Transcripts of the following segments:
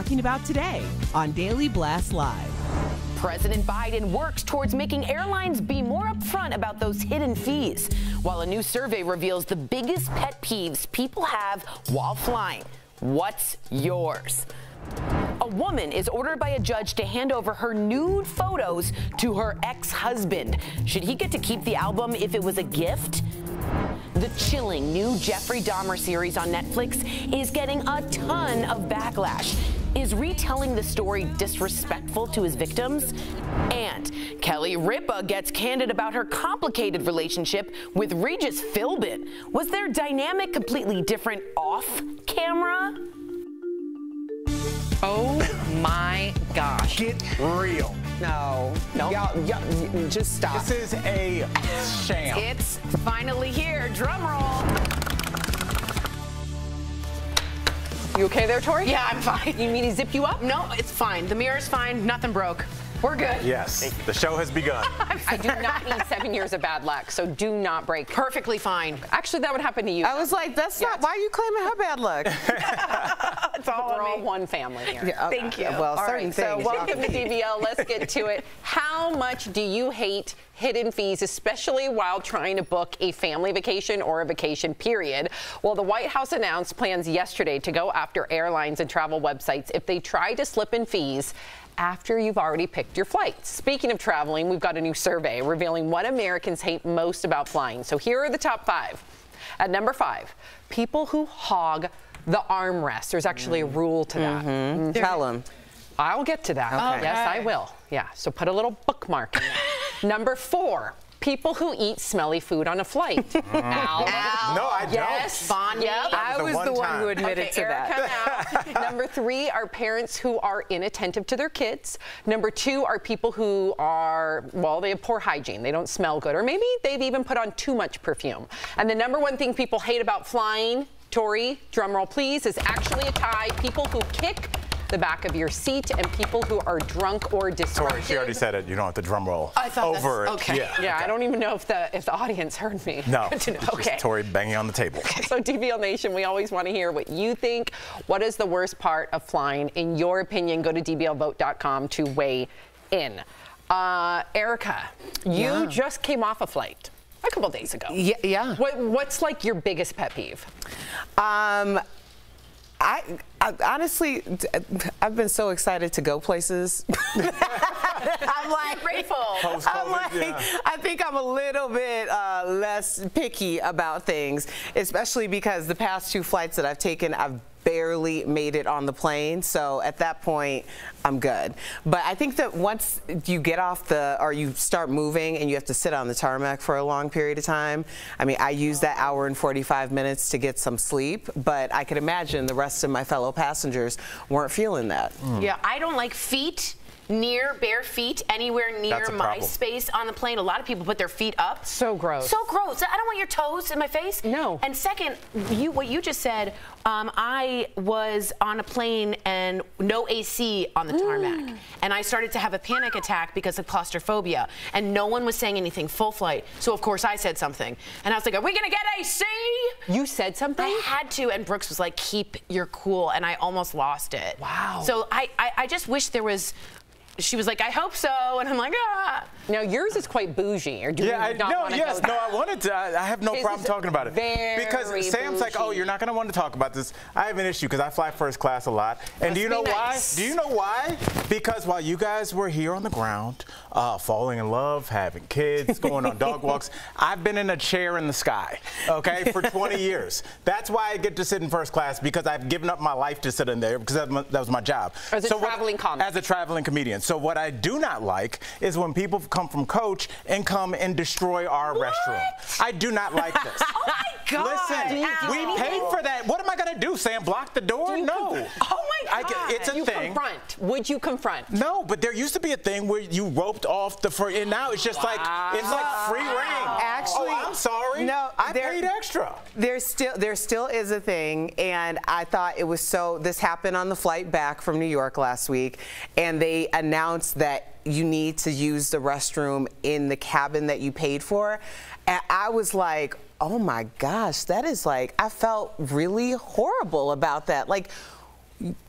Talking about today on Daily Blast Live. President Biden works towards making airlines be more upfront about those hidden fees, while a new survey reveals the biggest pet peeves people have while flying. What's yours? A woman is ordered by a judge to hand over her nude photos to her ex husband. Should he get to keep the album if it was a gift? The chilling new Jeffrey Dahmer series on Netflix is getting a ton of backlash. Is retelling the story disrespectful to his victims? And Kelly Ripa gets candid about her complicated relationship with Regis Philbin. Was their dynamic completely different off camera? Oh my gosh. Get real. No. No. Y'all, y'all, just stop. This is a sham. It's finally here. Drum roll. You okay there, Tori? Yeah, I'm fine. You mean he zipped you up? No, it's fine. The mirror's fine. Nothing broke. We're good. Yes, the show has begun. I do not need seven years of bad luck, so do not break. Perfectly fine. Actually, that would happen to you. I was like, that's not. Why are you claiming her bad luck? It's all We're all one family here. Yeah, okay. Thank you. Well, all certain right, so things. welcome to DBL. Let's get to it. How much do you hate hidden fees, especially while trying to book a family vacation or a vacation period? Well, the White House announced plans yesterday to go after airlines and travel websites if they try to slip in fees after you've already picked your flight. Speaking of traveling, we've got a new survey revealing what Americans hate most about flying. So here are the top five. At number five, people who hog the armrest. There's actually a rule to that. Mm-hmm. Tell them. I'll get to that. Okay. Yes, I will. Yeah, so put a little bookmark in there. Number four, people who eat smelly food on a flight. Al. No, I don't. Yes. Bonnie. Yep. I was was the the one one who admitted Okay, to that. Erica now. Number three are parents who are inattentive to their kids. Number two are people who are, well, they have poor hygiene. They don't smell good. Or maybe they've even put on too much perfume. And the number one thing people hate about flying, Tori, drumroll please, is actually a tie. People who kick the back of your seat and people who are drunk or distracted. Sorry, she already said it. You don't have to drum roll I thought that's- over it. okay. Yeah. Yeah, I don't even know if the if the audience heard me. No. Good to know. Just Okay. Tori banging on the table. So DBL Nation, we always want to hear what you think. What is the worst part of flying? In your opinion, go to dblvote.com to weigh in. Uh, Erica, you Yeah. just came off a flight a couple days ago. Yeah, yeah. What, what's like your biggest pet peeve? Um, I, I honestly, I've been so excited to go places. I'm like Grateful. I'm like, yeah. I think I'm a little bit uh, less picky about things, especially because the past two flights that I've taken, I've barely made it on the plane. So at that point, I'm good. But I think that once you get off the, or you start moving and you have to sit on the tarmac for a long period of time, I mean, I use that hour and 45 minutes to get some sleep, but I could imagine the rest of my fellow passengers weren't feeling that. Mm. Yeah, I don't like feet near bare feet anywhere near That's my problem. space on the plane. A lot of people put their feet up. So gross. So gross. I don't want your toes in my face. No. And second, you what you just said. Um, I was on a plane and no AC on the tarmac, and I started to have a panic attack because of claustrophobia, and no one was saying anything full flight. So of course I said something, and I was like, "Are we gonna get AC?" You said something? I had to, and Brooks was like, "Keep your cool," and I almost lost it. Wow. So I, I, I just wish there was. She was like, "I hope so," and I'm like, "Ah." Now yours is quite bougie, or do Yeah, you I, not no, yes, go no, I wanted to. I, I have no This problem talking about it. very because Sam's like, oh, you're not going to want to talk about this. I have an issue because I fly first class a lot. And do you know be why? Do you know why? Because while you guys were here on the ground, uh, falling in love, having kids, going on dog walks, I've been in a chair in the sky, okay, for 20 years. That's why I get to sit in first class because I've given up my life to sit in there because that, was my- that was my job. As a what- traveling comic. As a traveling comedian. So what I do not like is when people come from coach and come and destroy our restroom. I do not like this. Oh my God! Listen, Al. we paid for that. What am I gonna do, Sam? Block the door? you No. Oh my God! get- it's a you thing. confront? Would you confront? No, but there used to be a thing where you roped off the free, and now it's just like it's like free rein. Actually, oh, I'm sorry. no, I there- paid extra. There still there still is a thing, and I thought it was so. This happened on the flight back from New York last week, and they announced that you need to use the restroom in the cabin that you paid for, and I was like. Oh my gosh, that is like, I felt really horrible about that. Like,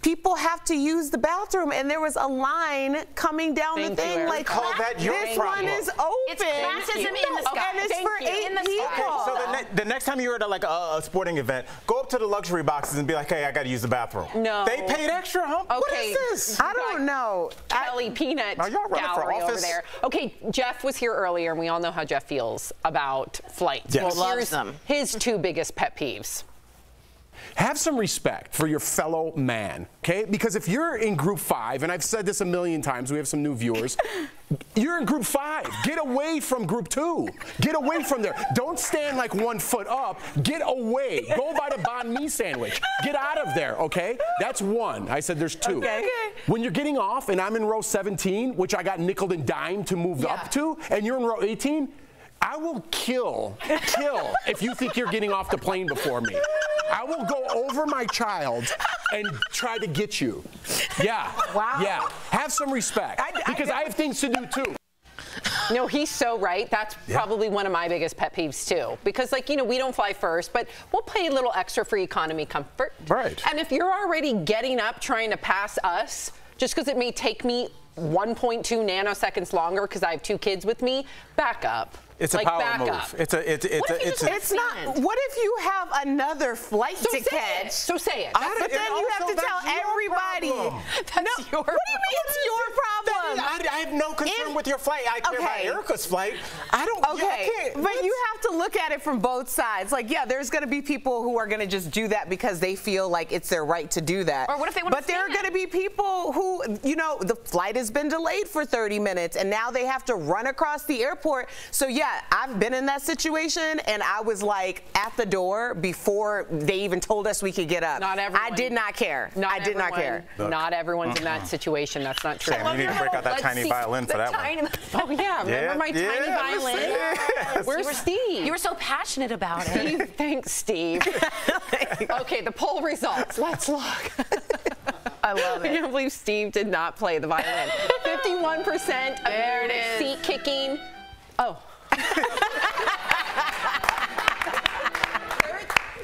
people have to use the bathroom, and there was a line coming down Thank the thing. Erica. like Call that your this problem. one is open. It's classism in the sky. and it's Thank for you. eight In the sky. people. So the, ne- the next time you're at a, like a, a sporting event, go up to the luxury boxes and be like, "Hey, I got to use the bathroom." No. They paid extra, huh? Okay. is this? I don't know. I- Kelly Peanut Are y'all running for gallery over there. Okay, Jeff was here earlier, and we all know how Jeff feels about flights. Yes. Well, Loves them. his two biggest pet peeves. Have some respect for your fellow man, okay? Because if you're in group five, and I've said this a million times, we have some new viewers, you're in group five. Get away from group two. Get away from there. Don't stand like one foot up. Get away. Go by the banh mi sandwich. Get out of there, okay? That's one. I said there's two. Okay. When you're getting off, and I'm in row 17, which I got nickel and dime to move up to, and you're in row 18, I will kill, kill if you think you're getting off the plane before me. I will go over my child and try to get you. Yeah. Wow. Yeah. Have some respect. I- I because I have things to do too. No, he's so right. That's probably one of my biggest pet peeves too. Because like, you know, we don't fly first, but we'll pay a little extra for economy comfort. Right. And if you're already getting up trying to pass us, just because it may take me 1.2 nanoseconds longer because I have two kids with me, back up. It's a power back move. Up. It's a it's it's What if a it's a, It's not. What if you have another flight So to catch? it. So say it. I But don't- then you have to tell everybody. problem. That's no, your What do you mean it's your problem? I, I have no concern In- with your flight. I care about Okay. Erica's flight. I don't. Okay, Yeah, I can't. but you have to look at it from both sides. Like, yeah, there's going to be people who are going to just do that because they feel like it's their right to do that. Or what if they wanna But there are going to be people who, you know, the flight has been delayed for 30 minutes and now they have to run across the airport. So yeah, I've been in that situation and I was like at the door before they even told us we could get up. Not everyone. I did not care. Not I did not everyone- care. Not everyone's in that situation. That's not true. Sam, you need to break out that Let's tiny see- violin for The that tiny- one. Oh yeah, remember Yeah, my yeah, tiny violin? yes. Where's You were- Steve? You were so passionate about it. Steve, thanks, Steve. okay, the poll results. Let's look. I love I it. can't believe Steve did not play the violin. 51% of There it you seat kicking. Oh.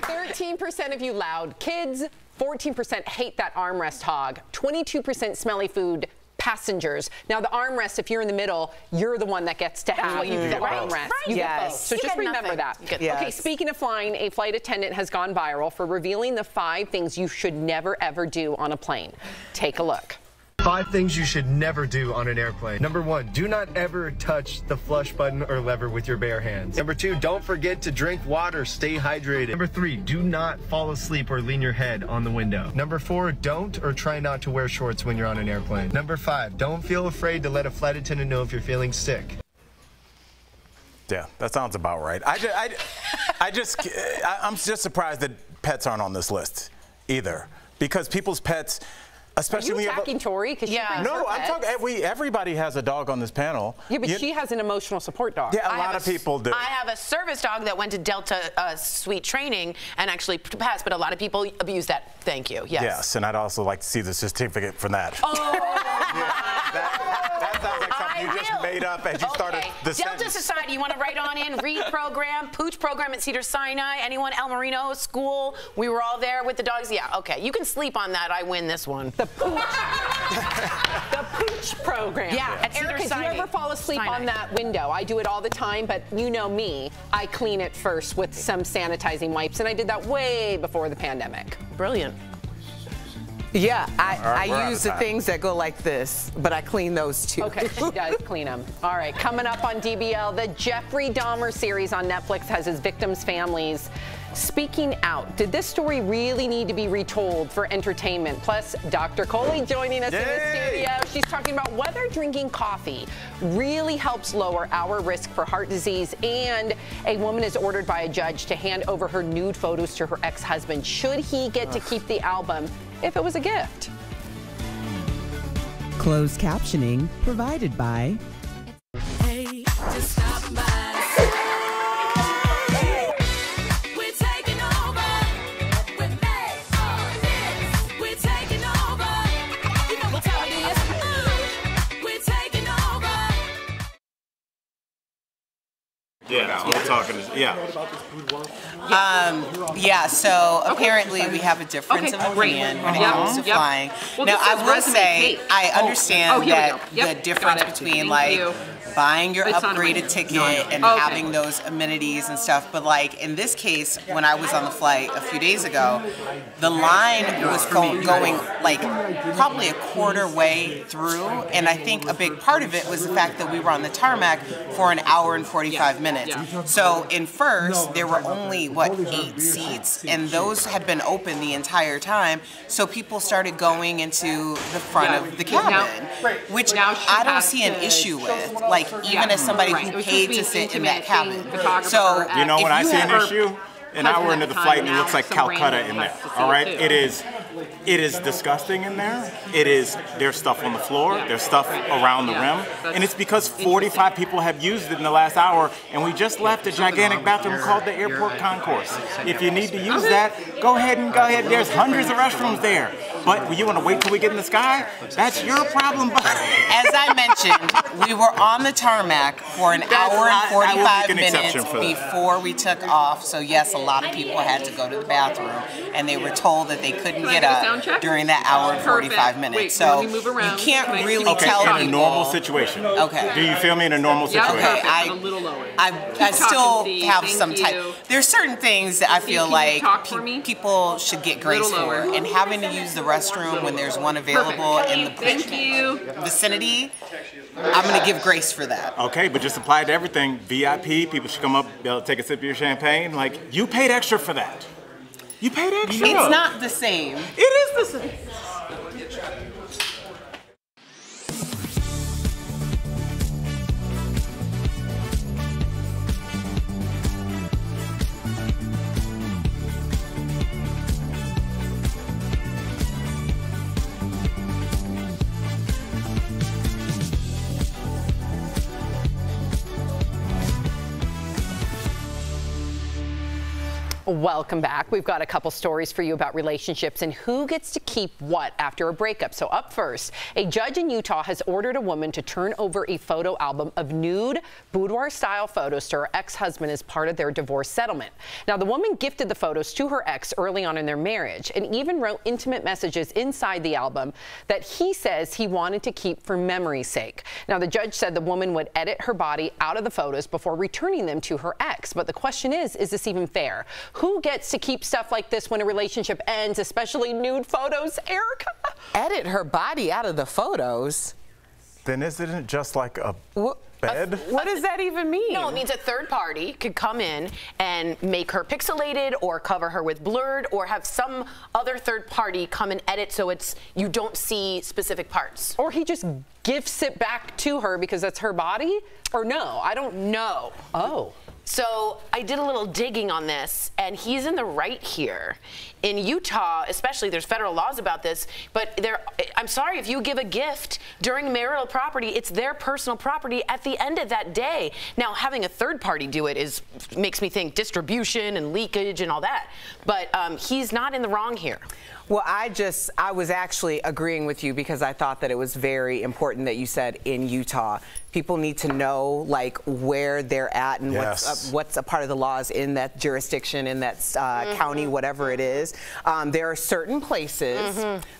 13% of you loud kids, 14% hate that armrest hog, 22% smelly food passengers. Now the armrest, if you're in the middle, you're the one that gets to have you the armrest. Right. You Yes. So You just remember nothing. that. Get- Okay, speaking of flying, a flight attendant has gone viral for revealing the five things you should never ever do on a plane. Take a look. Five things you should never do on an airplane. Number one, do not ever touch the flush button or lever with your bare hands. Number two, don't forget to drink water, stay hydrated. Number three, do not fall asleep or lean your head on the window. Number four, don't or try not to wear shorts when you're on an airplane. Number five, don't feel afraid to let a flight attendant know if you're feeling sick. Yeah, that sounds about right. I just, I, I just, I'm just surprised that pets aren't on this list either, because people's pets, especially you when you have. attacking A, Tori? Because Yeah. no, I'm talking. We everybody has a dog on this panel. Yeah, but You- she has an emotional support dog. Yeah, a I lot of a- people do. I have a service dog that went to Delta uh, Sweet Training and actually passed, but a lot of people abuse that. Thank you. Yes. Yes, and I'd also like to see the certificate for that. Oh, that, that sounds like something you I just will. Made up as you started okay. the Delta sentence. Society, you want to write on in? Read program, Pooch program at Cedar Sinai. Anyone? El Marino School. We were all there with the dogs. Yeah, okay. You can sleep on that. I win this one. The pooch. the pooch program. Yeah, at Cedar Erica, do you ever fall asleep Sinai. on that window? I do it all the time, but you know me. I clean it first with some sanitizing wipes, and I did that way before the pandemic. Brilliant. Yeah, I, right, I use the time. things that go like this, but I clean those too. Okay, she does clean them. All right, coming up on DBL, the Jeffrey Dahmer series on Netflix has his victims' families speaking out. Did this story really need to be retold for entertainment? Plus, Dr. Coley joining us in the studio. She's talking about whether drinking coffee really helps lower our risk for heart disease. And a woman is ordered by a judge to hand over her nude photos to her ex husband. Should he get to keep the album if it was a gift? Closed captioning provided by Hey, Ooh, We're. Yeah. talking. Yeah. Um, yeah, so apparently we have a difference Okay, of great. opinion when it Yep, comes to yep. flying. Well, now, this I says will resume say, cake. I Oh. understand Oh, here we that go. Yep, the got difference it. between Thank like you. Buying your It's on the way. upgraded ticket No, and Okay. having those amenities and stuff, but like in this case, when I was on the flight a few days ago, the line was go- going like probably a quarter way through, and I think a big part of it was the fact that we were on the tarmac for an hour and 45 minutes. So in first, there were only what eight seats, and those had been open the entire time. So people started going into the front of the cabin, which now I don't see an issue with. Like even Yeah. as somebody Right. Who was paid to to sit in that cabin. So You know when I see an issue? An hour into the the flight and it looks like Calcutta in there. has to see All it right? too. It is it is disgusting in there. It is there's stuff on the floor, there's stuff around the rim. And it's because 45 people have used it in the last hour and we just left a gigantic bathroom called the airport concourse. If you need to use that, go ahead and go ahead. There's hundreds of restrooms there. But you want to wait till we get in the sky? That's your problem. As I mentioned, we were on the tarmac for an That's hour and 45 an minutes exception for that. before we took off. So yes, a lot of people had to go to the bathroom, and they were told that they couldn't get get a up sound check? during that hour and 45 minutes. Wait, so let move around. you can't Can I really keep Okay, tell in a normal situation. Okay. Do you feel me in a normal Yeah, situation? perfect. I- a little lower. I, I talking, still Steve. have Thank some type. you. There's certain things that I feel can like pe- people should get grace Little for, and having to use the restroom when there's one available in the Thank you. vicinity. I'm gonna give grace for that. Okay, but just apply it to everything. VIP, people should come up, they'll take a sip of your champagne. Like, you paid extra for that. You paid extra. It's not the same. It is the same. Welcome back. We've got a couple stories for you about relationships and who gets to keep what after a breakup. So, up first, a judge in Utah has ordered a woman to turn over a photo album of nude boudoir style photos to her ex husband as part of their divorce settlement. Now, the woman gifted the photos to her ex early on in their marriage and even wrote intimate messages inside the album that he says he wanted to keep for memory's sake. Now, the judge said the woman would edit her body out of the photos before returning them to her ex. But the question is, is this even fair? Who gets to keep stuff like this when a relationship ends, especially nude photos, Erica? Edit her body out of the photos. Then isn't it just like a What, bed? what does that even mean? No, it means a third party could come in and make her pixelated or cover her with blurred or have some other third party come and edit so it's you don't see specific parts. Or he just gifts it back to her because that's her body? Or no, I don't know. Oh. So I did a little digging on this, and he's in the right here. In Utah, especially, there's federal laws about this. But there, I'm sorry if you give a gift during marital property, it's their personal property at the end of that day. Now, having a third party do it is makes me think distribution and leakage and all that. But um, he's not in the wrong here. Well, I just, I was actually agreeing with you because I thought that it was very important that you said in Utah. People need to know like where they're at and Yes. what's, a, what's a part of the laws in that jurisdiction, in that uh, county, whatever it is. Um, there are certain places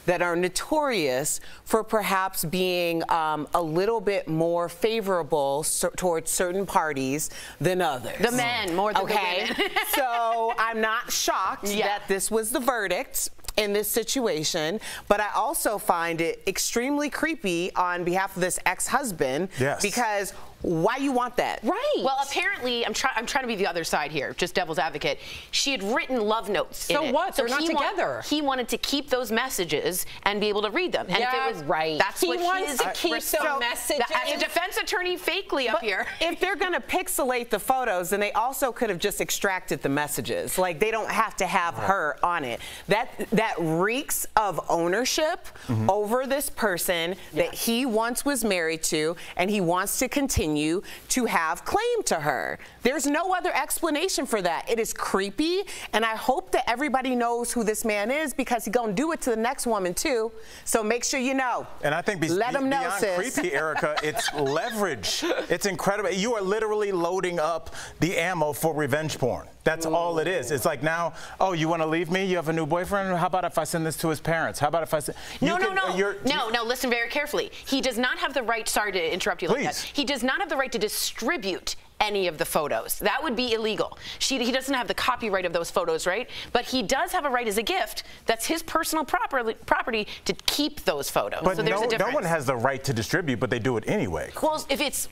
that are notorious for perhaps being um, a little bit more favorable so, towards certain parties than others. The men more than the okay? women. so I'm not shocked Yeah. that this was the verdict in this situation, but I also find it extremely creepy on behalf of this ex-husband Yes. because why you want that? Right. Well, apparently, I'm trying. I'm trying to be the other side here, just devil's advocate. She had written love notes. in So it. what? They're not he wa- together. he wanted to keep those messages and be able to read them. And Yeah, if it was right. that's He what wants his to keep res- the so, messages. As a defense attorney, fakely up But here. if they're going to pixelate the photos, then they also could have just extracted the messages. Like they don't have to have her on it. That that reeks of ownership mm-hmm. over this person that he once was married to, and he wants to continue. Continue to have claim to her. There's no other explanation for that. It is creepy, and I hope that everybody knows who this man is because he's gonna do it to the next woman too. So make sure you know. And I think be- let be- them know, beyond sis. creepy, Erica, it's leverage. It's incredible. You are literally loading up the ammo for revenge porn. That's all it is. It's like now, oh, you want to leave me? You have a new boyfriend? How about if I send this to his parents? How about if I send? No, no, can- uh, no, you're- no, no. Listen very carefully. He does not have the right. Sorry to interrupt you like that. Please. He does not have the right to distribute any of the photos. That would be illegal. She, he doesn't have the copyright of those photos, right? But he does have a right as a gift. That's his personal property, property to keep those photos. But so there's no, a no one has the right to distribute, but they do it anyway. Well, if it's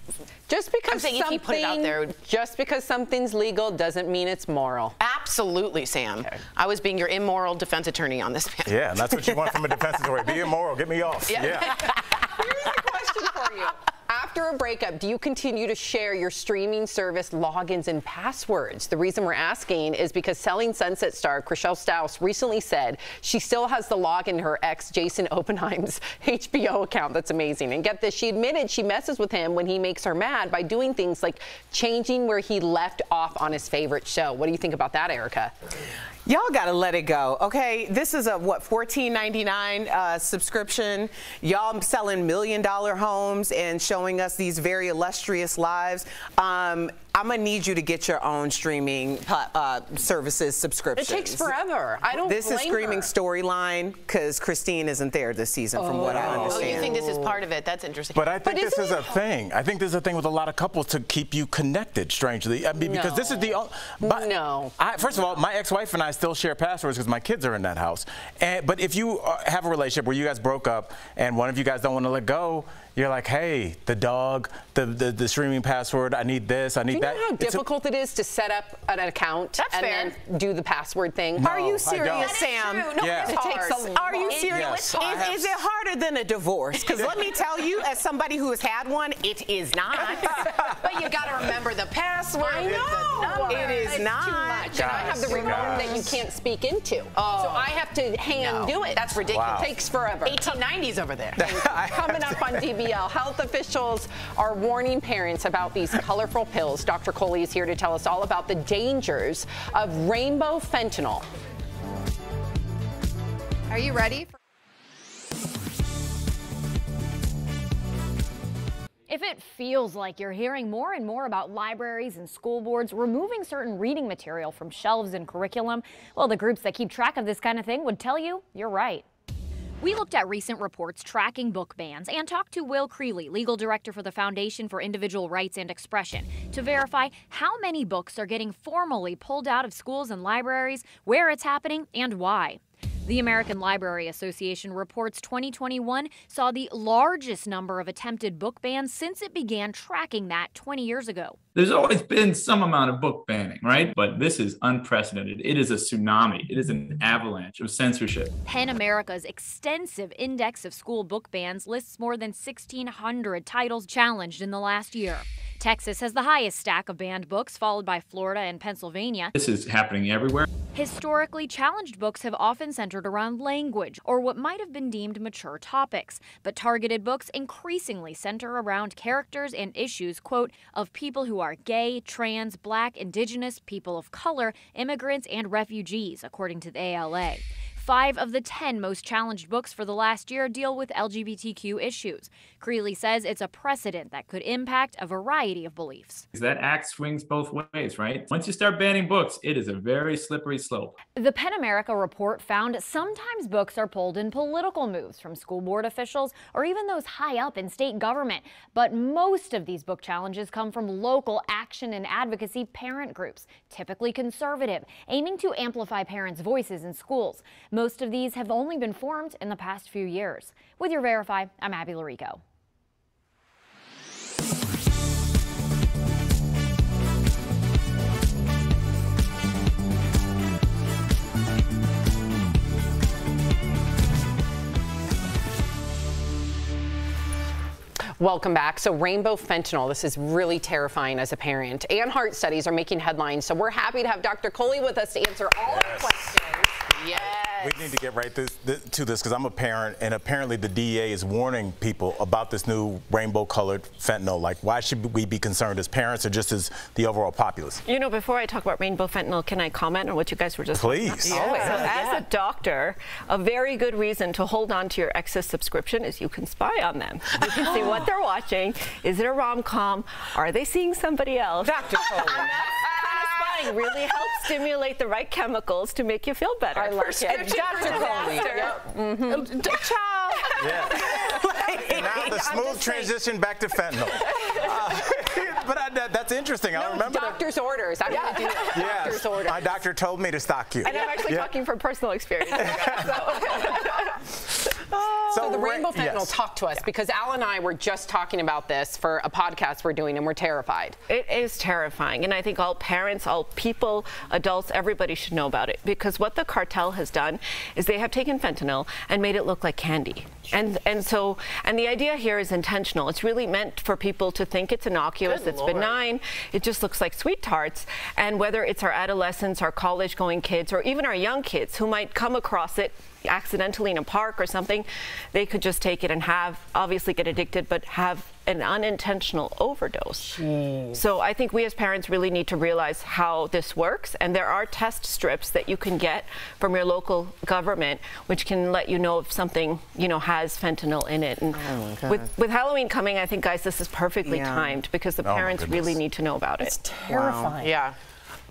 Just because I'm saying if something, he put it out there, just because something's legal doesn't mean it's moral. absolutely, Sam. I was being your immoral defense attorney on this panel. Yeah, and that's what you want from a defense attorney. Be immoral. Get me off. Yeah. yeah. Here's a question for you. After a breakup, do you continue to share your streaming service logins and passwords? The reason we're asking is because Selling Sunset star Chrishell Stause recently said she still has the login to her ex Jason Oppenheim's HBO account. That's amazing. And get this, she admitted she messes with him when he makes her mad by doing things like changing where he left off on his favorite show. What do you think about that, Erica? Y'all gotta let it go, okay? This is a what $14.99 uh, subscription. Y'all selling million dollar homes and showing us these very illustrious lives. Um, I'm gonna need you to get your own streaming uh, services subscription. It takes forever. I don't This is blame screaming storyline because Christine isn't there this season, from what I understand. Oh, you think this is part of it? That's interesting. But I think But this isn't it a thing. I think this is a thing with a lot of couples to keep you connected. Strangely, I mean, because this is the o- but No. I, first of all, my ex-wife and I still share passwords because my kids are in that house. And but if you uh, have a relationship where you guys broke up and one of you guys don't want to let go, you're like, hey, the dog, the the, the streaming password. I need this. I need Do you that. know how It's a- difficult it is to set up an account That's and fair. then do the password thing? Are you serious. Sam? No, Yeah. it's It takes hard. a Are you Yes, serious? I have- Is, is it harder than a divorce? Because let me tell you, as somebody who has had one, it is not. but you got to remember the password. I know. It is It's not. too much, and I have the remote that you can't speak into. Oh. So I have to hand No, do it. that's ridiculous. Wow. It takes forever. 1890s over there. Coming up on DBL, health officials are warning parents about these colorful pills. Dr. Coley is here to tell us all about the dangers of rainbow fentanyl. Are you ready? For- If it feels like you're hearing more and more about libraries and school boards removing certain reading material from shelves and curriculum, well, the groups that keep track of this kind of thing would tell you you're right. We looked at recent reports tracking book bans and talked to Will Creeley, legal director for the Foundation for Individual Rights and Expression, to verify how many books are getting formally pulled out of schools and libraries, where it's happening, and why. The American Library Association reports 2021 saw the largest number of attempted book bans since it began tracking that 20 years ago. There's always been some amount of book banning, right? But this is unprecedented. It is a tsunami. It is an avalanche of censorship. PEN America's extensive index of school book bans lists more than 1,600 titles challenged in the last year. Texas has the highest stack of banned books, followed by Florida and Pennsylvania. This is happening everywhere. Historically, challenged books have often centered around language or what might have been deemed mature topics, but targeted books increasingly center around characters and issues, quote, of people who are gay, trans, black, indigenous, people of color, immigrants, and refugees, according to the ALA. Five of the 10 most challenged books for the last year deal with LGBTQ issues. Creeley says it's a precedent that could impact a variety of beliefs. That axe swings both ways, right? Once you start banning books, it is a very slippery slope. The PEN America report found sometimes books are pulled in political moves from school board officials or even those high up in state government. But most of these book challenges come from local action and advocacy parent groups, typically conservative, aiming to amplify parents' voices in schools. Most of these have only been formed in the past few years. With your Verify, I'm Abby Llorico. Welcome back. So, rainbow fentanyl, this is really terrifying as a parent. And heart studies are making headlines. So, we're happy to have Dr. Coley with us to answer all our questions. Yes. We need to get right this, this, to this because I'm a parent, and apparently the DEA is warning people about this new rainbow-colored fentanyl. Like, why should we be concerned as parents or just as the overall populace? You know, before I talk about rainbow fentanyl, can I comment on what you guys were just talking about? Please. So as a doctor, a very good reason to hold on to your ex's subscription is you can spy on them. You can see what they're watching. Is it a rom-com? Are they seeing somebody else? Dr. Coley. Kind of spying really helps stimulate the right chemicals to make you feel better. I like it. Prescription Dr. for Coley. disaster. Yep. Mhm. Ciao. And now the smooth transition back to fentanyl. Uh, but I, that, that's interesting. I remember that. Doctor's orders. I'm going to do that. Yes, Doctor's orders. my doctor told me to stock you. And I'm actually Yeah. talking from personal experience. So the rainbow fentanyl, yes. talk to us because Al and I were just talking about this for a podcast we're doing, and we're terrified. It is terrifying, and I think all parents, all people, adults, everybody should know about it because what the cartel has done is they have taken fentanyl and made it look like candy. And and so and the idea here is intentional. It's really meant for people to think it's innocuous, Good it's Lord. benign. It just looks like SweeTarts. And whether it's our adolescents, our college-going kids, or even our young kids who might come across it accidentally in a park or something, they could just take it and have obviously get addicted, but have an unintentional overdose. So I think we as parents really need to realize how this works. And there are test strips that you can get from your local government, which can let you know if something, you know, has fentanyl in it. And oh with, with Halloween coming, I think, guys, this is perfectly Yeah. timed because the Oh, parents really need to know about it. It's terrifying. Yeah.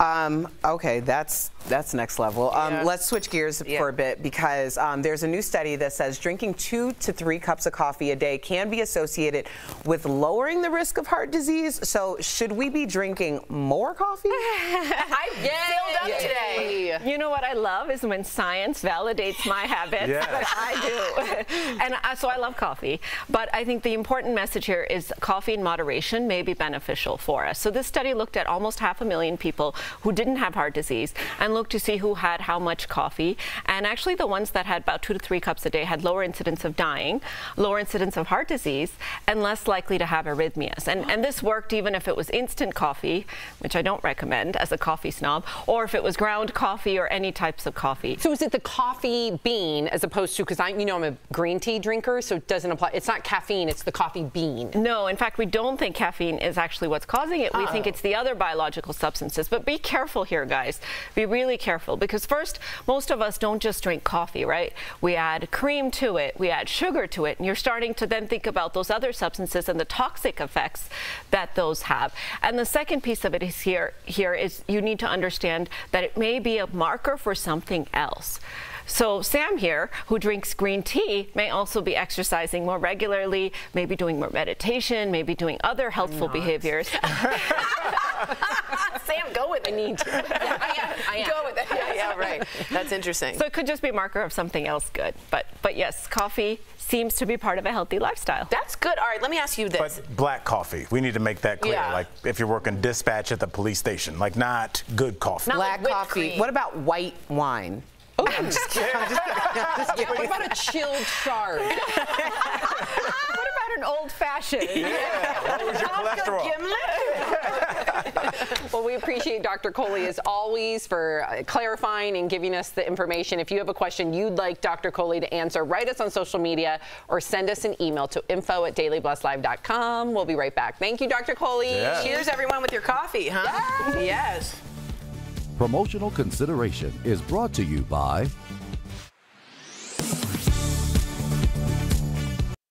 Um, okay, that's that's next level. Um, Let's switch gears for a bit because um, there's a new study that says drinking two to three cups of coffee a day can be associated with lowering the risk of heart disease. So should we be drinking more coffee? I filled up today. You know what I love is when science validates my habits. Yes. But I do. and I, so I love coffee. But I think the important message here is coffee in moderation may be beneficial for us. So this study looked at almost half a million people who didn't have heart disease and looked to see who had how much coffee. And actually, the ones that had about two to three cups a day had lower incidence of dying, lower incidence of heart disease, and less likely to have arrhythmias. And, and this worked even if it was instant coffee, which I don't recommend as a coffee snob, or if it was ground coffee or any types of coffee. So is it the coffee bean as opposed to because I, you know, I'm a green tea drinker, so it doesn't apply. It's not caffeine; it's the coffee bean. No, in fact, we don't think caffeine is actually what's causing it. We Oh. think it's the other biological substances. But be careful here, guys. Be really careful because first, most of us don't just drink coffee, right? We add cream to it, we add sugar to it, and you're starting to then think about those other substances and the toxic effects that those have. And the second piece of it is here here is you need to understand that it may be a marker for something else. So Sam here, who drinks green tea, may also be exercising more regularly, maybe doing more meditation, maybe doing other healthful behaviors. Sam, go with it. Need to. Yeah, I am. I am. Go with it. Yeah, yeah, right. That's interesting. So it could just be a marker of something else good. But but yes, coffee seems to be part of a healthy lifestyle. That's good. All right, let me ask you this. But black coffee, we need to make that clear. Yeah. Like if you're working dispatch at the police station, like not good coffee. Not Black with whipped coffee. cream. What about white wine? Oh, I'm just kidding. I'm just kidding. I'm just kidding. What about a chilled chard? what about an old fashioned? Yeah. What was your cholesterol? well, we appreciate Dr. Coley as always for uh, clarifying and giving us the information. If you have a question you'd like Dr. Coley to answer, write us on social media or send us an email to info at dailyblastlive.com. We'll be right back. Thank you, Dr. Coley. Yeah. Cheers, everyone, with your coffee, huh? Yes. Promotional consideration is brought to you by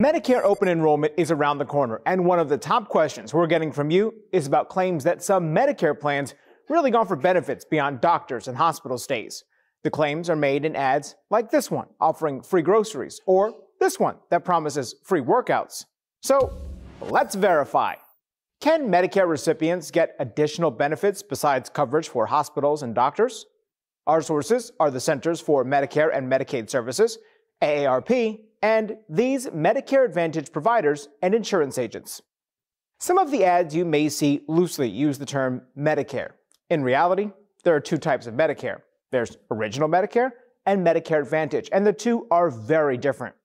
Medicare open enrollment is around the corner, and one of the top questions we're getting from you is about claims that some Medicare plans really offer benefits beyond doctors and hospital stays. The claims are made in ads like this one, offering free groceries, or this one that promises free workouts. So let's verify. Can Medicare recipients get additional benefits besides coverage for hospitals and doctors? Our sources are the Centers for Medicare and Medicaid Services, AARP, and these Medicare Advantage providers and insurance agents. Some of the ads you may see loosely use the term Medicare. In reality, there are two types of Medicare there's Original Medicare and Medicare Advantage, and the two are very different.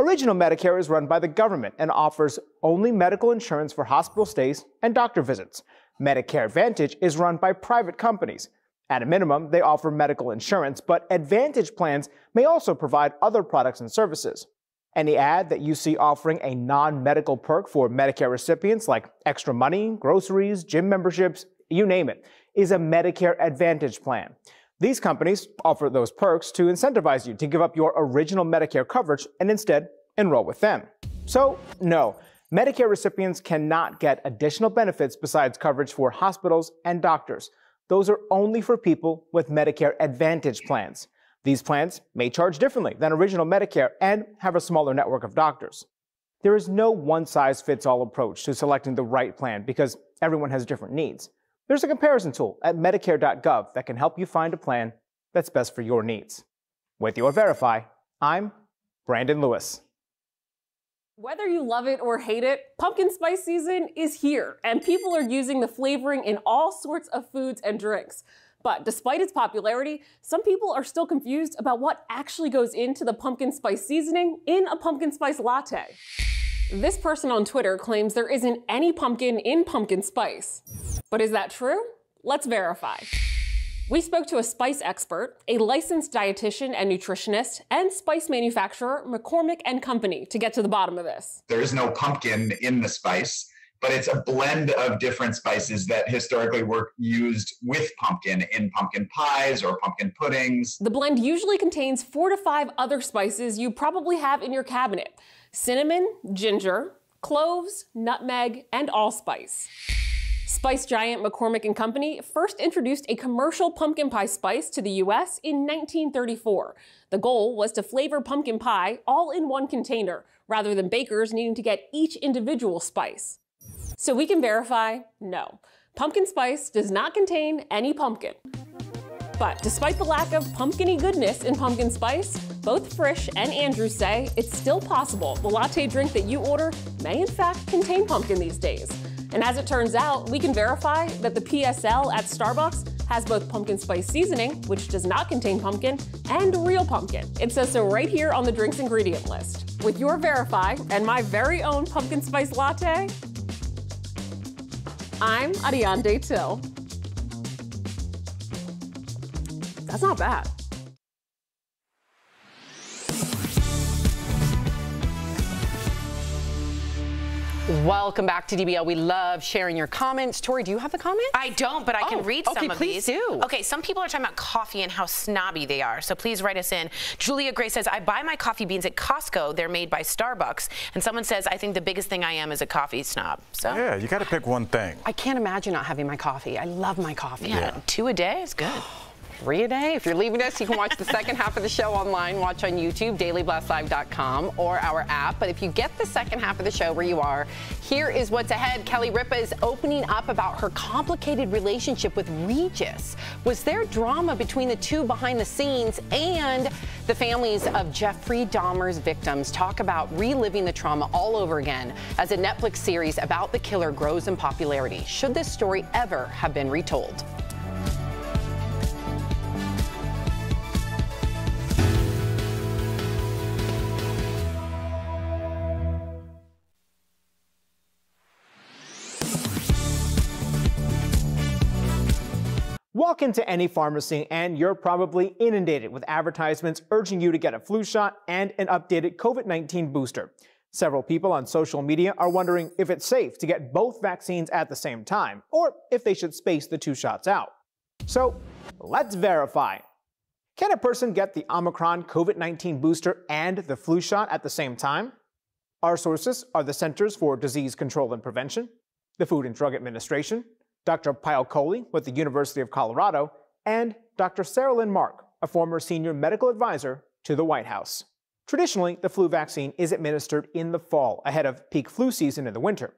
Original Medicare is run by the government and offers only medical insurance for hospital stays and doctor visits. Medicare Advantage is run by private companies At a minimum, they offer medical insurance, but Advantage plans may also provide other products and services. Any ad that you see offering a non medical perk for Medicare recipients, like extra money, groceries, gym memberships, you name it, is a Medicare Advantage plan. These companies offer those perks to incentivize you to give up your original Medicare coverage and instead enroll with them. So, no, Medicare recipients cannot get additional benefits besides coverage for hospitals and doctors. Those are only for people with Medicare Advantage plans. These plans may charge differently than original Medicare and have a smaller network of doctors. There is no one size fits all approach to selecting the right plan because everyone has different needs. There's a comparison tool at Medicare.gov that can help you find a plan that's best for your needs. With your Verify, I'm Brandon Lewis. Whether you love it or hate it, pumpkin spice season is here, and people are using the flavoring in all sorts of foods and drinks. But despite its popularity, some people are still confused about what actually goes into the pumpkin spice seasoning in a pumpkin spice latte. This person on Twitter claims there isn't any pumpkin in pumpkin spice. But is that true? Let's verify. We spoke to a spice expert, a licensed dietitian and nutritionist, and spice manufacturer McCormick and Company to get to the bottom of this. There is no pumpkin in the spice, but it's a blend of different spices that historically were used with pumpkin in pumpkin pies or pumpkin puddings. The blend usually contains four to five other spices you probably have in your cabinet cinnamon, ginger, cloves, nutmeg, and allspice. Spice giant McCormick Company first introduced a commercial pumpkin pie spice to the US in 1934. The goal was to flavor pumpkin pie all in one container, rather than bakers needing to get each individual spice. So we can verify no. Pumpkin spice does not contain any pumpkin. But despite the lack of pumpkiny goodness in pumpkin spice, both Frisch and Andrew say it's still possible the latte drink that you order may in fact contain pumpkin these days. And as it turns out, we can verify that the PSL at Starbucks has both pumpkin spice seasoning, which does not contain pumpkin, and real pumpkin. It says so right here on the drink's ingredient list. With your Verify and my very own pumpkin spice latte, I'm Ariane Till. That's not bad. Welcome back to DBL. We love sharing your comments. Tori, do you have the comment? I don't, but I can Oh, read some okay, of please these. do. Okay, some people are talking about coffee and how snobby they are. So please write us in. Julia Gray says, I buy my coffee beans at Costco. They're made by Starbucks. And someone says, I think the biggest thing I am is a coffee snob. So Yeah, you got to pick one thing. I can't imagine not having my coffee. I love my coffee. yeah, two a day is good. Three a day. If you're leaving us, you can watch the second half of the show online. Watch on YouTube, dailyblastlive.com, or our app. But if you get the second half of the show where you are, here is what's ahead. Kelly Ripa is opening up about her complicated relationship with Regis. Was there drama between the two behind the scenes? And the families of Jeffrey Dahmer's victims talk about reliving the trauma all over again as a Netflix series about the killer grows in popularity. Should this story ever have been retold? Walk into any pharmacy and you're probably inundated with advertisements urging you to get a flu shot and an updated COVID 19 booster. Several people on social media are wondering if it's safe to get both vaccines at the same time, or if they should space the two shots out. So let's verify. Can a person get the Omicron COVID 19 booster and the flu shot at the same time? Our sources are the Centers for Disease Control and Prevention, the Food and Drug Administration, Dr. Pyle Coley with the University of Colorado, and Dr. Sarah Lynn Mark, a former senior medical advisor to the White House. Traditionally, the flu vaccine is administered in the fall ahead of peak flu season in the winter.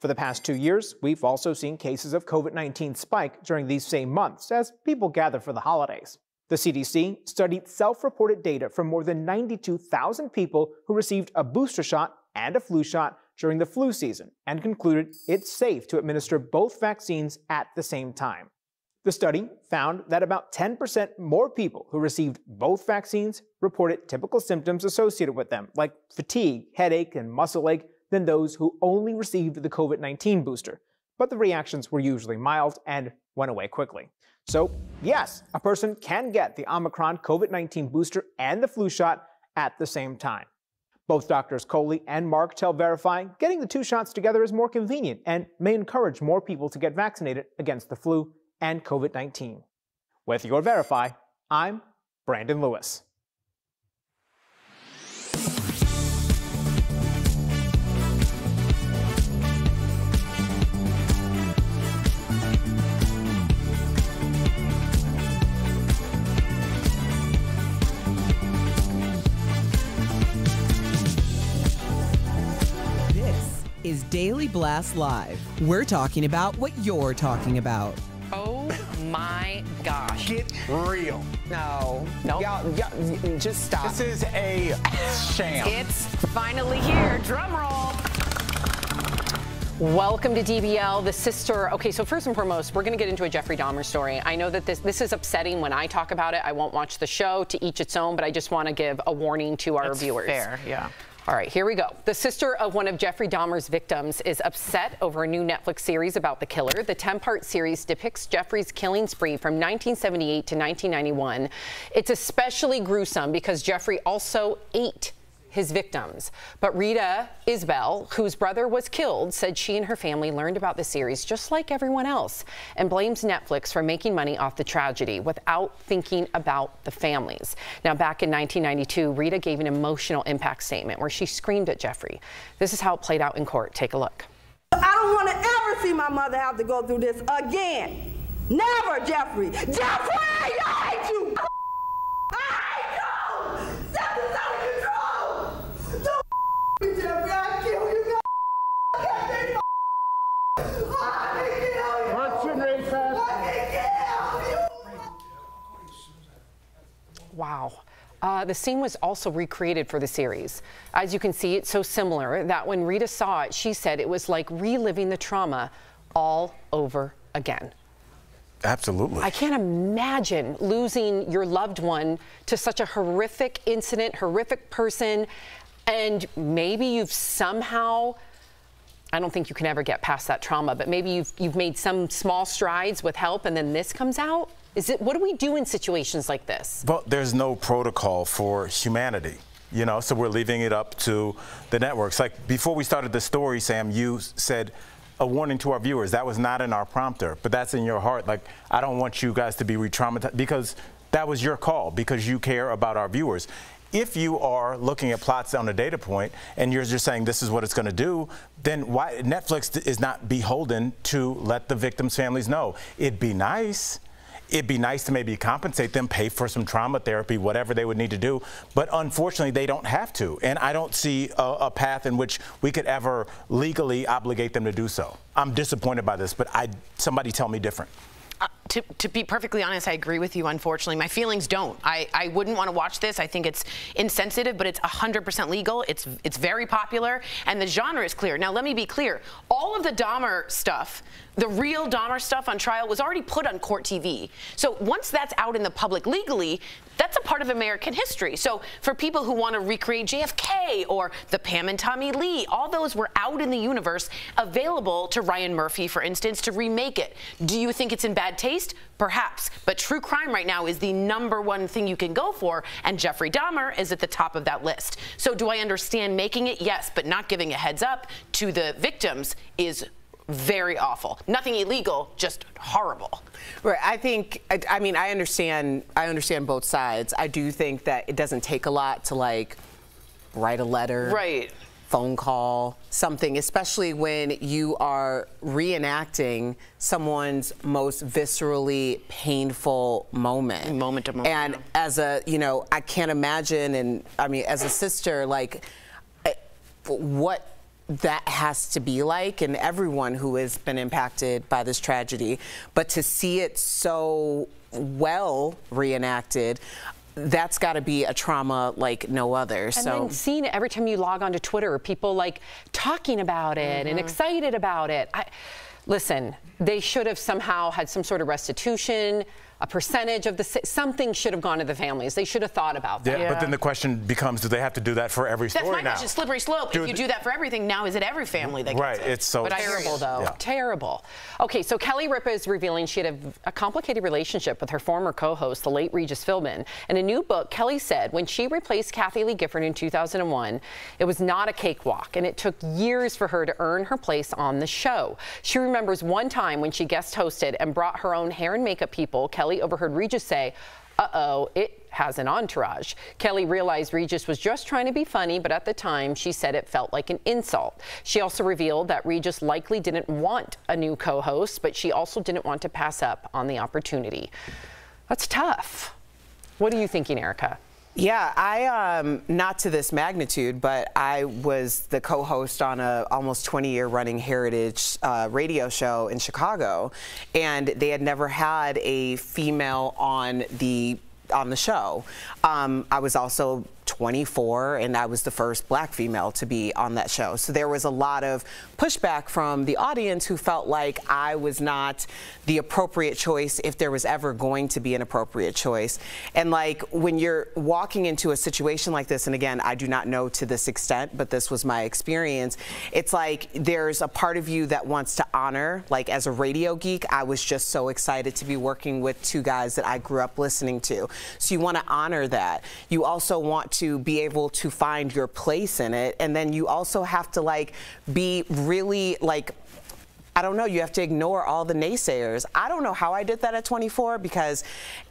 For the past two years, we've also seen cases of COVID 19 spike during these same months as people gather for the holidays. The CDC studied self reported data from more than 92,000 people who received a booster shot and a flu shot during the flu season and concluded it's safe to administer both vaccines at the same time. The study found that about 10% more people who received both vaccines reported typical symptoms associated with them, like fatigue, headache, and muscle ache, than those who only received the COVID 19 booster. But the reactions were usually mild and went away quickly. So, yes, a person can get the Omicron COVID 19 booster and the flu shot at the same time. Both doctors Coley and Mark tell Verify getting the two shots together is more convenient and may encourage more people to get vaccinated against the flu and COVID 19. With your Verify, I'm Brandon Lewis. Is Daily Blast Live. We're talking about what you're talking about. Oh my gosh. Get real. No. Nope. Y'all, y'all, just stop. This is a sham. It's finally here. Drum roll. Welcome to DBL, the sister. Okay, so first and foremost, we're going to get into a Jeffrey Dahmer story. I know that this this is upsetting when I talk about it. I won't watch the show to each its own, but I just want to give a warning to our That's viewers. fair, yeah. All right, here we go. The sister of one of Jeffrey Dahmer's victims is upset over a new Netflix series about the killer. The 10 part series depicts Jeffrey's killing spree from 1978 to 1991. It's especially gruesome because Jeffrey also ate his victims. But Rita Isbell, whose brother was killed, said she and her family learned about the series just like everyone else and blames Netflix for making money off the tragedy without thinking about the families. Now, back in 1992, Rita gave an emotional impact statement where she screamed at Jeffrey. This is how it played out in court. Take a look. I don't want to ever see my mother have to go through this again. Never, Jeffrey. Jeffrey, I hate you. I hate you. Something's out of control. Don't me, Jeffrey. I kill you. I Wow. Uh, the scene was also recreated for the series. As you can see, it's so similar that when Rita saw it, she said it was like reliving the trauma all over again. Absolutely. I can't imagine losing your loved one to such a horrific incident, horrific person, and maybe you've somehow. I don't think you can ever get past that trauma, but maybe you've you've made some small strides with help, and then this comes out. Is it? What do we do in situations like this? Well, there's no protocol for humanity, you know, so we're leaving it up to the networks. Like before we started the story, Sam, you said a warning to our viewers. That was not in our prompter, but that's in your heart. Like, I don't want you guys to be re traumatized because that was your call because you care about our viewers. If you are looking at plots on a data point and you're just saying this is what it's going to do, then why Netflix is not beholden to let the victims' families know. It'd be nice it'd be nice to maybe compensate them, pay for some trauma therapy, whatever they would need to do. But unfortunately, they don't have to. And I don't see a, a path in which we could ever legally obligate them to do so. I'm disappointed by this, but I somebody tell me different. Uh, to, to be perfectly honest, I agree with you, unfortunately. My feelings don't. I, I wouldn't want to watch this. I think it's insensitive, but it's 100% legal. It's, it's very popular, and the genre is clear. Now, let me be clear. All of the Dahmer stuff, the real Dahmer stuff on trial, was already put on court TV. So once that's out in the public legally, that's a part of American history. So for people who want to recreate JFK or the Pam and Tommy Lee, all those were out in the universe, available to Ryan Murphy, for instance, to remake it. Do you think it's in bad taste? Perhaps. But true crime right now is the number one thing you can go for, and Jeffrey Dahmer is at the top of that list. So do I understand making it? Yes, but not giving a heads up to the victims is very awful. Nothing illegal, just horrible. Right. I think. I, I mean, I understand. I understand both sides. I do think that it doesn't take a lot to like write a letter. Right. Phone call, something, especially when you are reenacting someone's most viscerally painful moment. Moment to moment. And as a, you know, I can't imagine, and I mean, as a sister, like, what that has to be like and everyone who has been impacted by this tragedy but to see it so well reenacted that's got to be a trauma like no other And so then seeing it every time you log onto Twitter, people like talking about it and Mhm. excited about it. I, listen, they should have somehow had some sort of restitution. A percentage of the something should have gone to the families. They should have thought about that. Yeah, but then the question becomes, do they have to do that for every That's story my now? question. Slippery slope. Do if you do that for everything, now is it every family that gets Right, it? it's so But terrible, though. Yeah. Terrible. Okay, so Kelly Ripa is revealing she had a, a complicated relationship with her former co-host, the late Regis Philbin. In a new book, Kelly said when she replaced Kathie Lee Gifford in 2001, it was not a cakewalk, and it took years for her to earn her place on the show. She remembers one time when she guest hosted and brought her own hair and makeup people. Kelly overheard Regis say, uh-oh, it has an entourage. Kelly realized Regis was just trying to be funny, but at the time she said it felt like an insult. She also revealed that Regis likely didn't want a new co-host, but she also didn't want to pass up on the opportunity. That's tough. What are you thinking, Erica? Yeah, I um, not to this magnitude, but I was the co-host on a almost 20-year running heritage uh, radio show in Chicago, and they had never had a female on the on the show. Um, I was also 24 and I was the first black female to be on that show. So there was a lot of pushback from the audience who felt like I was not the appropriate choice if there was ever going to be an appropriate choice. And like when you're walking into a situation like this, and again, I do not know to this extent, but this was my experience, it's like there's a part of you that wants to honor, like as a radio geek, I was just so excited to be working with two guys that I grew up listening to. So you want to honor that. You also want to be able to find your place in it. And then you also have to like be really like I don't know. You have to ignore all the naysayers. I don't know how I did that at 24 because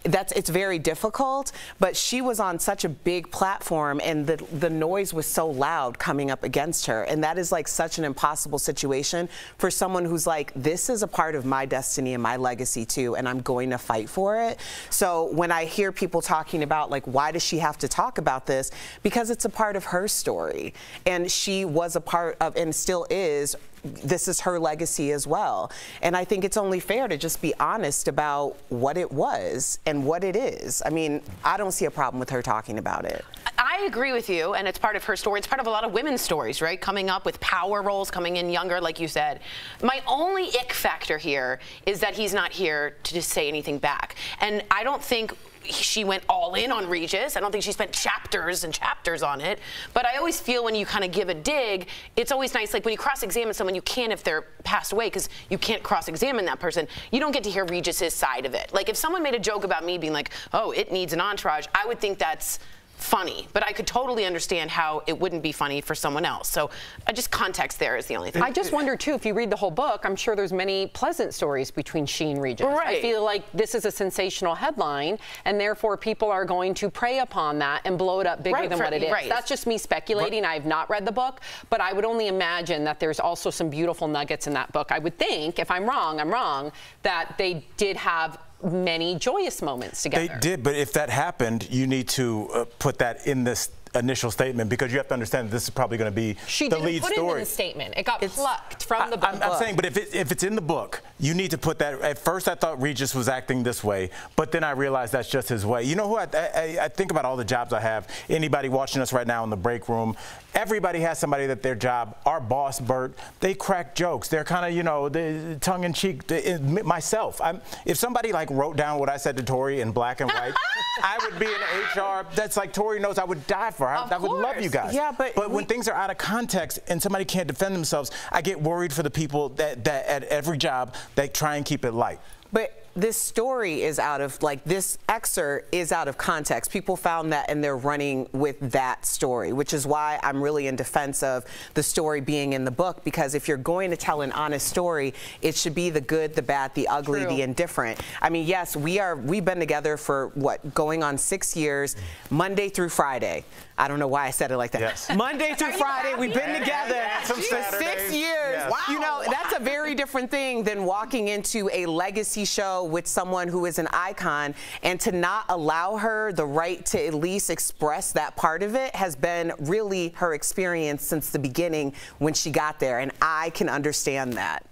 that's it's very difficult. But she was on such a big platform, and the the noise was so loud coming up against her, and that is like such an impossible situation for someone who's like, this is a part of my destiny and my legacy too, and I'm going to fight for it. So when I hear people talking about like, why does she have to talk about this? Because it's a part of her story, and she was a part of, and still is this is her legacy as well. And I think it's only fair to just be honest about what it was and what it is. I mean, I don't see a problem with her talking about it. I agree with you, and it's part of her story. It's part of a lot of women's stories, right? Coming up with power roles, coming in younger, like you said. My only ick factor here is that he's not here to just say anything back. And I don't think she went all in on Regis. I don't think she spent chapters and chapters on it. But I always feel when you kind of give a dig, it's always nice. Like when you cross-examine someone, you can if they're passed away because you can't cross-examine that person. You don't get to hear Regis's side of it. Like if someone made a joke about me being like, "Oh, it needs an entourage," I would think that's funny, but I could totally understand how it wouldn't be funny for someone else. So, uh, just context there is the only thing. I just wonder too, if you read the whole book, I'm sure there's many pleasant stories between she and Regis. I feel like this is a sensational headline, and therefore people are going to prey upon that and blow it up bigger Right, than for- what it is. right. That's just me speculating. I have not read the book, but I would only imagine that there's also some beautiful nuggets in that book. I would think, if I'm wrong, I'm wrong, that they did have many joyous moments together. They did, but if that happened, you need to uh, put that in this initial statement because you have to understand that this is probably going to be She the didn't lead put it story. in the statement. It got plucked from the book. I'm, I'm saying, but if, it, if it's in the book, you need to put that. At first, I thought Regis was acting this way, but then I realized that's just his way. You know who I, I, I think about all the jobs I have. Anybody watching us right now in the break room, everybody has somebody that their job. Our boss, Bert, they crack jokes. They're kind of, you know, the tongue in cheek. Eh, myself, I'm, if somebody like wrote down what I said to Tori in black and white, I would be in HR. That's like Tori knows I would die for. I, I would love you guys. Yeah, but but when things are out of context and somebody can't defend themselves, I get worried for the people that, that at every job that try and keep it light. But this story is out of like this excerpt is out of context. People found that and they're running with that story, which is why I'm really in defense of the story being in the book because if you're going to tell an honest story, it should be the good, the bad, the ugly, True. the indifferent. I mean, yes, we are we've been together for what going on 6 years, Monday through Friday. I don't know why I said it like that. Yes. Monday through Friday, we've been Yeah, together yeah, some for six Saturdays. years. Yes. You know, that's a very different thing than walking into a legacy show with someone who is an icon and to not allow her the right to at least express that part of it has been really her experience since the beginning when she got there. And I can understand that.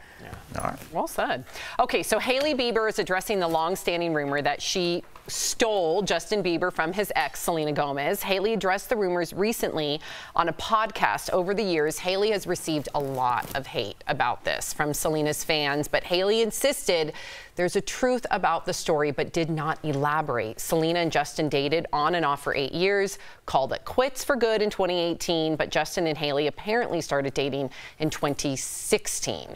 all right Well said. Okay, so Hailey Bieber is addressing the long-standing rumor that she stole Justin Bieber from his ex, Selena Gomez. Hailey addressed the rumors recently on a podcast. Over the years, Hailey has received a lot of hate about this from Selena's fans, but Hailey insisted there's a truth about the story, but did not elaborate. Selena and Justin dated on and off for eight years, called it quits for good in 2018, but Justin and Hailey apparently started dating in 2016.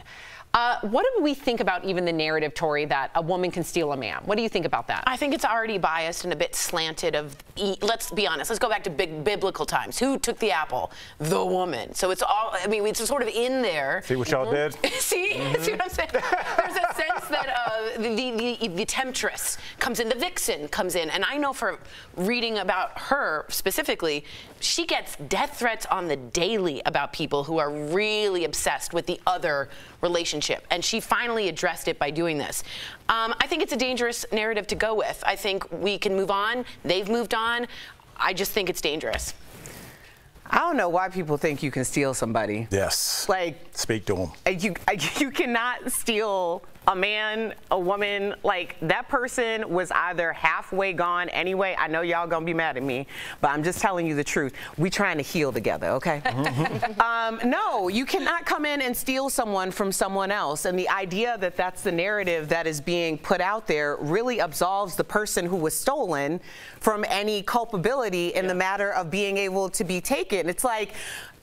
Uh, what do we think about even the narrative, Tori, that a woman can steal a man? What do you think about that? I think it's already biased and a bit slanted. Of e- let's be honest, let's go back to big biblical times. Who took the apple? The woman. So it's all. I mean, it's sort of in there. See what y'all did? See, see what I'm saying? There's a sense that uh, the, the the temptress comes in, the vixen comes in, and I know for reading about her specifically, she gets death threats on the daily about people who are really obsessed with the other relationship, and she finally addressed it by doing this. Um, I think it's a dangerous narrative to go with. I think we can move on. They've moved on. I just think it's dangerous. I don't know why people think you can steal somebody. Yes. Like Speak to him. Uh, you uh, you cannot steal a man, a woman. Like that person was either halfway gone anyway. I know y'all gonna be mad at me, but I'm just telling you the truth. We trying to heal together, okay? um, no, you cannot come in and steal someone from someone else. And the idea that that's the narrative that is being put out there really absolves the person who was stolen from any culpability in the matter of being able to be taken. It's like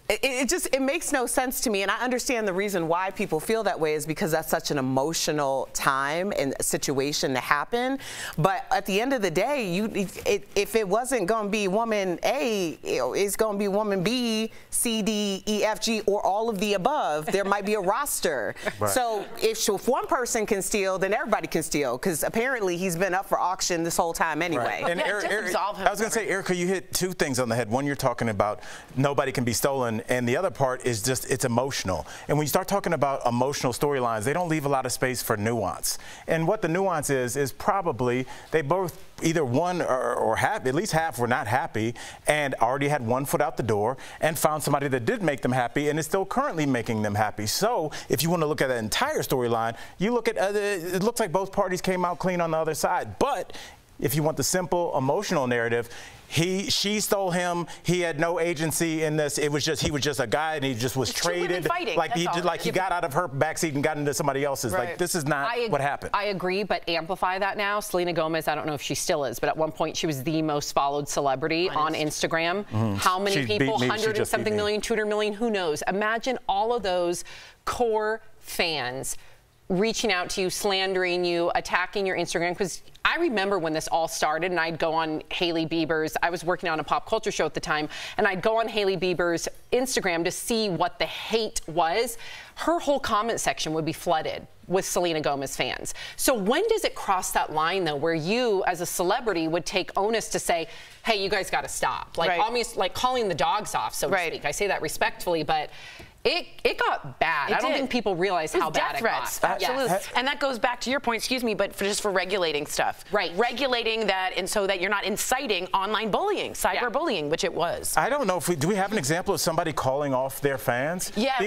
it, it just it makes no sense to me and i understand the reason why people feel that way is because that's such an emotional time and situation to happen. But at the end of the day you if it, if it wasn't going to be woman a it's going to be woman b c d e f g or all of the above. There might be a roster. Right. so if, so if one person can steal then everybody can steal because apparently he's been up for auction this whole time anyway. And Eric, Eric- I was going to say, Erica, you hit two things on the head. One, you're talking about nobody can be stolen, and the other part is just it's emotional. And when you start talking about emotional storylines, they don't leave a lot of space for nuance. And what the nuance is is probably they both either one or, or half, at least half, were not happy and already had one foot out the door and found somebody that did make them happy and is still currently making them happy. So if you want to look at that entire storyline, you look at other, it looks like both parties came out clean on the other side. But if you want the simple emotional narrative, he she stole him. He had no agency in this. It was just he was just a guy and he just was two women traded. fighting, like he did, all. like he got out of her backseat and got into somebody else's. Like this is not I ag- what happened. I agree, but amplify that now. Selena Gomez, I don't know if she still is, but at one point she was the most followed celebrity on Instagram. Mhm. How many She beat people? Hundred and just beat something me. million, 200 million, who knows? Imagine all of those core fans reaching out to you, slandering you, attacking your Instagram. Because I remember when this all started, and I'd go on Hailey Bieber's. I was working on a pop culture show at the time, and I'd go on Hailey Bieber's Instagram to see what the hate was. Her whole comment section would be flooded with Selena Gomez fans. So when does it cross that line though, where you as a celebrity would take onus to say, "Hey, you guys got to stop," like Right. almost like calling the dogs off, so to speak. I say that respectfully, but. It, it got bad. It I don't did. think people realize how bad death it threats. got. Absolutely. Yes. And that goes back to your point, excuse me, but for just for regulating stuff. Right. Regulating that and so that you're not inciting online bullying, cyberbullying, which it was. I don't know if we do we have an example of somebody calling off their fans. Yeah,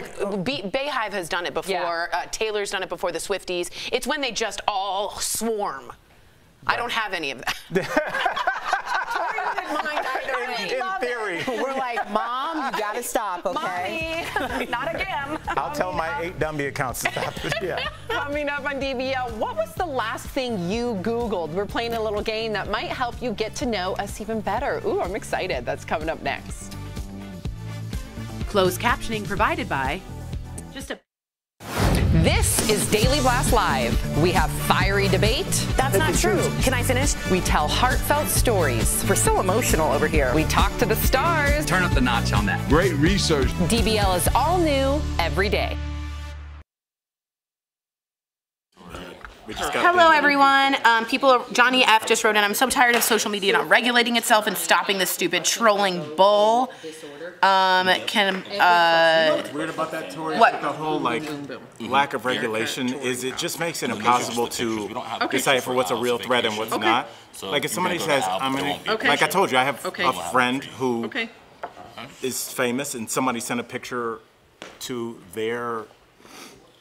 Be- BeyHive has done it before. Uh, Taylor's done it before. The Swifties. It's when they just all swarm. I don't have any of that. In theory. We're like, Mom, you gotta stop, okay? Mommy, not again. I'll tell my eight dummy accounts to stop. Yeah. Coming up on DBL, what was the last thing you Googled? We're playing a little game that might help you get to know us even better. Ooh, I'm excited. That's coming up next. Closed captioning provided by just a This is Daily Blast Live. We have fiery debate. That's not true. Can I finish? We tell heartfelt stories. We're so emotional over here. We talk to the stars. Turn up the notch on that. Great research. DBL is all new every day. Hello, everyone. Um, people, Johnny F just wrote in. I'm so tired of social media not regulating itself and stopping this stupid trolling bull. Um, can uh, What's weird about that, Tori? is What? that The whole like lack of regulation is it just makes it impossible to Okay. decipher what's a real threat and what's Okay. not. So like if somebody gotta go to says, "I'm gonna," Okay. like I told you, I have Okay. a friend who is Okay. famous, and somebody sent a picture to their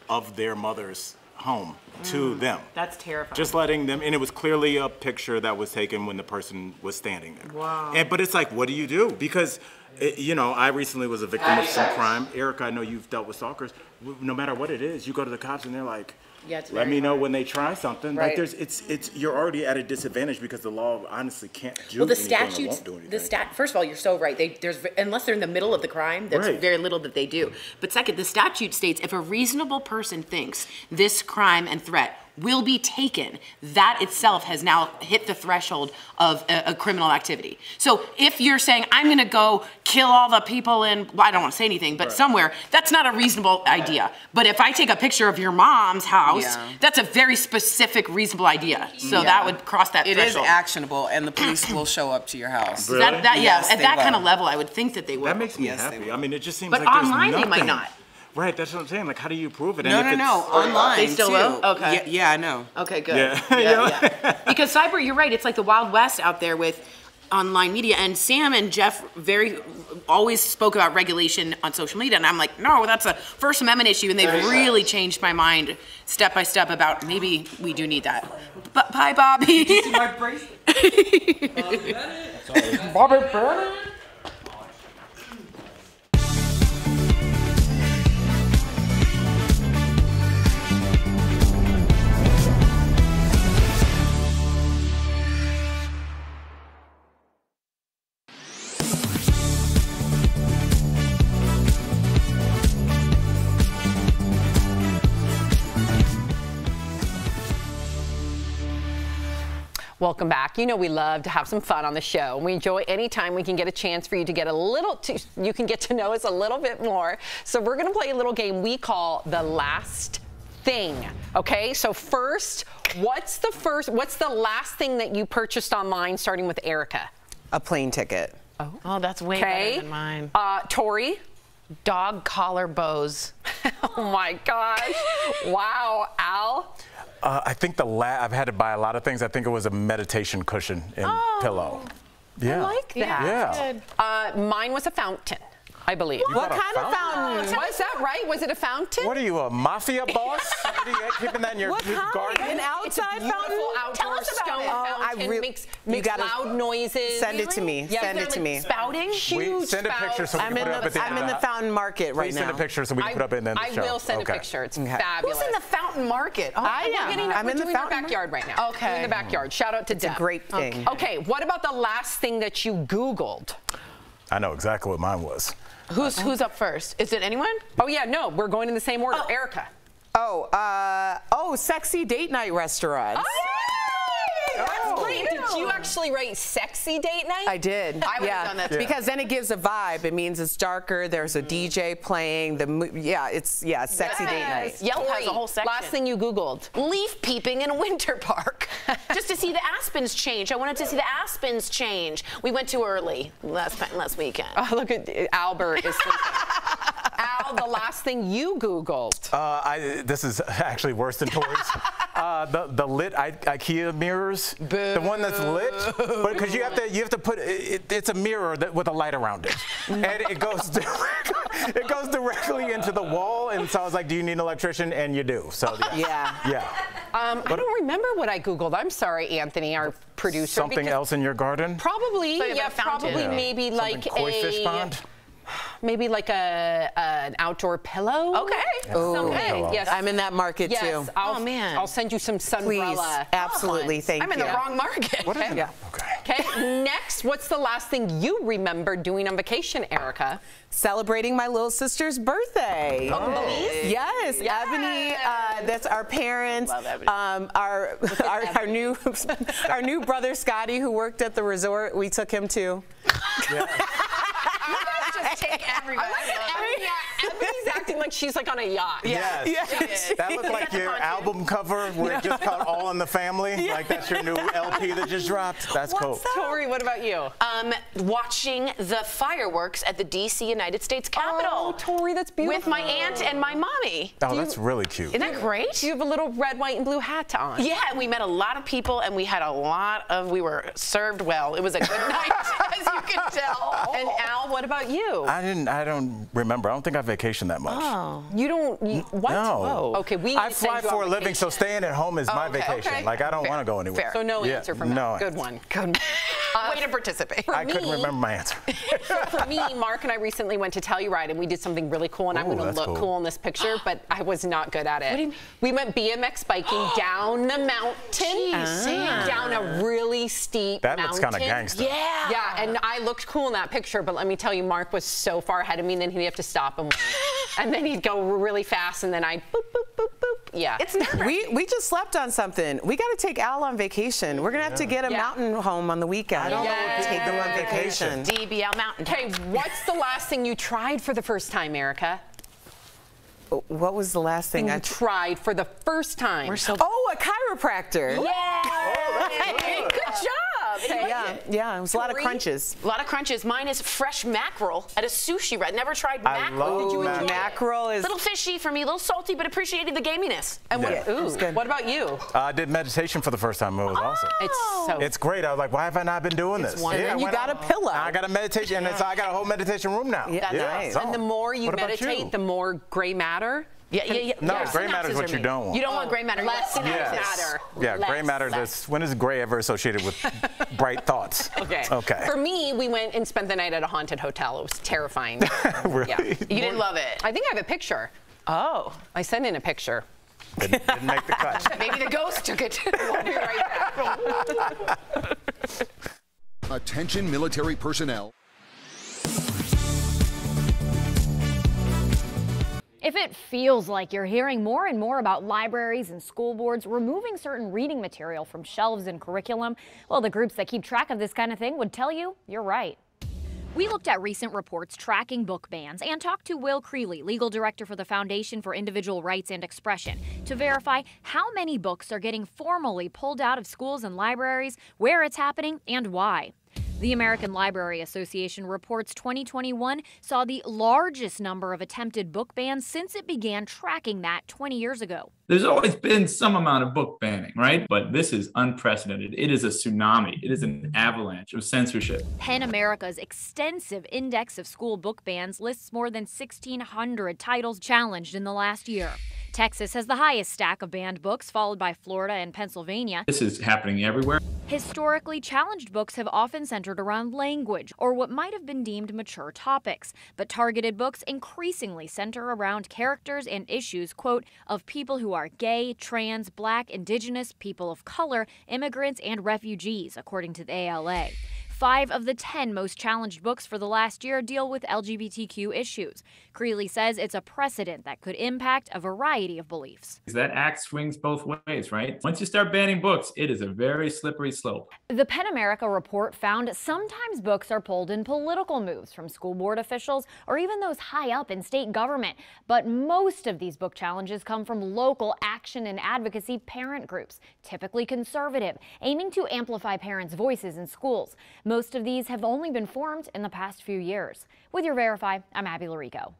of their mother's home mm. to them. That's terrifying. Just letting them, and it was clearly a picture that was taken when the person was standing there. Wow. And, but it's like, what do you do? Because, it, you know, I recently was a victim of some crime. Erica, I know you've dealt with stalkers. No matter what it is, you go to the cops and they're like, Yeah, it's let me know when they try something. Right. Like there's, it's, it's, you're already at a disadvantage because the law honestly can't do well, the anything or statutes, won't the stat. First of all, you're so right. They, there's unless they're in the middle of the crime, there's Right. very little that they do. But second, the statute states if a reasonable person thinks this crime and threat will be taken, that itself has now hit the threshold of a, a criminal activity. So if you're saying I'm going to go kill all the people in, well, I don't want to say anything, but somewhere, that's not a reasonable idea. But if I take a picture of your mom's house, Yeah. that's a very specific, reasonable idea. So Yeah. that would cross that It is threshold. actionable, and the police will show up to your house. That, that, yeah, Yes, at that will. kind of level, I would think that they would. That makes me happy. I mean, it just seems But like there's online they might not. Right, that's what I'm saying. Like, how do you prove it? No, and no, if no. Online. They still too. will? Okay. Yeah, yeah, I know. Okay, good. Yeah. yeah, yeah. because cyber, you're right. It's like the Wild West out there with online media. And Sam and Jeff very always spoke about regulation on social media, and I'm like, no, that's a First Amendment issue, and they've really changed my mind step by step about maybe we do need that. But bye, Bobby. Did you see my bracelet? Bobby Bennett. Welcome back. You know we love to have some fun on the show. We enjoy any time we can get a chance for you to get a little, to, you can get to know us a little bit more. So we're going to play a little game we call the last thing. Okay, so first, what's the first, what's the last thing that you purchased online starting with Erica? A plane ticket. Oh, oh that's way Okay. better than mine. Uh, Tori? Dog collar bows. oh my gosh. wow. Al? Uh, I think the la- I've had to buy a lot of things. I think it was a meditation cushion and pillow. Yeah. Oh, I like that. Yeah. Uh, mine was a fountain, I believe. You What got a kind of fountain? fountain? Was that right? Was it a fountain? What are you, a mafia boss? what are you keeping that in your What kind? garden? An It's a outside fountain? outdoor Tell us about stone it. Oh, I fountain. re- makes you makes gotta loud noises. Send it to me. Yeah, Send it to like me. Spouting. Huge send a picture so we I'm can in put it up the at the I'm end in the fountain market right Please now. send a picture so we can put it up at the end of the I will send Okay. a picture. It's Okay. fabulous. Who's in the fountain market? Oh, I we're am. I'm in the doing our fountain backyard right now. Okay. In the backyard. Shout out to It's a great thing. Okay, what about the last thing that you Googled? I know exactly what mine was. Who's who's up first? Is it anyone? Oh yeah, no, we're going in the same order. Erica. Oh, uh, oh, sexy date night restaurants. That's great. Did you actually write sexy date night? I did. I would've yeah. done that too. Because then it gives a vibe. It means it's darker. There's a DJ playing. The mo- yeah, it's yeah, sexy date night. Yelp has a whole section. Last thing you Googled. Leaf peeping in winter park. Just to see the aspens change. I wanted to see the aspens change. We went too early last last weekend. Oh, look at Albert is sleeping. Al, the last thing you Googled. Uh, I, this is actually worse than Tori's. Uh, the the lit I, IKEA mirrors, the one that's lit, but because you have to you have to put it, it's a mirror that, with a light around it, and it goes it goes directly into the wall. And so I was like, "Do you need an electrician?" And you do. So Yeah. yeah. Um, I don't remember what I Googled. I'm sorry, Anthony, our producer. Something else in your garden? Probably, Something yeah, about a fountain. probably Yeah. maybe Something like a fish pond? Maybe like a an outdoor pillow. Okay. Ooh. Okay. Yes. I'm in that market yes. too. I'll, Oh, man. I'll send you some Please, sunbrella. absolutely. Thank you. I'm in the wrong market. What is Okay. it? Yeah. Okay. Okay. Next, what's the last thing you remember doing on vacation, Erica? Celebrating my little sister's birthday. Yes, Yes. Ebony. Uh, that's our parents. Love Ebony. Um, our, our our new our new brother Scotty, who worked at the resort. We took him to. Just take everybody. Ebony, Ebony's acting like she's like on a yacht. Yes. Yes. That looked like your album cover where it just called All in the Family. Like that's your new LP that just dropped. That's cool. Tori, what about you? Um, watching the fireworks at the D.C. United States Capitol. Oh, Tori, that's beautiful. With my aunt and my mommy. Oh, that's really cute. Isn't that great? You have a little red, white, and blue hat on. Yeah, we met a lot of people and we had a lot of, we were served well. It was a good night, as you can tell. And Al, what about you? I didn't. I don't remember. I don't think I vacationed that much. Oh. You don't. You, what? No. Oh. Okay, we. I need to send fly for a living, so staying at home is Oh, my okay. vacation. Okay. Like I don't want to go anywhere. Fair. So no Yeah, answer from no that. Good one. Good. Way to participate. I couldn't remember my answer. so for me, Mark and I recently went to Telluride and we did something really cool, and I'm going to look cool. cool. in this picture, but I was not good at it. What do you mean? We went BMX biking down the mountain, Jeez, ah. Sam. down a really steep That looks mountain. kinda gangster. Yeah. Yeah, and I looked cool in that picture, but let me tell you, Mark was so far ahead of me, and then he'd have to stop and wait. and then he'd go really fast, and then I boop, boop, boop, boop. Yeah. It's nerve We we just slept on something. We got to take Al on vacation. We're gonna have to get a Yeah. mountain home on the weekend. I don't know Yeah. Take them on vacation. DBL Mountain. Okay, what's the last thing you tried for the first time, Erica? What was the last thing Thing I you tried for the first time. So Oh, a chiropractor. Yay! Oh, good job. Hey, Yeah, yeah. It was a lot of crunches. A lot of crunches. Mine is fresh mackerel at a sushi restaurant. Never tried mackerel. I mackerel. love Did you enjoy it? Mackerel is little fishy for me, a little salty, but appreciated the gaminess. And what, Yeah. ooh, what about you? Uh, I did meditation for the first time. It was awesome. Oh. It's so. It's great. I was like, why have I not been doing It's this? wonderful. And you got not? a pillow. I got a meditation, and it's, I got a whole meditation room now. Yeah, nice. so- and the more you What meditate, you? the more gray matter. Yeah, yeah, yeah. No, yeah. gray matter is what you made. don't want. You don't want gray matter. You want Less synapses. matter. Yeah, gray Less, matter. less. This, when is gray ever associated with bright thoughts? Okay. Okay. For me, we went and spent the night at a haunted hotel. It was terrifying. really? Yeah. You didn't love it. I think I have a picture. Oh. I sent in a picture. Didn't, didn't make the cut. Maybe the ghost took it. We'll be right back. Attention military personnel. If it feels like you're hearing more and more about libraries and school boards removing certain reading material from shelves and curriculum, well, the groups that keep track of this kind of thing would tell you you're right. We looked at recent reports tracking book bans and talked to Will Creeley, legal director for the Foundation for Individual Rights and Expression, to verify how many books are getting formally pulled out of schools and libraries, where it's happening, and why. The American Library Association reports 2021 saw the largest number of attempted book bans since it began tracking that 20 years ago. There's always been some amount of book banning, right? But this is unprecedented. It is a tsunami. It is an avalanche of censorship. PEN America's extensive index of school book bans lists more than 1,600 titles challenged in the last year. Texas has the highest stack of banned books, followed by Florida and Pennsylvania. This is happening everywhere. Historically challenged books have often centered around language or what might have been deemed mature topics, but targeted books increasingly center around characters and issues, quote, of people who are gay, trans, black, indigenous, people of color, immigrants, and refugees, according to the ALA. Five of the 10 most challenged books for the last year deal with LGBTQ issues. Creeley says it's a precedent that could impact a variety of beliefs. That act swings both ways, right? Once you start banning books, it is a very slippery slope. The PEN America report found sometimes books are pulled in political moves from school board officials or even those high up in state government. But most of these book challenges come from local action and advocacy parent groups, typically conservative, aiming to amplify parents' voices in schools. Most of these have only been formed in the past few years. With your Verify, I'm Abby Llorico.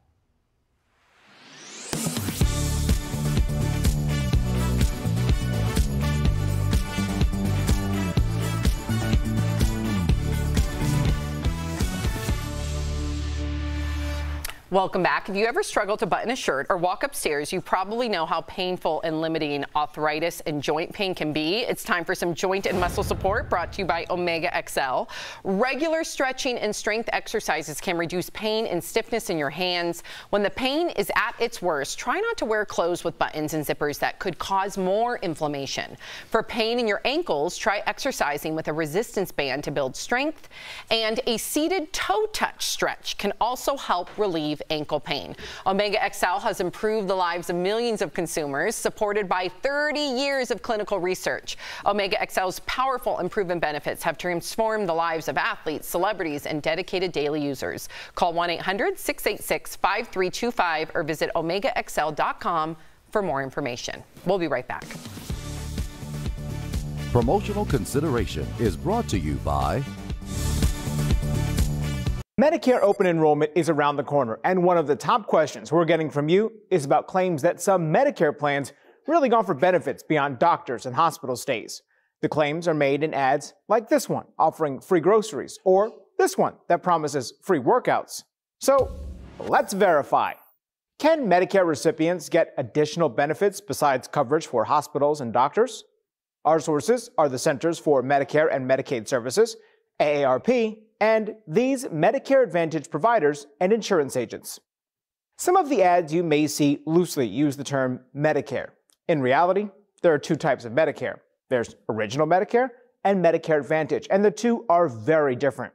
Welcome back. If you ever struggle to button a shirt or walk upstairs, you probably know how painful and limiting arthritis and joint pain can be. It's time for some joint and muscle support brought to you by Omega XL. Regular stretching and strength exercises can reduce pain and stiffness in your hands. When the pain is at its worst, try not to wear clothes with buttons and zippers that could cause more inflammation. For pain in your ankles, try exercising with a resistance band to build strength. And a seated toe touch stretch can also help relieve ankle pain. Omega XL has improved the lives of millions of consumers, supported by 30 years of clinical research. Omega XL's powerful and proven benefits have transformed the lives of athletes, celebrities, and dedicated daily users. Call 1 800 686 5325 or visit omegaxl.com for more information. We'll be right back. Promotional consideration is brought to you by Medicare open enrollment is around the corner, and one of the top questions we're getting from you is about claims that some Medicare plans really offer benefits beyond doctors and hospital stays. The claims are made in ads like this one, offering free groceries, or this one that promises free workouts. So let's verify. Can Medicare recipients get additional benefits besides coverage for hospitals and doctors? Our sources are the Centers for Medicare and Medicaid Services, AARP, and these Medicare Advantage providers and insurance agents. Some of the ads you may see loosely use the term Medicare. In reality, there are two types of Medicare there's Original Medicare and Medicare Advantage, and the two are very different.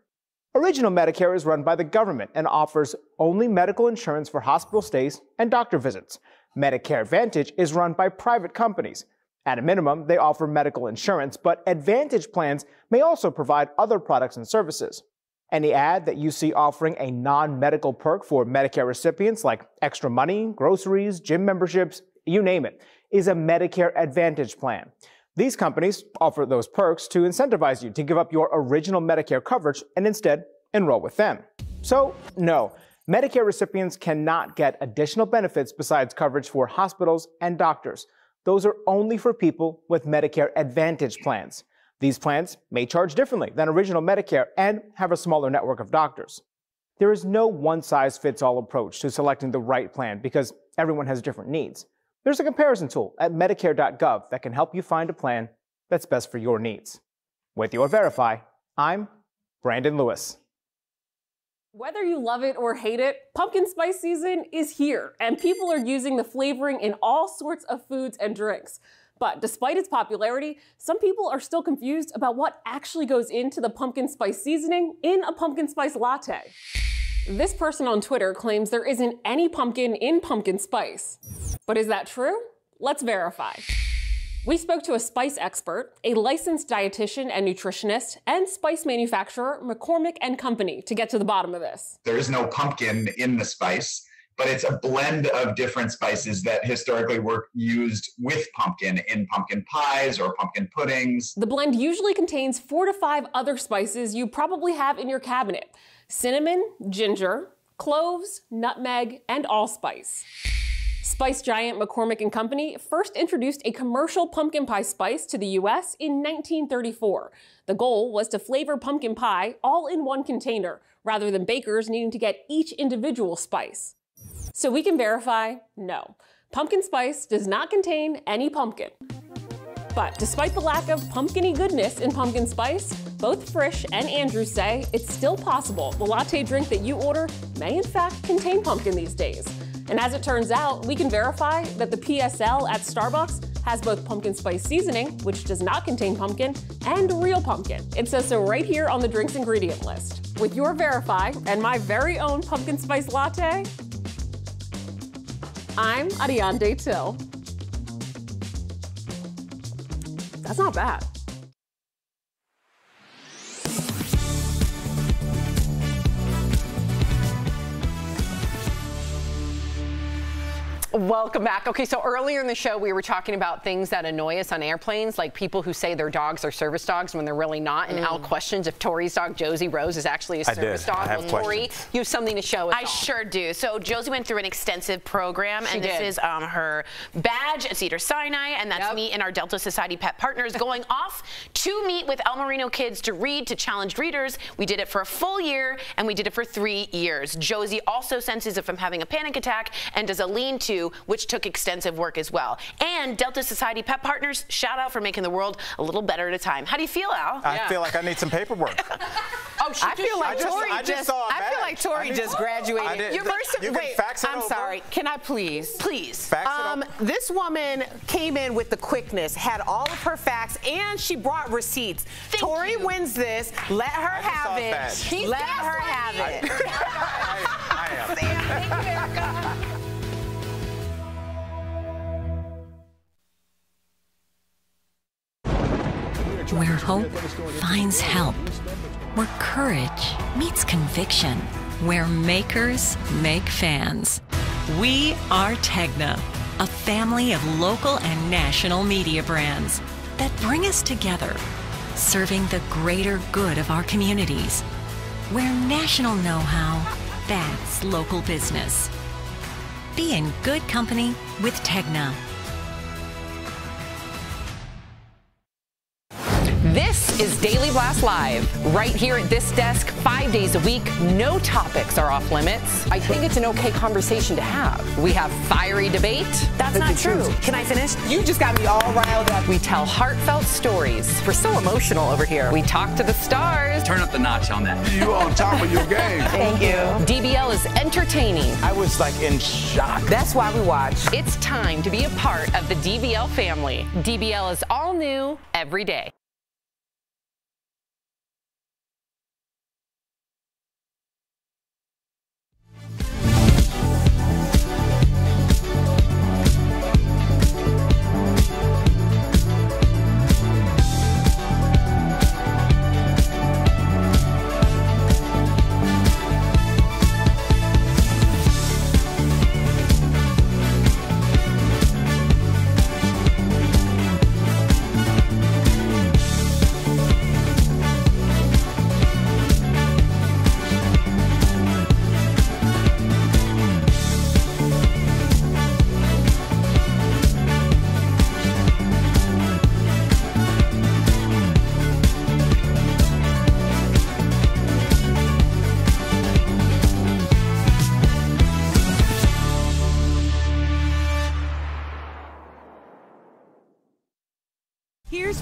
Original Medicare is run by the government and offers only medical insurance for hospital stays and doctor visits. Medicare Advantage is run by private companies. At a minimum, they offer medical insurance, but Advantage plans may also provide other products and services. Any ad that you see offering a non medical perk for Medicare recipients like extra money, groceries, gym memberships, you name it, is a Medicare Advantage plan. These companies offer those perks to incentivize you to give up your original Medicare coverage and instead enroll with them. So, no, Medicare recipients cannot get additional benefits besides coverage for hospitals and doctors. Those are only for people with Medicare Advantage plans. These plans may charge differently than original Medicare and have a smaller network of doctors. There is no one size fits all approach to selecting the right plan because everyone has different needs. There's a comparison tool at Medicare.gov that can help you find a plan that's best for your needs. With your Verify, I'm Brandon Lewis. Whether you love it or hate it, pumpkin spice season is here, and people are using the flavoring in all sorts of foods and drinks. But despite its popularity, some people are still confused about what actually goes into the pumpkin spice seasoning in a pumpkin spice latte. This person on Twitter claims there isn't any pumpkin in pumpkin spice. But is that true? Let's verify. We spoke to a spice expert, a licensed dietitian and nutritionist, and spice manufacturer McCormick and Company to get to the bottom of this. There is no pumpkin in the spice, but it's a blend of different spices that historically were used with pumpkin in pumpkin pies or pumpkin puddings. The blend usually contains four to five other spices you probably have in your cabinet cinnamon, ginger, cloves, nutmeg, and allspice. Spice giant McCormick and Company first introduced a commercial pumpkin pie spice to the US in 1934. The goal was to flavor pumpkin pie all in one container, rather than bakers needing to get each individual spice. So we can verify, no. Pumpkin spice does not contain any pumpkin. But despite the lack of pumpkiny goodness in pumpkin spice, both Frisch and Andrew say it's still possible the latte drink that you order may in fact contain pumpkin these days. And as it turns out, we can verify that the PSL at Starbucks has both pumpkin spice seasoning, which does not contain pumpkin, and real pumpkin. It says so right here on the drink's ingredient list. With your Verify and my very own pumpkin spice latte, I'm Ariane Till. That's not bad. Welcome back. Okay, so earlier in the show, we were talking about things that annoy us on airplanes, like people who say their dogs are service dogs when they're really not. And Al questions if Tori's dog, Josie Rose, is actually a I did. service dog. I have well, Tori, questions. you have something to show us. I all. sure do. So Josie went through an extensive program, She and this did. is um, her badge at Cedar Sinai, and that's me and our Delta Society pet partners going off to meet with El Marino kids to read to challenged readers. We did it for a full year, and we did it for three years. Josie also senses if I'm having a panic attack and does a lean-to, which took extensive work as well. And Delta Society pet partners, shout out for making the world a little better at a time. How do you feel, Al? I feel like I need some paperwork. oh, I feel like I just- Tori I just saw a I feel like Tori just graduated. I did- You're very You can wait, fax it I'm over? sorry. Can I please? Please. Fax it Um, this woman came in with the quickness, had all of her facts, and she brought receipts. Tori wins this. Let her just have it. badge. Let her have it. I am. Where hope finds help. Where courage meets conviction. Where makers make fans. We are Tegna, a family of local and national media brands that bring us together, serving the greater good of our communities. Where national know how, that's local business. Be in good company with Tegna. This is Daily Blast Live, right here at this desk, five days a week. No topics are off limits. I think it's an okay conversation to have. We have fiery debate. That's not true. Can I finish? You just got me all riled up. We tell heartfelt stories. We're so emotional over here. We talk to the stars. Turn up the notch on that. You on top of your game. Thank you. DBL is entertaining. I was like in shock. That's why we watch. It's time to be a part of the DBL family. DBL is all new every day.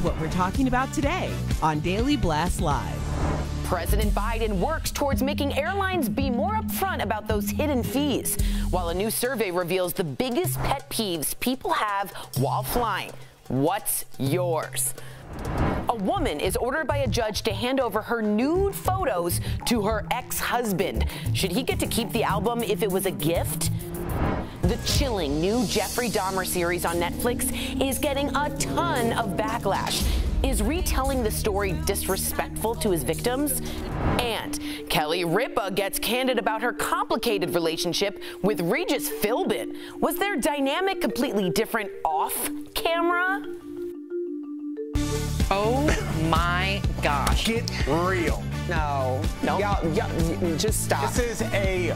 What we're talking about today on Daily Blast Live. President Biden works towards making airlines be more upfront about those hidden fees, while a new survey reveals the biggest pet peeves people have while flying. What's yours? A woman is ordered by a judge to hand over her nude photos to her ex husband. Should he get to keep the album if it was a gift? The chilling new Jeffrey Dahmer series on Netflix is getting a ton of backlash. Is retelling the story disrespectful to his victims? And Kelly Ripa gets candid about her complicated relationship with Regis Philbin. Was their dynamic completely different off camera? Oh my gosh. Get real. No. No. Y'all, y'all, just stop. This is a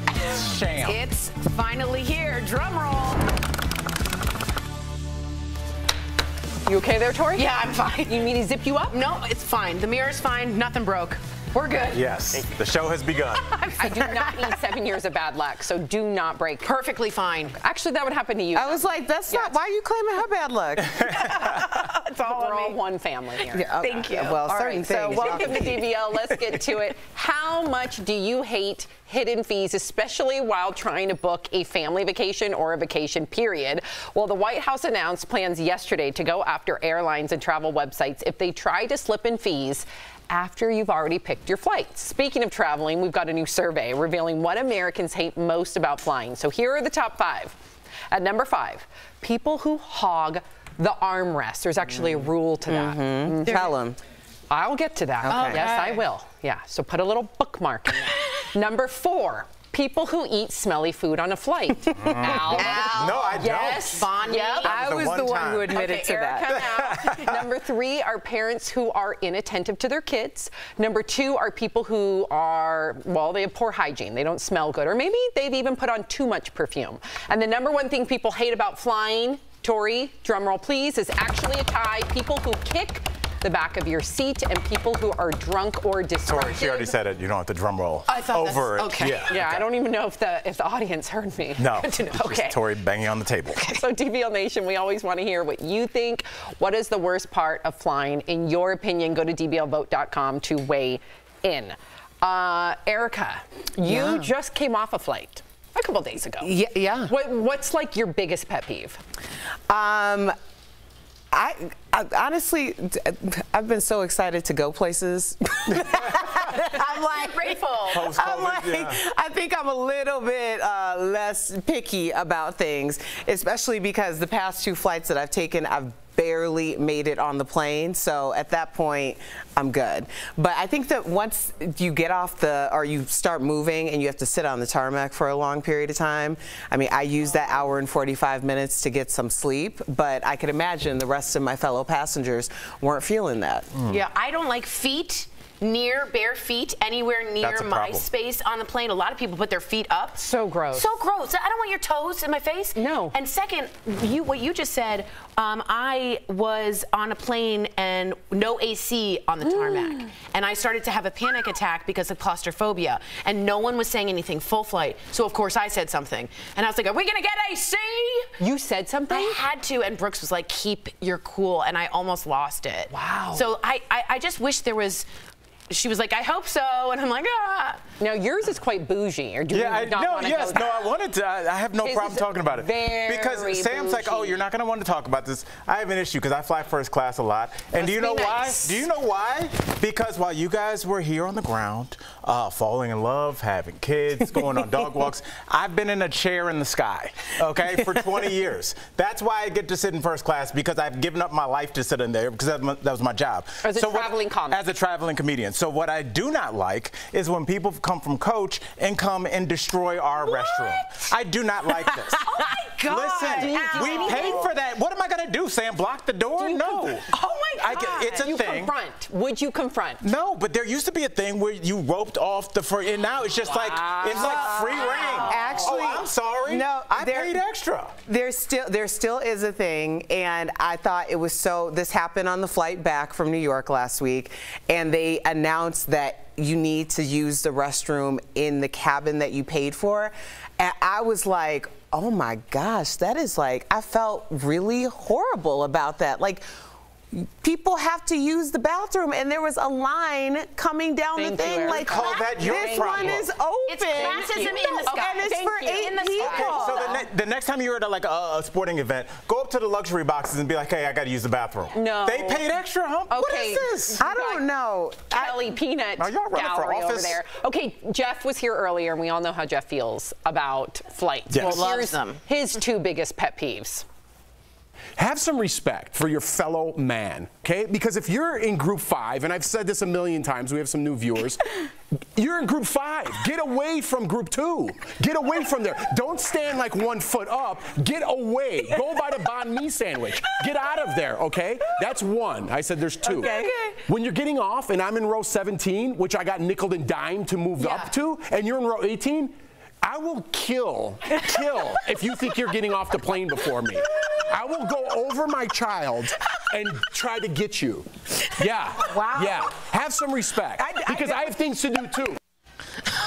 sham. It's finally here. Drum roll. You okay there, Tori? Yeah, I'm fine. You mean he zipped you up? No, it's fine. The mirror's fine. Nothing broke. We're good. Yes, the show has begun. I do not need seven years of bad luck, so do not break. Perfectly fine. Actually, that would happen to you. I was like, that's not. Why are you claiming her bad luck? it's all We're all one family here. Yeah, okay. Thank you. Well, All certain right, so things. welcome to DBL. Let's get to it. How much do you hate hidden fees, especially while trying to book a family vacation or a vacation period? Well, the White House announced plans yesterday to go after airlines and travel websites if they try to slip in fees after you've already picked your flight. Speaking of traveling, we've got a new survey revealing what Americans hate most about flying. So here are the top five. At number five, people who hog the armrest. There's actually a rule to that. Mhm. Tell them. I'll get to that. Okay. Yes, I will. Yeah, so put a little bookmark in there. Number four, people who eat smelly food on a flight. Mm. Al. No, I don't. Yes. Bonnie. Yep. That was the one who admitted Okay, to Erica that. Number three are parents who are inattentive to their kids. Number two are people who are, well, they have poor hygiene. They don't smell good. Or maybe they've even put on too much perfume. And the number one thing people hate about flying, Tori, drumroll please, is actually a tie. People who kick the back of your seat and people who are drunk or distracted. Sorry, she already said it. You don't have to drum roll I thought that's- over it. okay. Yeah. Yeah, I don't even know if the if the audience heard me. No. Good to know. Okay. Tori banging on the table. So DBL Nation, we always want to hear what you think. What is the worst part of flying? In your opinion, go to dblvote.com to weigh in. Uh, Erica, you Yeah. just came off a flight a couple days ago. Yeah, yeah. What, what's like your biggest pet peeve? Um, I, I honestly, d- I've been so excited to go places. I'm like Grateful. I'm like, I think I'm a little bit uh, less picky about things, especially because the past two flights that I've taken, I've barely made it on the plane. So at that point, I'm good. But I think that once you get off the, or you start moving and you have to sit on the tarmac for a long period of time, I mean, I use that hour and 45 minutes to get some sleep, but I could imagine the rest of my fellow passengers weren't feeling that. Mm. Yeah, I don't like feet near bare feet anywhere near That's my problem. space on the plane. A lot of people put their feet up. So gross. So gross. I don't want your toes in my face. No. And second, you what you just said. Um, I was on a plane and no AC on the tarmac, and I started to have a panic attack because of claustrophobia, and no one was saying anything full flight. So of course I said something, and I was like, "Are we gonna get AC?" You said something. I had to, and Brooks was like, "Keep your cool," and I almost lost it. Wow. So I, I, I just wish there was. She was like, "I hope so," and I'm like, "Ah." Now yours is quite bougie, or do Yeah, I, you not no, want to yes, go no, I wanted to. I, I have no His problem talking about it very because Sam's like, "Oh, you're not going to want to talk about this." I have an issue because I fly first class a lot, and do you know Must be why? Do you know why? Because while you guys were here on the ground, uh, falling in love, having kids, going on dog walks, I've been in a chair in the sky, okay, for 20 years. That's why I get to sit in first class because I've given up my life to sit in there because that, was- that was my job. As a So what- traveling comic. As a traveling comedian. So what I do not like is when people come from Coach and come and destroy our restroom. I do not like this. Oh my God! Listen, Al. we paid for that. What am I gonna do, Sam? Block the door? No. Oh my God! get- it's a you thing. confront. Would you confront? No, but there used to be a thing where you roped off the free, and now it's just like it's like free rein. Oh, Actually, oh, I'm sorry. No, I there- paid extra. There still there still is a thing, and I thought it was so. This happened on the flight back from New York last week, and they announced that you need to use the restroom in the cabin that you paid for, and I was like, oh my gosh, that is like I felt really horrible about that, like. People have to use the bathroom, and there was a line coming down Thank the thing. Erica. like Call that your this problem. one is open. It's classism in the sky. and it's Thank for you. eight In the sky. people. So the, ne- the next time you're at a, like a, a sporting event, go up to the luxury boxes and be like, "Hey, I got to use the bathroom." No. They paid extra, huh? What Okay. is this? I don't know. I- Kelly Peanut Are y'all running for Gallery over office? there. Okay, Jeff was here earlier, and we all know how Jeff feels about flights. Yes. Well, Loves them. his two biggest pet peeves. Have some respect for your fellow man, okay? Because if you're in group five, and I've said this a million times, we have some new viewers, you're in group five. Get away from group two. Get away from there. Don't stand like one foot up. Get away. Go by the banh mi sandwich. Get out of there, okay? That's one. I said there's two. Okay. When you're getting off, and I'm in row 17, which I got nickel and dime to move up to, and you're in row 18, I will kill, kill if you think you're getting off the plane before me. I will go over my child and try to get you. Yeah. Wow. Yeah. Have some respect I- I- because I have things to do too.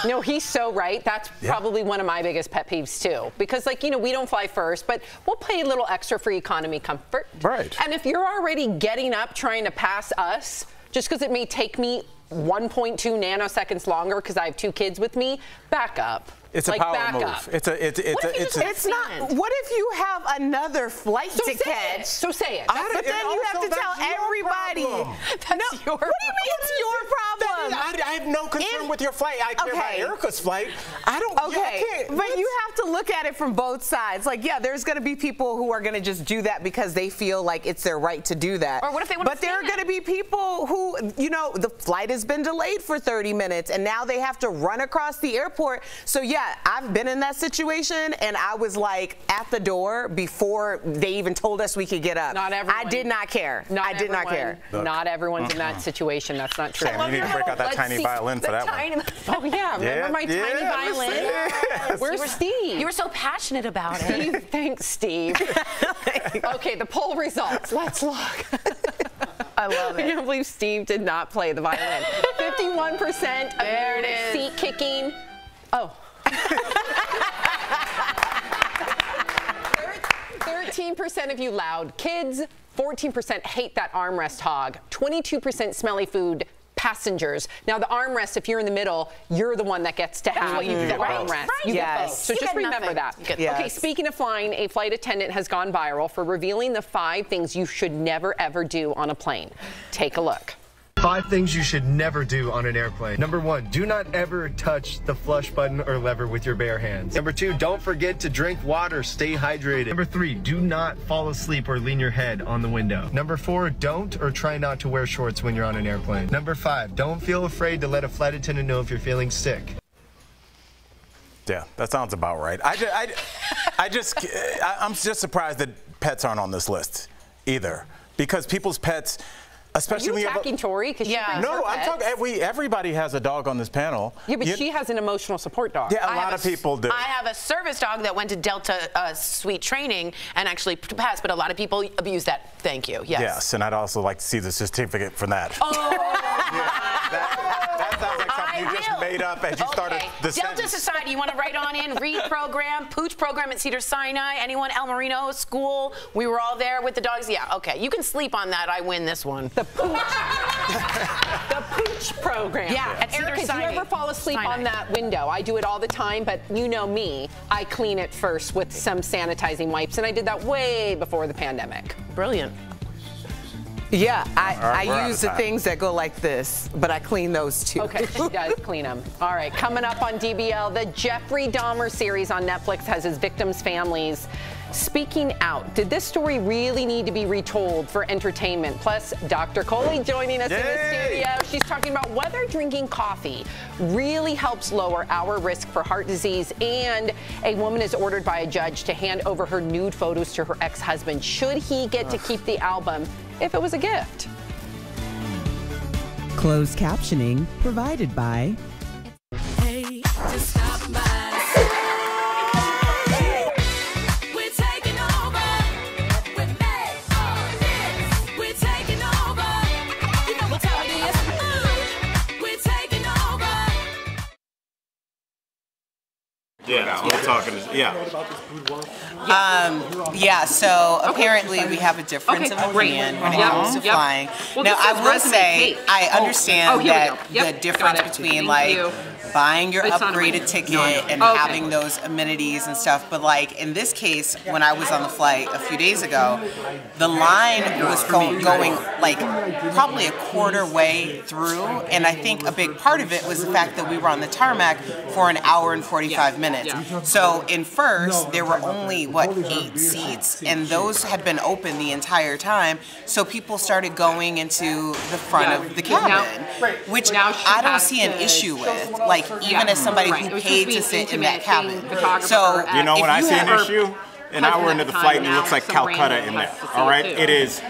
No, he's so right. That's probably one of my biggest pet peeves too. Because like, you know, we don't fly first, but we'll pay a little extra for economy comfort. Right. And if you're already getting up trying to pass us, just because it may take me 1.2 nanoseconds longer because I have two kids with me, back up. It's like, a power back move. It's a it's it's a it's a, It's not. What if you have another flight So to catch? it. So say it. I- But then you have to tell everybody. problem. That's no, your What do you mean it's your problem? I, I have no concern If- with your flight. I care Okay. about Erica's flight. I don't. Okay, I can't- but you have to look at it from both sides. Like, yeah, there's going to be people who are going to just do that because they feel like it's their right to do that. Or what if they wanna But there are going to be people who, you know, the flight has been delayed for 30 minutes and now they have to run across the airport. So yeah, I've been in that situation and I was like at the door before they even told us we could get up. Not everyone. I did not care. Not I did not everyone- care. Not everyone's in that mm-hmm. situation. That's not true. Sam, you need to break out that tiny see- violin for the that one. Oh yeah, remember Yeah, my yeah, tiny violin? yes. Where's You were- Steve? You were so passionate about it. Steve, thanks, Steve. okay, the poll results. Let's look. I love it. I it. can't believe Steve did not play the violin. 51% of There it is. seat kicking. Oh. 13% of you loud kids, 14% hate that armrest hog, 22% smelly food passengers. Now the armrest, if you're in the middle, you're the one that gets to have what you the both. armrest. Right. You Yes. So You just remember nothing. that. Yes. Okay, speaking of flying, a flight attendant has gone viral for revealing the five things you should never ever do on a plane. Take a look. Five things you should never do on an airplane. Number one, do not ever touch the flush button or lever with your bare hands. Number two, don't forget to drink water, stay hydrated. Number three, do not fall asleep or lean your head on the window. Number four, don't or try not to wear shorts when you're on an airplane. Number five, don't feel afraid to let a flight attendant know if you're feeling sick. Yeah, that sounds about right. I just, I, I just, I, I'm just surprised that pets aren't on this list either, because people's pets. Especially Are when you you have a- attacking Tori? Because yeah. No, I'm talking. We everybody has a dog on this panel. Yeah, but You- she has an emotional support dog. Yeah, a I lot of a s- people do. I have a service dog that went to Delta uh, Suite training and actually passed, but a lot of people abuse that. Thank you. Yes. Yes, and I'd also like to see the certificate for that. that sounds like something you just made up as you started the Delta sentence. Society, you want to write on in? Read program, Pooch program at Cedar Sinai. Anyone? El Marino School. We were all there with the dogs. Yeah, okay. You can sleep on that. I win this one. The Pooch the pooch program. Yeah, at Cedar Erica, do you ever fall asleep Sinai. on that window? I do it all the time, but you know me. I clean it first with some sanitizing wipes, and I did that way before the pandemic. Brilliant. Yeah, I, All right, I use the things that go like this, but I clean those too. Okay, she does clean them. All right, coming up on DBL, the Jeffrey Dahmer series on Netflix has his victims' families speaking out. Did this story really need to be retold for entertainment? Plus, Dr. Coley joining us in the studio. She's talking about whether drinking coffee really helps lower our risk for heart disease. And a woman is ordered by a judge to hand over her nude photos to her ex husband. Should he get to keep the album if it was a gift? Closed captioning provided by Hey, Yeah, we're talking. Yeah. Um, yeah, so apparently we have a difference Okay, of great. opinion when it comes to yep. flying. Well, now, I says will say, page. I Oh. understand Oh, here that the difference between Thank like you. Buying your It's upgraded ticket No, and Okay. having those amenities and stuff, but like in this case, when I was on the flight a few days ago, the line was go- going like probably a quarter way through, and I think a big part of it was the fact that we were on the tarmac for an hour and 45 minutes. So in first, there were only what eight seats, and those had been open the entire time. So people started going into the front of the Now- cabin, which Now I don't see an issue with. Like even Yeah. as somebody Right. Who paid to to sit in that cabin. So You know when I see an issue? An husband hour into the the flight and it looks like Calcutta in there. has to see All it right, too. it is,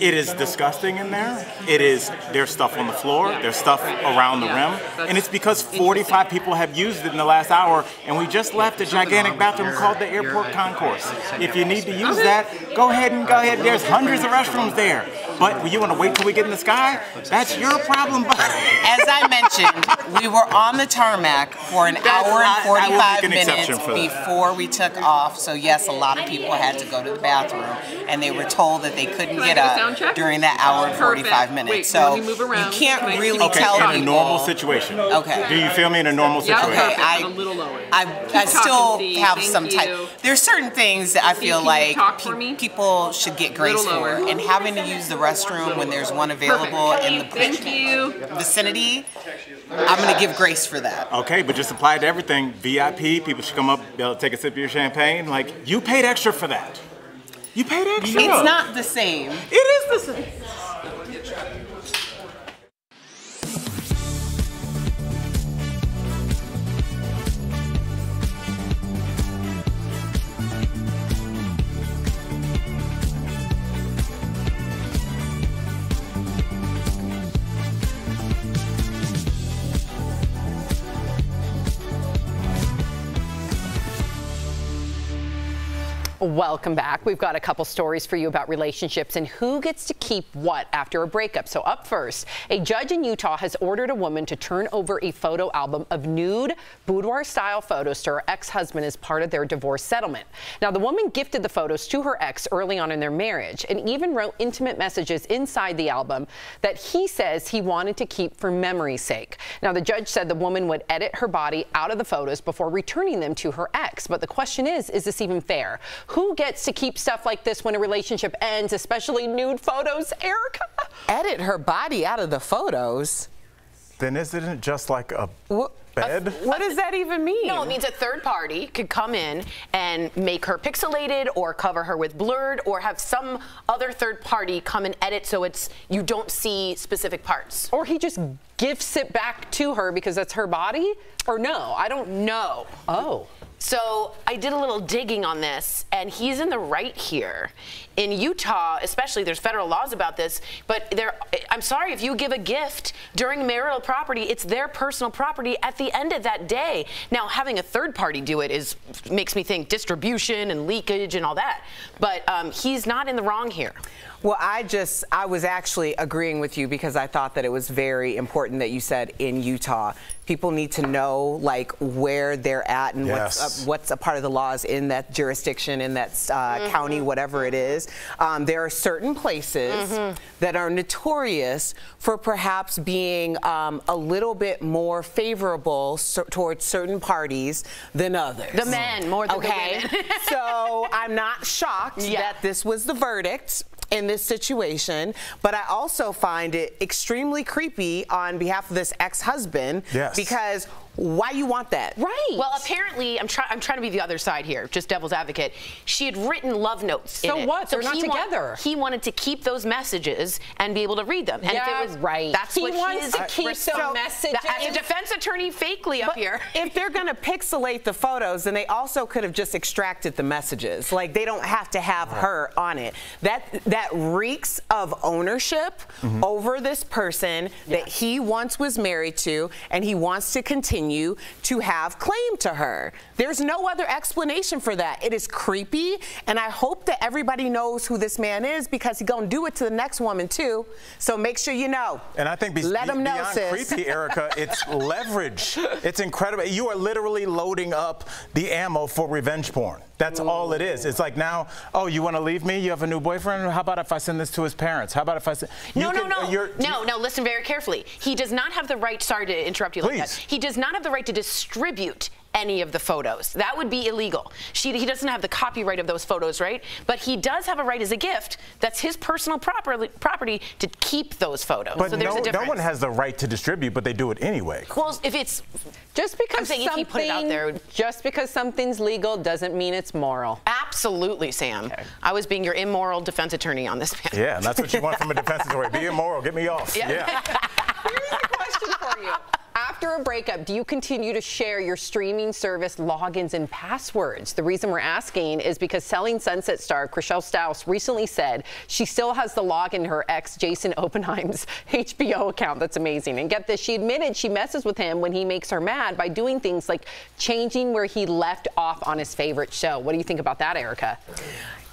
it is disgusting in there. It is. There's stuff on the floor. There's stuff around the rim, and it's because 45 people have used it in the last hour, and we just left a gigantic bathroom called the airport concourse. If you need to use that, go ahead and go ahead. There's hundreds of restrooms there. But you want to wait till we get in the sky? That's your problem. But as I mentioned, we were on the tarmac for an That's- hour and 45 an minutes exception for that. before we took off. So yes, a lot of people had to go to the bathroom, and they were told that they couldn't get do a sound check? during that hour and Perfect. 45 minutes. Wait, so let me move around. you can't Can really keep Okay, tell in a people. normal situation. Okay. Do you feel me in a normal Okay, situation? I, a little lower. I, I talking, still Steve. have Thank some type. you. There's certain things that I Steve, feel can like pe- people should get grace for, and having to use the restroom when there's one available in the Thank you. vicinity. I'm gonna give grace for that. Okay, but just apply it to everything. VIP, people should come up, they'll take a sip of your champagne. Like, you paid extra for that. You paid extra. It's not the same. It is the same. Welcome back. We've got a couple stories for you about relationships and who gets to keep what after a breakup. So, up first, a judge in Utah has ordered a woman to turn over a photo album of nude, boudoir style photos to her ex husband as part of their divorce settlement. Now, the woman gifted the photos to her ex early on in their marriage and even wrote intimate messages inside the album that he says he wanted to keep for memory's sake. Now, the judge said the woman would edit her body out of the photos before returning them to her ex. But the question is, is this even fair? Who gets to keep stuff like this when a relationship ends, especially nude photos, Erica? Edit her body out of the photos. Then isn't it just like a bed? What does that even mean? No, it means a third party could come in and make her pixelated or cover her with blurred or have some other third party come and edit so it's you don't see specific parts. Or he just gifts it back to her because that's her body? Or no? I don't know. Oh. So I did a little digging on this, and he's in the right here. In Utah, especially, there's federal laws about this, but there, I'm sorry, if you give a gift during marital property, it's their personal property at the end of that day. Now, having a third party do it is makes me think distribution and leakage and all that, but um, he's not in the wrong here. Well, I just, I was actually agreeing with you because I thought that it was very important that you said in Utah. People need to know like where they're at and Yes. what's, uh, what's a part of the laws in that jurisdiction, in that uh, Mm-hmm. county, whatever it is. Um, there are certain places Mm-hmm. that are notorious for perhaps being um, a little bit more favorable cer- towards certain parties than others. The men more than the okay? women. so I'm not shocked Yeah. that this was the verdict in this situation, but I also find it extremely creepy on behalf of this ex-husband Yes. because why you want that? Right. Well, apparently, I'm trying. I'm trying to be the other side here, just devil's advocate. She had written love notes. So in it. what? They're not he wa- together. he wanted to keep those messages and be able to read them. And Yeah, if it was right. that's He what wants his to keep risk- the so- messages. As a defense attorney, fakely up But here. If they're going to pixelate the photos, then they also could have just extracted the messages. Like they don't have to have her on it. That that reeks of ownership mm-hmm. over this person that he once was married to, and he wants to continue to have claim to her. There's no other explanation for that. It is creepy, and I hope that everybody knows who this man is because he's gonna do it to the next woman too. So make sure you know. And I think be- let them know, beyond sis. creepy, Erica, it's leverage. It's incredible. You are literally loading up the ammo for revenge porn. That's all it is. It's like now, oh, you want to leave me? You have a new boyfriend? How about if I send this to his parents? How about if I send? No, you no, can- no, you're- no, no. Listen very carefully. He does not have the right. Sorry to interrupt you like that. Please. He does not have the right to distribute any of the photos. That would be illegal. She, he doesn't have the copyright of those photos, right? But he does have a right as a gift. That's his personal proper, property to keep those photos. But so there's no, a no one has the right to distribute, but they do it anyway. well, if it's Just because I'm saying if something, he put it out there, just because something's legal doesn't mean it's moral. absolutely, Sam. I was being your immoral defense attorney on this panel. Yeah, and that's what you want from a defense attorney. Be immoral, get me off. Yeah. yeah. Question for you. After a breakup, do you continue to share your streaming service logins and passwords? The reason we're asking is because Selling Sunset star Chrishell Stause recently said she still has the login to her ex Jason Oppenheim's HBO account. That's amazing. And get this, she admitted she messes with him when he makes her mad by doing things like changing where he left off on his favorite show. What do you think about that, Erica?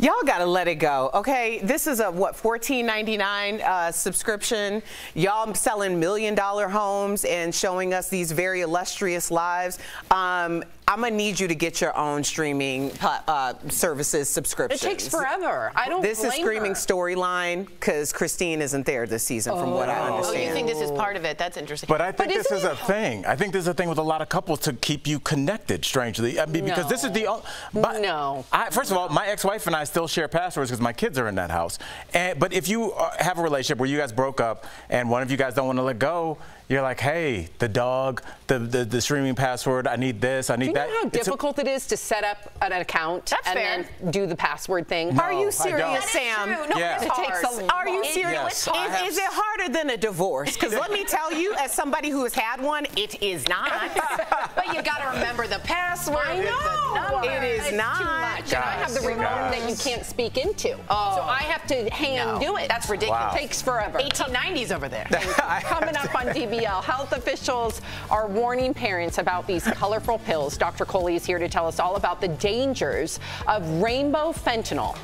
Y'all gotta let it go, okay? This is a what $14.99 uh, subscription. Y'all selling million dollar homes and showing us these very illustrious lives. Um, I'm gonna need you to get your own streaming uh, services subscription. It takes forever. I don't This is blame streaming her. storyline because Christine isn't there this season, from what I understand. Oh, you think this is part of it? That's interesting. But I think this isn't it a thing. I think this is a thing with a lot of couples to keep you connected, strangely. I mean, because this is the only. No. I, first of all, my ex-wife and I still share passwords because my kids are in that house. And, but if you uh, have a relationship where you guys broke up and one of you guys don't want to let go, you're like, hey, the dog, the, the, the streaming password, I need this, I need Do you that. know how It's a- difficult it is to set up an account That's and fair. then do the password thing? Are you serious. Sam? That is true. No, Yeah. It takes hard. a Are you serious? Yes, I have- is, is it harder than a divorce? Because let me tell you, as somebody who has had one, it is not. but you got to remember the password. I know. It is It's not. too much. And I have the remote guys. that you can't speak into. Oh. So I have to hand No, do it. That's ridiculous. Wow. Takes forever. 1890s over there. Coming up on DBL, health officials are warning parents about these colorful pills. Dr. Coley is here to tell us all about the dangers of rainbow fentanyl.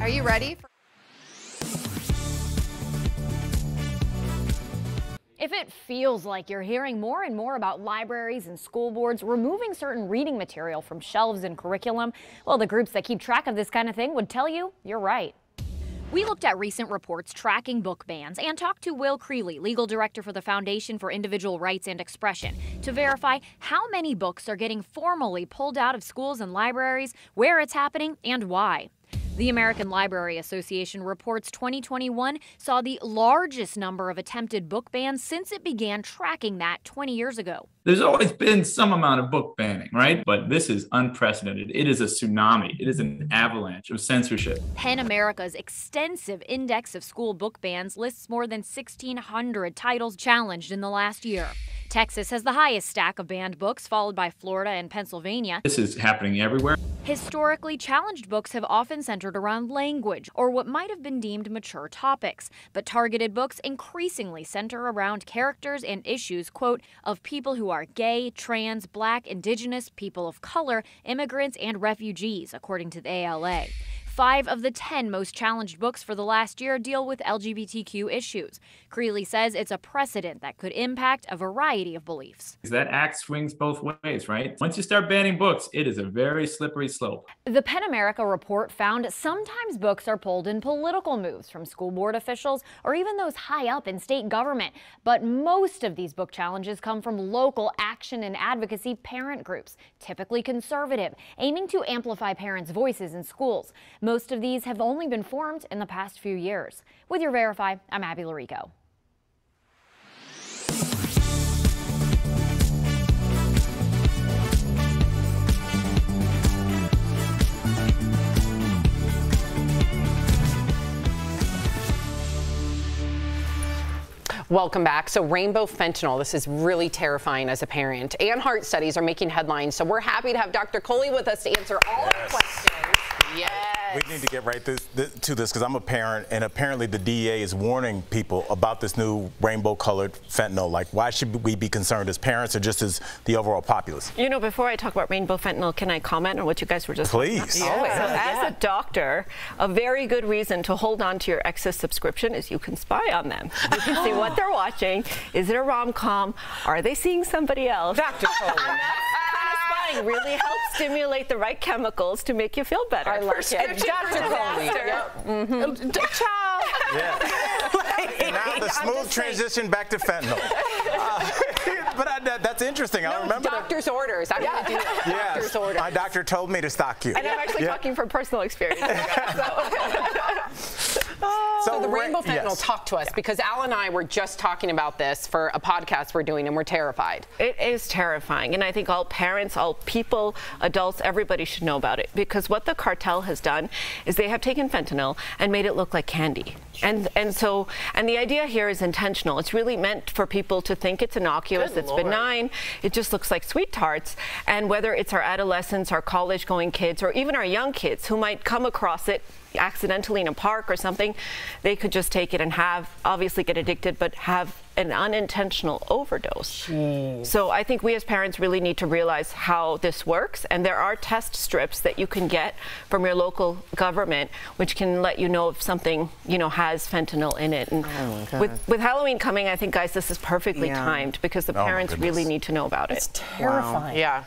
Are you ready? For- If it feels like you're hearing more and more about libraries and school boards removing certain reading material from shelves and curriculum, well, the groups that keep track of this kind of thing would tell you you're right. We looked at recent reports tracking book bans and talked to Will Creeley, legal director for the Foundation for Individual Rights and Expression, to verify how many books are getting formally pulled out of schools and libraries, where it's happening, and why. The American Library Association reports 2021 saw the largest number of attempted book bans since it began tracking that 20 years ago. There's always been some amount of book banning, right? But this is unprecedented. It is a tsunami. It is an avalanche of censorship. PEN America's extensive index of school book bans lists more than 1,600 titles challenged in the last year. Texas has the highest stack of banned books, followed by Florida and Pennsylvania. This is happening everywhere. Historically challenged books have often centered around language or what might have been deemed mature topics, but targeted books increasingly center around characters and issues, quote, of people who are gay, trans, black, indigenous, people of color, immigrants, and refugees, according to the ALA. Five of the 10 most challenged books for the last year deal with LGBTQ issues. Creeley says it's a precedent that could impact a variety of beliefs. That axe swings both ways, right? Once you start banning books, it is a very slippery slope. The PEN America report found sometimes books are pulled in political moves from school board officials or even those high up in state government. But most of these book challenges come from local action and advocacy parent groups, typically conservative, aiming to amplify parents' voices in schools. Most of these have only been formed in the past few years. With your Verify, I'm Abby Llorico. Welcome back. So, rainbow fentanyl, this is really terrifying as a parent. And heart studies are making headlines. So, we're happy to have Dr. Coley with us to answer all of the questions. Yes. We need to get right this, this, to this because I'm a parent, and apparently the DEA is warning people about this new rainbow-colored fentanyl. Like, why should we be concerned as parents or just as the overall populace? You know, before I talk about rainbow fentanyl, can I comment on what you guys were just Please. talking about? Yeah. As a doctor, a very good reason to hold on to your ex's subscription is you can spy on them. You can see what they're watching. Is it a rom-com? Are they seeing somebody else? Dr. Coley. spying really helps stimulate the right chemicals to make you feel better. I like it. Prescription Dr. for Coley. disaster. Yep. Mhm. Ciao. And now the smooth transition back to fentanyl. Uh, but I, that, that's interesting. I No, remember that. doctor's orders. I'm going to do it. Yes, Doctor's orders. my doctor told me to stock you. And I'm actually Yeah. talking from personal experience. So, Oh. the rainbow fentanyl, yes. talk to us because Al and I were just talking about this for a podcast we're doing, and we're terrified. It is terrifying, and I think all parents, all people, adults, everybody should know about it because what the cartel has done is they have taken fentanyl and made it look like candy. And and so and the idea here is intentional. It's really meant for people to think it's innocuous, Good it's Lord. benign, it just looks like SweeTarts. And whether it's our adolescents, our college-going kids, or even our young kids who might come across it accidentally in a park or something, they could just take it and have obviously get addicted, but have an unintentional overdose. So I think we as parents really need to realize how this works. And there are test strips that you can get from your local government, which can let you know if something, you know, has fentanyl in it. And God. with, with Halloween coming, I think, guys, this is perfectly Yeah. timed because the Oh, parents really need to know about it. It's Wow. Yeah.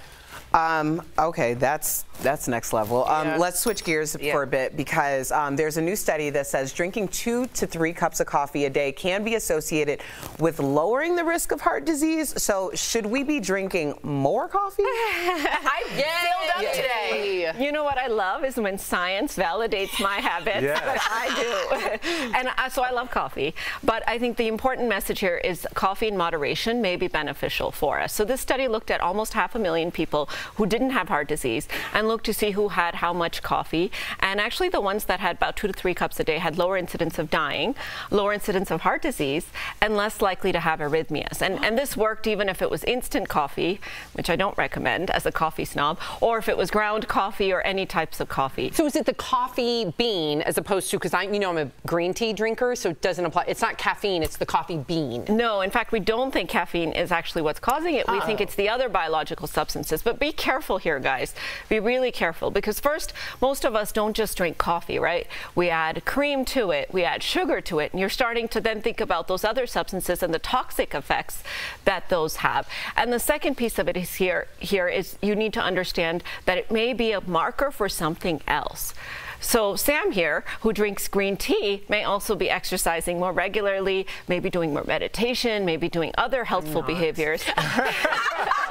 Um, okay, that's that's next level. Um, Yeah. Let's switch gears for a bit because um, there's a new study that says drinking two to three cups of coffee a day can be associated with lowering the risk of heart disease. So should we be drinking more coffee? I filled up today. You know what I love is when science validates my habits. Yes. But I do. and I, so I love coffee. But I think the important message here is coffee in moderation may be beneficial for us. So this study looked at almost half a million people who didn't have heart disease and looked to see who had how much coffee. And actually the ones that had about two to three cups a day had lower incidence of dying, lower incidence of heart disease, and less likely to have arrhythmias. And, and this worked even if it was instant coffee, which I don't recommend as a coffee snob, or if it was ground coffee or any types of coffee. So is it the coffee bean as opposed to because I, you know, I'm a green tea drinker, so it doesn't apply. It's not caffeine; it's the coffee bean. No, in fact, we don't think caffeine is actually what's causing it. We oh. think Oh. it's the other biological substances. But be careful here, guys. Be really careful because first, most of us don't just drink coffee, right? We add cream to it, we add sugar to it, and you're starting to then think about those other substances and the toxic effects that those have. And the second piece of it is here here is you need to understand that it may be a marker for something else. So Sam here, who drinks green tea, may also be exercising more regularly, maybe doing more meditation, maybe doing other healthful behaviors.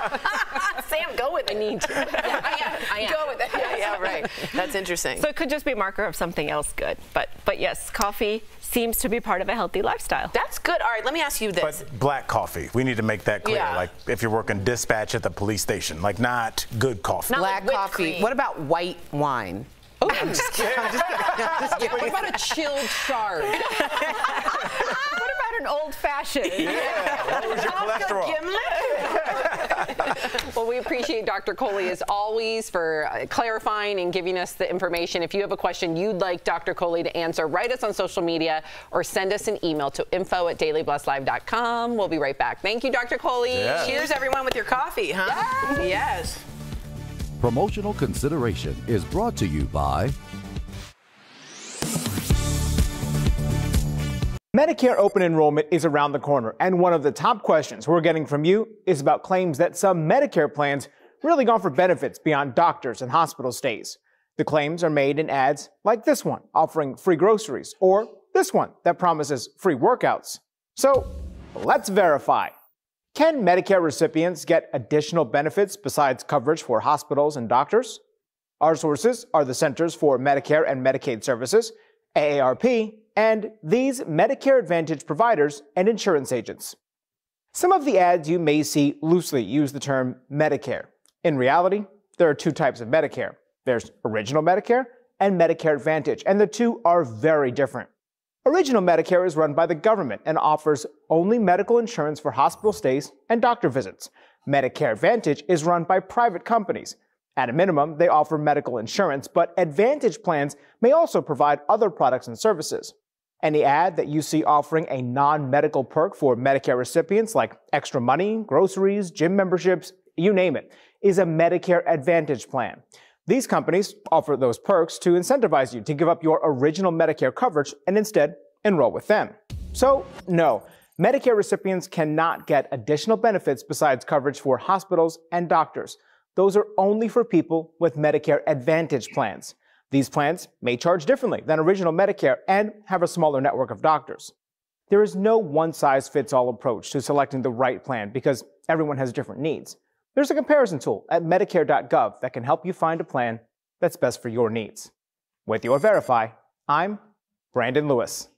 Sam, go with it. I need to. I am. I am. Go with it. Yeah, yeah, right. That's interesting. So it could just be a marker of something else good. But but yes, coffee seems to be part of a healthy lifestyle. That's good. All right, let me ask you this. But black coffee, we need to make that clear. Yeah. Like if you're working dispatch at the police station, like not good coffee. Black coffee. What about white wine? I'm just kidding. I'm just kidding. I'm just kidding. What about a chilled chard? what about an old fashioned. Yeah. What was your cholesterol? well, we appreciate Dr. Coley as always for uh, clarifying and giving us the information. If you have a question you'd like Dr. Coley to answer, write us on social media or send us an email to info at dailyblastlive.com. We'll be right back. Thank you, Dr. Coley. Yeah. Cheers, everyone, with your coffee, huh? Yes. Promotional consideration is brought to you by Medicare open enrollment is around the corner, and one of the top questions we're getting from you is about claims that some Medicare plans really offer benefits beyond doctors and hospital stays. The claims are made in ads like this one, offering free groceries, or this one that promises free workouts. So let's verify. Can Medicare recipients get additional benefits besides coverage for hospitals and doctors? Our sources are the Centers for Medicare and Medicaid Services, AARP, and these Medicare Advantage providers and insurance agents. Some of the ads you may see loosely use the term Medicare. In reality, there are two types of Medicare. There's Original Medicare and Medicare Advantage, and the two are very different. Original Medicare is run by the government and offers only medical insurance for hospital stays and doctor visits. Medicare Advantage is run by private companies. At a minimum, they offer medical insurance, but Advantage plans may also provide other products and services. Any ad that you see offering a non medical perk for Medicare recipients, like extra money, groceries, gym memberships, you name it, is a Medicare Advantage plan. These companies offer those perks to incentivize you to give up your original Medicare coverage and instead enroll with them. So, no, Medicare recipients cannot get additional benefits besides coverage for hospitals and doctors. Those are only for people with Medicare Advantage plans. These plans may charge differently than original Medicare and have a smaller network of doctors. There is no one size fits all approach to selecting the right plan because everyone has different needs. There's a comparison tool at Medicare.gov that can help you find a plan that's best for your needs. With your Verify, I'm Brandon Lewis.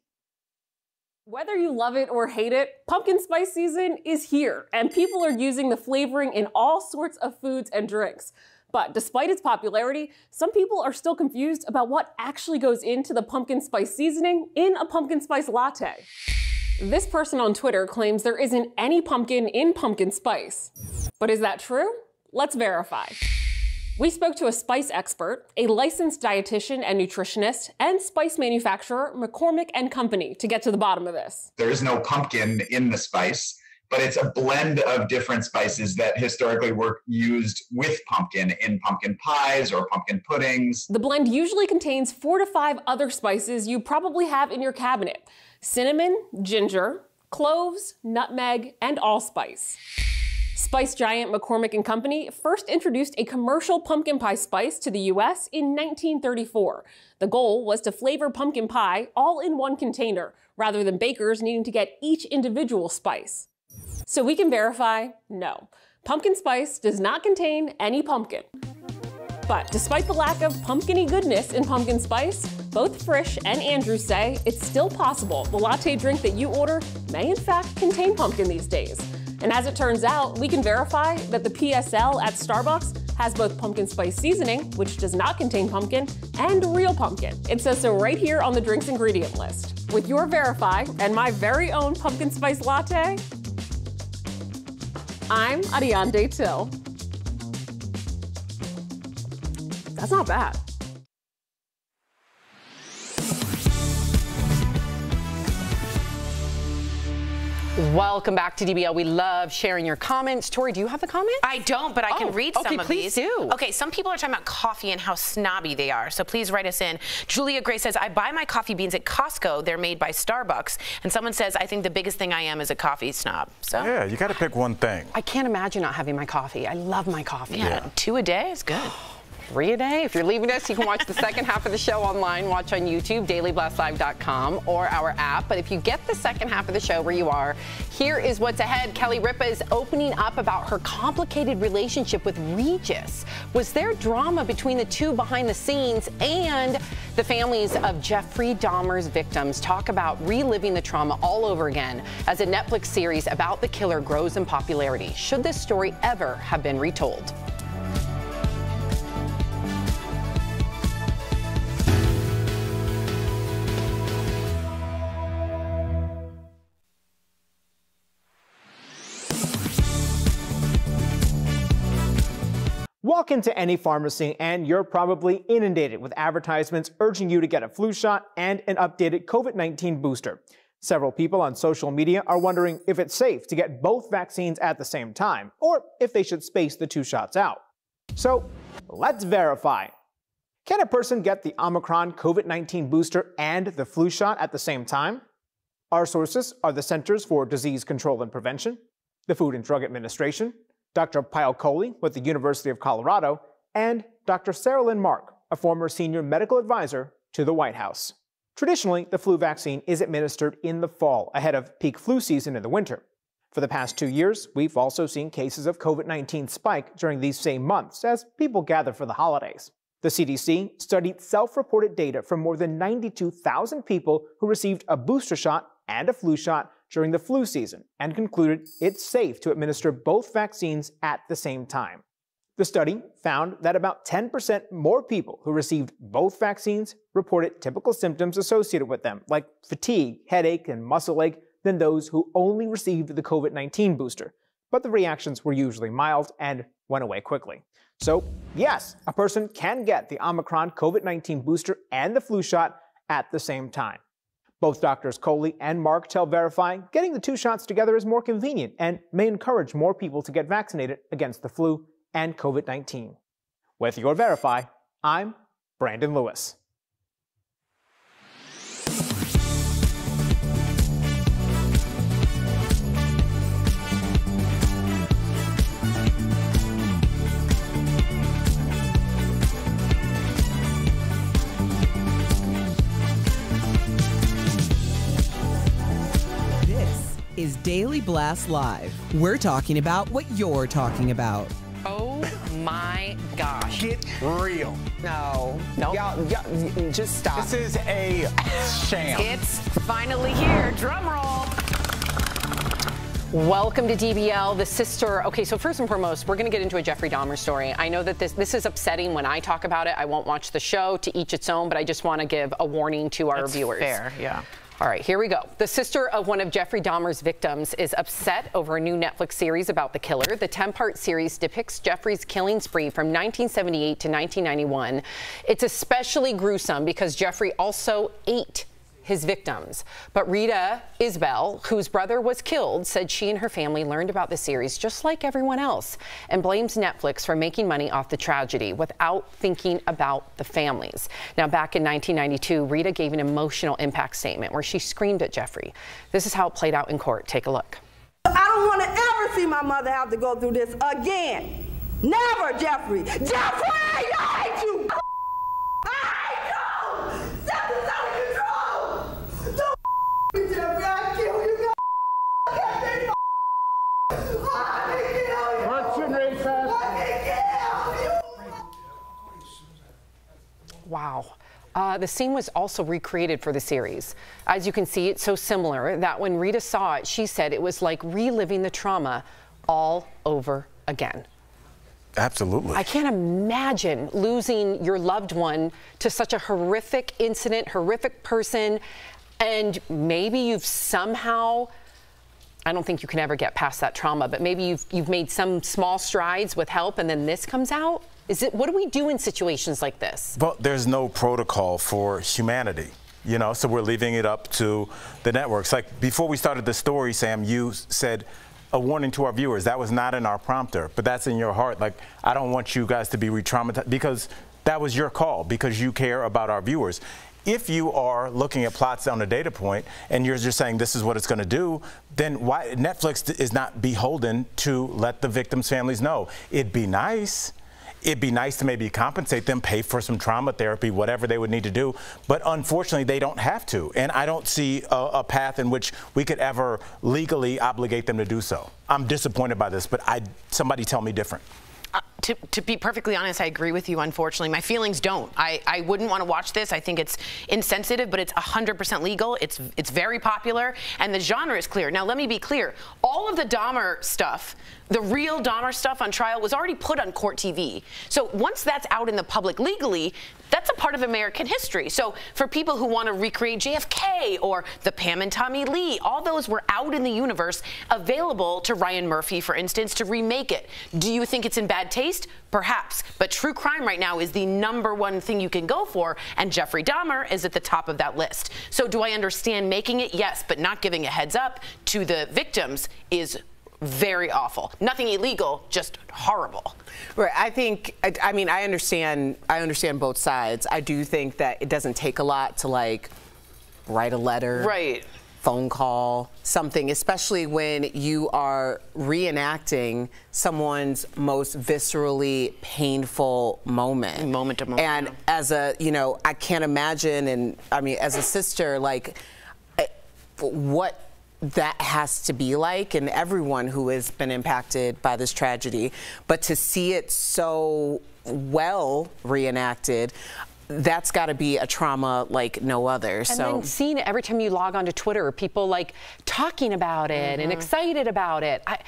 Whether you love it or hate it, pumpkin spice season is here, and people are using the flavoring in all sorts of foods and drinks. But despite its popularity, some people are still confused about what actually goes into the pumpkin spice seasoning in a pumpkin spice latte. This person on Twitter claims there isn't any pumpkin in pumpkin spice. But is that true? Let's verify. We spoke to a spice expert, a licensed dietitian and nutritionist, and spice manufacturer McCormick and Company to get to the bottom of this. There is no pumpkin in the spice, but it's a blend of different spices that historically were used with pumpkin in pumpkin pies or pumpkin puddings. The blend usually contains four to five other spices you probably have in your cabinet cinnamon, ginger, cloves, nutmeg, and allspice. Spice giant McCormick Company first introduced a commercial pumpkin pie spice to the US in 1934. The goal was to flavor pumpkin pie all in one container, rather than bakers needing to get each individual spice. So we can verify, no. Pumpkin spice does not contain any pumpkin. But despite the lack of pumpkiny goodness in pumpkin spice, both Frisch and Andrew say it's still possible the latte drink that you order may in fact contain pumpkin these days. And as it turns out, we can verify that the PSL at Starbucks has both pumpkin spice seasoning, which does not contain pumpkin, and real pumpkin. It says so right here on the drink's ingredient list. With your Verify and my very own pumpkin spice latte, I'm Ariane Till. That's not bad. Welcome back to DBL. We love sharing your comments. Tori, do you have the comment? I don't, but I can Oh, read okay, some of please these. do. Okay, some people are talking about coffee and how snobby they are. So please write us in. Julia Gray says, I buy my coffee beans at Costco. They're made by Starbucks. And someone says, I think the biggest thing I am is a coffee snob. So Yeah, you got to pick one thing. I can't imagine not having my coffee. I love my coffee. yeah, two a day is good. Three a day. If you're leaving us, you can watch the second half of the show online. Watch on YouTube, dailyblastlive.com, or our app. But if you get the second half of the show where you are, here is what's ahead. Kelly Ripa is opening up about her complicated relationship with Regis. Was there drama between the two behind the scenes? And the families of Jeffrey Dahmer's victims talk about reliving the trauma all over again as a Netflix series about the killer grows in popularity. Should this story ever have been retold? Walk into any pharmacy and you're probably inundated with advertisements urging you to get a flu shot and an updated COVID 19 booster. Several people on social media are wondering if it's safe to get both vaccines at the same time, or if they should space the two shots out. So let's verify. Can a person get the Omicron COVID 19 booster and the flu shot at the same time? Our sources are the Centers for Disease Control and Prevention, the Food and Drug Administration, Dr. Payal Kohli with the University of Colorado, and Dr. Sarah Lynn Mark, a former senior medical advisor to the White House. Traditionally, the flu vaccine is administered in the fall, ahead of peak flu season in the winter. For the past two years, we've also seen cases of COVID 19 spike during these same months as people gather for the holidays. The CDC studied self reported data from more than 92,000 people who received a booster shot and a flu shot during the flu season and concluded it's safe to administer both vaccines at the same time. The study found that about 10% more people who received both vaccines reported typical symptoms associated with them, like fatigue, headache, and muscle ache, than those who only received the COVID 19 booster. But the reactions were usually mild and went away quickly. So, yes, a person can get the Omicron COVID 19 booster and the flu shot at the same time. Both doctors Kohli and Mark tell Verify getting the two shots together is more convenient and may encourage more people to get vaccinated against the flu and COVID 19. With your Verify, I'm Brandon Lewis. Is Daily Blast Live. We're talking about what you're talking about. Oh my gosh. Get real. No. No. Y'all, y'all, just stop. This is a sham. It's finally here. Drum roll. Welcome to DBL, the sister. Okay, so first and foremost, we're going to get into a Jeffrey Dahmer story. I know that this this is upsetting when I talk about it. I won't watch the show to each its own, but I just want to give a warning to our That's viewers. fair, yeah. All right, here we go. The sister of one of Jeffrey Dahmer's victims is upset over a new Netflix series about the killer. The 10 part series depicts Jeffrey's killing spree from 1978 to 1991. It's especially gruesome because Jeffrey also ate his victims. But Rita Isbell, whose brother was killed, said she and her family learned about the series just like everyone else and blames Netflix for making money off the tragedy without thinking about the families. Now, back in 1992, Rita gave an emotional impact statement where she screamed at Jeffrey. This is how it played out in court. Take a look. I don't want to ever see my mother have to go through this again. Never, Jeffrey. Jeffrey, I hate you. I hate you. Something's out of control. Don't me, Jeffrey. I kill you. I can't be I can kill you. Person rate fast. I can kill you. Wow. Uh, the scene was also recreated for the series. As you can see, it's so similar that when Rita saw it, she said it was like reliving the trauma all over again. Absolutely. I can't imagine losing your loved one to such a horrific incident, horrific person, and maybe you've somehow. I don't think you can ever get past that trauma, but maybe you've you've made some small strides with help, and then this comes out. Is it? What do we do in situations like this? Well, there's no protocol for humanity. You know, so we're leaving it up to the networks. Like before we started the story, Sam, you said a warning to our viewers. That was not in our prompter, but that's in your heart. Like, I don't want you guys to be re traumatized because that was your call because you care about our viewers. If you are looking at plots on a data point and you're just saying this is what it's going to do, then why Netflix is not beholden to let the victims' families know. It'd be nice it'd be nice to maybe compensate them, pay for some trauma therapy, whatever they would need to do. But unfortunately, they don't have to. And I don't see a, a, path in which we could ever legally obligate them to do so. I'm disappointed by this, but I somebody tell me different. To, to, be perfectly honest, I agree with you, unfortunately. My feelings don't. I, I wouldn't want to watch this. I think it's insensitive, but it's 100% legal. It's, it's very popular, and the genre is clear. Now, let me be clear. All of the Dahmer stuff, the real Dahmer stuff on trial, was already put on court TV. So once that's out in the public legally, That's a part of American history. So for people who want to recreate JFK or the Pam and Tommy Lee, all those were out in the universe, available to Ryan Murphy, for instance, to remake it. Do you think it's in bad taste? Perhaps. But true crime right now is the number one thing you can go for, and Jeffrey Dahmer is at the top of that list. So do I understand making it? Yes, but not giving a heads up to the victims is very awful. Nothing illegal, just horrible. Right. I think. I, I mean, I understand. I understand both sides. I do think that it doesn't take a lot to like write a letter. Right. Phone call, something, especially when you are reenacting someone's most viscerally painful moment. Moment to moment. And as a, you know, I can't imagine, and I mean, as a sister, like, what that has to be like and everyone who has been impacted by this tragedy but to see it so well reenacted that's got to be a trauma like no other And so then seeing it every time you log onto Twitter, people like talking about it and Mhm. excited about it. I,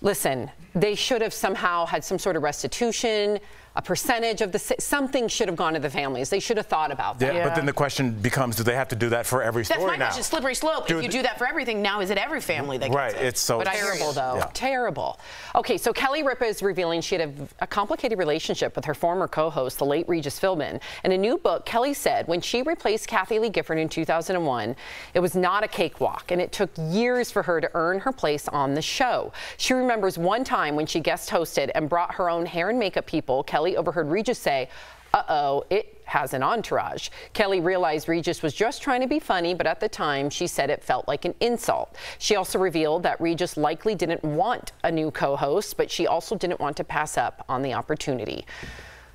listen, they should have somehow had some sort of restitution, a percentage of the something should have gone to the families. They should have thought about that. Yeah, that. but then the question becomes, do they have to do that for every That's story my now? question. Slippery slope. Do if you do that for everything, now is it every family that gets Right, it? it's so- But terrible though. Yeah. Terrible. Okay, so Kelly Ripa is revealing she had a, a complicated relationship with her former co-host, the late Regis Philbin. In a new book, Kelly said when she replaced Kathie Lee Gifford in 2001, it was not a cakewalk, and it took years for her to earn her place on the show. She remembers one time when she guest hosted and brought her own hair and makeup people. Kelly overheard Regis say. Uh-oh, it has an entourage. Kelly realized Regis was just trying to be funny, but at the time she said it felt like an insult. She also revealed that Regis likely didn't want a new co-host, but she also didn't want to pass up on the opportunity.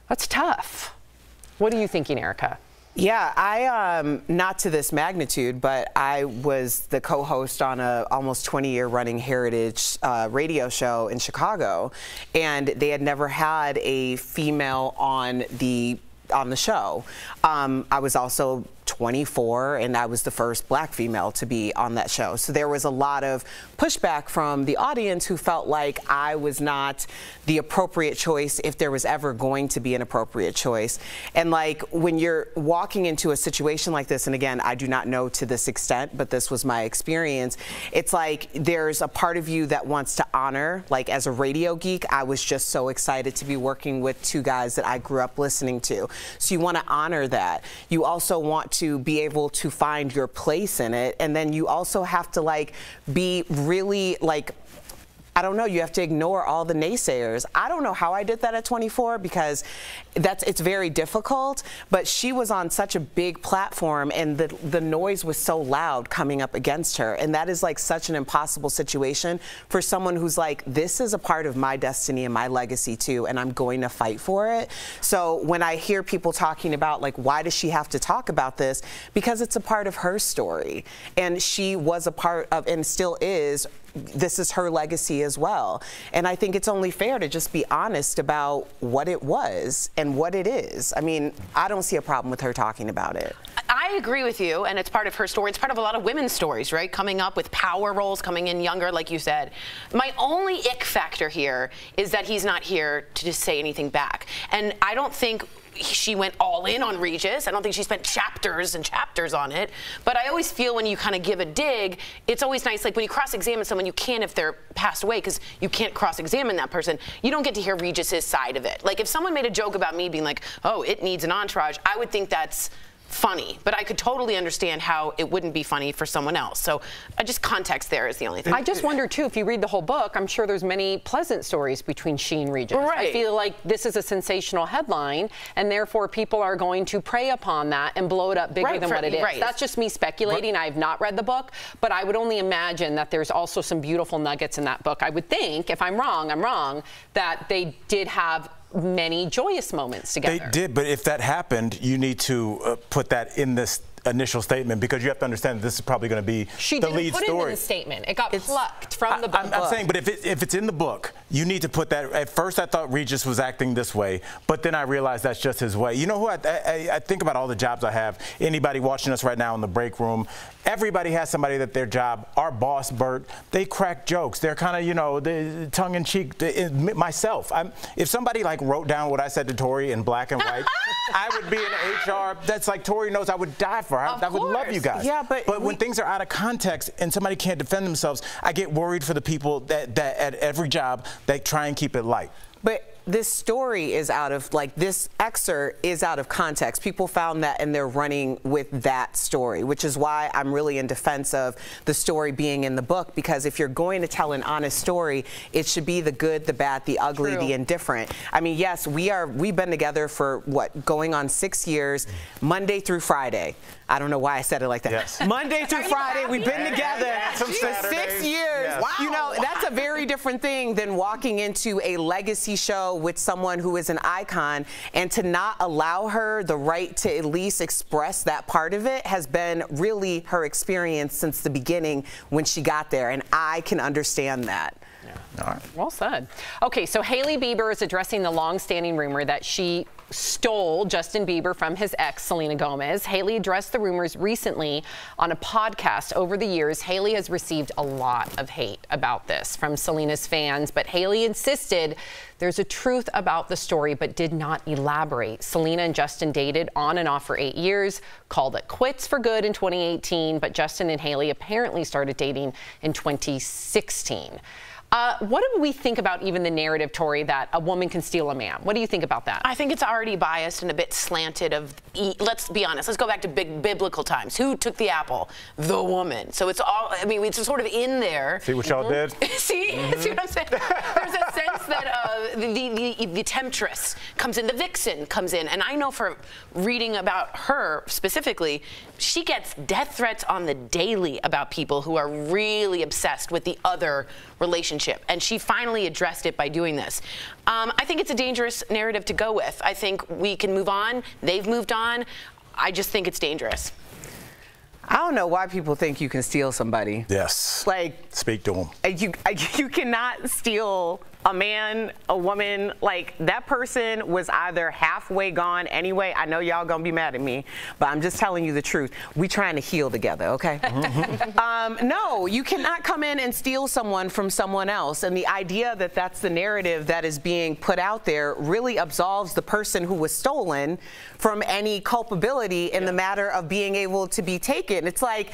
That's tough. What are you thinking, Erica? Yeah, I um not to this magnitude, but I was the co-host on a almost 20-year running heritage uh, radio show in Chicago, and they had never had a female on the on the show. Um, I was also 24 and I was the first black female to be on that show. So there was a lot of pushback from the audience who felt like I was not the appropriate choice if there was ever going to be an appropriate choice. And like when you're walking into a situation like this, and again, I do not know to this extent, but this was my experience, it's like there's a part of you that wants to honor, like as a radio geek, I was just so excited to be working with two guys that I grew up listening to. So you want to honor that. You also want to be able to find your place in it. And then you also have to like be really like I don't know. You have to ignore all the naysayers. I don't know how I did that at 24 because that's it's very difficult. But she was on such a big platform, and the the noise was so loud coming up against her, and that is like such an impossible situation for someone who's like, this is a part of my destiny and my legacy too, and I'm going to fight for it. So when I hear people talking about like, why does she have to talk about this? Because it's a part of her story, and she was a part of, and still is this is her legacy as well. And I think it's only fair to just be honest about what it was and what it is. I mean, I don't see a problem with her talking about it. I agree with you, and it's part of her story. It's part of a lot of women's stories, right? Coming up with power roles, coming in younger, like you said. My only ick factor here is that he's not here to just say anything back. And I don't think she went all in on Regis. I don't think she spent chapters and chapters on it. But I always feel when you kind of give a dig, it's always nice. Like when you cross examine someone, you can if they're passed away because you can't cross examine that person. You don't get to hear Regis's side of it. Like if someone made a joke about me being like, oh, it needs an entourage, I would think that's funny, but I could totally understand how it wouldn't be funny for someone else. So, uh, just context there is the only thing. I just wonder too, if you read the whole book, I'm sure there's many pleasant stories between she and Regis. I feel like this is a sensational headline, and therefore people are going to prey upon that and blow it up bigger Right, than for- what it is. right. That's just me speculating. I have not read the book, but I would only imagine that there's also some beautiful nuggets in that book. I would think, if I'm wrong, I'm wrong, that they did have many joyous moments together. They did, but if that happened, you need to uh, put that in this initial statement because you have to understand that this is probably going to be She the didn't lead put it story. in the statement. It got plucked from the book. I'm, I'm saying, but if, it, if it's in the book, you need to put that. At first, I thought Regis was acting this way, but then I realized that's just his way. You know who I, I, I think about all the jobs I have. Anybody watching us right now in the break room, everybody has somebody that their job. Our boss, Bert, they crack jokes. They're kind of, you know, the tongue in cheek. The, myself, I'm, if somebody like wrote down what I said to Tori in black and white, I would be in HR. That's like Tori knows I would die for her. I, I would love you guys. Yeah, but but when things are out of context and somebody can't defend themselves, I get worried for the people that that at every job they try and keep it light. But this story is out of like this excerpt is out of context. People found that and they're running with that story, which is why I'm really in defense of the story being in the book because if you're going to tell an honest story, it should be the good, the bad, the ugly, True. the indifferent. I mean, yes, we are we've been together for what going on 6 years, Monday through Friday. I don't know why I said it like that. Yes. Monday through Friday, we've been Yeah. together Yeah, some for six years. Yes. You know, that's a very different thing than walking into a legacy show with someone who is an icon and to not allow her the right to at least express that part of it has been really her experience since the beginning when she got there. And I can understand that. Yeah. All right. Well said. Okay, so Hailey Bieber is addressing the long-standing rumor that she stole Justin Bieber from his ex, Selena Gomez. Hailey addressed the rumors recently on a podcast. Over the years, Hailey has received a lot of hate about this from Selena's fans, but Hailey insisted there's a truth about the story, but did not elaborate. Selena and Justin dated on and off for eight years, called it quits for good in 2018, but Justin and Hailey apparently started dating in 2016. Uh, what do we think about even the narrative, Tori, that a woman can steal a man? What do you think about that? I think it's already biased and a bit slanted. Of e- let's be honest. Let's go back to big biblical times. Who took the apple? The woman. So it's all. I mean, it's sort of in there. See what y'all did? See, see what I'm saying? There's a sense that uh, the, the, the, the temptress comes in, the vixen comes in. And I know for reading about her specifically, she gets death threats on the daily about people who are really obsessed with the other relationship. And she finally addressed it by doing this. Um, I think it's a dangerous narrative to go with. I think we can move on. They've moved on. I just think it's dangerous. I don't know why people think you can steal somebody. Yes. Like Speak to him. Uh, you you cannot steal a man, a woman. Like that person was either halfway gone anyway. I know y'all gonna be mad at me, but I'm just telling you the truth. We trying to heal together, okay? um, no, you cannot come in and steal someone from someone else. And the idea that that's the narrative that is being put out there really absolves the person who was stolen from any culpability in the matter of being able to be taken. It's like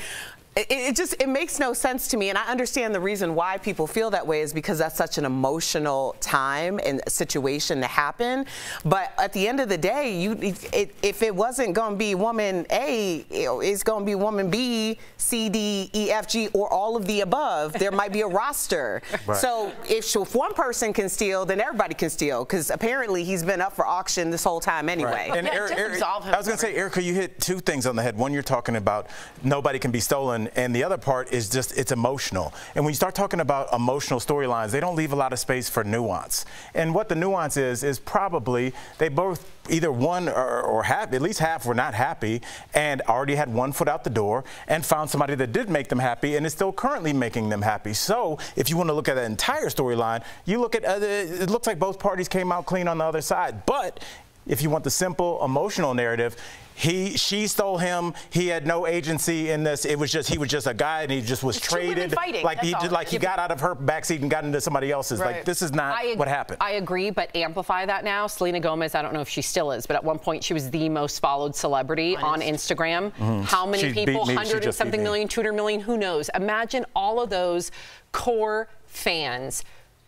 it, it just it makes no sense to me and i understand the reason why people feel that way is because that's such an emotional time and situation to happen. But at the end of the day you it, if it wasn't going to be woman a it's going to be woman b c d e f g or all of the above there might be a roster. Right. so if, if one person can steal then everybody can steal because apparently he's been up for auction this whole time anyway. And Eric- Eric- I was going to say, Erica, you hit two things on the head. One, you're talking about nobody can be stolen, and the other part is just it's emotional. And when you start talking about emotional storylines, they don't leave a lot of space for nuance. And what the nuance is is probably they both either one or, or half, at least half, were not happy and already had one foot out the door and found somebody that did make them happy and is still currently making them happy. So if you want to look at the entire storyline, you look at other, it looks like both parties came out clean on the other side. But if you want the simple emotional narrative, he she stole him. He had no agency in this. It was just he was just a guy and he just was It's two women traded. fighting, like that's he all. did, like he got out of her backseat and got into somebody else's. Like this is not I what happened. I agree, but amplify that now. Selena Gomez, I don't know if she still is, but at one point she was the most followed celebrity on Instagram. Mhm. How many She people? 100 and just beat something me. million, 200 million, who knows? Imagine all of those core fans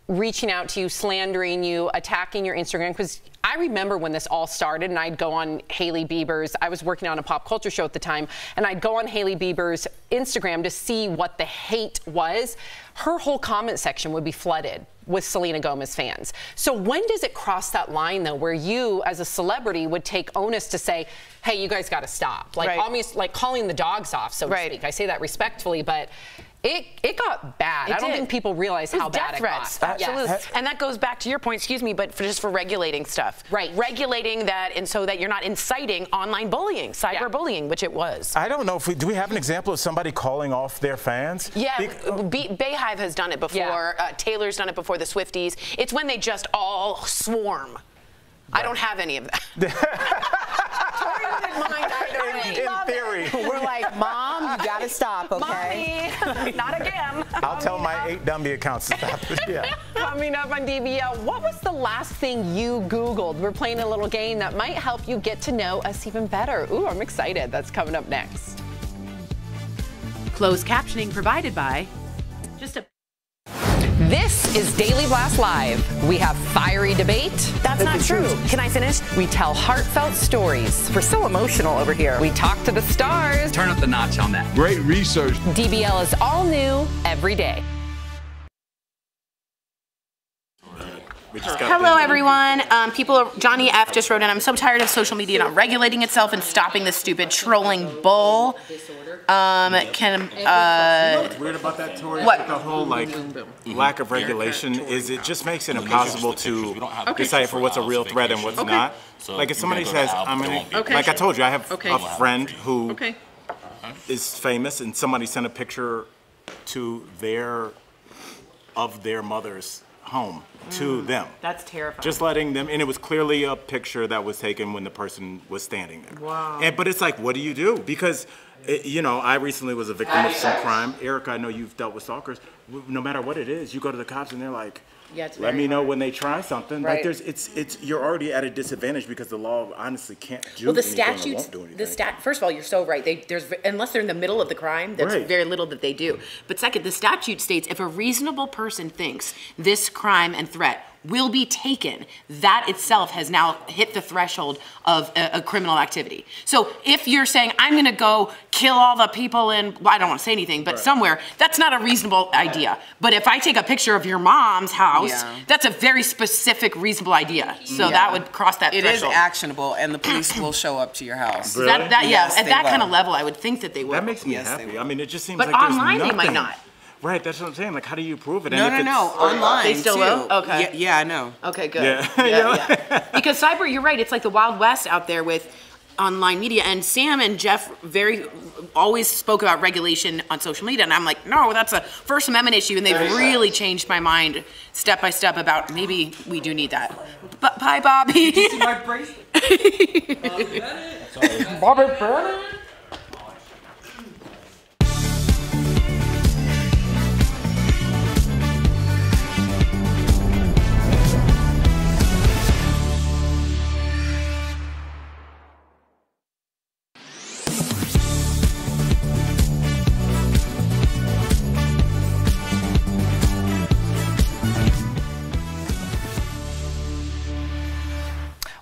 reaching out to you, slandering you, attacking your Instagram. Because I remember when this all started, and I'd go on Hailey Bieber's. I was working on a pop culture show at the time, and I'd go on Hailey Bieber's Instagram to see what the hate was. Her whole comment section would be flooded with Selena Gomez fans. So when does it cross that line, though, where you, as a celebrity, would take onus to say, hey, you guys got to stop. Like Right. almost like calling the dogs off, so to speak. I say that respectfully, but it it got bad. It I don't did. think people realize how bad death it threats. got. Absolutely. Yes. And that goes back to your point, excuse me, but for just for regulating stuff. Right. Regulating that and so that you're not inciting online bullying, cyberbullying, which it was. I don't know if we do we have an example of somebody calling off their fans? Yeah, B- BeyHive has done it before. Uh, Taylor's done it before. The Swifties. It's when they just all swarm. I don't have any of that. in theory. We're like, Mom, you gotta stop, okay? Mommy, not again. I'll tell my eight dummy accounts to stop it. Yeah. Coming up on DBL, what was the last thing you Googled? We're playing a little game that might help you get to know us even better. Ooh, I'm excited. That's coming up next. Closed captioning provided by just a This is Daily Blast Live. We have fiery debate. That's not true. Can I finish? We tell heartfelt stories. We're so emotional over here. We talk to the stars. Turn up the notch on that. Great research. DBL is all new every day. Hello, everyone. Um, people, are, Johnny F just wrote in. I'm so tired of social media not regulating itself and stopping this stupid trolling bull. Um, can uh, What's weird about that, Tori? What? is The whole like lack of regulation is it just makes it impossible to Okay. for what's a real threat and what's Okay. not. Like if somebody says, "I'm gonna," Okay. like I told you, I have Okay. a friend who is Okay. famous, and somebody sent a picture to their of their mother's home to Mm. them. That's terrifying. Just letting them, and it was clearly a picture that was taken when the person was standing there. Wow. And but it's like, what do you do? Because it, you know, I recently was a victim of some crime. Erica, I know you've dealt with stalkers. No matter what it is, you go to the cops and they're like, Yeah, it's let very me know when they try something. Right. Like there's, it's, it's, you're already at a disadvantage because the law honestly can't do well, the anything or statutes, won't do anything. the stat. First of all, you're so right. They, there's unless they're in the middle of the crime, there's Right. very little that they do. But second, the statute states if a reasonable person thinks this crime and threat will be taken, that itself has now hit the threshold of a, a criminal activity. So if you're saying I'm going to go kill all the people in, well, I don't want to say anything, but somewhere, that's not a reasonable idea. But if I take a picture of your mom's house, Yeah. that's a very specific, reasonable idea. So Yeah. that would cross that threshold. It is actionable, and the police will show up to your house. That, that, Yes, yeah, at they that kind of level, I would think that they would. That makes me happy. I mean, it just seems But like there's online, they might not. Right, that's what I'm saying. Like, how do you prove it? No, and no, no. Online They still too. will? Okay. Yeah, yeah, I know. Okay, good. Yeah. Yeah, yeah. because cyber, you're right. It's like the Wild West out there with online media. And Sam and Jeff very always spoke about regulation on social media, and I'm like, no, that's a First Amendment issue, and they've really changed my mind step by step about maybe we do need that. But bye, Bobby. Bobby Burnett?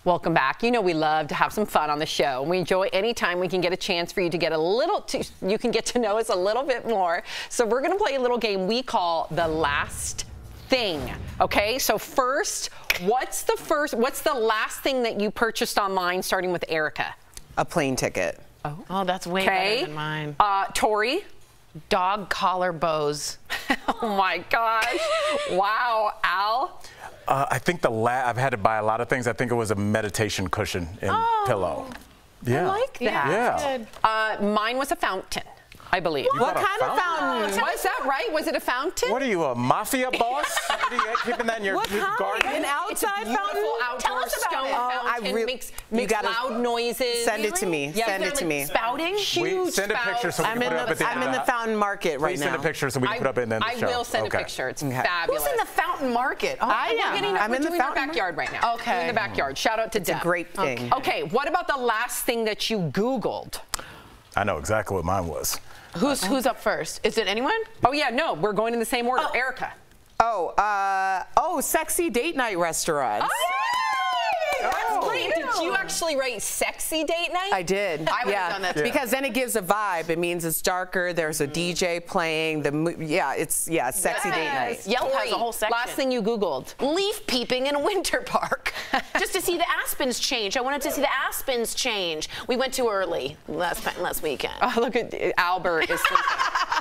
Welcome back. You know we love to have some fun on the show. We enjoy any time we can get a chance for you to get a little, to, you can get to know us a little bit more. So we're gonna play a little game we call the last thing. Okay, so first, what's the first, what's the last thing that you purchased online starting with Erica? A plane ticket. Oh, oh that's way Okay. better than mine. Uh, Tori? Dog collar bows. oh my gosh. wow. Al? Uh, I think the la- I've had to buy a lot of things. I think it was a meditation cushion and pillow. Yeah. Oh, I like that. Yeah. Uh, mine was a fountain, I believe. You What got a kind of fountain? fountain? Was that right? Was it a fountain? What are you, a mafia boss? what are you keeping that in your, What kind? garden? An outside It's a fountain? outdoor Tell us about stone it. Oh, I fountain. re- makes you makes gotta loud noises. Send it to me. Yeah, Send it there, to me. Spouting? Huge send a picture so we I'm can in put it up the, at the I'm end in the fountain market right Please now. send a picture so we can put up at the end of I the show. will send okay. a picture. It's Okay. fabulous. Who's in the fountain market? Oh, I we're am. getting- I'm in the our fountain backyard right now. Okay. In the backyard. Shout out to It's a great thing. Okay, what about the last thing that you Googled? I know exactly what mine was. Who's who's up first? Is it anyone? Oh yeah, no, we're going in the same order. Erica. Oh, uh, oh, sexy date night restaurants. That's oh, great. Did Did you actually write sexy date night? I did. I would yeah. have done that too. Because then it gives a vibe. It means it's darker. There's a DJ playing. The mo- yeah, it's yeah, sexy date night. Yelp has a whole section. Last thing you Googled. Leaf peeping in a winter park. Just to see the aspens change. I wanted to see the aspens change. We went too early last last weekend. Oh, look at Albert is sleeping.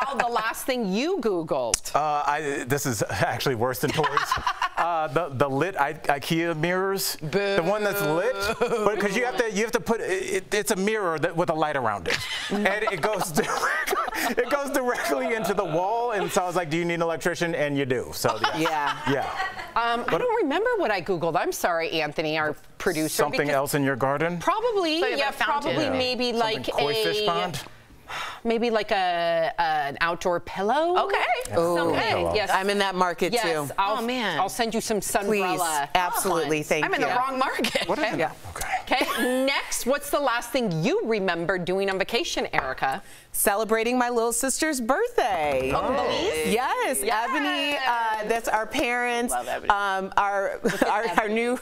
Al, the last thing you Googled. Uh, I, this is actually worse than Tori's. uh, the the lit I, IKEA mirrors, the one that's lit, because you have to you have to put it, it's a mirror that, with a light around it, and it goes direct, it goes directly into the wall. And so I was like, "Do you need an electrician?" And you do. So yeah, yeah. Um, I don't remember what I Googled. I'm sorry, Anthony, our producer. Something else in your garden? Probably, Something yeah, about a fountain. probably Yeah. maybe Something like koi a fish pond? Maybe like a an outdoor pillow. Okay. Ooh. Okay. Yes. I'm in that market Yes. too. I'll, Oh, man. I'll send you some Please, sunbrella. absolutely, ones. thank I'm in the wrong market. What is it? Yeah. Okay. Okay. Next, what's the last thing you remember doing on vacation, Erica? Celebrating my little sister's birthday. Oh. Yes, Ebony. Uh, that's our parents. Love Um, our our, our new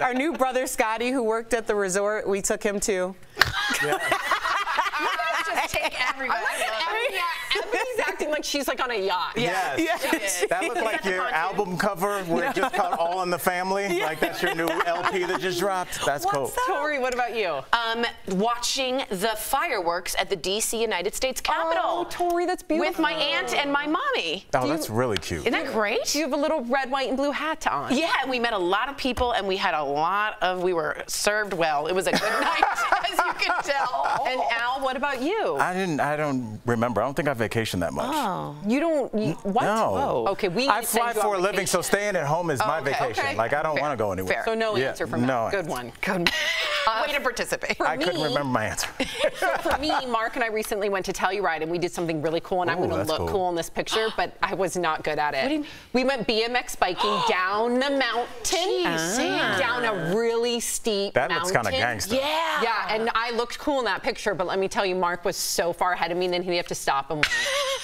our new brother Scotty, who worked at the resort. We took him to. I'm just take everybody. Ebony, Ebony's acting like she's like on a yacht. Yes. Yes. That looked like your album cover where it just called All in the Family. Like that's your new LP that just dropped. That's cool. Tori, what about you? Um, watching the fireworks at the D.C. United States Capitol. Oh, Tori, that's beautiful. With my aunt and my mommy. Oh, that's really cute. Isn't that great? You have a little red, white, and blue hat on. Yeah, and we met a lot of people, and we had a lot of. We were served well. It was a good night, as you can tell. And Al, what about you? I didn't. I don't remember. I don't think I vacationed that much. Oh. You don't. You, what? No. Okay, we. I need to send fly you for a on living, so staying at home is Oh, my okay, vacation. okay. Like I don't want to go anywhere. fair. So no Yeah, answer from no that. Good one. Good. Uh, Way to participate. for I couldn't remember my answer. so for me, Mark and I recently went to Telluride and we did something really cool, and I'm going to look cool. cool. in this picture, but I was not good at it. What do you mean? We went BMX biking down the mountain, Jeez, Sam. down a really steep That looks mountain. kinda gangsta. Yeah. Yeah, and I looked cool in that picture, but let me tell you, Mark was so far ahead of me, and then he'd have to stop and wait.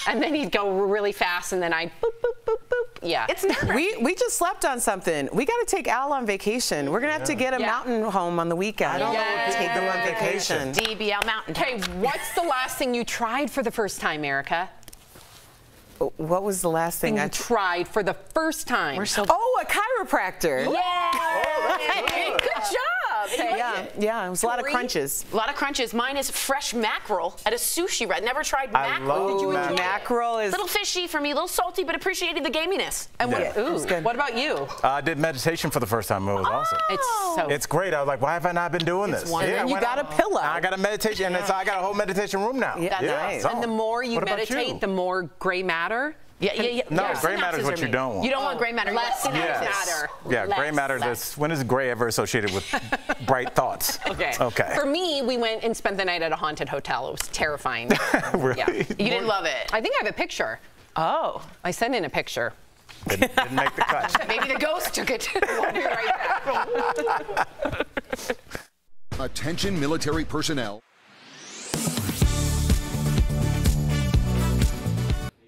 And then he'd go really fast, and then I'd boop, boop, boop, boop. Yeah. It's nerve We we just slept on something. We got to take Al on vacation. We're gonna have to get a Yeah. mountain home on the weekend. I don't know Take them on vacation. DBL Mountain. Okay, what's the last thing you tried for the first time, Erica? What was the last thing Thing I you tried for the first time. We're so. Oh, a chiropractor. Yeah. Oh, good job. Okay. Yeah, yeah. It was a lot of crunches. A lot of crunches. Mine is fresh mackerel at a sushi restaurant. Never tried I mackerel. love Did you enjoy mackerel it? is- little fishy for me, a little salty, but appreciated the gaminess. And what, Yeah. ooh, good. what about you? Uh, I did meditation for the first time. It was awesome. It's so. It's great. I was like, why have I not been doing this? And then I you got out- a pillow. I got a meditation, and it's, I got a whole meditation room now. Yeah, nice. so- and the more you What meditate, you? the more gray matter. Yeah, yeah, yeah. No, yeah, gray matter is what you made. don't want. You don't want gray matter. Less synapses. synapses. matter. Yeah, gray matter. less. Is, when is gray ever associated with bright thoughts? Okay. Okay. For me, we went and spent the night at a haunted hotel. It was terrifying. really? Yeah. You didn't love it. I think I have a picture. Oh. I sent in a picture. Didn't, didn't make the cut. Maybe the ghost took it. we'll be right back. Attention military personnel.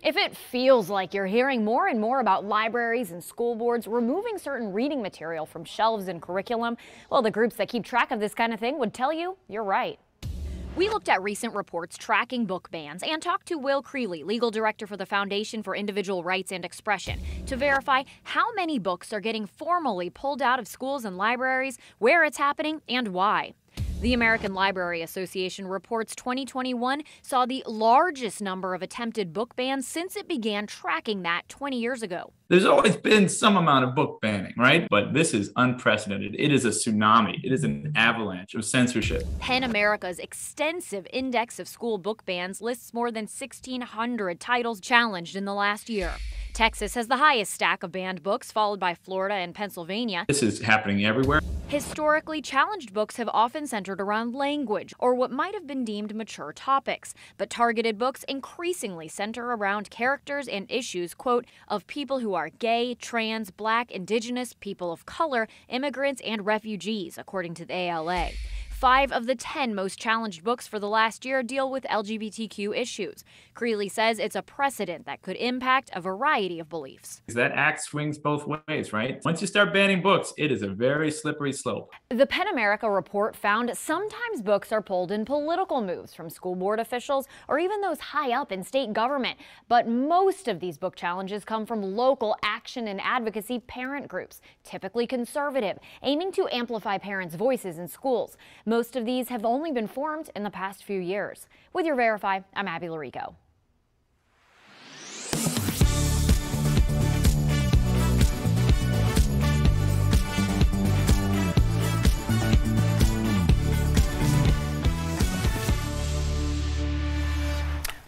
If it feels like you're hearing more and more about libraries and school boards removing certain reading material from shelves and curriculum, well, the groups that keep track of this kind of thing would tell you you're right. We looked at recent reports tracking book bans and talked to Will Creeley, legal director for the Foundation for Individual Rights and Expression, to verify how many books are getting formally pulled out of schools and libraries, where it's happening, and why. The American Library Association reports 2021 saw the largest number of attempted book bans since it began tracking that 20 years ago. There's always been some amount of book banning, right? But this is unprecedented. It is a tsunami. It is an avalanche of censorship. PEN America's extensive index of school book bans lists more than 1,600 titles challenged in the last year. Texas has the highest stack of banned books, followed by Florida and Pennsylvania. This is happening everywhere. Historically, challenged books have often centered around language or what might have been deemed mature topics, but targeted books increasingly center around characters and issues, quote, of people who are gay, trans, black, indigenous, people of color, immigrants, and refugees, according to the ALA. Five of the 10 most challenged books for the last year deal with LGBTQ issues. Creeley says it's a precedent that could impact a variety of beliefs. That act swings both ways, right? Once you start banning books, it is a very slippery slope. The PEN America report found sometimes books are pulled in political moves from school board officials or even those high up in state government. But most of these book challenges come from local action and advocacy parent groups, typically conservative, aiming to amplify parents' voices in schools. Most of these have only been formed in the past few years. With your Verify, I'm Abby Llorico.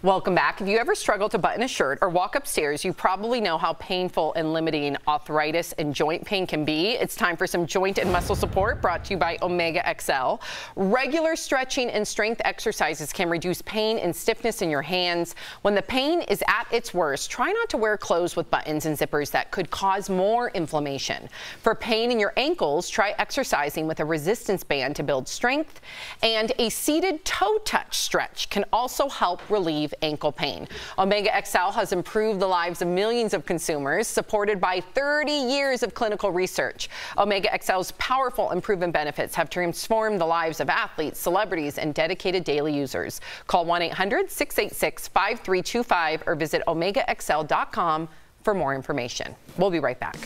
Welcome back. If you ever struggle to button a shirt or walk upstairs, you probably know how painful and limiting arthritis and joint pain can be. It's time for some joint and muscle support brought to you by Omega XL. Regular stretching and strength exercises can reduce pain and stiffness in your hands. When the pain is at its worst, try not to wear clothes with buttons and zippers that could cause more inflammation. For pain in your ankles, try exercising with a resistance band to build strength. And a seated toe touch stretch can also help relieve ankle pain. Omega XL has improved the lives of millions of consumers, supported by 30 years of clinical research. Omega XL's powerful and proven benefits have transformed the lives of athletes, celebrities, and dedicated daily users. Call 1 800 686 5325 or visit omegaxl.com for more information. We'll be right back.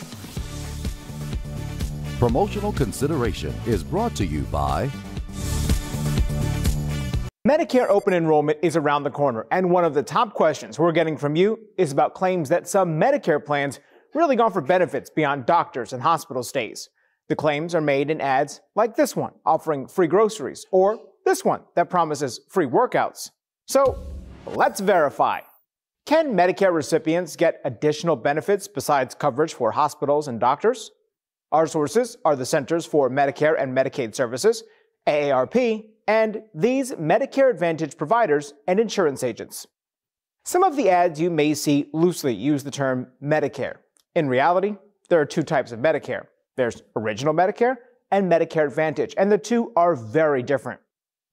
Promotional consideration is brought to you by Medicare open enrollment is around the corner, and one of the top questions we're getting from you is about claims that some Medicare plans really offer benefits beyond doctors and hospital stays. The claims are made in ads like this one, offering free groceries, or this one that promises free workouts. So let's verify. Can Medicare recipients get additional benefits besides coverage for hospitals and doctors? Our sources are the Centers for Medicare and Medicaid Services, AARP, and these Medicare Advantage providers and insurance agents. Some of the ads you may see loosely use the term Medicare. In reality, there are two types of Medicare. There's Original Medicare and Medicare Advantage, and the two are very different.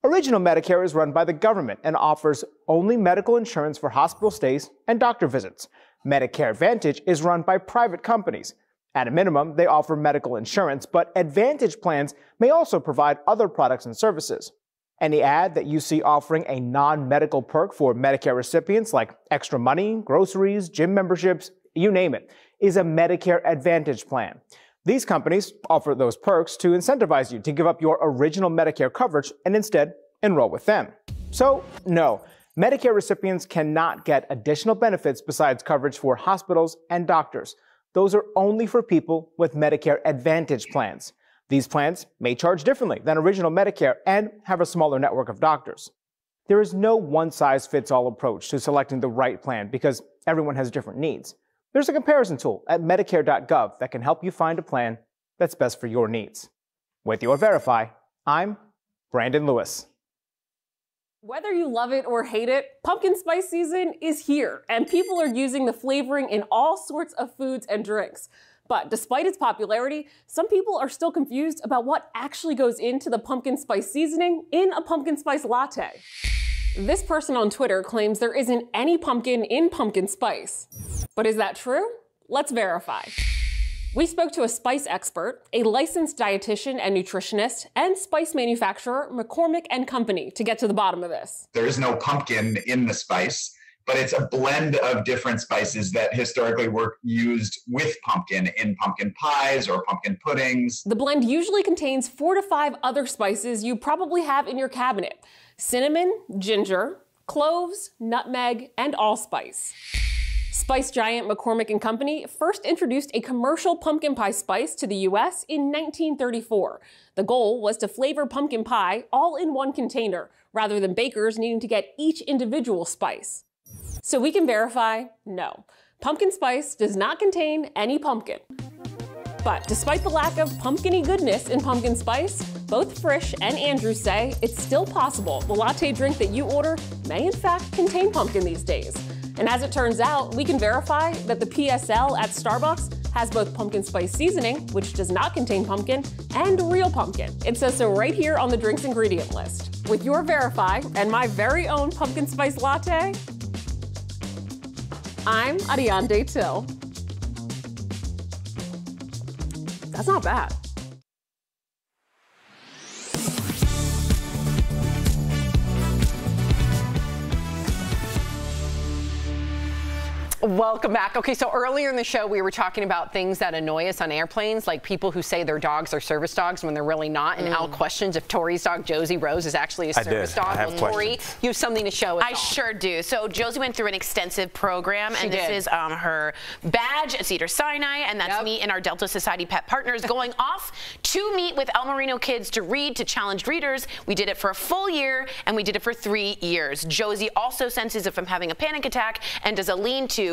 Original Medicare is run by the government and offers only medical insurance for hospital stays and doctor visits. Medicare Advantage is run by private companies. At a minimum, they offer medical insurance, but Advantage plans may also provide other products and services. Any ad that you see offering a non medical perk for Medicare recipients, like extra money, groceries, gym memberships, you name it, is a Medicare Advantage plan. These companies offer those perks to incentivize you to give up your original Medicare coverage and instead enroll with them. So, no, Medicare recipients cannot get additional benefits besides coverage for hospitals and doctors. Those are only for people with Medicare Advantage plans. These plans may charge differently than original Medicare and have a smaller network of doctors. There is no one size fits all approach to selecting the right plan because everyone has different needs. There's a comparison tool at Medicare.gov that can help you find a plan that's best for your needs. With your Verify, I'm Brandon Lewis. Whether you love it or hate it, pumpkin spice season is here, and people are using the flavoring in all sorts of foods and drinks. But despite its popularity, some people are still confused about what actually goes into the pumpkin spice seasoning in a pumpkin spice latte. This person on Twitter claims there isn't any pumpkin in pumpkin spice. But is that true? Let's verify. We spoke to a spice expert, a licensed dietitian and nutritionist, and spice manufacturer McCormick and Company to get to the bottom of this. There is no pumpkin in the spice, but it's a blend of different spices that historically were used with pumpkin in pumpkin pies or pumpkin puddings. The blend usually contains four to five other spices you probably have in your cabinet cinnamon, ginger, cloves, nutmeg, and allspice. Spice giant McCormick and Company first introduced a commercial pumpkin pie spice to the US in 1934. The goal was to flavor pumpkin pie all in one container, rather than bakers needing to get each individual spice. So we can verify, no. Pumpkin spice does not contain any pumpkin. But despite the lack of pumpkiny goodness in pumpkin spice, both Frisch and Andrew say it's still possible the latte drink that you order may in fact contain pumpkin these days. And as it turns out, we can verify that the PSL at Starbucks has both pumpkin spice seasoning, which does not contain pumpkin, and real pumpkin. It says so right here on the drink's ingredient list. With your Verify and my very own pumpkin spice latte, I'm Ariande Till. That's not bad. Welcome back. Okay, so earlier in the show, we were talking about things that annoy us on airplanes, like people who say their dogs are service dogs when they're really not. And Al questions if Tori's dog, Josie Rose, is actually a I did. service dog. I have well, Tori, questions. you have something to show us. I sure do. So Josie went through an extensive program, She and this did. is um, her badge at Cedar Sinai, and that's me and our Delta Society pet partners going off to meet with El Marino kids to read to challenged readers. We did it for a full year, and we did it for three years. Josie also senses if I'm having a panic attack and does a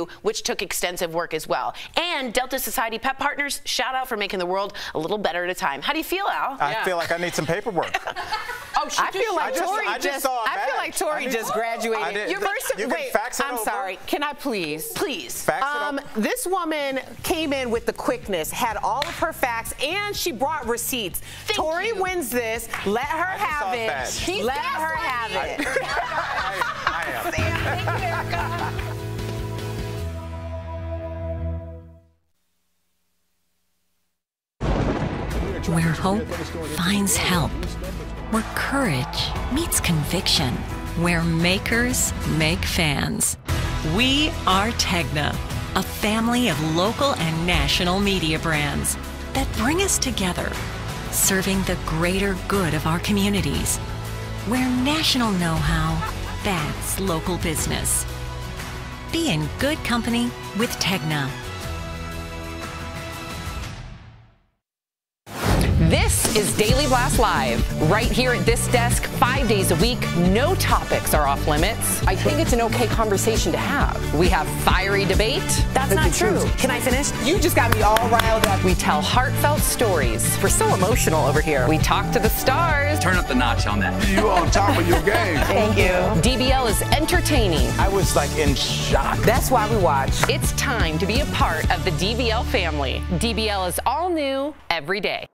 lean-to, which took extensive work as well. And Delta Society pet partners, shout out for making the world a little better at a time. How do you feel, Al? I feel like I need some paperwork. Oh, I feel like I just- Tori just just, saw a I feel like Tori I didn't- just graduated. didn't- Your first, You can wait, fax it I'm over? sorry. Can I please? Please. Fax it Um, this woman came in with the quickness, had all of her facts, and she brought receipts. Tori wins this. Let her just have saw a it. badge. She's Let her have it. I am. Where hope finds help. Where courage meets conviction. Where makers make fans. We are Tegna, a family of local and national media brands that bring us together, serving the greater good of our communities. Where national know how backs local business. Be in good company with Tegna. This is Daily Blast Live, right here at this desk, five days a week. No topics are off limits. I think it's an okay conversation to have. We have fiery debate. That's not true. Can I finish? You just got me all riled up. We tell heartfelt stories. We're so emotional over here. We talk to the stars. Turn up the notch on that. You on top of your game. Thank you. DBL is entertaining. I was like in shock. That's why we watch. It's time to be a part of the DBL family. DBL is all new every day.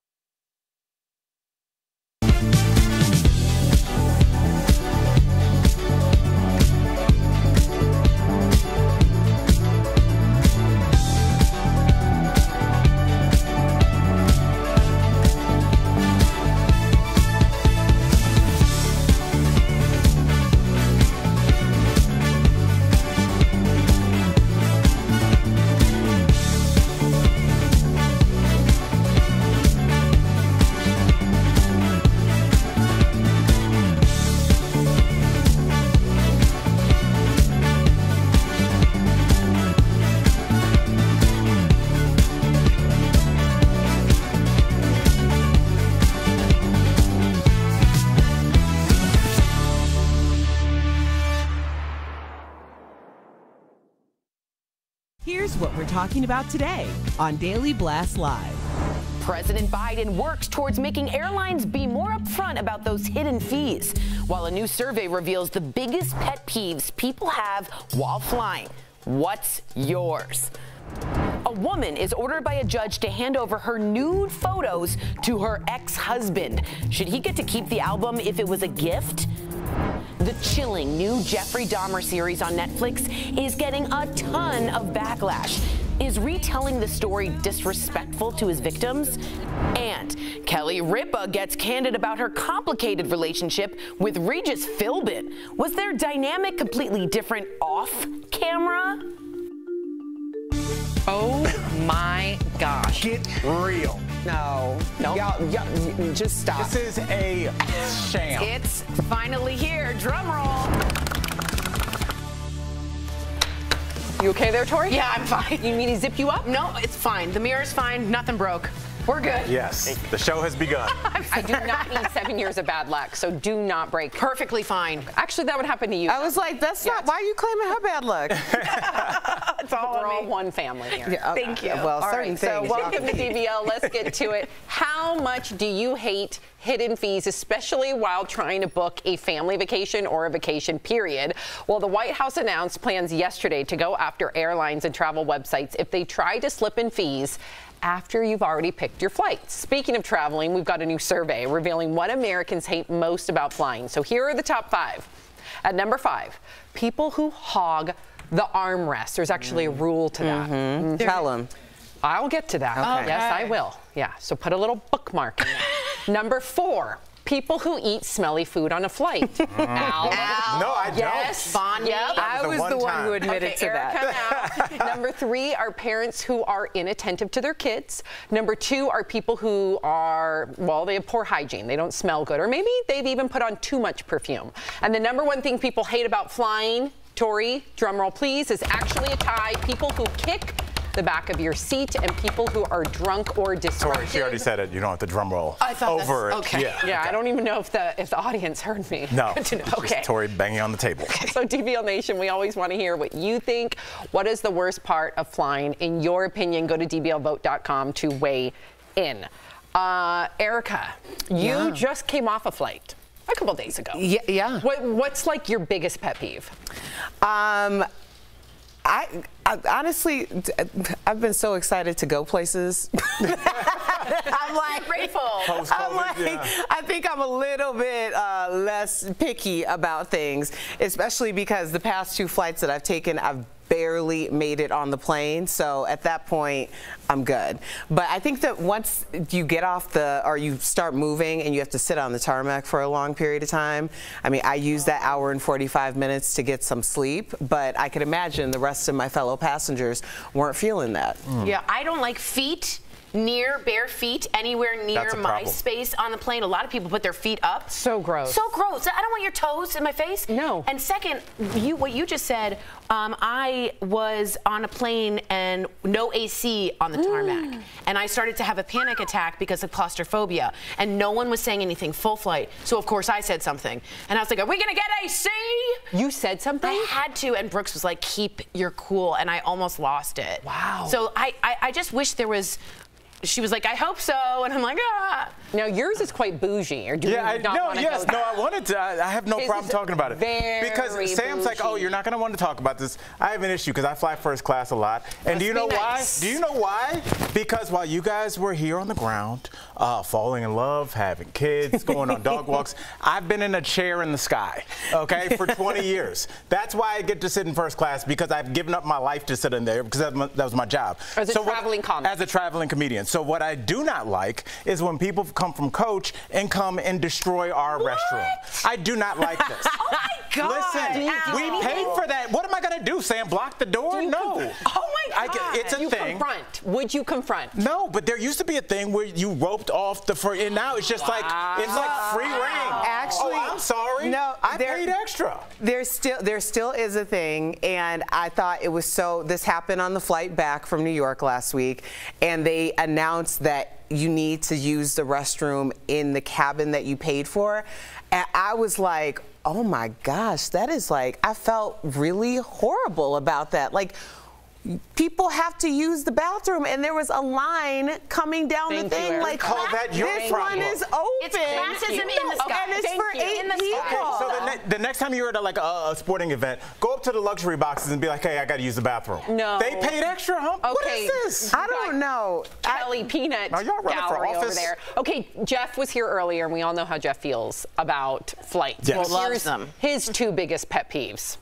What we're talking about today on Daily Blast Live. President Biden works towards making airlines be more upfront about those hidden fees, while a new survey reveals the biggest pet peeves people have while flying. What's yours? A woman is ordered by a judge to hand over her nude photos to her ex husband. Should he get to keep the album if it was a gift? The chilling new Jeffrey Dahmer series on Netflix is getting a ton of backlash. Is retelling the story disrespectful to his victims? And Kelly Ripa gets candid about her complicated relationship with Regis Philbin. Was their dynamic completely different off camera? Oh my gosh. Get real. No. No. Y'all, y'all, just stop. This is a sham. It's finally here. Drum roll. You okay there, Tori? Yeah, I'm fine. You mean he zipped you up? No, it's fine. The mirror's fine. Nothing broke. We're good. Yes, the show has begun. I do not need seven years of bad luck, so do not break. Perfectly fine. Actually, that would happen to you. I was like, that's not. Why are you claiming her bad luck? it's all We're all one family here. Yeah, okay. Thank you. Well, All certain right, things. so welcome to DBL. Let's get to it. How how much do you hate hidden fees, especially while trying to book a family vacation or a vacation period? Well, the White House announced plans yesterday to go after airlines and travel websites if they try to slip in fees after you've already picked your flight. Speaking of traveling, we've got a new survey revealing what Americans hate most about flying. So here are the top five. At number five, people who hog the armrest. There's actually a rule to that. Mhm. them. I'll get to that. Okay. Yes, I will. Yeah, so put a little bookmark in there. number four, people who eat smelly food on a flight. Mm. Al. No, I don't. Yes. Bonnie. Yep. That was the I was the one one who admitted okay, to that. Erica now. Number three are parents who are inattentive to their kids. Number two are people who are, well, they have poor hygiene. They don't smell good. Or maybe they've even put on too much perfume. And the number one thing people hate about flying, Tori, drumroll please, is actually a tie. People who kick the back of your seat and people who are drunk or distracted. Sorry, she already said it. You don't have to drum roll I thought over it. okay. Yeah. Yeah. I don't even know if the if the audience heard me. No. Good to know. Okay. Tori banging on the table. So DBL Nation, we always want to hear what you think. What is the worst part of flying? In your opinion, go to dblvote.com to weigh in. Uh, Erica, you Yeah. just came off a flight a couple days ago. Yeah, yeah. What, what's like your biggest pet peeve? Um, I, I honestly, d- I've been so excited to go places. I'm like grateful. I'm like, I think I'm a little bit uh, less picky about things, especially because the past two flights that I've taken, I've barely made it on the plane. So at that point, I'm good. But I think that once you get off the, or you start moving and you have to sit on the tarmac for a long period of time, I mean, I use that hour and 45 minutes to get some sleep, but I could imagine the rest of my fellow passengers weren't feeling that. Mm. Yeah, I don't like feet near bare feet anywhere near my problem. space on the plane. A lot of people put their feet up. So gross. So gross. I don't want your toes in my face. No. And second, you what you just said. Um, I was on a plane and no AC on the tarmac, and I started to have a panic attack because of claustrophobia, and no one was saying anything full flight. So of course I said something, and I was like, "Are we gonna get AC?" You said something. I had to, and Brooks was like, "Keep your cool," and I almost lost it. Wow. So I, I, I just wish there was. She was like, "I hope so," and I'm like, "Ah." Now yours is quite bougie, or do yeah, you I, not no, want to yes, go no, I wanted to. I, I have no His problem talking about it very because Sam's like, "Oh, you're not going to want to talk about this." I have an issue because I fly first class a lot, and do you know Must be why? Do you know why? Because while you guys were here on the ground, uh, falling in love, having kids, going on dog walks, I've been in a chair in the sky, okay, for 20 years. That's why I get to sit in first class because I've given up my life to sit in there because that, that was my job. As a So what- traveling comic. As a traveling comedian. So what I do not like is when people come from Coach and come and destroy our restroom. I do not like this. oh my God! Listen, we paid for that. What am I gonna do, Sam? Block the door? No. Oh my God! get- it's a you thing. confront. Would you confront? No, but there used to be a thing where you roped off the free, and now it's just like it's like free rein. Actually, oh, I'm sorry. No, I there- paid extra. There still there still is a thing, and I thought it was so. This happened on the flight back from New York last week, and they announced that you need to use the restroom in the cabin that you paid for, and I was like, oh my gosh, that is like I felt really horrible about that, like. People have to use the bathroom, and there was a line coming down Thank the thing. Erica. like Call that your this problem. one is open. It's classism in the sky. and it's Thank for you. eight In the people. sky. So the, ne- the next time you're at a, like a, a sporting event, go up to the luxury boxes and be like, "Hey, I got to use the bathroom." No. They paid extra, huh? What Okay. is this? I don't know. Kelly Peanut Are y'all running for gallery over office? there. Okay, Jeff was here earlier, and we all know how Jeff feels about flights. Yes. Well, Loves here's them. his two biggest pet peeves.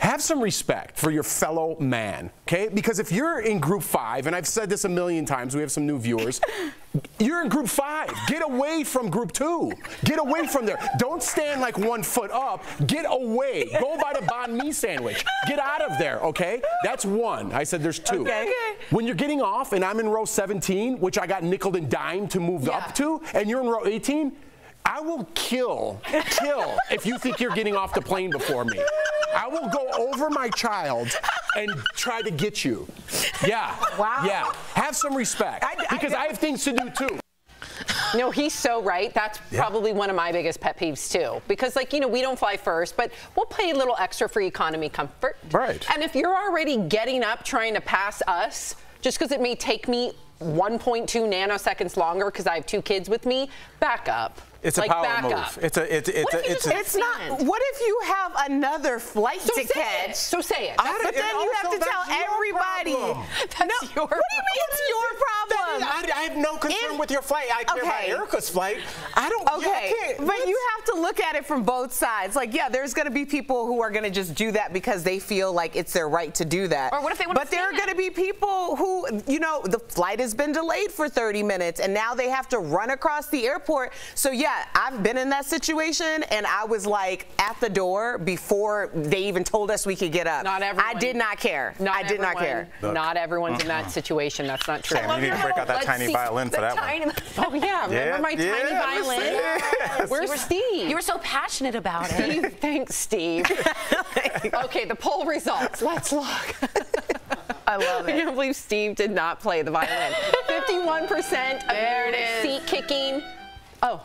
Have some respect for your fellow man, okay? Because if you're in group five, and I've said this a million times, we have some new viewers, you're in group five. Get away from group two. Get away from there. Don't stand like one foot up. Get away. Go by the banh mi sandwich. Get out of there, okay? That's one. I said there's two. Okay. When you're getting off and I'm in row 17, which I got nickel and dime to move up to, and you're in row 18, I will kill, kill if you think you're getting off the plane before me. I will go over my child and try to get you. Yeah. Wow. Yeah. Have some respect because I have things to do too. No, he's so right. That's probably one of my biggest pet peeves too. Because like, you know, we don't fly first, but we'll pay a little extra for economy comfort. Right. And if you're already getting up trying to pass us, just because it may take me 1.2 nanoseconds longer because I have two kids with me, back up. It's like, a power back move. It's a it's it's a, it's a, It's not. What if you have another flight So to catch? it. So say it. I- but then you have to tell everybody. problem. That's no, your What do you mean it's your problem? I, I have no concern If- with your flight. I care Okay. about Erica's flight. I don't. Okay, I can't- but you have to look at it from both sides. Like, yeah, there's going to be people who are going to just do that because they feel like it's their right to do that. Or what if they wanna But there are going to be people who, you know, the flight has been delayed for 30 minutes and now they have to run across the airport. So yeah, I've been in that situation and I was like at the door before they even told us we could get up. Not everyone. I did not care. Not I did not care. Look. Not everyone's in that situation. That's not true. Sam, you need to break out that tiny see- violin for the that tiny, one. Oh yeah, remember Yeah, my yeah, tiny violin? yes. Where's You were- Steve? You were so passionate about it. Steve, thanks, Steve. okay, the poll results. Let's look. I love I it. can't believe Steve did not play the violin. 51% of There it is. seat kicking. Oh.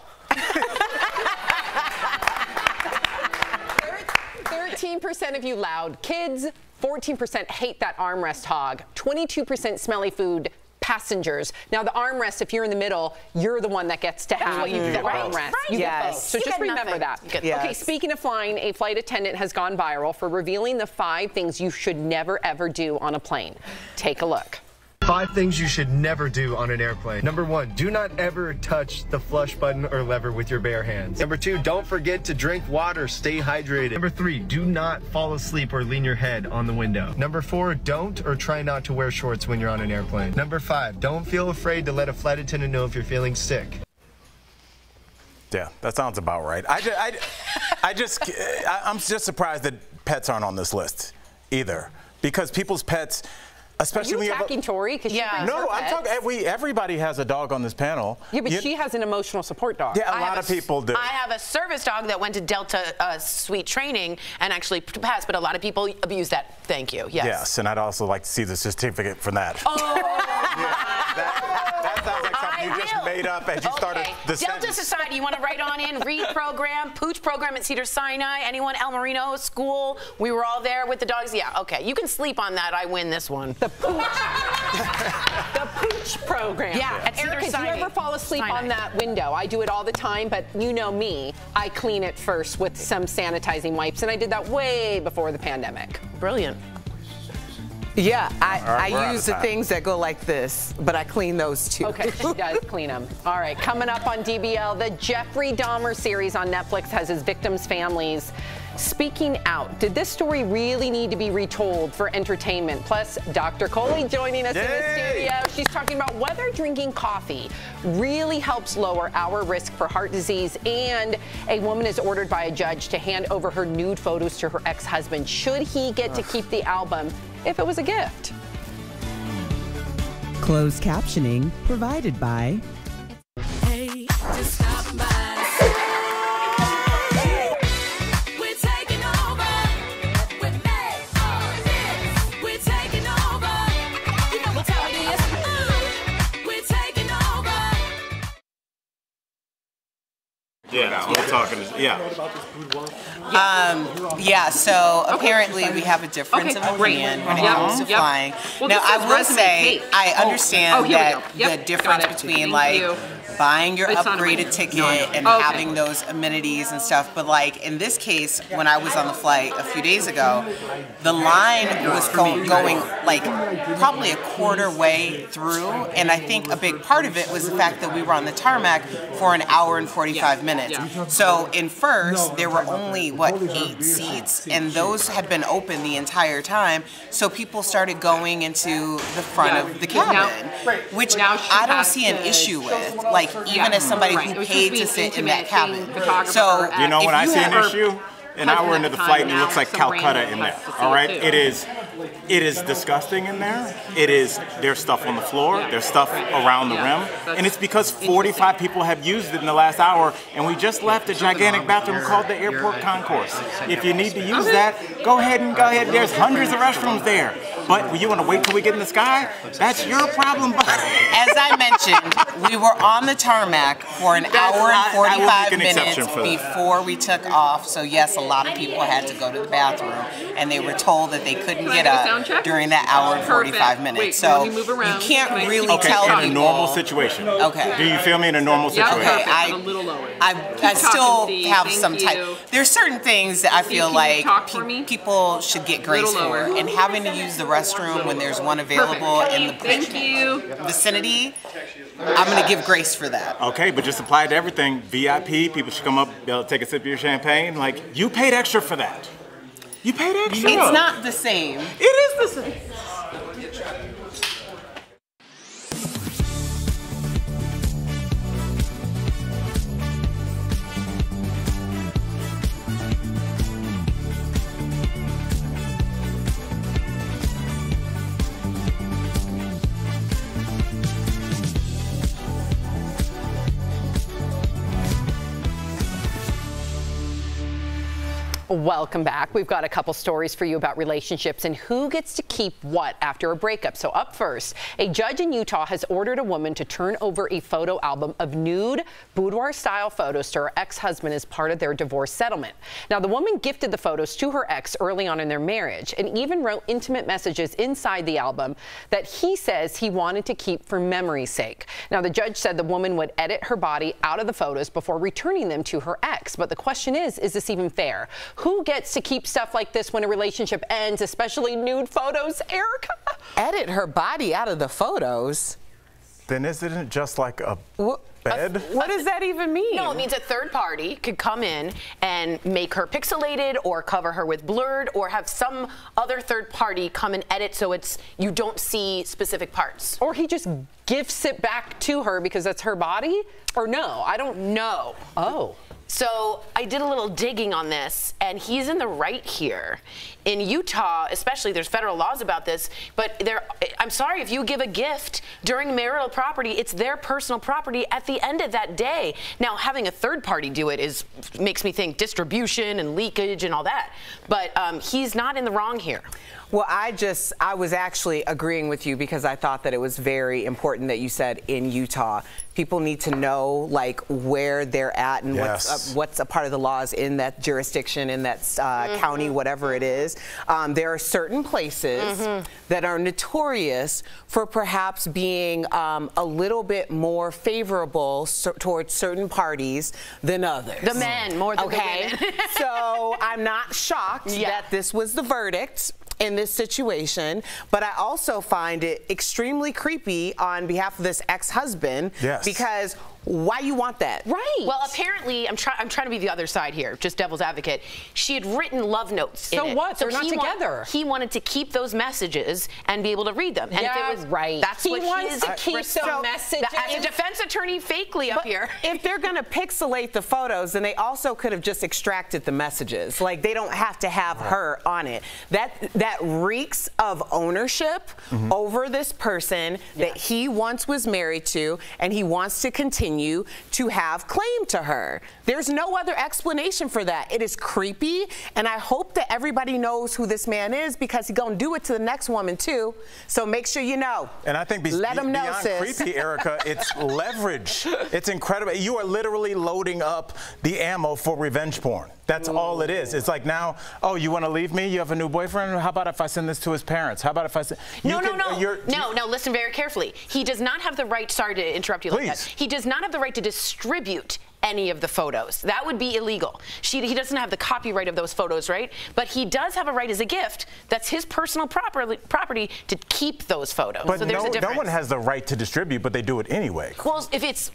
13% of you loud kids, 14% hate that armrest hog, 22% smelly food passengers. Now the armrest, if you're in the middle, you're the one that gets to have what you the get, right? armrest. Right. You Yes. So You just remember nothing. that. Yes. Okay, speaking of flying, a flight attendant has gone viral for revealing the five things you should never ever do on a plane. Take a look. Five things you should never do on an airplane. Number one, do not ever touch the flush button or lever with your bare hands. Number two, don't forget to drink water, stay hydrated. Number three, do not fall asleep or lean your head on the window. Number four, don't or try not to wear shorts when you're on an airplane. Number five, don't feel afraid to let a flight attendant know if you're feeling sick. Yeah, that sounds about right. I just, I, I just, I'm just surprised that pets aren't on this list either, because people's pets, Are especially you when you have. attacking Tori? Because Yeah. No, I'm talking. We everybody has a dog on this panel. Yeah, but You- she has an emotional support dog. Yeah, a I lot of a s- people do. I have a service dog that went to Delta uh, Suite training and actually passed, but a lot of people abuse that. Thank you. Yes. Yes, and I'd also like to see the certificate for that. that sounds like something you just will. made up as you started the Delta sentence. Society, you want to write on in? Read program, Pooch program at Cedar Sinai. Anyone? El Marino School. We were all there with the dogs. Yeah, okay. You can sleep on that. I win this one. The pooch the Pooch program. Yeah, at Cedar Erica, do you ever fall asleep Sinai. on that window? I do it all the time, but you know me. I clean it first with some sanitizing wipes, and I did that way before the pandemic. Brilliant. Yeah, I, All right, I use the things that go like this, but I clean those too. Okay, she does clean them. All right, coming up on DBL, the Jeffrey Dahmer series on Netflix has his victims' families speaking out. Did this story really need to be retold for entertainment? Plus, Dr. Coley joining us in the studio. She's talking about whether drinking coffee really helps lower our risk for heart disease. And a woman is ordered by a judge to hand over her nude photos to her ex-husband. Should he get to keep the album if it was a gift? Closed captioning provided by Hey, Yeah, we're talking. Yeah. Um, yeah, so apparently we have a difference Okay, of opinion when it comes to flying. Well, now, I says will say, cake. I Oh. understand Oh, here that. Yep, the difference between like you. Buying your It's upgraded ticket No, and Okay. having those amenities and stuff, but like in this case, when I was on the flight a few days ago, the line was go- going like probably a quarter way through, and I think a big part of it was the fact that we were on the tarmac for an hour and 45 minutes. So in first, there were only what eight seats, and those had been open the entire time. So people started going into the front of the cabin, which Now I don't see an issue with. Like even Yeah. as somebody Right. Who paid to to sit in that cabin. So You know when I see an issue? An husband hour into the the flight and it looks like Calcutta in there. has to see All it right, too. it is. It is disgusting in there. It is. There's stuff on the floor. There's stuff around the rim, and it's because 45 people have used it in the last hour, and we just left a gigantic bathroom called the airport concourse. If you need to use that, go ahead and go ahead. There's hundreds of restrooms there. But you want to wait till we get in the sky? That's your problem. As I mentioned, we were on the tarmac for an That's- hour and 45 an minutes before we took off. So yes, a lot of people had to go to the bathroom, and they were told that they couldn't get get a up sound check? during that hour and 45 minutes. Wait, so let around. you can't really Okay, tell in a normal situation. Okay. Do you feel me in a normal Yeah, situation? Okay, I, a little lower. I, Keep I still talking, have Thank some type. you. There's certain things that I Steve, feel like pe- people should get grace for, and having to use the restroom when there's one available in the Thank you. vicinity. I'm gonna give grace for that. Okay, but just apply it to everything. VIP, people should come up, they'll take a sip of your champagne. Like, you paid extra for that. You paid extra. It's not the same. It is the same. Welcome back. We've got a couple stories for you about relationships and who gets to keep what after a breakup. So, up first, a judge in Utah has ordered a woman to turn over a photo album of nude boudoir style photos to her ex husband as part of their divorce settlement. Now, the woman gifted the photos to her ex early on in their marriage and even wrote intimate messages inside the album that he says he wanted to keep for memory's sake. Now, the judge said the woman would edit her body out of the photos before returning them to her ex. But the question is, is this even fair? Who gets to keep stuff like this when a relationship ends, especially nude photos, Erica? Edit her body out of the photos. Then isn't it just like a bed? What does that even mean? No, it means a third party could come in and make her pixelated or cover her with blurred or have some other third party come and edit so it's you don't see specific parts. Or he just gifts it back to her because that's her body? Or no, I don't know. Oh. So I did a little digging on this, and he's in the right here. In Utah, especially, there's federal laws about this. But there, I'm sorry if you give a gift during marital property, it's their personal property at the end of that day. Now, having a third party do it is makes me think distribution and leakage and all that. But um, he's not in the wrong here. Well, I just, I was actually agreeing with you because I thought that it was very important that you said in Utah. People need to know like where they're at and Yes. what's, uh, what's a part of the laws in that jurisdiction, in that uh, Mm-hmm. county, whatever it is. Um, there are certain places Mm-hmm. that are notorious for perhaps being um, a little bit more favorable so, towards certain parties than others. The men more than the okay? women. so I'm not shocked Yeah. that this was the verdict in this situation, but I also find it extremely creepy on behalf of this ex-husband Yes. because why you want that? Right. Well, apparently, I'm trying. I'm trying to be the other side here, just devil's advocate. She had written love notes. So in it. what? They're not he wa- together. he wanted to keep those messages and be able to read them. And Yeah, if it was right. that's He what wants his to keep so- the messages. As a defense attorney, fakely up But here. if they're going to pixelate the photos, then they also could have just extracted the messages. Like they don't have to have her on it. That that reeks of ownership mm-hmm. over this person that he once was married to, and he wants to continue to have claim to her. There's no other explanation for that. It is creepy, and I hope that everybody knows who this man is because he's gonna do it to the next woman too. So make sure you know. And I think be- let them know, beyond sis. creepy, Erica, it's leverage. It's incredible. You are literally loading up the ammo for revenge porn. That's all it is. It's like now, oh, you want to leave me? You have a new boyfriend? How about if I send this to his parents? How about if I send? No, no, can- uh, no, you're- no, no. Listen very carefully. He does not have the right. Sorry to interrupt you like that. Please. He does not have the right to distribute any of the photos. That would be illegal. She, he doesn't have the copyright of those photos, right? But he does have a right as a gift. That's his personal property property to keep those photos. But so there's no, a difference. no one has the right to distribute, but they do it anyway. Well, if it's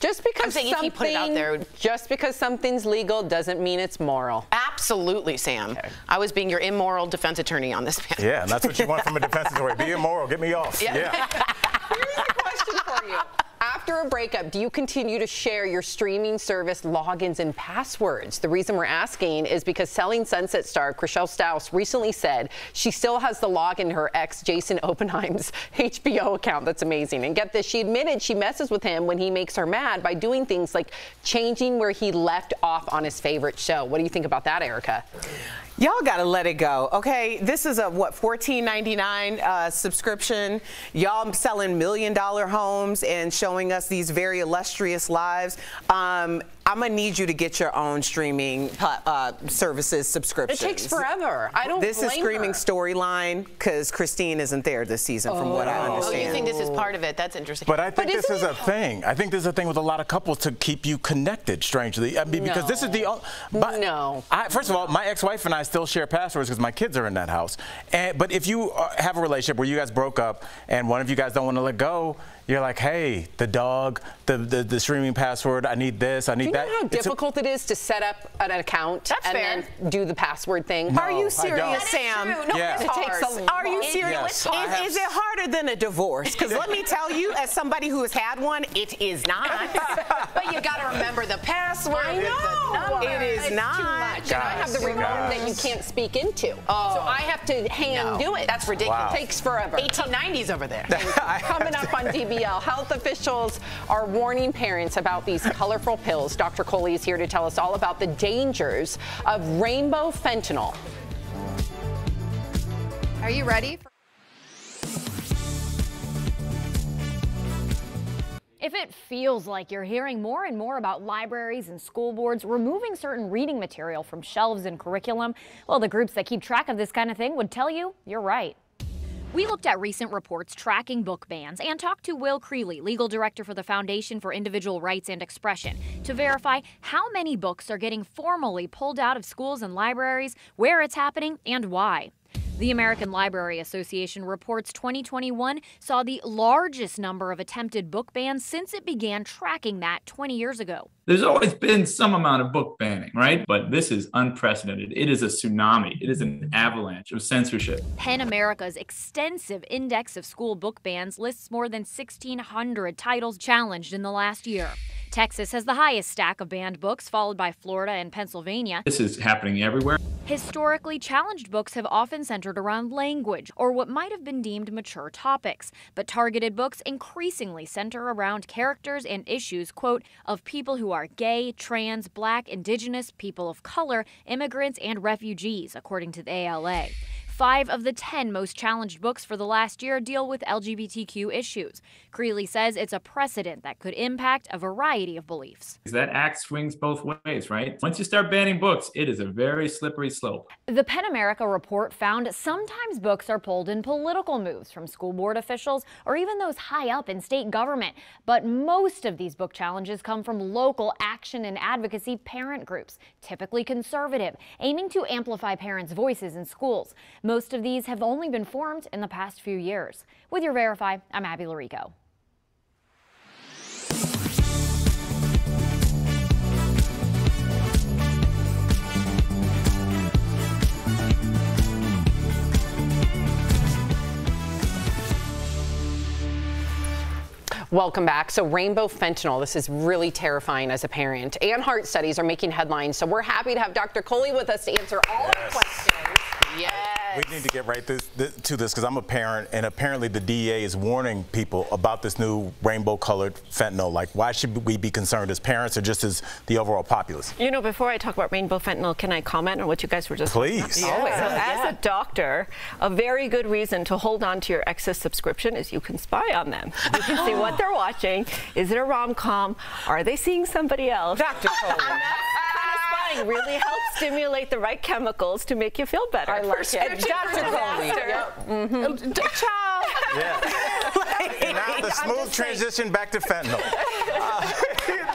Just because I'm saying if he put it out there, just because something's legal doesn't mean it's moral. absolutely, Sam. I was being your immoral defense attorney on this panel. Yeah, and that's what you want from a defense attorney. Be immoral, get me off. Yeah. yeah. question for you. After a breakup, do you continue to share your streaming service logins and passwords? The reason we're asking is because Selling Sunset star Chrishell Stause recently said she still has the login to her ex Jason Oppenheim's HBO account. That's amazing. And get this, she admitted she messes with him when he makes her mad by doing things like changing where he left off on his favorite show. What do you think about that, Erica? Y'all gotta let it go, okay? This is a what $14.99 uh, subscription. Y'all selling million dollar homes and showing us these very illustrious lives. Um, I'm gonna need you to get your own streaming uh, services subscription. It takes forever. I don't This is screaming storyline because Christine isn't there this season, from what I understand. Oh, you think this is part of it? That's interesting. But I think this isn't it a thing. I think this is a thing with a lot of couples to keep you connected. Strangely, I mean, because this is the o- but no. I, first of all, my ex-wife and I still share passwords because my kids are in that house. And but if you uh, have a relationship where you guys broke up and one of you guys don't want to let go, you're like, hey, the dog, the the, the streaming password. I need this. I need Do you that. know how It's a- difficult it is to set up an account That's and fair. then do the password thing? No, Are you serious, Sam? No, Yeah. It takes a Are you long- serious? Yes, I have- is, is it harder than a divorce? Because let me tell you, as somebody who has had one, it is not. but you got to remember the password. I the know. It is It's not. Too much. and I have the remote guys. that you can't speak into. Oh. So I have to hand No, do it. that's ridiculous. It takes forever. 1890s over there. Coming up on DBL, health officials are warning parents about these colorful pills. Dr. Coley is here to tell us all about the dangers of rainbow fentanyl. Are you ready? For- If it feels like you're hearing more and more about libraries and school boards removing certain reading material from shelves and curriculum, well, the groups that keep track of this kind of thing would tell you you're right. We looked at recent reports tracking book bans and talked to Will Creeley, legal director for the Foundation for Individual Rights and Expression, to verify how many books are getting formally pulled out of schools and libraries, where it's happening, and why. The American Library Association reports 2021 saw the largest number of attempted book bans since it began tracking that 20 years ago. There's always been some amount of book banning, right? But this is unprecedented. It is a tsunami. It is an avalanche of censorship. PEN America's extensive index of school book bans lists more than 1,600 titles challenged in the last year. Texas has the highest stack of banned books, followed by Florida and Pennsylvania. This is happening everywhere. Historically challenged books have often centered around language or what might have been deemed mature topics, but targeted books increasingly center around characters and issues, quote, of people who are gay, trans, black, indigenous, people of color, immigrants, and refugees, according to the ALA. Five of the 10 most challenged books for the last year deal with LGBTQ issues. Creeley says it's a precedent that could impact a variety of beliefs. That axe swings both ways, right? Once you start banning books, it is a very slippery slope. The PEN America report found sometimes books are pulled in political moves from school board officials or even those high up in state government. But most of these book challenges come from local action and advocacy parent groups, typically conservative, aiming to amplify parents' voices in schools. Most of these have only been formed in the past few years. With your Verify, I'm Abby Llorico. Welcome back. So, rainbow fentanyl, this is really terrifying as a parent. And heart studies are making headlines. So, we're happy to have Dr. Coley with us to answer all our questions. Yes. We need to get right this, this, to this because I'm a parent, and apparently the DEA is warning people about this new rainbow-colored fentanyl. Like, why should we be concerned as parents or just as the overall populace? You know, before I talk about rainbow fentanyl, can I comment on what you guys were just Please. talking about? Yeah. As a doctor, a very good reason to hold on to your excess subscription is you can spy on them. You can see what they're watching. Is it a rom-com? Are they seeing somebody else? Dr. Coley. Really helps stimulate the right chemicals to make you feel better. I like it. Prescription Dr. for Coley. disaster. Yep. Mhm. Ciao. And now the smooth transition back to fentanyl. Uh,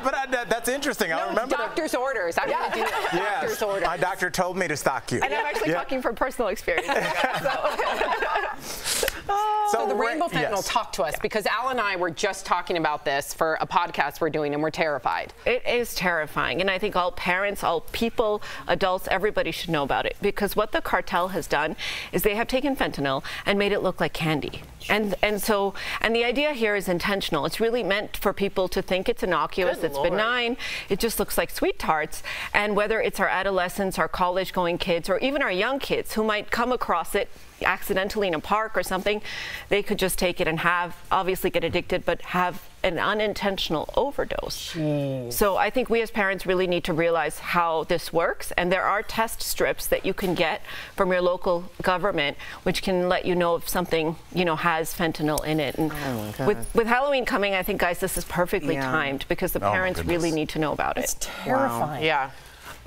but I, that, that's interesting. I No, remember that. doctor's orders. I'm going to do it. Yes, Doctor's orders. my doctor told me to stock you. And I'm actually Yeah. talking from personal experience. So, Oh. the rainbow fentanyl, yes. talk to us because Al and I were just talking about this for a podcast we're doing, and we're terrified. It is terrifying, and I think all parents, all people, adults, everybody should know about it because what the cartel has done is they have taken fentanyl and made it look like candy. And and so and the idea here is intentional. It's really meant for people to think it's innocuous, Good it's Lord. benign, it just looks like SweeTarts. And whether it's our adolescents, our college-going kids, or even our young kids who might come across it accidentally in a park or something, they could just take it and have obviously get addicted, but have an unintentional overdose. So I think we as parents really need to realize how this works. And there are test strips that you can get from your local government, which can let you know if something, you know, has fentanyl in it. And oh God. with, with Halloween coming, I think, guys, this is perfectly Yeah. timed because the Oh, parents really need to know about it. it's Wow. Yeah.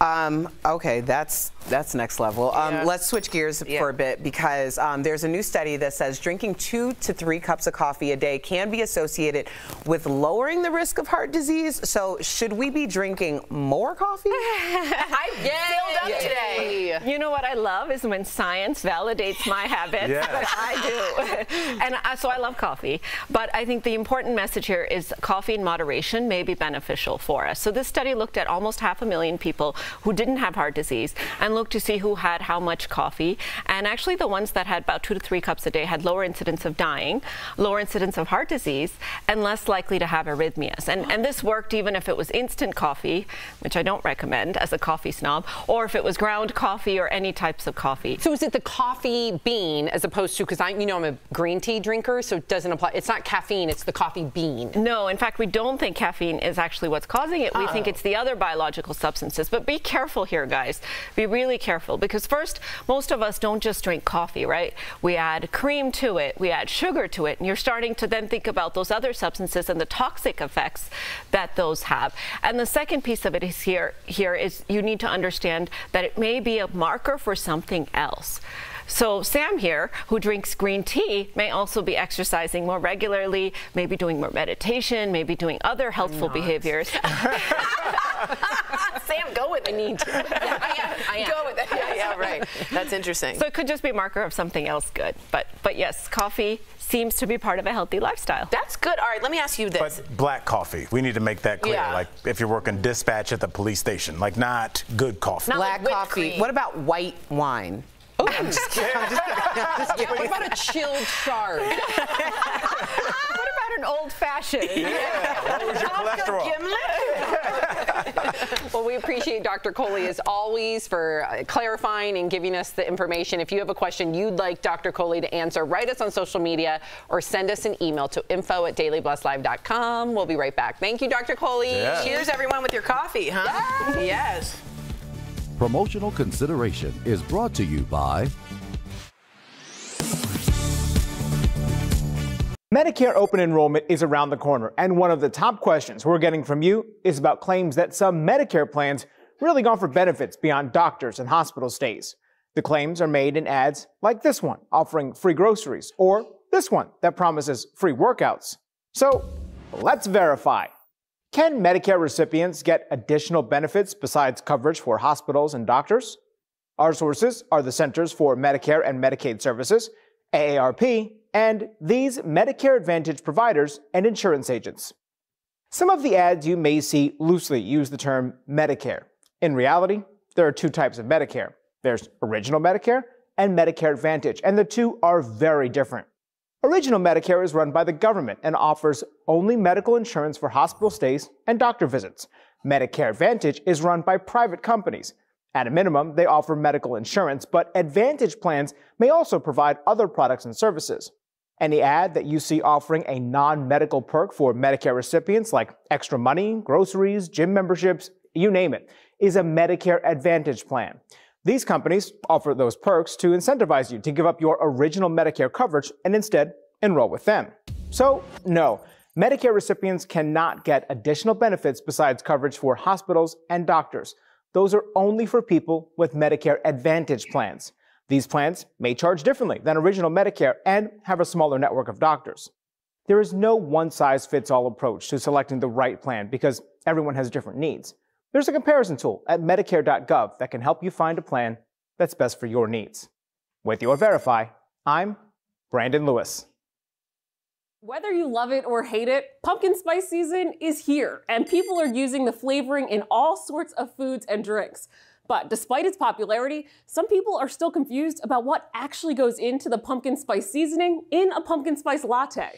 Um, okay, that's that's next level. Um, Yeah. Let's switch gears for a bit because um, there's a new study that says drinking two to three cups of coffee a day can be associated with lowering the risk of heart disease. So should we be drinking more coffee? I filled up today. You know what I love is when science validates my habits. Yes. But I do. and I, so I love coffee. But I think the important message here is coffee in moderation may be beneficial for us. So this study looked at almost half a million people who didn't have heart disease and looked to see who had how much coffee. And actually the ones that had about two to three cups a day had lower incidence of dying, lower incidence of heart disease, and less likely to have arrhythmias. And, and this worked even if it was instant coffee, which I don't recommend as a coffee snob, or if it was ground coffee or any types of coffee. So is it the coffee bean as opposed to because I, you know, I'm a green tea drinker, so it doesn't apply. It's not caffeine; it's the coffee bean. No, in fact, we don't think caffeine is actually what's causing it. We oh. think Oh. it's the other biological substances. But be careful here, guys. Be really careful because first, most of us don't just drink coffee, right? We add cream to it, we add sugar to it, and you're starting to then think about those other substances and the toxic effects that those have. And the second piece of it is here here is you need to understand that it may be a marker for something else. So Sam here, who drinks green tea, may also be exercising more regularly, maybe doing more meditation, maybe doing other healthful behaviors. Sam, go with it. I need to. I am. I am. Go with it. Yeah, yeah, right. That's interesting. So it could just be a marker of something else good. But but yes, coffee seems to be part of a healthy lifestyle. That's good. All right, let me ask you this. But black coffee, we need to make that clear. Yeah. Like if you're working dispatch at the police station, like not good coffee. Black coffee. What about white wine? I'm just kidding. I'm just kidding. I'm just kidding. What about a chilled chard? what about an old fashioned? Yeah. What was your cholesterol? well, we appreciate Dr. Coley as always for uh, clarifying and giving us the information. If you have a question you'd like Dr. Coley to answer, write us on social media or send us an email to info at dailyblastlive.com. We'll be right back. Thank you, Dr. Coley. Yeah. Cheers, everyone, with your coffee, huh? Yes. Promotional consideration is brought to you by Medicare open enrollment is around the corner, and one of the top questions we're getting from you is about claims that some Medicare plans really offer benefits beyond doctors and hospital stays. The claims are made in ads like this one, offering free groceries, or this one that promises free workouts. So let's verify. Can Medicare recipients get additional benefits besides coverage for hospitals and doctors? Our sources are the Centers for Medicare and Medicaid Services, AARP, and these Medicare Advantage providers and insurance agents. Some of the ads you may see loosely use the term Medicare. In reality, there are two types of Medicare there's Original Medicare and Medicare Advantage, and the two are very different. Original Medicare is run by the government and offers only medical insurance for hospital stays and doctor visits. Medicare Advantage is run by private companies. At a minimum, they offer medical insurance, but Advantage plans may also provide other products and services. Any ad that you see offering a non medical perk for Medicare recipients, like extra money, groceries, gym memberships, you name it, is a Medicare Advantage plan. These companies offer those perks to incentivize you to give up your original Medicare coverage and instead enroll with them. So, no, Medicare recipients cannot get additional benefits besides coverage for hospitals and doctors. Those are only for people with Medicare Advantage plans. These plans may charge differently than original Medicare and have a smaller network of doctors. There is no one size fits all approach to selecting the right plan because everyone has different needs. There's a comparison tool at Medicare.gov that can help you find a plan that's best for your needs. With your Verify, I'm Brandon Lewis. Whether you love it or hate it, pumpkin spice season is here, and people are using the flavoring in all sorts of foods and drinks. But despite its popularity, some people are still confused about what actually goes into the pumpkin spice seasoning in a pumpkin spice latte.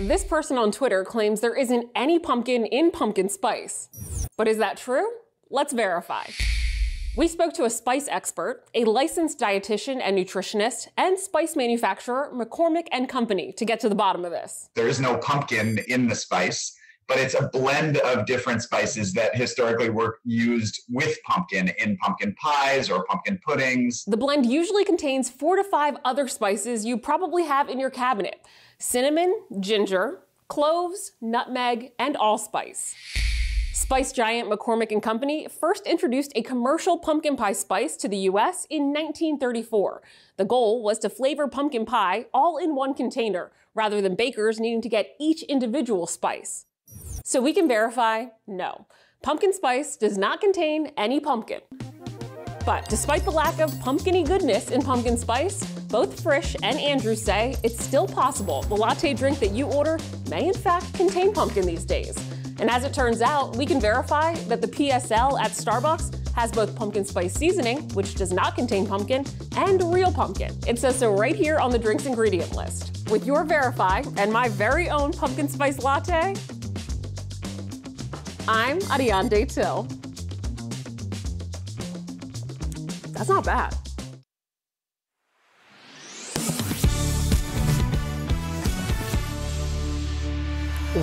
This person on Twitter claims there isn't any pumpkin in pumpkin spice. But is that true? Let's verify. We spoke to a spice expert, a licensed dietitian and nutritionist, and spice manufacturer McCormick and Company to get to the bottom of this. There is no pumpkin in the spice, but it's a blend of different spices that historically were used with pumpkin in pumpkin pies or pumpkin puddings. The blend usually contains four to five other spices you probably have in your cabinet cinnamon, ginger, cloves, nutmeg, and allspice. Spice giant McCormick and Company first introduced a commercial pumpkin pie spice to the US in 1934. The goal was to flavor pumpkin pie all in one container, rather than bakers needing to get each individual spice. So we can verify no. Pumpkin spice does not contain any pumpkin. But despite the lack of pumpkiny goodness in pumpkin spice, both Frisch and Andrew say it's still possible the latte drink that you order may in fact contain pumpkin these days. And as it turns out, we can verify that the PSL at Starbucks has both pumpkin spice seasoning, which does not contain pumpkin, and real pumpkin. It says so right here on the drink's ingredient list. With your Verify and my very own pumpkin spice latte, I'm Ariane Till. That's not bad.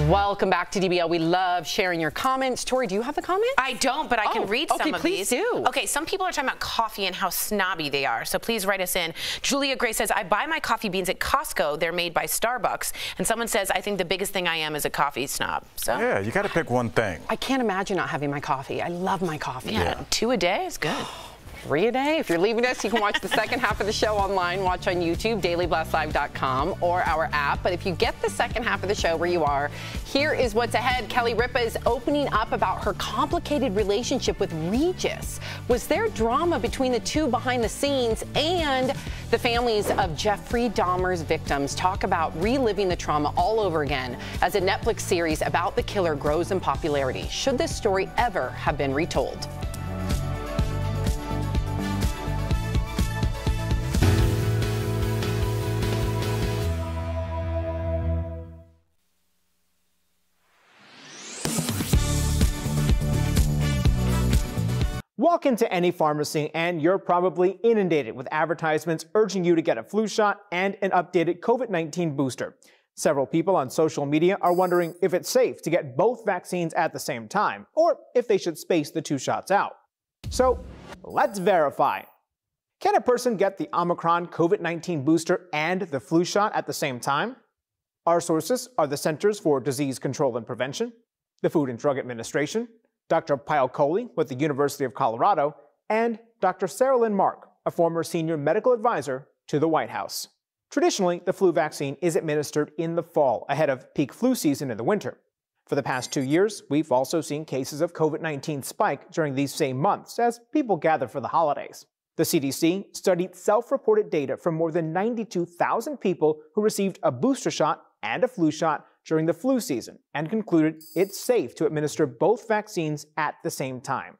Welcome back to DBL. We love sharing your comments. Tori, do you have the comment? I don't, but I can Oh, read okay, some of please these. do. Okay, some people are talking about coffee and how snobby they are. So please write us in. Julia Gray says, I buy my coffee beans at Costco. They're made by Starbucks. And someone says, I think the biggest thing I am is a coffee snob. So Yeah, you got to pick one thing. I can't imagine not having my coffee. I love my coffee. yeah, two a day is good. Three a day. If you're leaving us, you can watch the second half of the show online. Watch on YouTube, dailyblastlive.com, or our app. But if you get the second half of the show where you are, here is what's ahead. Kelly Ripa is opening up about her complicated relationship with Regis. Was there drama between the two behind the scenes? And the families of Jeffrey Dahmer's victims talk about reliving the trauma all over again as a Netflix series about the killer grows in popularity. Should this story ever have been retold? Walk into any pharmacy and you're probably inundated with advertisements urging you to get a flu shot and an updated COVID 19 booster. Several people on social media are wondering if it's safe to get both vaccines at the same time, or if they should space the two shots out. So let's verify. Can a person get the Omicron COVID 19 booster and the flu shot at the same time? Our sources are the Centers for Disease Control and Prevention, the Food and Drug Administration, Dr. Payal Kohli with the University of Colorado, and Dr. Saralyn Mark, a former senior medical advisor to the White House. Traditionally, the flu vaccine is administered in the fall ahead of peak flu season in the winter. For the past two years, we've also seen cases of COVID 19 spike during these same months as people gather for the holidays. The CDC studied self reported data from more than 92,000 people who received a booster shot and a flu shot during the flu season and concluded it's safe to administer both vaccines at the same time.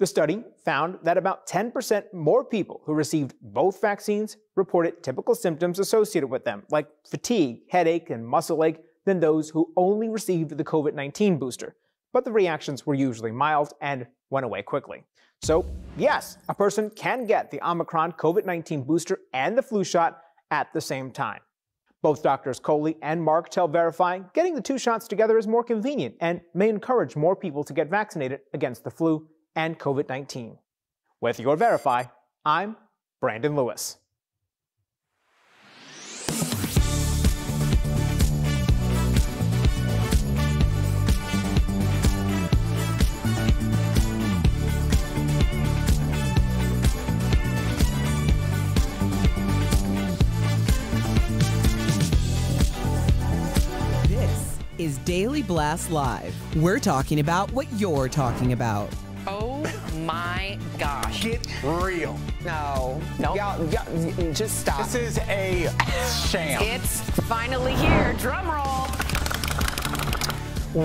The study found that about 10% more people who received both vaccines reported typical symptoms associated with them, like fatigue, headache, and muscle ache, than those who only received the COVID 19 booster. But the reactions were usually mild and went away quickly. So, yes, a person can get the Omicron COVID 19 booster and the flu shot at the same time. Both doctors Kohli and Mark tell Verify getting the two shots together is more convenient and may encourage more people to get vaccinated against the flu and COVID 19. With your Verify, I'm Brandon Lewis. Is Daily Blast Live. We're talking about what you're talking about. Oh my gosh. Get real. No. No. Y'all, y'all, just stop. This is a sham. It's finally here. Drum roll.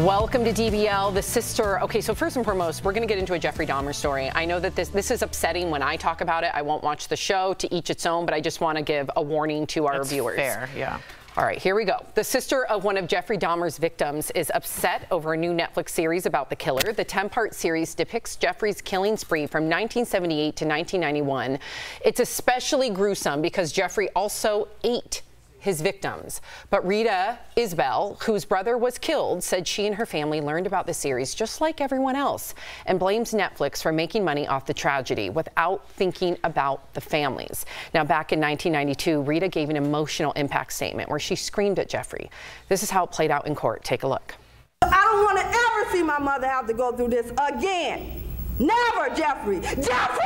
Welcome to DBL, the sister. Okay, so first and foremost, we're going to get into a Jeffrey Dahmer story. I know that this this is upsetting when I talk about it. I won't watch the show to each its own, but I just want to give a warning to our That's viewers. fair, yeah. All right, here we go. The sister of one of Jeffrey Dahmer's victims is upset over a new Netflix series about the killer. The 10 part series depicts Jeffrey's killing spree from 1978 to 1991. It's especially gruesome because Jeffrey also ate his victims. But Rita Isbell, whose brother was killed, said she and her family learned about the series just like everyone else and blames Netflix for making money off the tragedy without thinking about the families. Now, back in 1992, Rita gave an emotional impact statement where she screamed at Jeffrey. This is how it played out in court. Take a look. I don't want to ever see my mother have to go through this again. Never, Jeffrey. Jeffrey,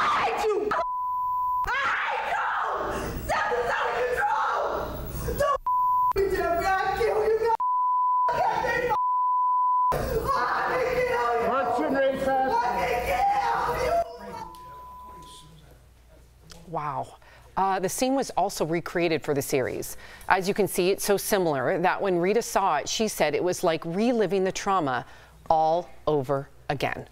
I hate you. I hate you. Something's out of control. Don't Jeffrey, I kill you. I can't kill you. Question rate Wow. Uh, the scene was also recreated for the series. As you can see, it's so similar that when Rita saw it, she said it was like reliving the trauma all over again.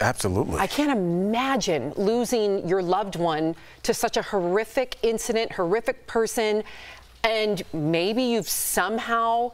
Absolutely. I can't imagine losing your loved one to such a horrific incident, horrific person, and maybe you've somehow.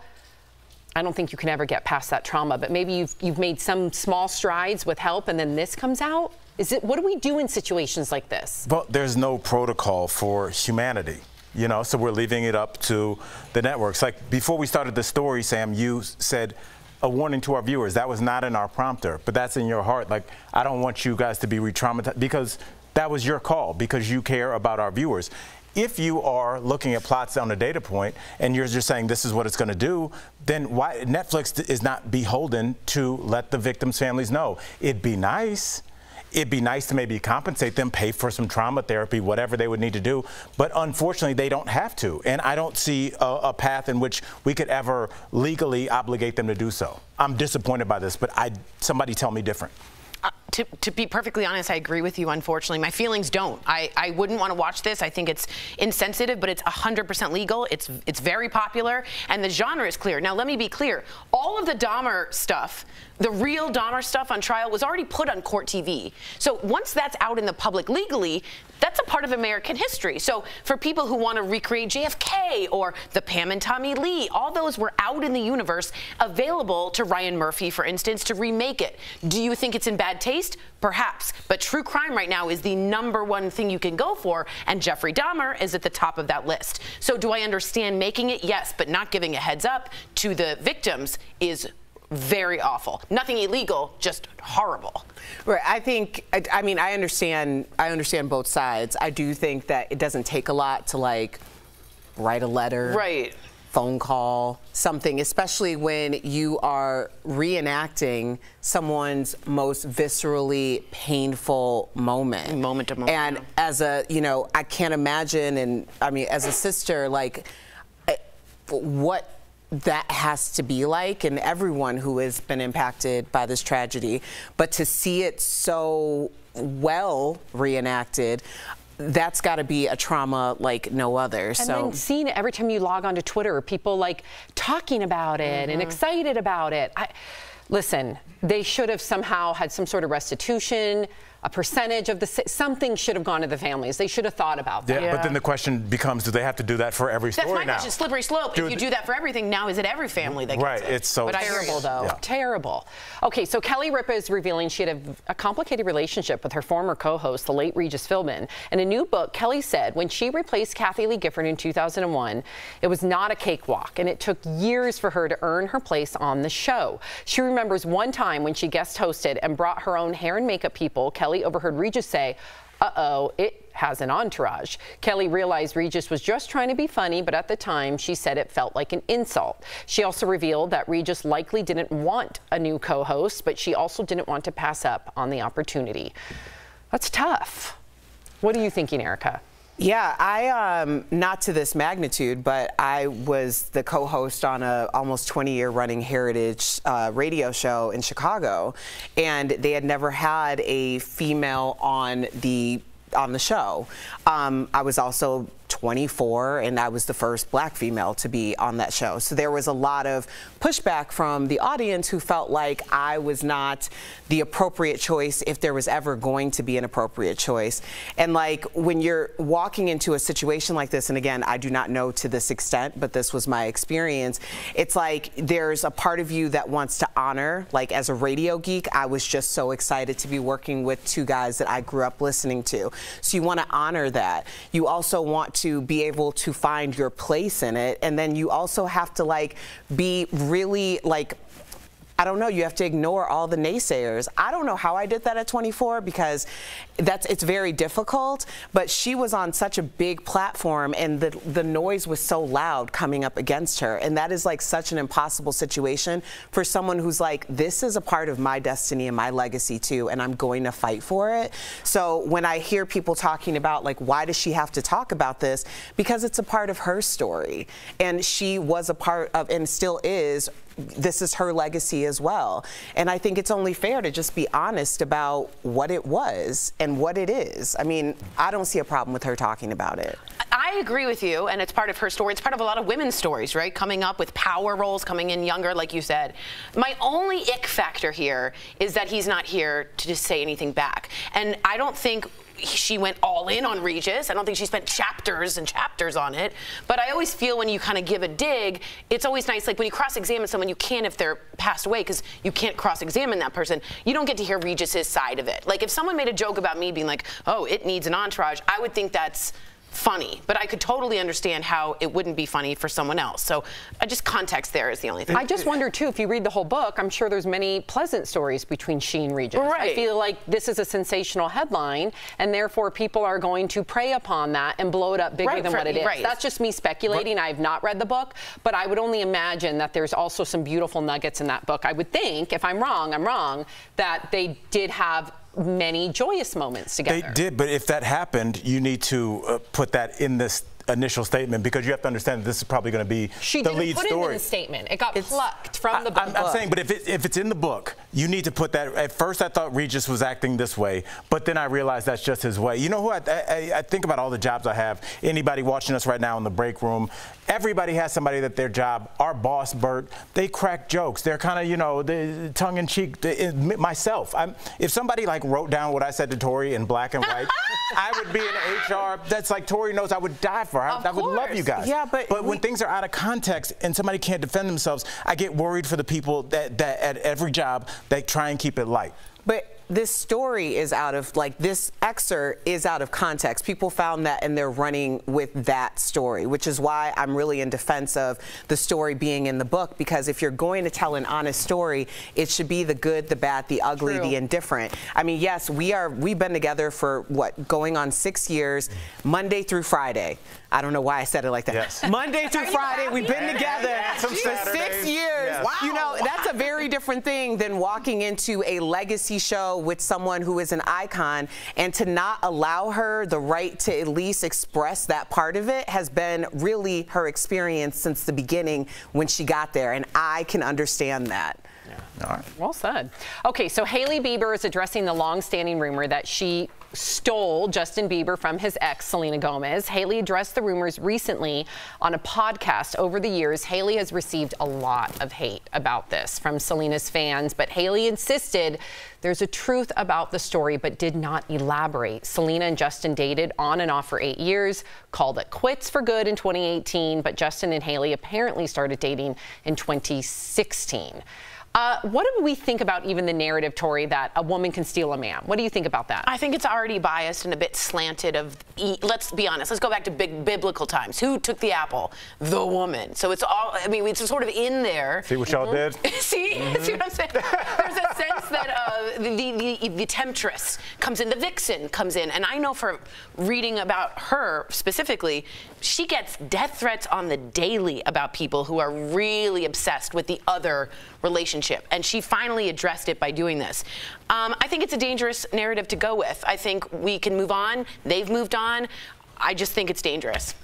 I don't think you can ever get past that trauma, but maybe you've you've made some small strides with help, and then this comes out. Is it? What do we do in situations like this? Well, there's no protocol for humanity. You know, so we're leaving it up to the networks. Like before we started the story, Sam, you said a warning to our viewers. That was not in our prompter, but that's in your heart. Like, I don't want you guys to be re traumatized because that was your call because you care about our viewers. If you are looking at plots on a data point and you're just saying this is what it's going to do, then why Netflix is not beholden to let the victims' families know. It'd be nice it'd be nice to maybe compensate them, pay for some trauma therapy, whatever they would need to do. But unfortunately, they don't have to. And I don't see a, a path in which we could ever legally obligate them to do so. I'm disappointed by this, but I somebody tell me different. To, to be perfectly honest, I agree with you, unfortunately. My feelings don't. I, I wouldn't want to watch this. I think it's insensitive, but it's 100% legal. It's, it's very popular, and the genre is clear. Now, let me be clear. All of the Dahmer stuff, the real Dahmer stuff on trial, was already put on court TV. So once that's out in the public legally, that's a part of American history. So for people who want to recreate JFK or the Pam and Tommy Lee, all those were out in the universe, available to Ryan Murphy, for instance, to remake it. Do you think it's in bad taste? Perhaps. But true crime right now is the number one thing you can go for, and Jeffrey Dahmer is at the top of that list. So do I understand making it? Yes, but not giving a heads up to the victims is very awful. Nothing illegal, just horrible. Right. I think. I, I mean, I understand. I understand both sides. I do think that it doesn't take a lot to like write a letter. Right. Phone call, something, especially when you are reenacting someone's most viscerally painful moment. Moment to moment. And as a, you know, I can't imagine, and I mean, as a sister, like, what that has to be like and everyone who has been impacted by this tragedy but to see it so well reenacted that's got to be a trauma like no other And so then seeing it every time you log onto Twitter, people like talking about it and Mhm. excited about it. I, listen, they should have somehow had some sort of restitution, a percentage of the something should have gone to the families. They should have thought about that. Yeah, that. but then the question becomes, do they have to do that for every That's story my now? question. Slippery slope. Do if you do that for everything, now is it every family that gets Right, it? it's so- But terrible though. Yeah. Terrible. Okay, so Kelly Ripa is revealing she had a, a complicated relationship with her former co-host, the late Regis Philbin. In a new book, Kelly said when she replaced Kathie Lee Gifford in 2001, it was not a cakewalk, and it took years for her to earn her place on the show. She remembers one time when she guest hosted and brought her own hair and makeup people. Kelly overheard Regis say. Uh-oh, it has an entourage. Kelly realized Regis was just trying to be funny, but at the time she said it felt like an insult. She also revealed that Regis likely didn't want a new co-host, but she also didn't want to pass up on the opportunity. That's tough. What are you thinking, Erica? Yeah, I um not to this magnitude, but I was the co-host on a almost 20-year running heritage uh, radio show in Chicago, and they had never had a female on the on the show. Um, I was also 24, and I was the first black female to be on that show. So there was a lot of pushback from the audience who felt like I was not the appropriate choice if there was ever going to be an appropriate choice. And like when you're walking into a situation like this, and again, I do not know to this extent, but this was my experience, it's like there's a part of you that wants to honor, like as a radio geek, I was just so excited to be working with two guys that I grew up listening to. So you want to honor that. You also want to be able to find your place in it. And then you also have to like be really like I don't know. You have to ignore all the naysayers. I don't know how I did that at 24 because that's it's very difficult. But she was on such a big platform, and the the noise was so loud coming up against her, and that is like such an impossible situation for someone who's like, this is a part of my destiny and my legacy too, and I'm going to fight for it. So when I hear people talking about like, why does she have to talk about this? Because it's a part of her story, and she was a part of, and still is this is her legacy as well. And I think it's only fair to just be honest about what it was and what it is. I mean, I don't see a problem with her talking about it. I agree with you, and it's part of her story. It's part of a lot of women's stories, right? Coming up with power roles, coming in younger, like you said. My only ick factor here is that he's not here to just say anything back. And I don't think she went all in on Regis. I don't think she spent chapters and chapters on it. But I always feel when you kind of give a dig, it's always nice. Like when you cross examine someone, you can if they're passed away because you can't cross examine that person. You don't get to hear Regis's side of it. Like if someone made a joke about me being like, oh, it needs an entourage, I would think that's funny, but I could totally understand how it wouldn't be funny for someone else. So uh, just context there is the only thing. I just wonder too, if you read the whole book, I'm sure there's many pleasant stories between she and Regis. I feel like this is a sensational headline, and therefore people are going to prey upon that and blow it up bigger Right, than for- what it is. right. That's just me speculating. I have not read the book, but I would only imagine that there's also some beautiful nuggets in that book. I would think, if I'm wrong, I'm wrong, that they did have many joyous moments together. They did, but if that happened, you need to uh, put that in this initial statement because you have to understand that this is probably going to be She the didn't lead put it in the statement. It got plucked from the book. I'm, I'm saying, but if, it, if it's in the book, you need to put that. At first, I thought Regis was acting this way, but then I realized that's just his way. You know who I, I, I think about all the jobs I have. Anybody watching us right now in the break room, everybody has somebody that their job. Our boss, Bert, they crack jokes. They're kind of, you know, the tongue in cheek. The- eh, Myself, I'm, if somebody like wrote down what I said to Tori in black and white, I would be in HR. That's like Tori knows I would die for. her. I, I would love you guys. Yeah, but but when things are out of context and somebody can't defend themselves, I get worried for the people that, that at every job they try and keep it light. But this story is out of like this excerpt is out of context. People found that and they're running with that story, which is why I'm really in defense of the story being in the book because if you're going to tell an honest story, it should be the good, the bad, the ugly, True. the indifferent. I mean, yes, we are we've been together for what going on 6 years, Monday through Friday. I don't know why I said it like that. Yes. Monday through Friday, we've been together some for six years. Yes. You know, that's a very different thing than walking into a legacy show with someone who is an icon and to not allow her the right to at least express that part of it has been really her experience since the beginning when she got there. And I can understand that. Yeah. All right. Well said. Okay, so Hailey Bieber is addressing the long-standing rumor that she stole Justin Bieber from his ex, Selena Gomez. Hailey addressed the rumors recently on a podcast. Over the years, Hailey has received a lot of hate about this from Selena's fans, but Hailey insisted there's a truth about the story, but did not elaborate. Selena and Justin dated on and off for eight years, called it quits for good in 2018, but Justin and Hailey apparently started dating in 2016. Uh, what do we think about even the narrative, Tori, that a woman can steal a man? What do you think about that? I think it's already biased and a bit slanted. Of e- let's be honest. Let's go back to big biblical times. Who took the apple? The woman. So it's all. I mean, it's sort of in there. See what y'all did? See, see what I'm saying? There's a sense that uh, the, the, the, the temptress comes in, the vixen comes in. And I know for reading about her specifically, she gets death threats on the daily about people who are really obsessed with the other relationship. And she finally addressed it by doing this. Um, I think it's a dangerous narrative to go with. I think we can move on. They've moved on. I just think it's dangerous.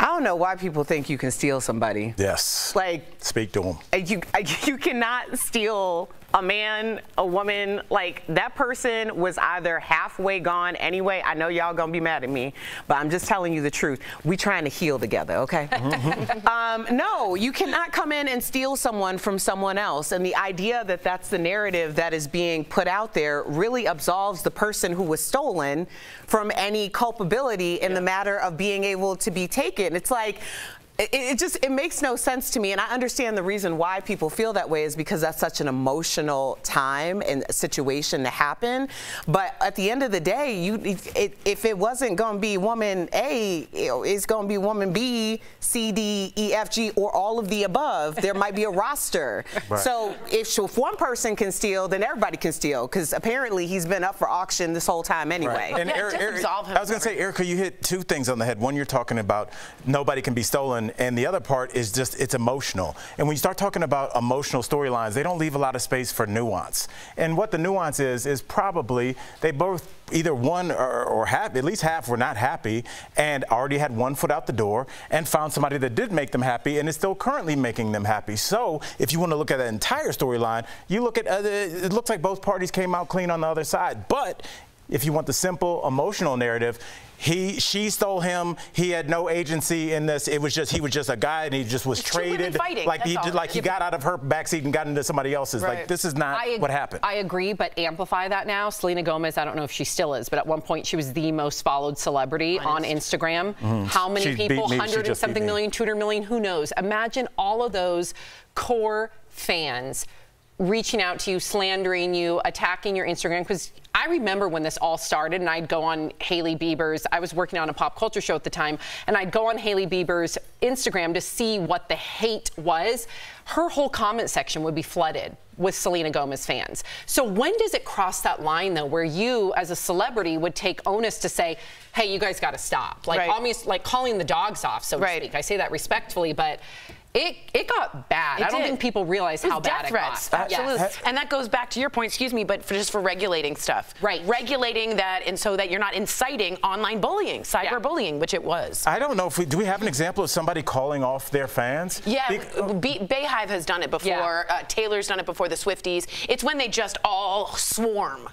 I don't know why people think you can steal somebody. Yes. Like Speak to them. You, you cannot steal a man, a woman, like that person was either halfway gone anyway. I know y'all gonna be mad at me, but I'm just telling you the truth. We trying to heal together, okay? um, no, you cannot come in and steal someone from someone else. And the idea that that's the narrative that is being put out there really absolves the person who was stolen from any culpability in the matter of being able to be taken. It's like, it, it just it makes no sense to me and i understand the reason why people feel that way is because that's such an emotional time and situation to happen. But at the end of the day you it, if it wasn't going to be woman a it's going to be woman b c d e f g or all of the above there might be a roster. Right. so if, if one person can steal then everybody can steal because apparently he's been up for auction this whole time anyway. And Eric, Eric- I was going to say, Erica, you hit two things on the head. One, you're talking about nobody can be stolen, and the other part is just it's emotional. And when you start talking about emotional storylines, they don't leave a lot of space for nuance. And what the nuance is is probably they both either one or, or half, at least half, were not happy and already had one foot out the door and found somebody that did make them happy and is still currently making them happy. So if you want to look at the entire storyline, you look at it looks like both parties came out clean on the other side. But if you want the simple emotional narrative, he she stole him. He had no agency in this. It was just he was just a guy and he just was It's two women traded. fighting, like that's he did, like he got out of her backseat and got into somebody else's. Like this is not I what happened. I agree, but amplify that now. Selena Gomez, I don't know if she still is, but at one point she was the most followed celebrity on Instagram. Mhm. How many She people? 100 and just beat something me. million, 200 million, who knows? Imagine all of those core fans reaching out to you, slandering you, attacking your Instagram. Because I remember when this all started, and I'd go on Hailey Bieber's. I was working on a pop culture show at the time, and I'd go on Hailey Bieber's Instagram to see what the hate was. Her whole comment section would be flooded with Selena Gomez fans. So when does it cross that line though, where you as a celebrity would take onus to say, "Hey, you guys got to stop," like Right. almost like calling the dogs off, so to speak. I say that respectfully, but. It, it got bad. It I don't did. think people realize how bad death it threats. got. Absolutely. Yes. And that goes back to your point, excuse me, but for just for regulating stuff. Right. Regulating that and so that you're not inciting online bullying, cyberbullying, which it was. I don't know if we do. We have an example of somebody calling off their fans. Yeah, Be- BeyHive has done it before. Uh, Taylor's done it before. The Swifties. It's when they just all swarm.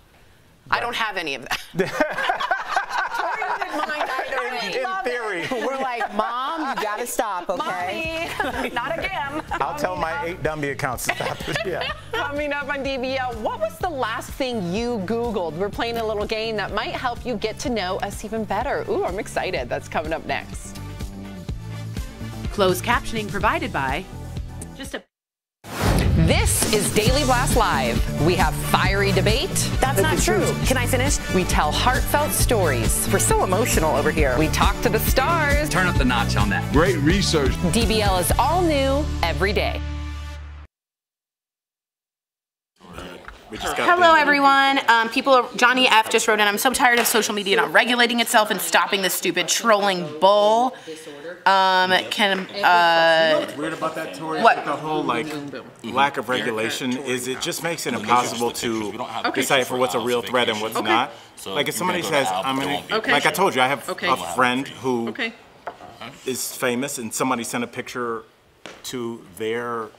I don't have any of that. In theory. we're like mom you gotta stop okay Mommy, not again. I'll tell my eight dummy accounts to stop it. Yeah. Coming up on DBL, what was the last thing you Googled? We're playing a little game that might help you get to know us even better. Ooh, I'm excited. That's coming up next. Closed captioning provided by just a This is Daily Blast Live. We have fiery debate. That's not true. Can I finish? We tell heartfelt stories. We're so emotional over here. We talk to the stars. Turn up the notch on that. Great research. DBL is all new every day. Hello, everyone. Um, people, are, Johnny F just wrote in. I'm so tired of social media not regulating itself and stopping this stupid trolling bull. Um, can uh, What's weird about that, Tori? What? The whole like lack of regulation is it just makes it impossible to Okay. for what's a real threat and what's Okay. not. Like if somebody says, "I'm gonna," Okay. like I told you, I have Okay. a friend who is Okay. famous, and somebody sent a picture to their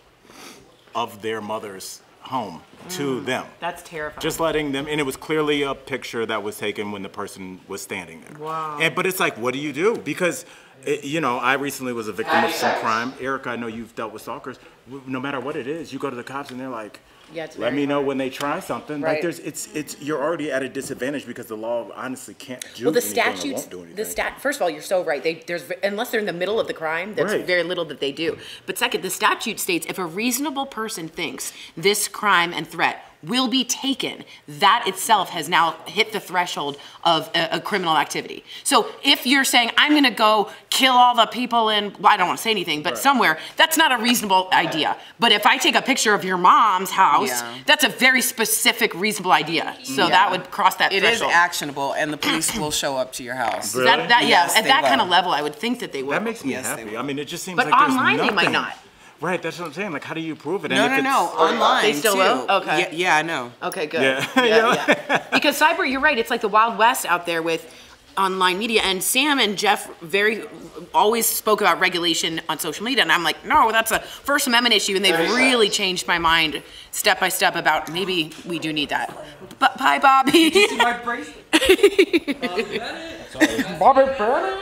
of their mother's home to mm. them. That's terrifying. Just letting them, and it was clearly a picture that was taken when the person was standing there. Wow. And, but it's like, what do you do? Because, it, you know, I recently was a victim of some crime. Erica, I know you've dealt with stalkers. No matter what it is, you go to the cops and they're like, Yeah, it's let very me know when they try something. Right. Like there's, it's, it's, you're already at a disadvantage because the law honestly can't do well, the statutes, won't do anything. the stat. First of all, you're so right. They, there's unless they're in the middle of the crime, there's Right. very little that they do. But second, the statute states if a reasonable person thinks this crime and threat will be taken, that itself has now hit the threshold of a, a criminal activity. So if you're saying I'm going to go kill all the people in, well, I don't want to say anything, but somewhere, that's not a reasonable idea. But if I take a picture of your mom's house, Yeah. that's a very specific, reasonable idea. So Yeah. that would cross that It is threshold. actionable and the police will show up to your house That, that, yeah, Yes, at they that kind of level, I would think that they would. That makes me happy. I mean, it just seems But like there's online, they might not. Right, that's what I'm saying. Like, how do you prove it? no and no if no it's- online They still too. will? Okay. yeah, yeah i know Okay, good. Yeah. Yeah, yeah. because cyber, you're right. It's like the Wild West out there with online media, and Sam and Jeff very always spoke about regulation on social media, and I'm like, no, that's a First Amendment issue, and they've really changed my mind step by step about maybe we do need that. But bye, Bobby. You see my bracelet? Bobby Bennett.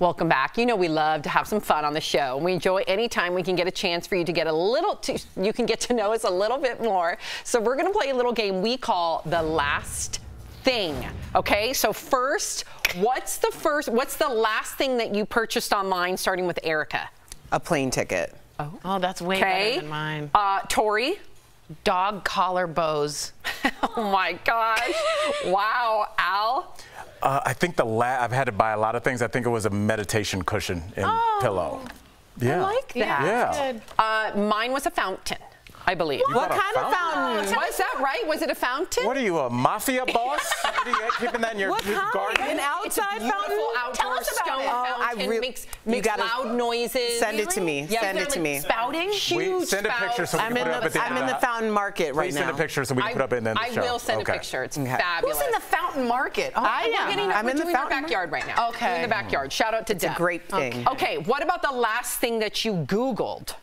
Welcome back. You know we love to have some fun on the show. We enjoy any time we can get a chance for you to get a little, to, you can get to know us a little bit more. So we're going to play a little game we call the last thing. Okay, so first, what's the first, what's the last thing that you purchased online starting with Erica? A plane ticket. Oh, oh that's way Okay. better than mine. Uh, Tori? Dog collar bows. oh my gosh. wow. Al? Uh, I think the la- I've had to buy a lot of things. I think it was a meditation cushion and pillow. Yeah. Oh, I like that. Yeah. Uh, mine was a fountain, I believe. You What bought a kind of fountain? fountain? Was that right? Was it a fountain? What are you, a mafia boss? what are you keeping that in your, What kind? garden? An outside fountain? Outdoor Tell us about stone it. Oh, I fountain re- makes, you makes gotta loud noises. send it to me. Yeah, Send it there, to like, me. Spouting? Huge send a picture so we I'm can in put it up the, at the I'm end in the the- fountain market right Please now. send a picture so we can put up in the I show. will send okay. a picture. It's Okay. fabulous. Who's in the fountain market? Oh, I am. getting- I'm in the fountain backyard right now. Okay. We're in the backyard. Shout out to It's a great thing. Okay, what about the last thing that you Googled?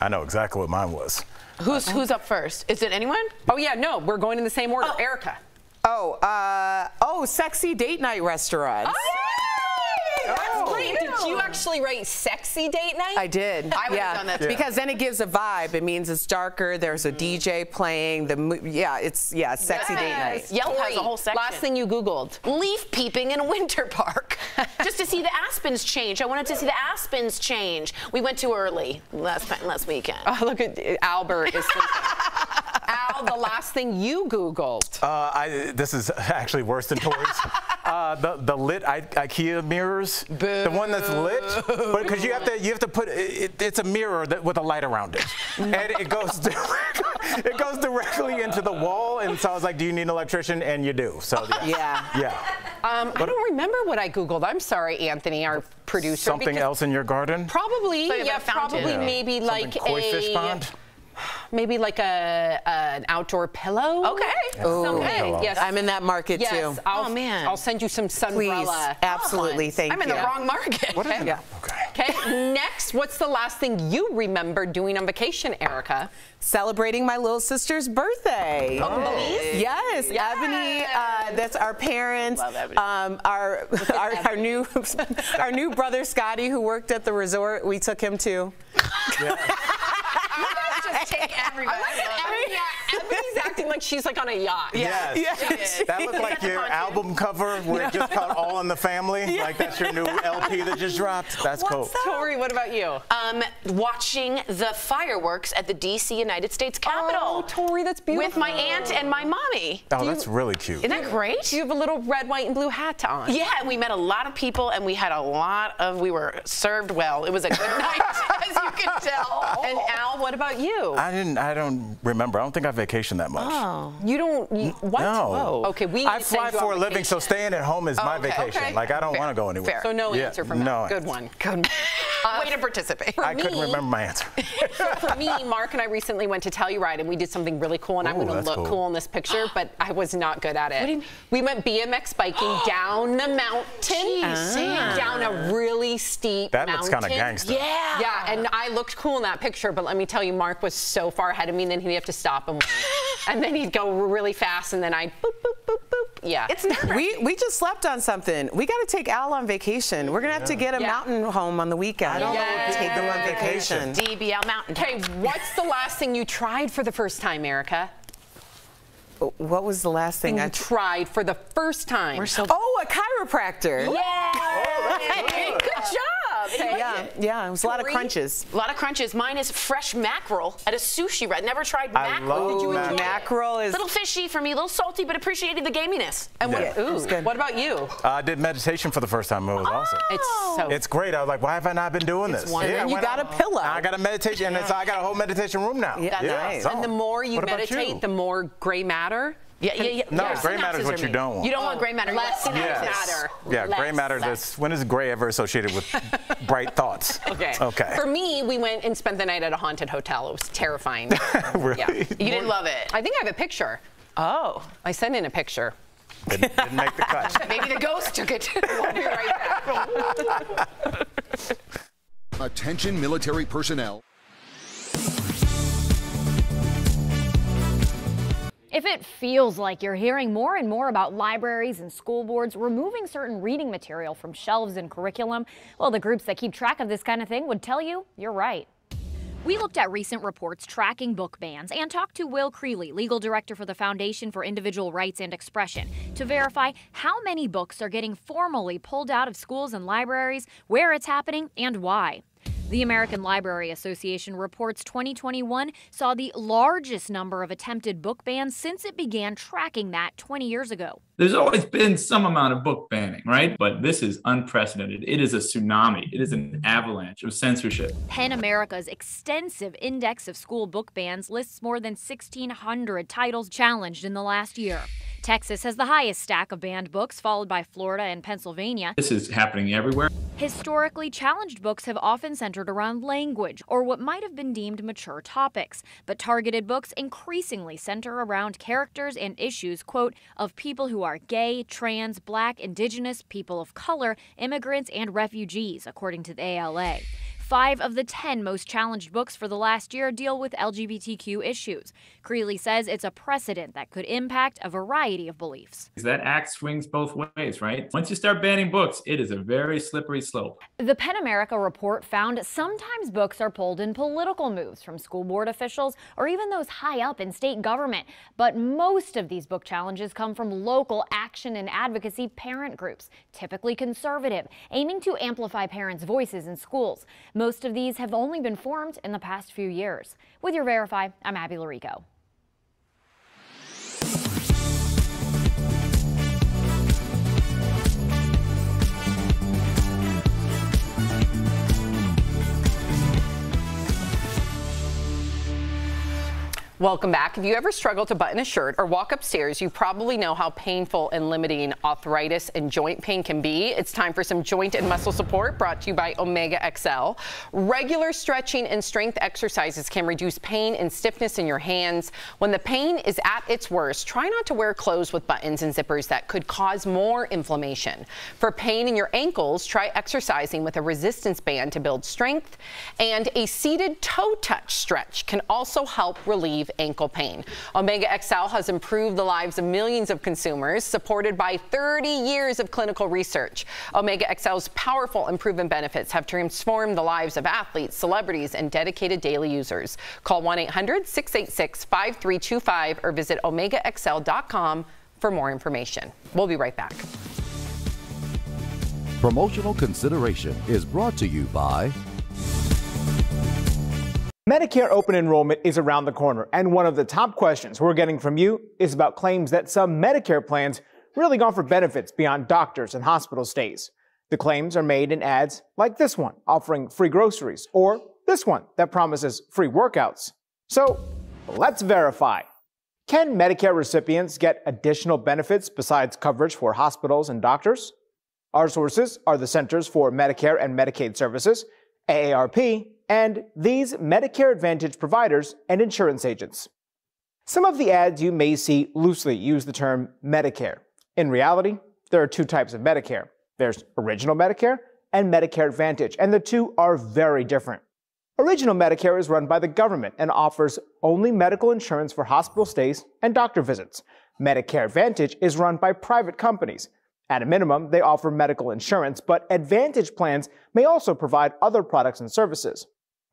I know exactly what mine was. Who's who's up first? Is it anyone? Oh yeah, no, we're going in the same order. Erica. Oh, uh, oh, sexy date night restaurants. That's great. Did you actually write sexy date night? I did. I would yeah. have done that too. Because then it gives a vibe. It means it's darker. There's a DJ playing. The mo- yeah, it's yeah, sexy date night. Yelp has a whole section. Last thing you Googled. Leaf peeping in a winter park. Just to see the aspens change. I wanted to see the aspens change. We went too early last last weekend. Oh, look at Albert is sleeping. Al, the last thing you Googled. Uh, I, this is actually worse than Tori's. uh, the the lit I, IKEA mirrors, the one that's lit, because you have to you have to put it, it's a mirror that, with a light around it, and it goes direct, it goes directly into the wall. And so I was like, "Do you need an electrician?" And you do. So Yeah. yeah. Um, I don't remember what I Googled. I'm sorry, Anthony, our producer. Something else in your garden? Probably, So yeah, probably Yeah. maybe Something like koi a fish pond? Maybe like a an outdoor pillow. Okay. Ooh. Something. Pillow. Yes. I'm in that market Yes, too. I'll, Oh, man. I'll send you some Please, sunbrella. absolutely, ones. thank I'm in you. the wrong market. What is it? Yeah. Okay. Okay, next, what's the last thing you remember doing on vacation, Erica? Celebrating my little sister's birthday. Oh, Belize? Yes, Ebony. Uh, that's our parents. Um, our our, our new our new brother Scotty, who worked at the resort. We took him to. Just take everybody. Ebony, Ebony's acting like she's like on a yacht. Yes. Yes. That looked like your album cover where it just called All in the Family. Like that's your new LP that just dropped. That's cool. Tori, what about you? Um, watching the fireworks at the D.C. United States Capitol. Oh, Tori, that's beautiful. With my aunt and my mommy. Oh, that's really cute. Isn't that great? You have a little red, white, and blue hat on. Yeah, and we met a lot of people, and we had a lot of. We were served well. It was a good night, as you can tell. And Al, what about you? I didn't. I don't remember. I don't think I vacation that much. Oh. You don't. You, what? No. Whoa. Okay, we. I need send fly you for a living, so staying at home is my Okay, vacation. okay. Like I don't want to go anywhere. fair. So no Yeah, answer from no that. Good one. Good. Uh, Way to participate. for I couldn't remember my answer. so for me, Mark and I recently went to Telluride and we did something really cool, and I'm going to look cool. cool. in this picture, but I was not good at it. What do you mean? We went BMX biking down the mountain, Jeez, Sam. down a really steep That looks mountain. kinda gangsta. Yeah. Yeah, and I looked cool in that picture, but let me tell you, Mark was so far ahead of me, and then he'd have to stop and wait. And then he'd go really fast, and then I'd boop, boop, boop, boop. Yeah. It's nerve We we just slept on something. We got to take Al on vacation. We're gonna have to get a Yeah. mountain home on the weekend. I don't know Take them on vacation. DBL Mountain. Okay, what's the last thing you tried for the first time, Erica? What was the last thing Thing I you tried for the first time. So Oh, a chiropractor. Yeah. Oh, good job. It. He Yeah, it. yeah, it was a lot of crunches. A lot of crunches. Mine is fresh mackerel at a sushi restaurant. Never tried I mackerel. love Did you enjoy mackerel. it? is- a little fishy for me, a little salty, but appreciated the gaminess. And what, Yeah. ooh, what about you? I did meditation for the first time. It was awesome. Oh. It's so. It's great. I was like, why have I not been doing It's this? wonderful. I And you got out- a pillow. I got a meditation, and it's, I got a whole meditation room now. That's nice. so- And the more you What meditate, you? the more gray matter. Yeah, yeah, yeah. No, yeah, gray matter is what you don't want. You don't want gray matter. Less You want Yes. matter. Yeah, gray Less. matter. This when is gray ever associated with bright thoughts? Okay. Okay. For me, we went and spent the night at a haunted hotel. It was terrifying. really? Yeah. You didn't love it. I think I have a picture. Oh. I sent in a picture. Didn't, didn't make the cut. Maybe the ghost took it. We'll be right back. Attention military personnel. If it feels like you're hearing more and more about libraries and school boards removing certain reading material from shelves and curriculum, well, the groups that keep track of this kind of thing would tell you you're right. We looked at recent reports tracking book bans and talked to Will Creeley, legal director for the Foundation for Individual Rights and Expression, to verify how many books are getting formally pulled out of schools and libraries, where it's happening, and why. The American Library Association reports 2021 saw the largest number of attempted book bans since it began tracking that 20 years ago. There's always been some amount of book banning, right? But this is unprecedented. It is a tsunami. It is an avalanche of censorship. PEN America's extensive index of school book bans lists more than 1,600 titles challenged in the last year. Texas has the highest stack of banned books, followed by Florida and Pennsylvania. This is happening everywhere. Historically, challenged books have often centered around language or what might have been deemed mature topics, but targeted books increasingly center around characters and issues, quote, of people who are gay, trans, black, indigenous, people of color, immigrants, and refugees, according to the ALA. Five of the 10 most challenged books for the last year deal with LGBTQ issues. Creeley says it's a precedent that could impact a variety of beliefs. That act swings both ways, right? Once you start banning books, it is a very slippery slope. The PEN America report found sometimes books are pulled in political moves from school board officials or even those high up in state government. But most of these book challenges come from local action and advocacy parent groups, typically conservative, aiming to amplify parents' voices in schools. Most of these have only been formed in the past few years. With your Verify, I'm Abby Llorico. Welcome back. If you ever struggle to button a shirt or walk upstairs, you probably know how painful and limiting arthritis and joint pain can be. It's time for some joint and muscle support brought to you by Omega XL. Regular stretching and strength exercises can reduce pain and stiffness in your hands. When the pain is at its worst, try not to wear clothes with buttons and zippers that could cause more inflammation. For pain in your ankles, try exercising with a resistance band to build strength. And a seated toe touch stretch can also help relieve ankle pain. Omega XL has improved the lives of millions of consumers, supported by 30 years of clinical research. Omega XL's powerful and proven benefits have transformed the lives of athletes, celebrities, and dedicated daily users. Call 1 800 686 5325 or visit omegaxl.com for more information. We'll be right back. Promotional consideration is brought to you by Medicare open enrollment is around the corner, and one of the top questions we're getting from you is about claims that some Medicare plans really offer benefits beyond doctors and hospital stays. The claims are made in ads like this one, offering free groceries, or this one that promises free workouts. So let's verify. Can Medicare recipients get additional benefits besides coverage for hospitals and doctors? Our sources are the Centers for Medicare and Medicaid Services, AARP, and these Medicare Advantage providers and insurance agents. Some of the ads you may see loosely use the term Medicare. In reality, there are two types of Medicare. There's Original Medicare and Medicare Advantage, and the two are very different. Original Medicare is run by the government and offers only medical insurance for hospital stays and doctor visits. Medicare Advantage is run by private companies. At a minimum, they offer medical insurance, but Advantage plans may also provide other products and services.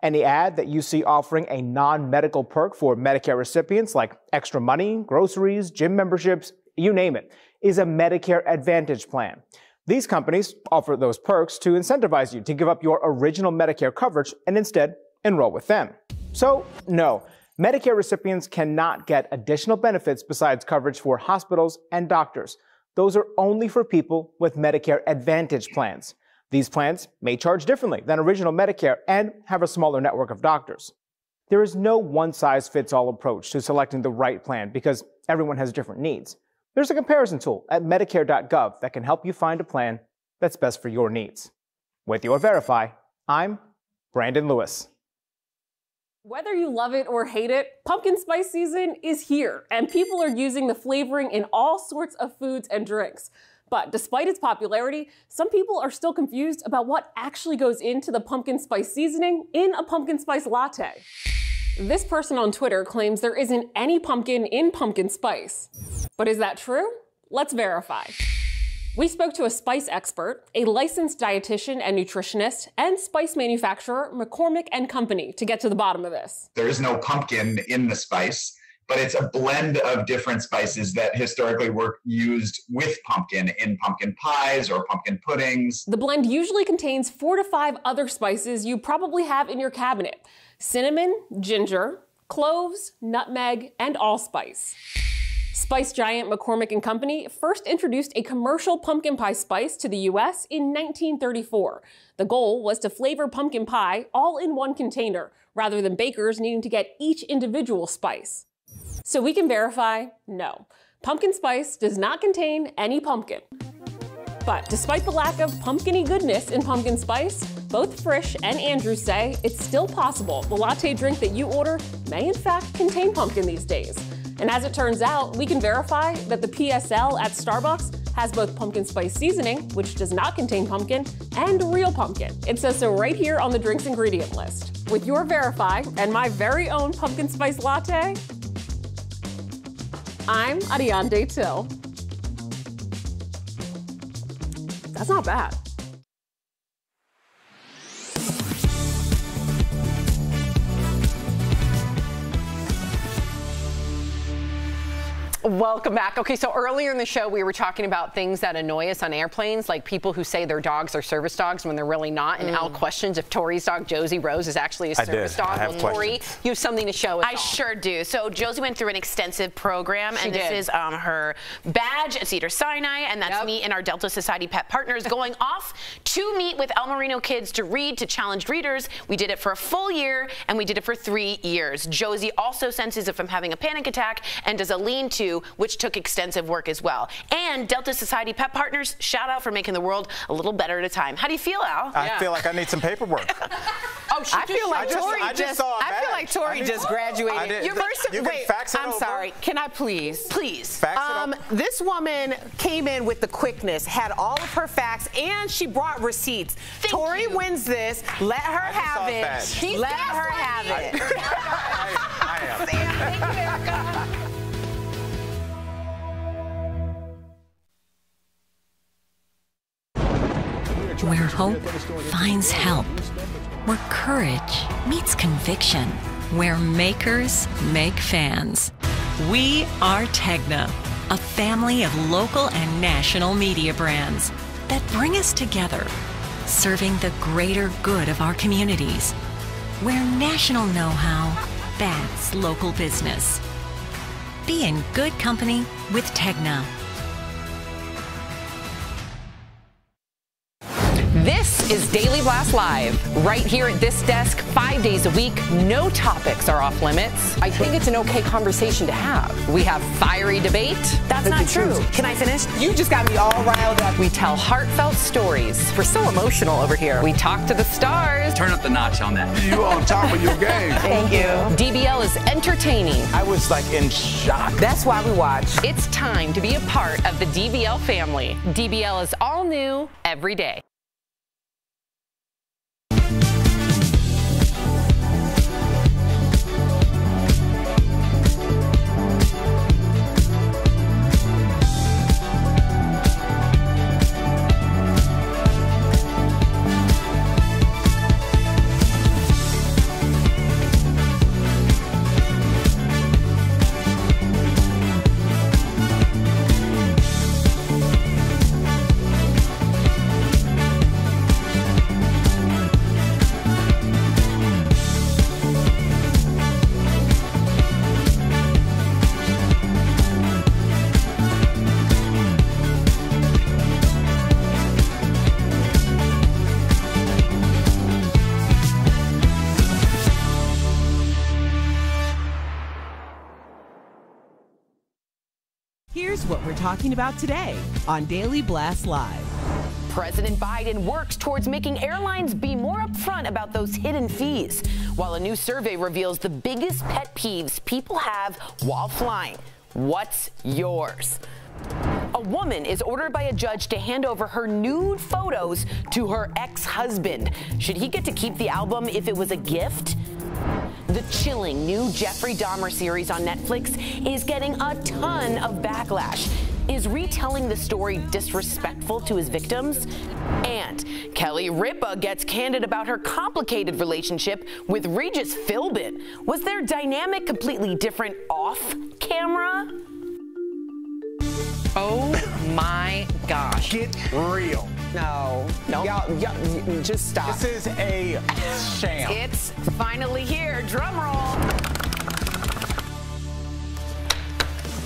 Any ad that you see offering a non medical perk for Medicare recipients, like extra money, groceries, gym memberships, you name it, is a Medicare Advantage plan. These companies offer those perks to incentivize you to give up your original Medicare coverage and instead enroll with them. So, no, Medicare recipients cannot get additional benefits besides coverage for hospitals and doctors. Those are only for people with Medicare Advantage plans. These plans may charge differently than original Medicare and have a smaller network of doctors. There is no one size fits all approach to selecting the right plan because everyone has different needs. There's a comparison tool at Medicare.gov that can help you find a plan that's best for your needs. With your Verify, I'm Brandon Lewis. Whether you love it or hate it, pumpkin spice season is here, and people are using the flavoring in all sorts of foods and drinks. But despite its popularity, some people are still confused about what actually goes into the pumpkin spice seasoning in a pumpkin spice latte. This person on Twitter claims there isn't any pumpkin in pumpkin spice. But is that true? Let's verify. We spoke to a spice expert, a licensed dietitian and nutritionist, and spice manufacturer McCormick and Company to get to the bottom of this. There is no pumpkin in the spice, but it's a blend of different spices that historically were used with pumpkin in pumpkin pies or pumpkin puddings. The blend usually contains four to five other spices you probably have in your cabinet cinnamon, ginger, cloves, nutmeg, and allspice. Spice giant McCormick and Company first introduced a commercial pumpkin pie spice to the US in 1934. The goal was to flavor pumpkin pie all in one container, rather than bakers needing to get each individual spice. So we can verify, no. Pumpkin spice does not contain any pumpkin. But despite the lack of pumpkiny goodness in pumpkin spice, both Frisch and Andrew say it's still possible the latte drink that you order may in fact contain pumpkin these days. And as it turns out, we can verify that the PSL at Starbucks has both pumpkin spice seasoning, which does not contain pumpkin, and real pumpkin. It says so right here on the drink's ingredient list. With your Verify and my very own pumpkin spice latte, I'm Ariande Till. That's not bad. Welcome back. Okay, so earlier in the show, we were talking about things that annoy us on airplanes, like people who say their dogs are service dogs when they're really not. And Al questions if Tori's dog, Josie Rose, is actually a service did. I dog. have well, Tori, questions. you have something to show us. I sure do. So Josie went through an extensive program, She and this did. is um, her badge at Cedar Sinai, and that's me and our Delta Society pet partners going off to meet with El Marino kids to read to challenged readers. We did it for a full year, and we did it for three years. Josie also senses if I'm having a panic attack and does a lean-to, which took extensive work as well. And Delta Society pet partners, shout out for making the world a little better at a time. How do you feel, Al? I feel like I need some paperwork. Oh, I feel like I just- Tori I just just, saw a I feel like Tori I need- just graduated. I did- Your first, You can wait, fax it I'm over? sorry. Can I please? Please. Fax it Um, this woman came in with the quickness, had all of her facts, and she brought receipts. Tori wins this. Let her I have it. badge. Let her have it. I am. Where hope finds help. Where courage meets conviction. Where makers make fans. We are Tegna, a family of local and national media brands that bring us together, serving the greater good of our communities. Where national know how backs local business. Be in good company with Tegna. Is Daily Blast Live, right here at this desk, five days a week. No topics are off limits. I think it's an okay conversation to have. We have fiery debate. That's not true. Can I finish? You just got me all riled up. We tell heartfelt stories. We're so emotional over here. We talk to the stars. Turn up the notch on that. You on top of your game. Thank you. DBL is entertaining. I was like in shock. That's why we watch. It's time to be a part of the DBL family. DBL is all new every day. Talking about today on Daily Blast Live. President Biden works towards making airlines be more upfront about those hidden fees, while a new survey reveals the biggest pet peeves people have while flying. What's yours? A woman is ordered by a judge to hand over her nude photos to her ex husband. Should he get to keep the album if it was a gift? The chilling new Jeffrey Dahmer series on Netflix is getting a ton of backlash. Is retelling the story disrespectful to his victims? And Kelly Ripa gets candid about her complicated relationship with Regis Philbin. Was their dynamic completely different off camera? Oh my gosh. Get real. No. No. Y'all, y'all, just stop. This is a sham. It's finally here. Drum roll.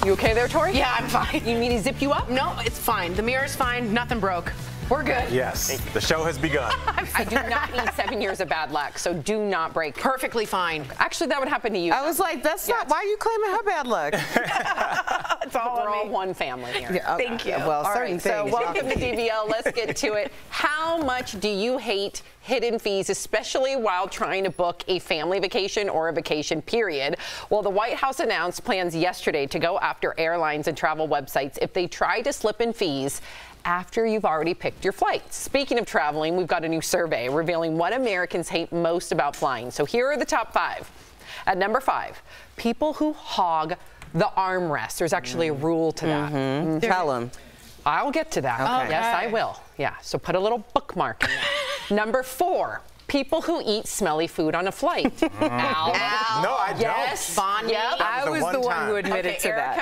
You okay there, Tori? Yeah, I'm fine. You mean he zipped you up? No, it's fine. The mirror's fine. Nothing broke. We're good. Yes, the show has begun. I do not need seven years of bad luck, so do not break. Perfectly fine. Actually, that would happen to you. I was like, that's not. Why are you claiming her bad luck? it's all We're all one family here. Yeah, okay. Thank you. Well, all certain right, so things. welcome to DBL. Let's get to it. How much do you hate hidden fees, especially while trying to book a family vacation or a vacation period? Well, the White House announced plans yesterday to go after airlines and travel websites if they try to slip in fees after you've already picked your flight. Speaking of traveling, we've got a new survey revealing what Americans hate most about flying. So here are the top five. At number five, people who hog the armrest. There's actually a rule to that. Mhm. There- Tell 'em. I'll get to that. Okay. Yes, I will. Yeah, so put a little bookmark in there. number four, people who eat smelly food on a flight. Mm. Al. No, I don't. Yes, Vaughn. Yep. I was the one who admitted Okay, to that.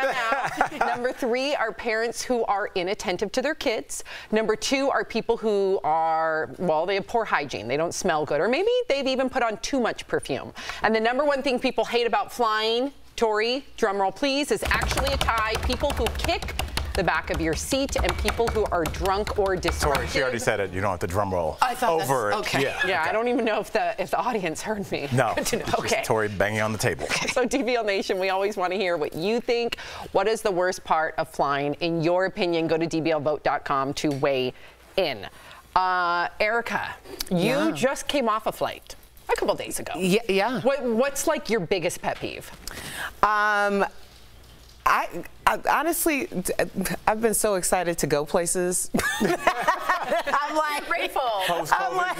Erica now. Number three are parents who are inattentive to their kids. Number two are people who are, well, they have poor hygiene. They don't smell good. Or maybe they've even put on too much perfume. And the number one thing people hate about flying, Tori, drumroll please, is actually a tie. People who kick the back of your seat and people who are drunk or Sorry, she already said it. You don't have to drum roll I thought that's- over it. okay. Yeah. Yeah, I don't even know if the if the audience heard me. No. Good to know. Okay. Tori banging on the table. So, DBL Nation, we always want to hear what you think. What is the worst part of flying? In your opinion, go to dblvote.com to weigh in. Uh, Erica, you Yeah. just came off a flight a couple days ago. Yeah, yeah. What, what's like your biggest pet peeve? Um, I, I honestly, I've been so excited to go places. I'm like grateful. I'm like,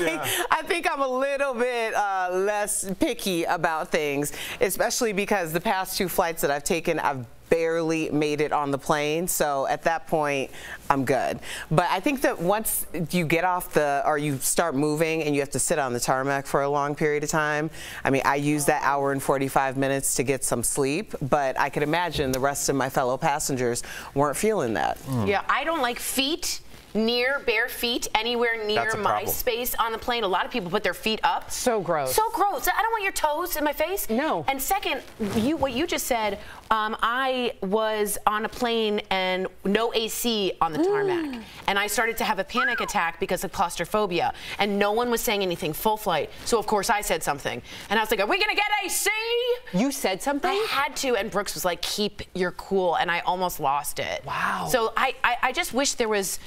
I think I'm a little bit uh, less picky about things, especially because the past two flights that I've taken, I've barely made it on the plane. So at that point, I'm good. But I think that once you get off the, or you start moving and you have to sit on the tarmac for a long period of time, I mean, I use that hour and 45 minutes to get some sleep, but I could imagine the rest of my fellow passengers weren't feeling that. Mm. Yeah, I don't like feet near bare feet anywhere near That's my problem. space on the plane. A lot of people put their feet up. So gross. So gross. I don't want your toes in my face. No. And second, you what you just said. Um, I was on a plane and no AC on the tarmac, and I started to have a panic attack because of claustrophobia, and no one was saying anything full flight. So of course I said something, and I was like, "Are we gonna get AC?" You said something. I had to, and Brooks was like, "Keep your cool," and I almost lost it. Wow. So I, I, I just wish there was.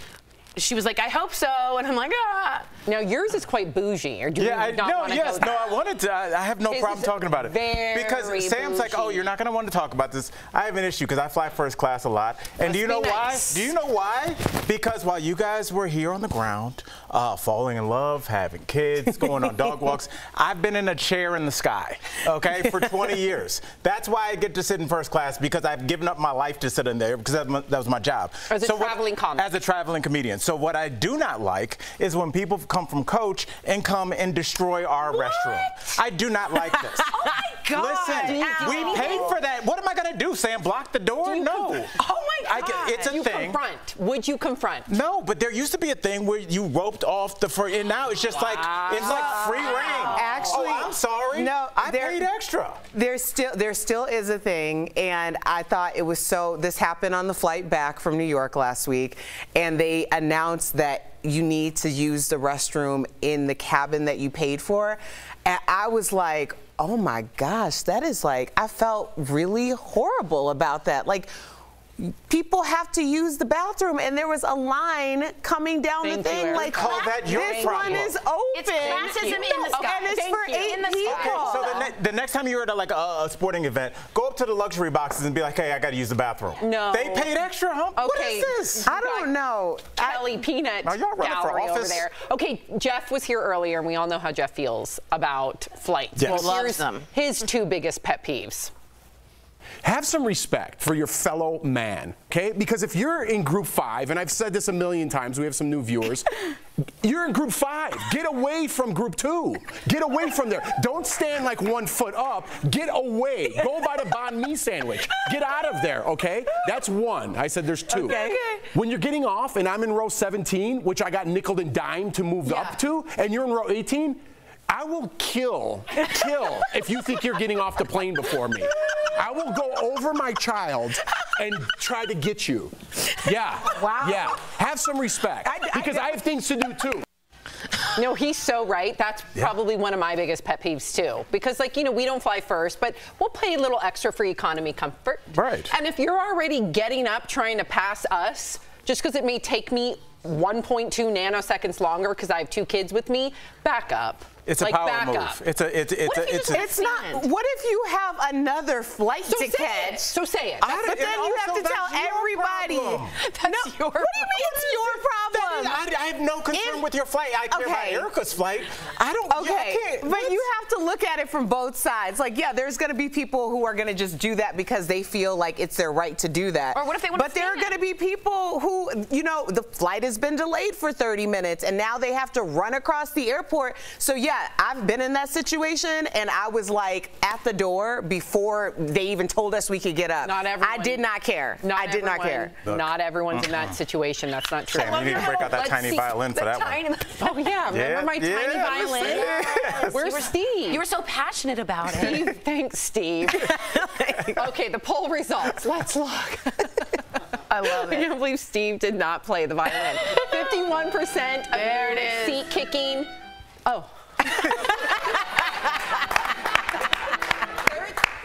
She was like, "I hope so," and I'm like, "Ah." Now yours is quite bougie, or do Yeah, you I, not no, want to yes, go no, I wanted to. I, I have no His problem talking about it very because Sam's like, "Oh, you're not going to want to talk about this." I have an issue because I fly first class a lot, and do you know Must be why? Do you know why? Because while you guys were here on the ground, uh, falling in love, having kids, going on dog walks, I've been in a chair in the sky, okay, for 20 years. That's why I get to sit in first class because I've given up my life to sit in there because that, that was my job. As a So what- traveling comic. As a traveling comedian. So what I do not like is when people come from Coach and come and destroy our restroom. I do not like this. oh my God! Listen, we paid for that. What am I gonna do, Sam? Block the door? No. Oh my God! get- it's a you thing. confront. Would you confront? No, but there used to be a thing where you roped off the free, and now it's just like it's like free rein. Oh, Actually, oh, I'm sorry. No, I there- paid extra. There still there still is a thing, and I thought it was so. This happened on the flight back from New York last week, and they announced that you need to use the restroom in the cabin that you paid for, and I was like, oh my gosh, that is like I felt really horrible about that. Like people have to use the bathroom, and there was a line coming down Thank the thing. Erica. like Call that your this problem. one is open. It's classism in the sky. and it's Thank for you. eight In the sky. people. So the, ne- the next time you're at a, like a, a sporting event, go up to the luxury boxes and be like, "Hey, I got to use the bathroom." No. They paid extra, huh? What Okay. is this? I don't know. Kelly Peanut Are y'all running for gallery over office? there. Okay, Jeff was here earlier, and we all know how Jeff feels about flights. Yes. Well, Loves here's them. his two biggest pet peeves. Have some respect for your fellow man, okay? Because if you're in group five, and I've said this a million times, we have some new viewers, you're in group five. Get away from group two. Get away from there. Don't stand like one foot up. Get away. Go by the banh mi sandwich. Get out of there, okay? That's one. I said there's two. Okay. When you're getting off and I'm in row 17, which I got nickel and dime to move up to, and you're in row 18, I will kill, kill if you think you're getting off the plane before me. I will go over my child and try to get you. Yeah. Wow. Yeah. Have some respect because I have things to do too. No, he's so right. That's probably one of my biggest pet peeves too. Because like, you know, we don't fly first, but we'll pay a little extra for economy comfort. Right. And if you're already getting up trying to pass us, just because it may take me 1.2 nanoseconds longer because I have two kids with me, back up. It's a like, power back move. It's a it's it's a it's a, It's not. What if you have another flight So to catch? it. So say it. I- But then you have to tell everybody. problem. That's no, your What do you mean it's your problem? I, I have no concern If- with your flight. I care about Okay. Erica's flight. I don't. Okay, I can't, but you have to look at it from both sides. Like, yeah, there's going to be people who are going to just do that because they feel like it's their right to do that. Or what if they wanna But there are going to be people who, you know, the flight has been delayed for 30 minutes and now they have to run across the airport. So yeah, I've been in that situation and I was like at the door before they even told us we could get up. Not everyone. I did not care. Not I did not care. Look. Not everyone's in that situation. That's not true. Sam, you need to break out that tiny see- violin for the that tiny, one. Oh yeah, remember Yeah, my yeah, tiny violin? yes. Where's You were- Steve? You were so passionate about it. Steve, thanks, Steve. okay, the poll results. Let's look. I love I it. can't believe Steve did not play the violin. 51% of There it is. seat kicking. Oh.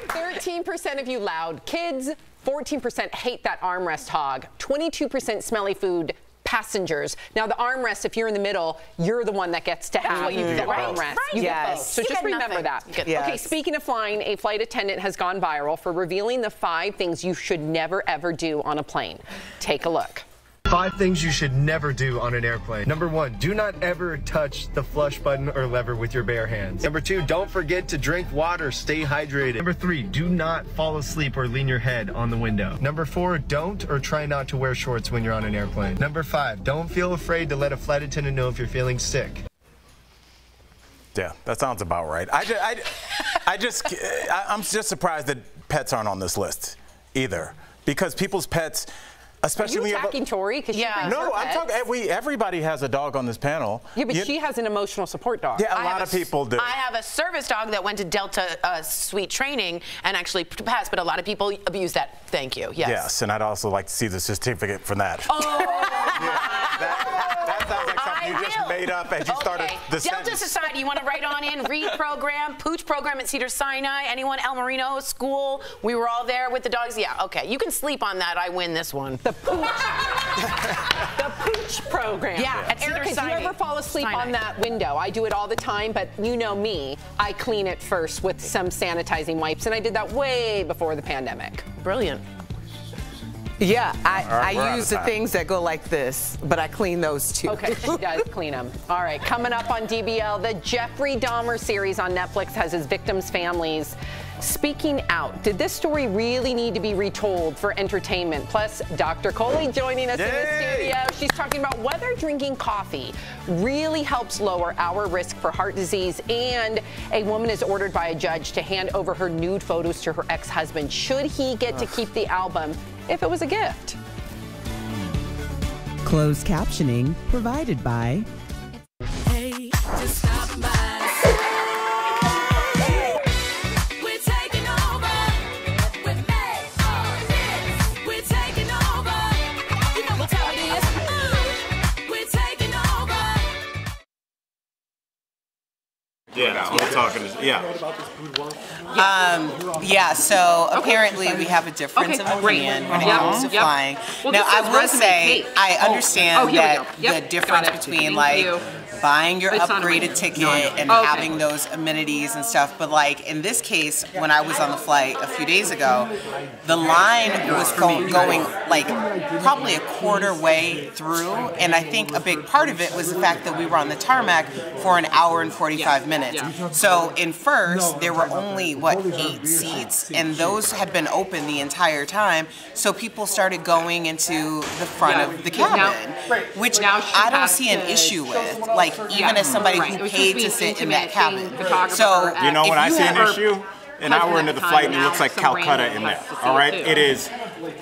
13% of you loud kids, 14% hate that armrest hog, 22% smelly food passengers. Now the armrest, if you're in the middle, you're the one that gets to have you the get both. armrest. Right. You get Yes. both. So You just get remember nothing. that. Yes. Okay, speaking of flying, a flight attendant has gone viral for revealing the five things you should never ever do on a plane. Take a look. Five things you should never do on an airplane. Number one, do not ever touch the flush button or lever with your bare hands. Number two, don't forget to drink water, stay hydrated. Number three, do not fall asleep or lean your head on the window. Number four, don't or try not to wear shorts when you're on an airplane. Number five, don't feel afraid to let a flight attendant know if you're feeling sick. Yeah, that sounds about right. I just, I, I just, I, I'm just surprised that pets aren't on this list either, because people's pets, especially Are when you you have. a- attacking Tori? Because Yeah. no, I'm talking. We everybody has a dog on this panel. Yeah, but You- she has an emotional support dog. Yeah, a I lot of a s- people do. I have a service dog that went to Delta uh, Suite training and actually passed, but a lot of people abuse that. Thank you. Yes. Yes, and I'd also like to see the certificate for that. that sounds like something you just will. Made up as you started Okay. the Delta sentence. Society, you want to write on in? Read program, pooch program at Cedar Sinai. Anyone? El Marino School. We were all there with the dogs. Yeah, okay. You can sleep on that. I win this one. The pooch. the pooch program. Yeah, at Cedar Erica, do you ever fall asleep Sinai. on that window? I do it all the time, but you know me. I clean it first with some sanitizing wipes, and I did that way before the pandemic. Brilliant. Yeah, I, All right, I use the things that go like this, but I clean those too. Okay, she does clean them. All right, coming up on DBL, the Jeffrey Dahmer series on Netflix has his victims' families speaking out. Did this story really need to be retold for entertainment? Plus, Dr. Kohli joining us in the studio. She's talking about whether drinking coffee really helps lower our risk for heart disease. And a woman is ordered by a judge to hand over her nude photos to her ex husband. Should he get to keep the album if it was a gift? Closed captioning provided by Hey, Yeah, I'm talking to Yeah. Um, yeah, so apparently we have a difference Okay, of great. opinion when it comes to yep. flying. Well, now, I says will say, cake. I Oh. understand Oh, here that. Yep, the difference between Thank like you. Buying your It's upgraded ticket No, and Okay. having those amenities and stuff, but like in this case, when I was on the flight a few days ago, the line was go- going like probably a quarter way through, and I think a big part of it was the fact that we were on the tarmac for an hour and 45 minutes. So in first, there were only what eight seats, and those had been open the entire time. So people started going into the front of the Now- cabin, which Now I don't see an issue with. Like even Yeah, as somebody right. Who paid to sit in that cabin. So You know when I see an have- issue? An hour into the flight and it looks like Calcutta in there. has to see All right, it too. it is,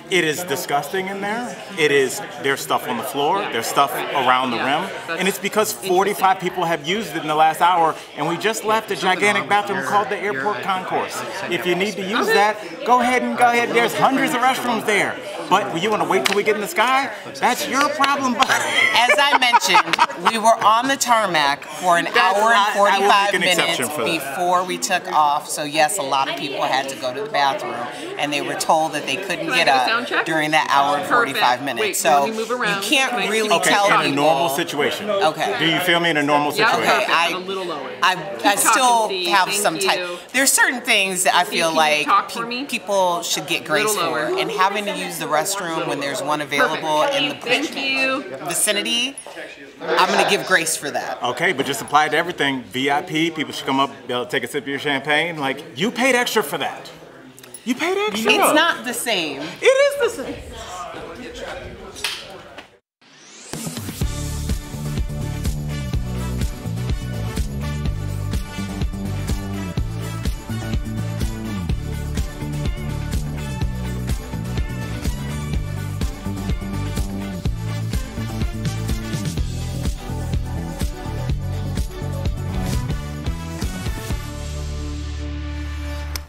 it is disgusting in there. It is. There's stuff on the floor. There's stuff around the rim, and it's because 45 people have used it in the last hour, and we just left a gigantic bathroom called the airport concourse. If you need to use that, go ahead and go ahead. There's hundreds of restrooms there. But you want to wait till we get in the sky? That's your problem. As I mentioned, we were on the tarmac for an That's- hour and 45 an minutes before we took off. So yes, a lot of people had to go to the bathroom, and they were told that they couldn't get get a sound up check? during that hour and 45 minutes. Wait, so move around. you can't Can really keep Okay, tell in a normal situation. Okay. Do you feel me in a normal Yeah, situation? Okay, I, a little lower. I, Keep I still talking, have Thank some type. you. There's certain things that I Steve, feel like pe- people should get grace for, and having to use the restroom when there's one available in the Thank you. vicinity. I'm gonna give grace for that. Okay, but just apply it to everything. VIP, people should come up, they'll take a sip of your champagne. Like, you paid extra for that. You paid extra. It's not the same. It is the same.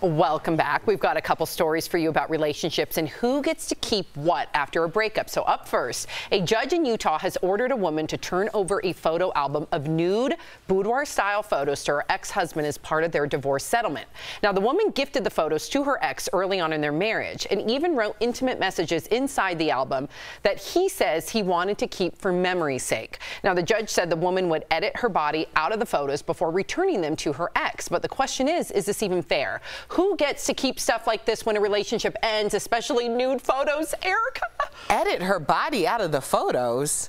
Welcome back. We've got a couple stories for you about relationships and who gets to keep what after a breakup. So, up first, a judge in Utah has ordered a woman to turn over a photo album of nude boudoir style photos to her ex husband as part of their divorce settlement. Now, the woman gifted the photos to her ex early on in their marriage and even wrote intimate messages inside the album that he says he wanted to keep for memory's sake. Now, the judge said the woman would edit her body out of the photos before returning them to her ex. But the question is, is this even fair? Who gets to keep stuff like this when a relationship ends, especially nude photos, Erica? Edit her body out of the photos.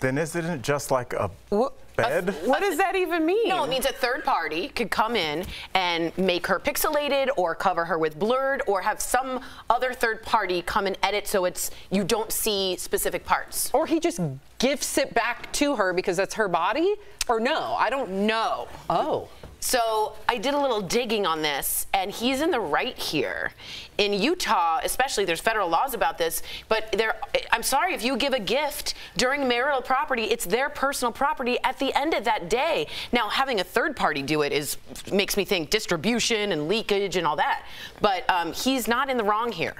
Then isn't it just like a bed? What does that even mean? No, it means a third party could come in and make her pixelated or cover her with blurred or have some other third party come and edit so it's you don't see specific parts. Or he just gifts it back to her because that's her body? Or no, I don't know. Oh. So I did a little digging on this, and he's in the right here. In Utah, especially, there's federal laws about this. But there, I'm sorry if you give a gift during marital property, it's their personal property at the end of that day. Now, having a third party do it is makes me think distribution and leakage and all that. But um, he's not in the wrong here.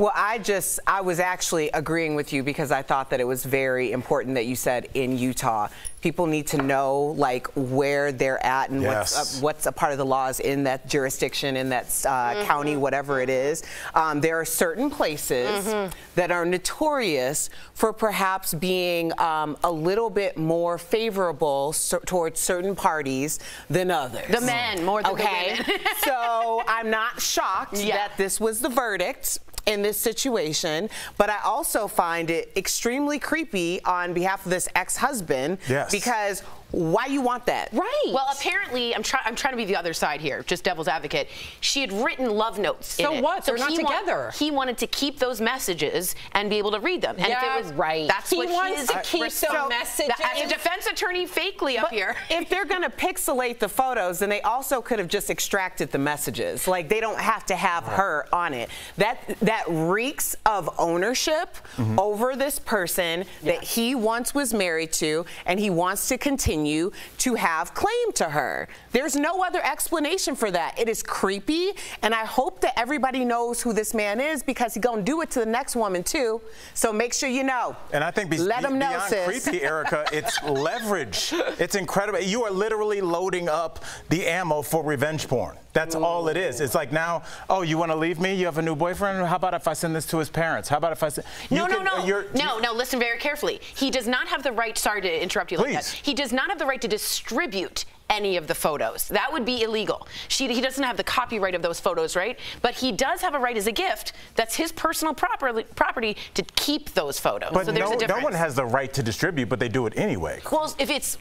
Well, I just, I was actually agreeing with you because I thought that it was very important that you said in Utah. People need to know like where they're at and Yes. what's, uh, what's a part of the laws in that jurisdiction, in that uh, Mm-hmm. county, whatever it is. Um, there are certain places Mm-hmm. that are notorious for perhaps being um, a little bit more favorable so, towards certain parties than others. The men more than the okay? women. so I'm not shocked Yeah. that this was the verdict in this situation, but I also find it extremely creepy on behalf of this ex-husband Yes. because why you want that? Right. Well, apparently, I'm trying. I'm trying to be the other side here, just devil's advocate. She had written love notes. in So it. what? They're not he wa- together. he wanted to keep those messages and be able to read them. And Yeah, if it was right. that's He what wants his to keep res- the so- messages. As a defense attorney, fakely up But here. if they're going to pixelate the photos, then they also could have just extracted the messages. Like they don't have to have her on it. That that reeks of ownership mm-hmm. over this person that he once was married to and he wants to continue continue to have claim to her. There's no other explanation for that. It is creepy, and I hope that everybody knows who this man is because he's gonna do it to the next woman too. So make sure you know. And I think be- let him know, beyond sis. creepy, Erica, it's leverage. It's incredible. You are literally loading up the ammo for revenge porn. That's all it is. It's like now, oh, you want to leave me? You have a new boyfriend? How about if I send this to his parents? How about if I send? No, no, can- uh, no, you're- no, no. Listen very carefully. He does not have the right. Sorry to interrupt you like that. Please. He does not have the right to distribute any of the photos. That would be illegal. She, he doesn't have the copyright of those photos, right? But he does have a right as a gift. That's his personal property property to keep those photos. But so there's no, a difference. no one has the right to distribute, but they do it anyway. Well, if it's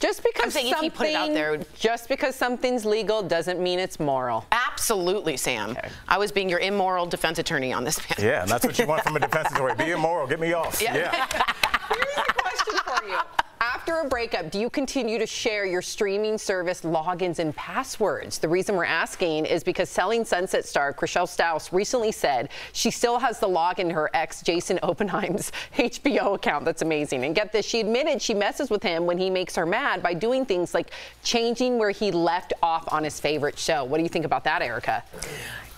just because I'm saying if he put it out there, just because something's legal doesn't mean it's moral. absolutely, Sam. I was being your immoral defense attorney on this panel. Yeah, and that's what you want from a defense attorney. Be immoral. Get me off. Yeah. yeah. Here's a question for you. After a breakup, do you continue to share your streaming service logins and passwords? The reason we're asking is because Selling Sunset star Chrishell Stause recently said she still has the login to her ex Jason Oppenheim's HBO account. That's amazing. And get this, she admitted she messes with him when he makes her mad by doing things like changing where he left off on his favorite show. What do you think about that, Erica?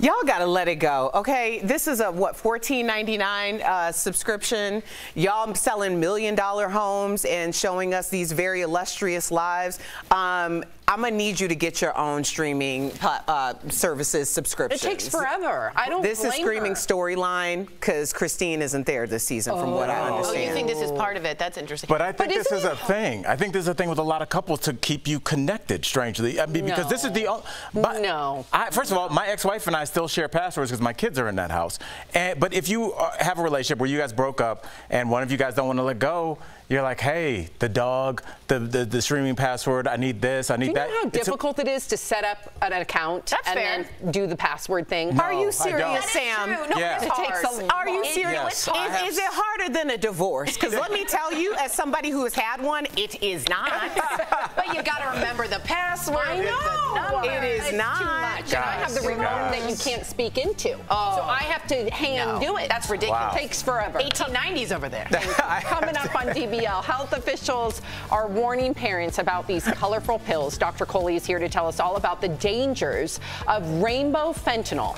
Y'all gotta let it go, okay? This is a what $14.99 uh, subscription. Y'all selling million dollar homes and showing us these very illustrious lives. Um, I'm gonna need you to get your own streaming uh, services subscription. It takes forever. I don't This is blame screaming storyline because Christine isn't there this season, from what I understand. Oh, you think this is part of it? That's interesting. But I think this isn't it a thing. I think this is a thing with a lot of couples to keep you connected. Strangely, I mean, because this is the o- but no. I, first of all, my ex-wife and I still share passwords because my kids are in that house. And but if you uh, have a relationship where you guys broke up and one of you guys don't want to let go, you're like, hey, the dog, the the, the streaming password. I need this. I need Do you that. know how It's a- difficult it is to set up an account That's and fair. then do the password thing? No, Are you serious, Sam? true. No, Yeah. It takes hard. a Are you It- serious? Yes, is, is it harder than a divorce? Because let me tell you, as somebody who has had one, it is not. but you got to remember the password. I the know. It is It's not. too much. And I have the remote guys. that you can't speak into. Oh. So I have to hand No, do it. that's ridiculous. Wow. It takes forever. 1890s over there. Coming up on DBL, uh, health officials are warning parents about these colorful pills. Dr. Kohli is here to tell us all about the dangers of rainbow fentanyl.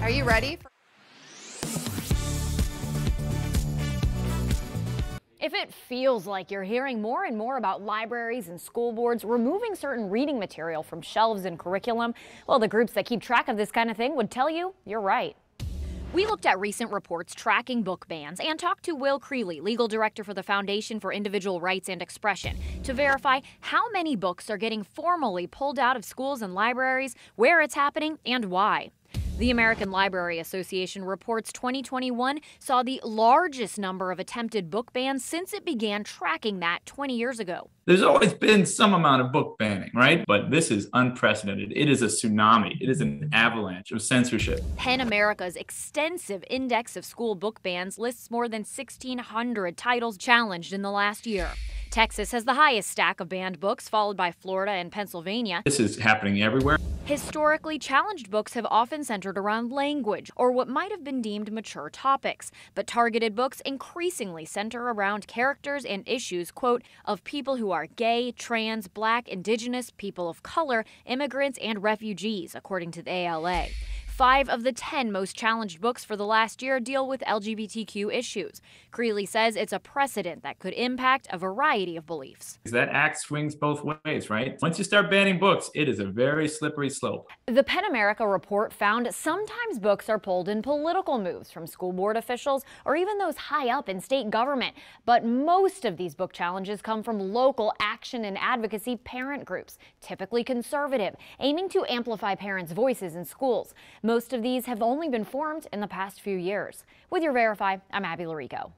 Are you ready? For- If it feels like you're hearing more and more about libraries and school boards removing certain reading material from shelves and curriculum, well, the groups that keep track of this kind of thing would tell you you're right. We looked at recent reports tracking book bans and talked to Will Creeley, legal director for the Foundation for Individual Rights and Expression, to verify how many books are getting formally pulled out of schools and libraries, where it's happening, and why. The American Library Association reports 2021 saw the largest number of attempted book bans since it began tracking that 20 years ago. There's always been some amount of book banning, right? But this is unprecedented. It is a tsunami. It is an avalanche of censorship. PEN America's extensive index of school book bans lists more than 1,600 titles challenged in the last year. Texas has the highest stack of banned books, followed by Florida and Pennsylvania. This is happening everywhere. Historically challenged books have often centered around language or what might have been deemed mature topics, but targeted books increasingly center around characters and issues, quote, of people who are gay, trans, black, indigenous, people of color, immigrants, and refugees, according to the ALA. Five of the 10 most challenged books for the last year deal with LGBTQ issues. Creeley says it's a precedent that could impact a variety of beliefs. That axe swings both ways, right? Once you start banning books, it is a very slippery slope. The PEN America report found sometimes books are pulled in political moves from school board officials or even those high up in state government. But most of these book challenges come from local action and advocacy parent groups, typically conservative, aiming to amplify parents' voices in schools. Most of these have only been formed in the past few years. With your Verify, I'm Abby Llorico.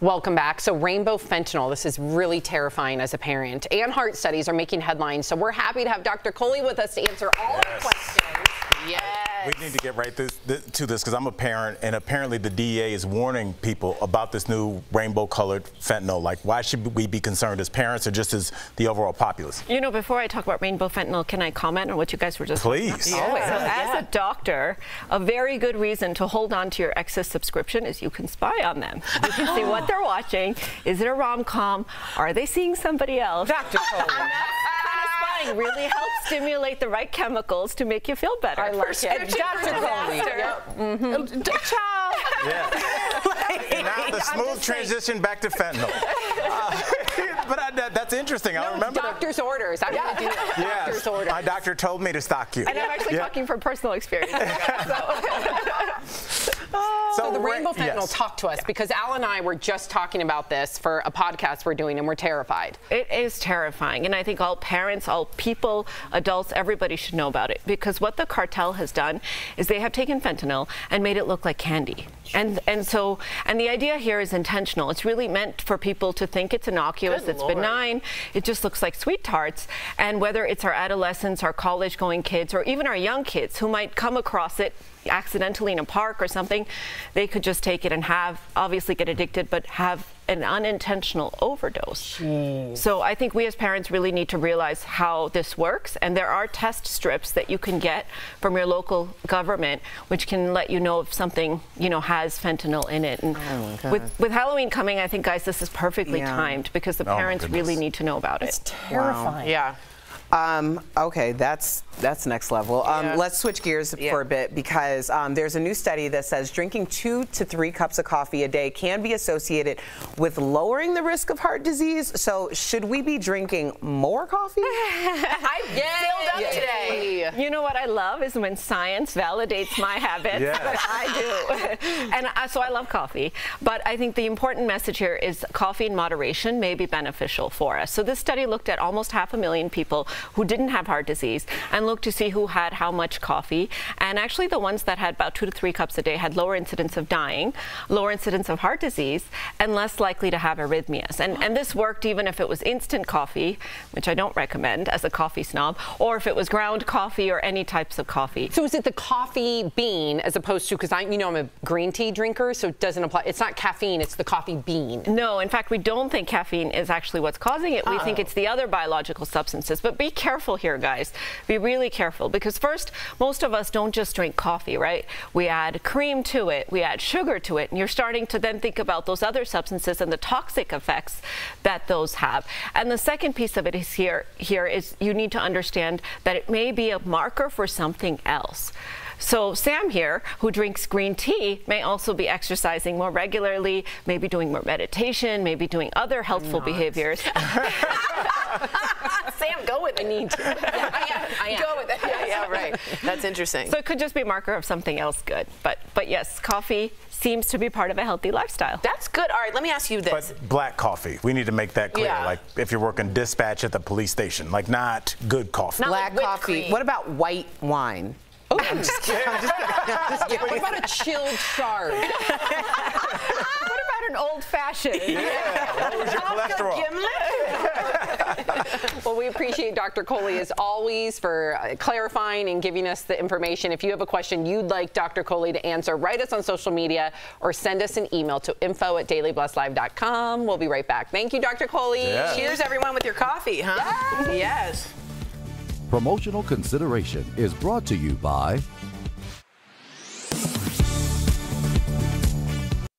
Welcome back. So, rainbow fentanyl, this is really terrifying as a parent. And heart studies are making headlines. So, we're happy to have Dr. Kohli with us to answer all our questions. Yes. We need to get right this, this, to this because I'm a parent, and apparently the DEA is warning people about this new rainbow-colored fentanyl. Like, why should we be concerned as parents or just as the overall populace? You know, before I talk about rainbow fentanyl, can I comment on what you guys were just Please. talking about? Yeah. So as a doctor, a very good reason to hold on to your excess subscription is you can spy on them. You can see what they're watching. Is it a rom-com? Are they seeing somebody else? Dr. Kohli. kind of spying really helps stimulate the right chemicals to make you feel better. I like it. Prescription Dr. Kohli. disaster. Yep. Mhm. Ciao. And now the smooth transition back to fentanyl. Uh, but I, that, that's interesting. I remember that. Doctor's orders. I'm going to do it. Yes, orders. my doctor told me to stock you. And I'm actually Yeah. talking from personal experience. So, the rainbow fentanyl, yes. talk to us because Al and I were just talking about this for a podcast we're doing, and we're terrified. It is terrifying, and I think all parents, all people, adults, everybody should know about it because what the cartel has done is they have taken fentanyl and made it look like candy. And and so and the idea here is intentional. It's really meant for people to think it's innocuous, Good it's Lord. benign, it just looks like SweeTarts. And whether it's our adolescents, our college-going kids, or even our young kids who might come across it accidentally in a park or something, they could just take it and have obviously get addicted, but have an unintentional overdose. So I think we as parents really need to realize how this works, and there are test strips that you can get from your local government, which can let you know if something you know has fentanyl in it. And oh with with Halloween coming, I think guys, this is perfectly Yeah. timed because the Oh, parents really need to know about it. It's terrifying. Wow. Yeah. Um, okay, that's that's next level. Um, Yeah. Let's switch gears for a bit because um, there's a new study that says drinking two to three cups of coffee a day can be associated with lowering the risk of heart disease. So should we be drinking more coffee? I filled up You know what I love is when science validates my habits. Yes. I do. and I, so I love coffee. But I think the important message here is coffee in moderation may be beneficial for us. So this study looked at almost half a million people who didn't have heart disease and looked to see who had how much coffee. And actually the ones that had about two to three cups a day had lower incidence of dying, lower incidence of heart disease, and less likely to have arrhythmias. And, and this worked even if it was instant coffee, which I don't recommend as a coffee snob, or if it was ground coffee or any types of coffee. So is it the coffee bean as opposed to because I, you know, I'm a green tea drinker, so it doesn't apply. It's not caffeine; it's the coffee bean. No, in fact, we don't think caffeine is actually what's causing it. We think Oh. it's the other biological substances. But be careful here, guys. Be really careful because first, most of us don't just drink coffee, right? We add cream to it, we add sugar to it, and you're starting to then think about those other substances and the toxic effects that those have. And the second piece of it is here here is you need to understand that it may be a marker for something else. So Sam here, who drinks green tea, may also be exercising more regularly, maybe doing more meditation, maybe doing other healthful behaviors. Sam, go with it. I need to. I am. I am. Go with it. Yeah, yeah, right. That's interesting. So it could just be a marker of something else good. But but yes, coffee seems to be part of a healthy lifestyle. That's good. All right, let me ask you this. But black coffee, we need to make that clear. Yeah. Like if you're working dispatch at the police station, like not good coffee. Black coffee. What about white wine? Oh. I'm just kidding. I'm just kidding. I'm just kidding. What about a chilled chard? what about an old fashioned? Yeah. What was your cholesterol? well, we appreciate Dr. Kohli as always for uh, clarifying and giving us the information. If you have a question you'd like Dr. Kohli to answer, write us on social media or send us an email to info at dailyblastlive.com. We'll be right back. Thank you, Dr. Kohli. Yeah. Cheers, everyone, with your coffee, huh? Yes. Promotional consideration is brought to you by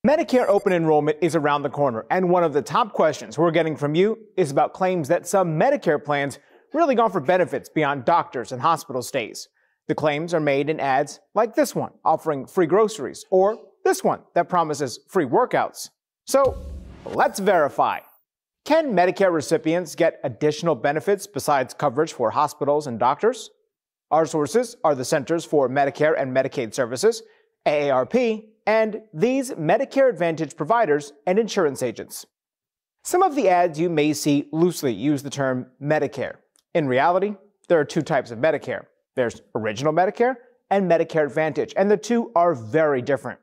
Medicare open enrollment is around the corner, and one of the top questions we're getting from you is about claims that some Medicare plans really offer benefits beyond doctors and hospital stays. The claims are made in ads like this one, offering free groceries, or this one that promises free workouts. So let's verify. Can Medicare recipients get additional benefits besides coverage for hospitals and doctors? Our sources are the Centers for Medicare and Medicaid Services, AARP, and these Medicare Advantage providers and insurance agents. Some of the ads you may see loosely use the term Medicare. In reality, there are two types of Medicare there's Original Medicare and Medicare Advantage, and the two are very different.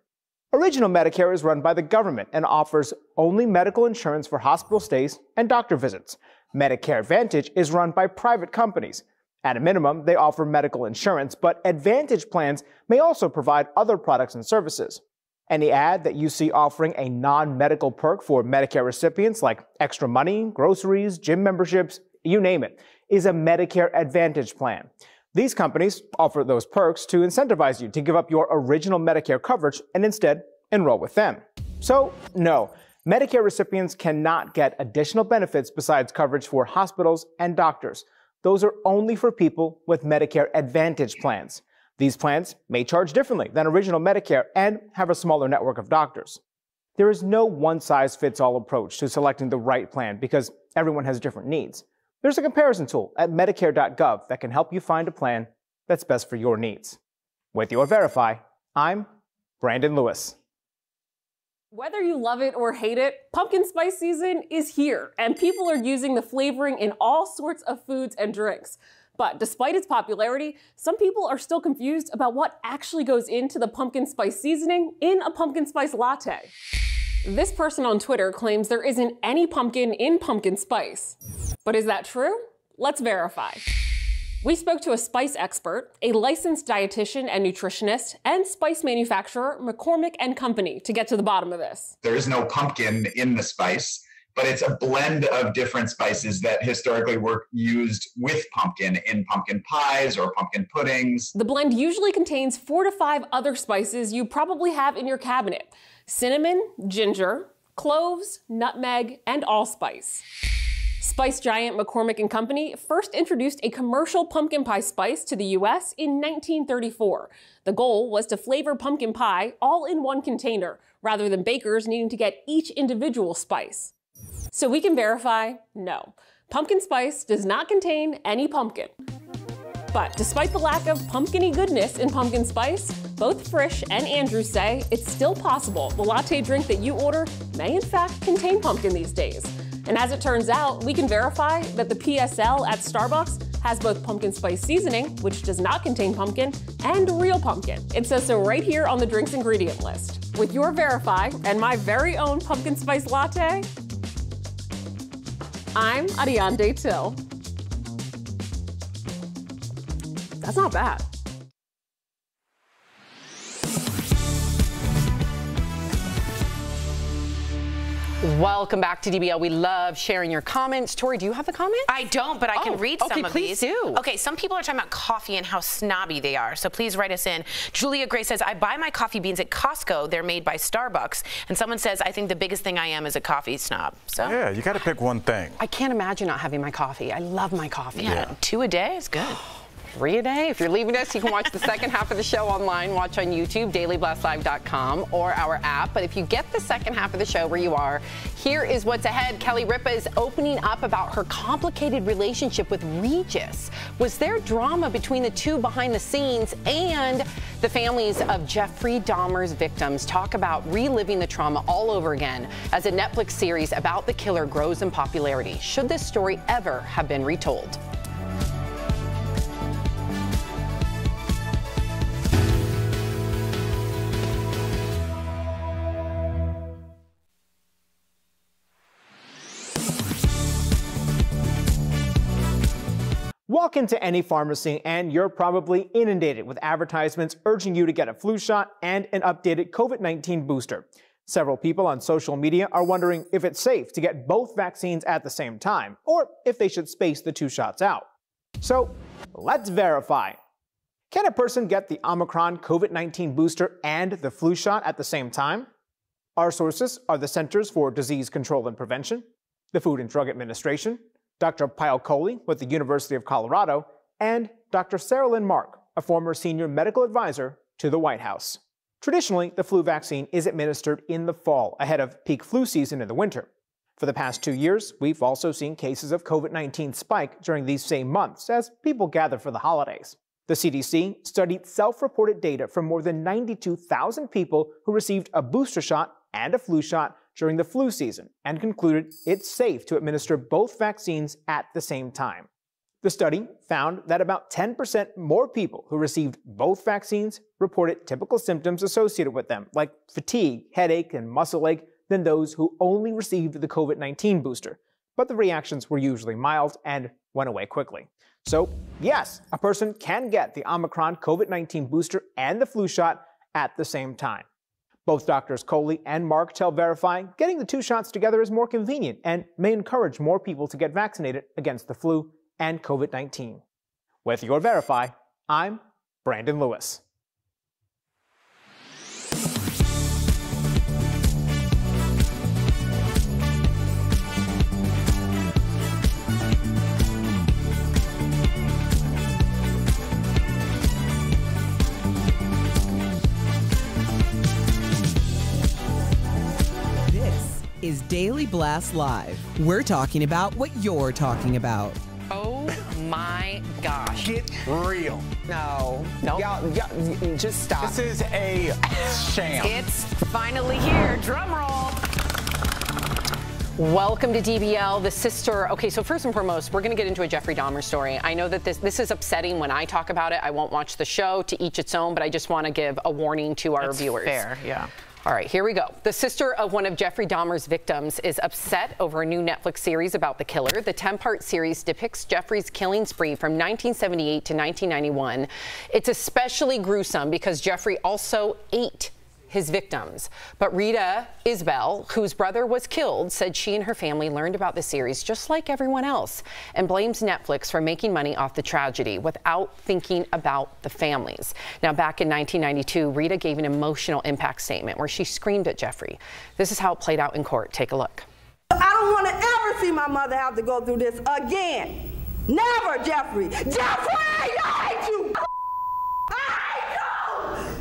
Original Medicare is run by the government and offers only medical insurance for hospital stays and doctor visits. Medicare Advantage is run by private companies. At a minimum, they offer medical insurance, but Advantage plans may also provide other products and services. Any ad that you see offering a non medical perk for Medicare recipients, like extra money, groceries, gym memberships, you name it, is a Medicare Advantage plan. These companies offer those perks to incentivize you to give up your original Medicare coverage and instead enroll with them. So, no, Medicare recipients cannot get additional benefits besides coverage for hospitals and doctors. Those are only for people with Medicare Advantage plans. These plans may charge differently than original Medicare and have a smaller network of doctors. There is no one size fits all approach to selecting the right plan because everyone has different needs. There's a comparison tool at Medicare.gov that can help you find a plan that's best for your needs. With your Verify, I'm Brandon Lewis. Whether you love it or hate it, pumpkin spice season is here, and people are using the flavoring in all sorts of foods and drinks. But despite its popularity, some people are still confused about what actually goes into the pumpkin spice seasoning in a pumpkin spice latte. This person on Twitter claims there isn't any pumpkin in pumpkin spice. But is that true? Let's verify. We spoke to a spice expert, a licensed dietitian and nutritionist, and spice manufacturer McCormick and Company to get to the bottom of this. There is no pumpkin in the spice, but it's a blend of different spices that historically were used with pumpkin in pumpkin pies or pumpkin puddings. The blend usually contains four to five other spices you probably have in your cabinet cinnamon, ginger, cloves, nutmeg, and allspice. Spice giant McCormick and Company first introduced a commercial pumpkin pie spice to the US in 1934. The goal was to flavor pumpkin pie all in one container, rather than bakers needing to get each individual spice. So we can verify no. Pumpkin spice does not contain any pumpkin. But despite the lack of pumpkiny goodness in pumpkin spice, both Frisch and Andrew say it's still possible the latte drink that you order may in fact contain pumpkin these days. And as it turns out, we can verify that the PSL at Starbucks has both pumpkin spice seasoning, which does not contain pumpkin, and real pumpkin. It says so right here on the drink's ingredient list. With your Verify and my very own pumpkin spice latte, I'm Ariane Till. That's not bad. Welcome back to DBL. We love sharing your comments. Tori, do you have the comment? I don't, but I can Oh, read okay, some of please these. do. Okay, some people are talking about coffee and how snobby they are. So please write us in. Julia Gray says, I buy my coffee beans at Costco. They're made by Starbucks. And someone says, I think the biggest thing I am is a coffee snob. So Yeah, you got to pick one thing. I can't imagine not having my coffee. I love my coffee. yeah, two a day is good. Three a day. If you're leaving us, you can watch the second half of the show online. Watch on YouTube, dailyblastlive.com, or our app. But if you get the second half of the show where you are, here is what's ahead. Kelly Ripa is opening up about her complicated relationship with Regis. Was there drama between the two behind the scenes? And the families of Jeffrey Dahmer's victims talk about reliving the trauma all over again as a Netflix series about the killer grows in popularity. Should this story ever have been retold? Walk into any pharmacy and you're probably inundated with advertisements urging you to get a flu shot and an updated COVID 19 booster. Several people on social media are wondering if it's safe to get both vaccines at the same time, or if they should space the two shots out. So let's verify. Can a person get the Omicron COVID 19 booster and the flu shot at the same time? Our sources are the Centers for Disease Control and Prevention, the Food and Drug Administration, Dr. Payal Kohli with the University of Colorado, and Dr. Saralyn Mark, a former senior medical advisor to the White House. Traditionally, the flu vaccine is administered in the fall, ahead of peak flu season in the winter. For the past two years, we've also seen cases of COVID 19 spike during these same months as people gather for the holidays. The CDC studied self reported data from more than 92,000 people who received a booster shot and a flu shot during the flu season and concluded it's safe to administer both vaccines at the same time. The study found that about 10% more people who received both vaccines reported typical symptoms associated with them, like fatigue, headache, and muscle ache, than those who only received the COVID 19 booster. But the reactions were usually mild and went away quickly. So, yes, a person can get the Omicron COVID 19 booster and the flu shot at the same time. Both doctors Kohli and Mark tell Verify getting the two shots together is more convenient and may encourage more people to get vaccinated against the flu and COVID 19. With your Verify, I'm Brandon Lewis. Is Daily Blast Live. We're talking about what you're talking about. Oh my gosh. Get real. No. No. Y'all, y'all, just stop. This is a sham. It's finally here. Drum roll. Welcome to DBL, the sister. Okay, so first and foremost, we're going to get into a Jeffrey Dahmer story. I know that this this is upsetting when I talk about it. I won't watch the show to each its own, but I just want to give a warning to our That's viewers. fair, yeah. All right, here we go. The sister of one of Jeffrey Dahmer's victims is upset over a new Netflix series about the killer. The 10 part series depicts Jeffrey's killing spree from 1978 to 1991. It's especially gruesome because Jeffrey also ate his victims. But Rita Isbell, whose brother was killed, said she and her family learned about the series just like everyone else and blames Netflix for making money off the tragedy without thinking about the families. Now, back in 1992, Rita gave an emotional impact statement where she screamed at Jeffrey. This is how it played out in court. Take a look. I don't want to ever see my mother have to go through this again. Never, Jeffrey. Jeffrey, I hate you. I hate you.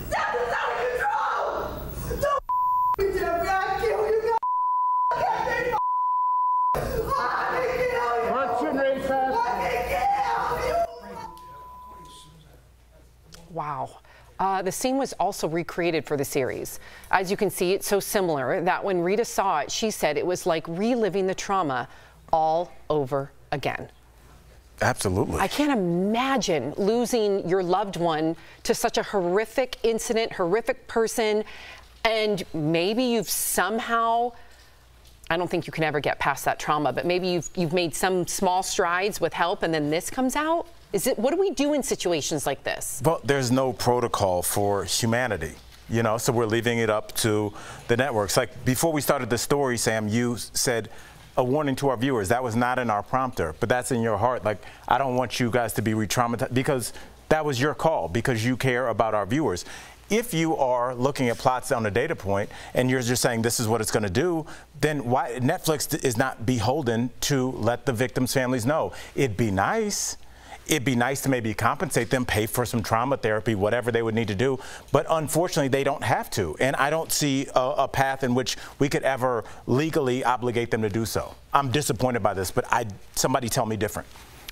Wow. Uh, the scene was also recreated for the series. As you can see, it's so similar that when Rita saw it, she said it was like reliving the trauma all over again. Absolutely. I can't imagine losing your loved one to such a horrific incident, horrific person, and maybe you've somehow. I don't think you can ever get past that trauma, but maybe you've you've made some small strides with help, and then this comes out. Is it? What do we do in situations like this? Well, there's no protocol for humanity. You know, so we're leaving it up to the networks. Like before we started the story, Sam, you said a warning to our viewers. That was not in our prompter, but that's in your heart. Like, I don't want you guys to be re traumatized because that was your call because you care about our viewers. If you are looking at plots on a data point and you're just saying this is what it's going to do, then why Netflix is not beholden to let the victims' families know. It'd be nice it'd be nice to maybe compensate them, pay for some trauma therapy, whatever they would need to do. But unfortunately, they don't have to. And I don't see a, a, path in which we could ever legally obligate them to do so. I'm disappointed by this, but I somebody tell me different.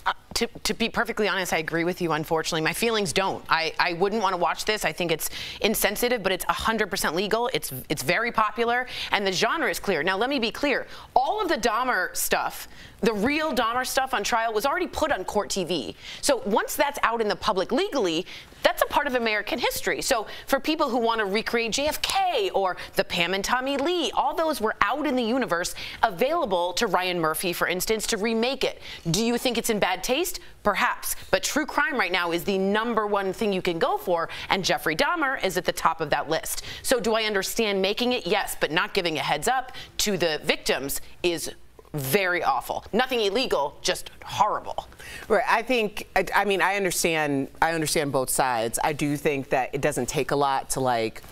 Uh, to, to, be perfectly honest, I agree with you, unfortunately. My feelings don't. I, I wouldn't want to watch this. I think it's insensitive, but it's 100% legal. It's, it's very popular, and the genre is clear. Now, let me be clear. All of the Dahmer stuff, the real Dahmer stuff on trial, was already put on court TV. So once that's out in the public legally, that's a part of American history. So for people who want to recreate JFK or the Pam and Tommy Lee, all those were out in the universe, available to Ryan Murphy, for instance, to remake it. Do you think it's in bad taste? Perhaps. But true crime right now is the number one thing you can go for, and Jeffrey Dahmer is at the top of that list. So do I understand making it? Yes, but not giving a heads up to the victims is very awful. Nothing illegal, just horrible. Right. I think. I, I, mean, I understand. I understand both sides. I do think that it doesn't take a lot to like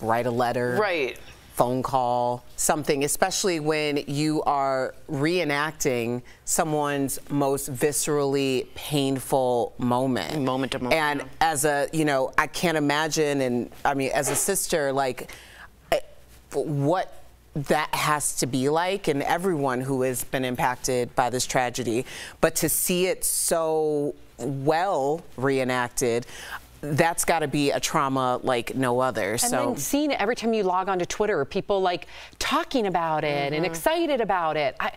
write a letter. Right. Phone call, something, especially when you are reenacting someone's most viscerally painful moment. Moment to moment. And as a, you know, I can't imagine, and I mean, as a sister, like, what that has to be like, and everyone who has been impacted by this tragedy. But to see it so well reenacted, that's got to be a trauma like no other. And so then seeing it every time you log onto Twitter, people like talking about it and Mhm. excited about it. I,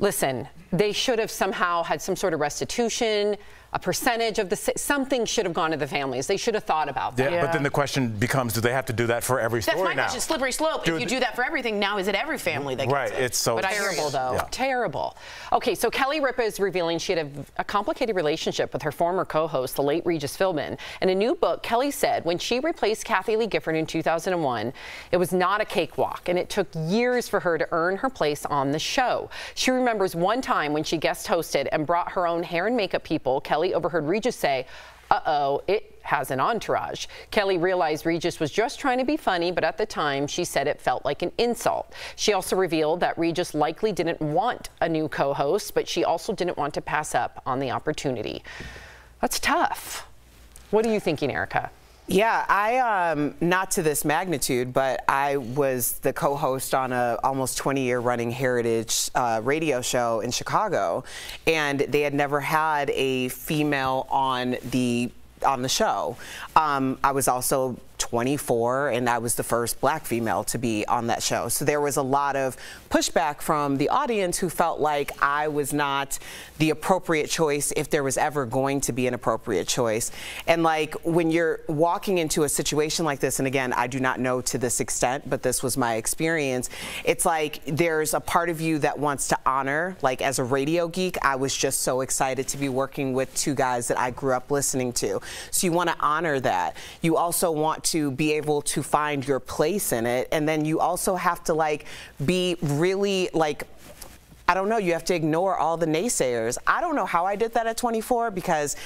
listen, they should have somehow had some sort of restitution. A percentage of the something should have gone to the families. They should have thought about that. Yeah, but then the question becomes, do they have to do that for every That's story my now? question. Slippery slope. Do if you do that for everything, now is it every family that gets Right, it? it's so But terrible, though. Yeah. Terrible. Okay, so Kelly Ripa is revealing she had a, a complicated relationship with her former co-host, the late Regis Philbin. In a new book, Kelly said when she replaced Kathie Lee Gifford in 2001, it was not a cakewalk, and it took years for her to earn her place on the show. She remembers one time when she guest hosted and brought her own hair and makeup people. Kelly overheard Regis say, uh-oh, it has an entourage. Kelly realized Regis was just trying to be funny, but at the time she said it felt like an insult. She also revealed that Regis likely didn't want a new co-host, but she also didn't want to pass up on the opportunity. That's tough. What are you thinking, Erica? Yeah, I um not to this magnitude, but I was the co-host on a almost 20-year running heritage uh, radio show in Chicago, and they had never had a female on the on the show. Um, I was also 24 and I was the first black female to be on that show. So there was a lot of pushback from the audience who felt like I was not the appropriate choice if there was ever going to be an appropriate choice. And like when you're walking into a situation like this, and again, I do not know to this extent, but this was my experience, it's like there's a part of you that wants to honor, like as a radio geek, I was just so excited to be working with two guys that I grew up listening to. So you want to honor that. You also want to be able to find your place in it. And then you also have to like be really like I don't know. You have to ignore all the naysayers. I don't know how I did that at 24 because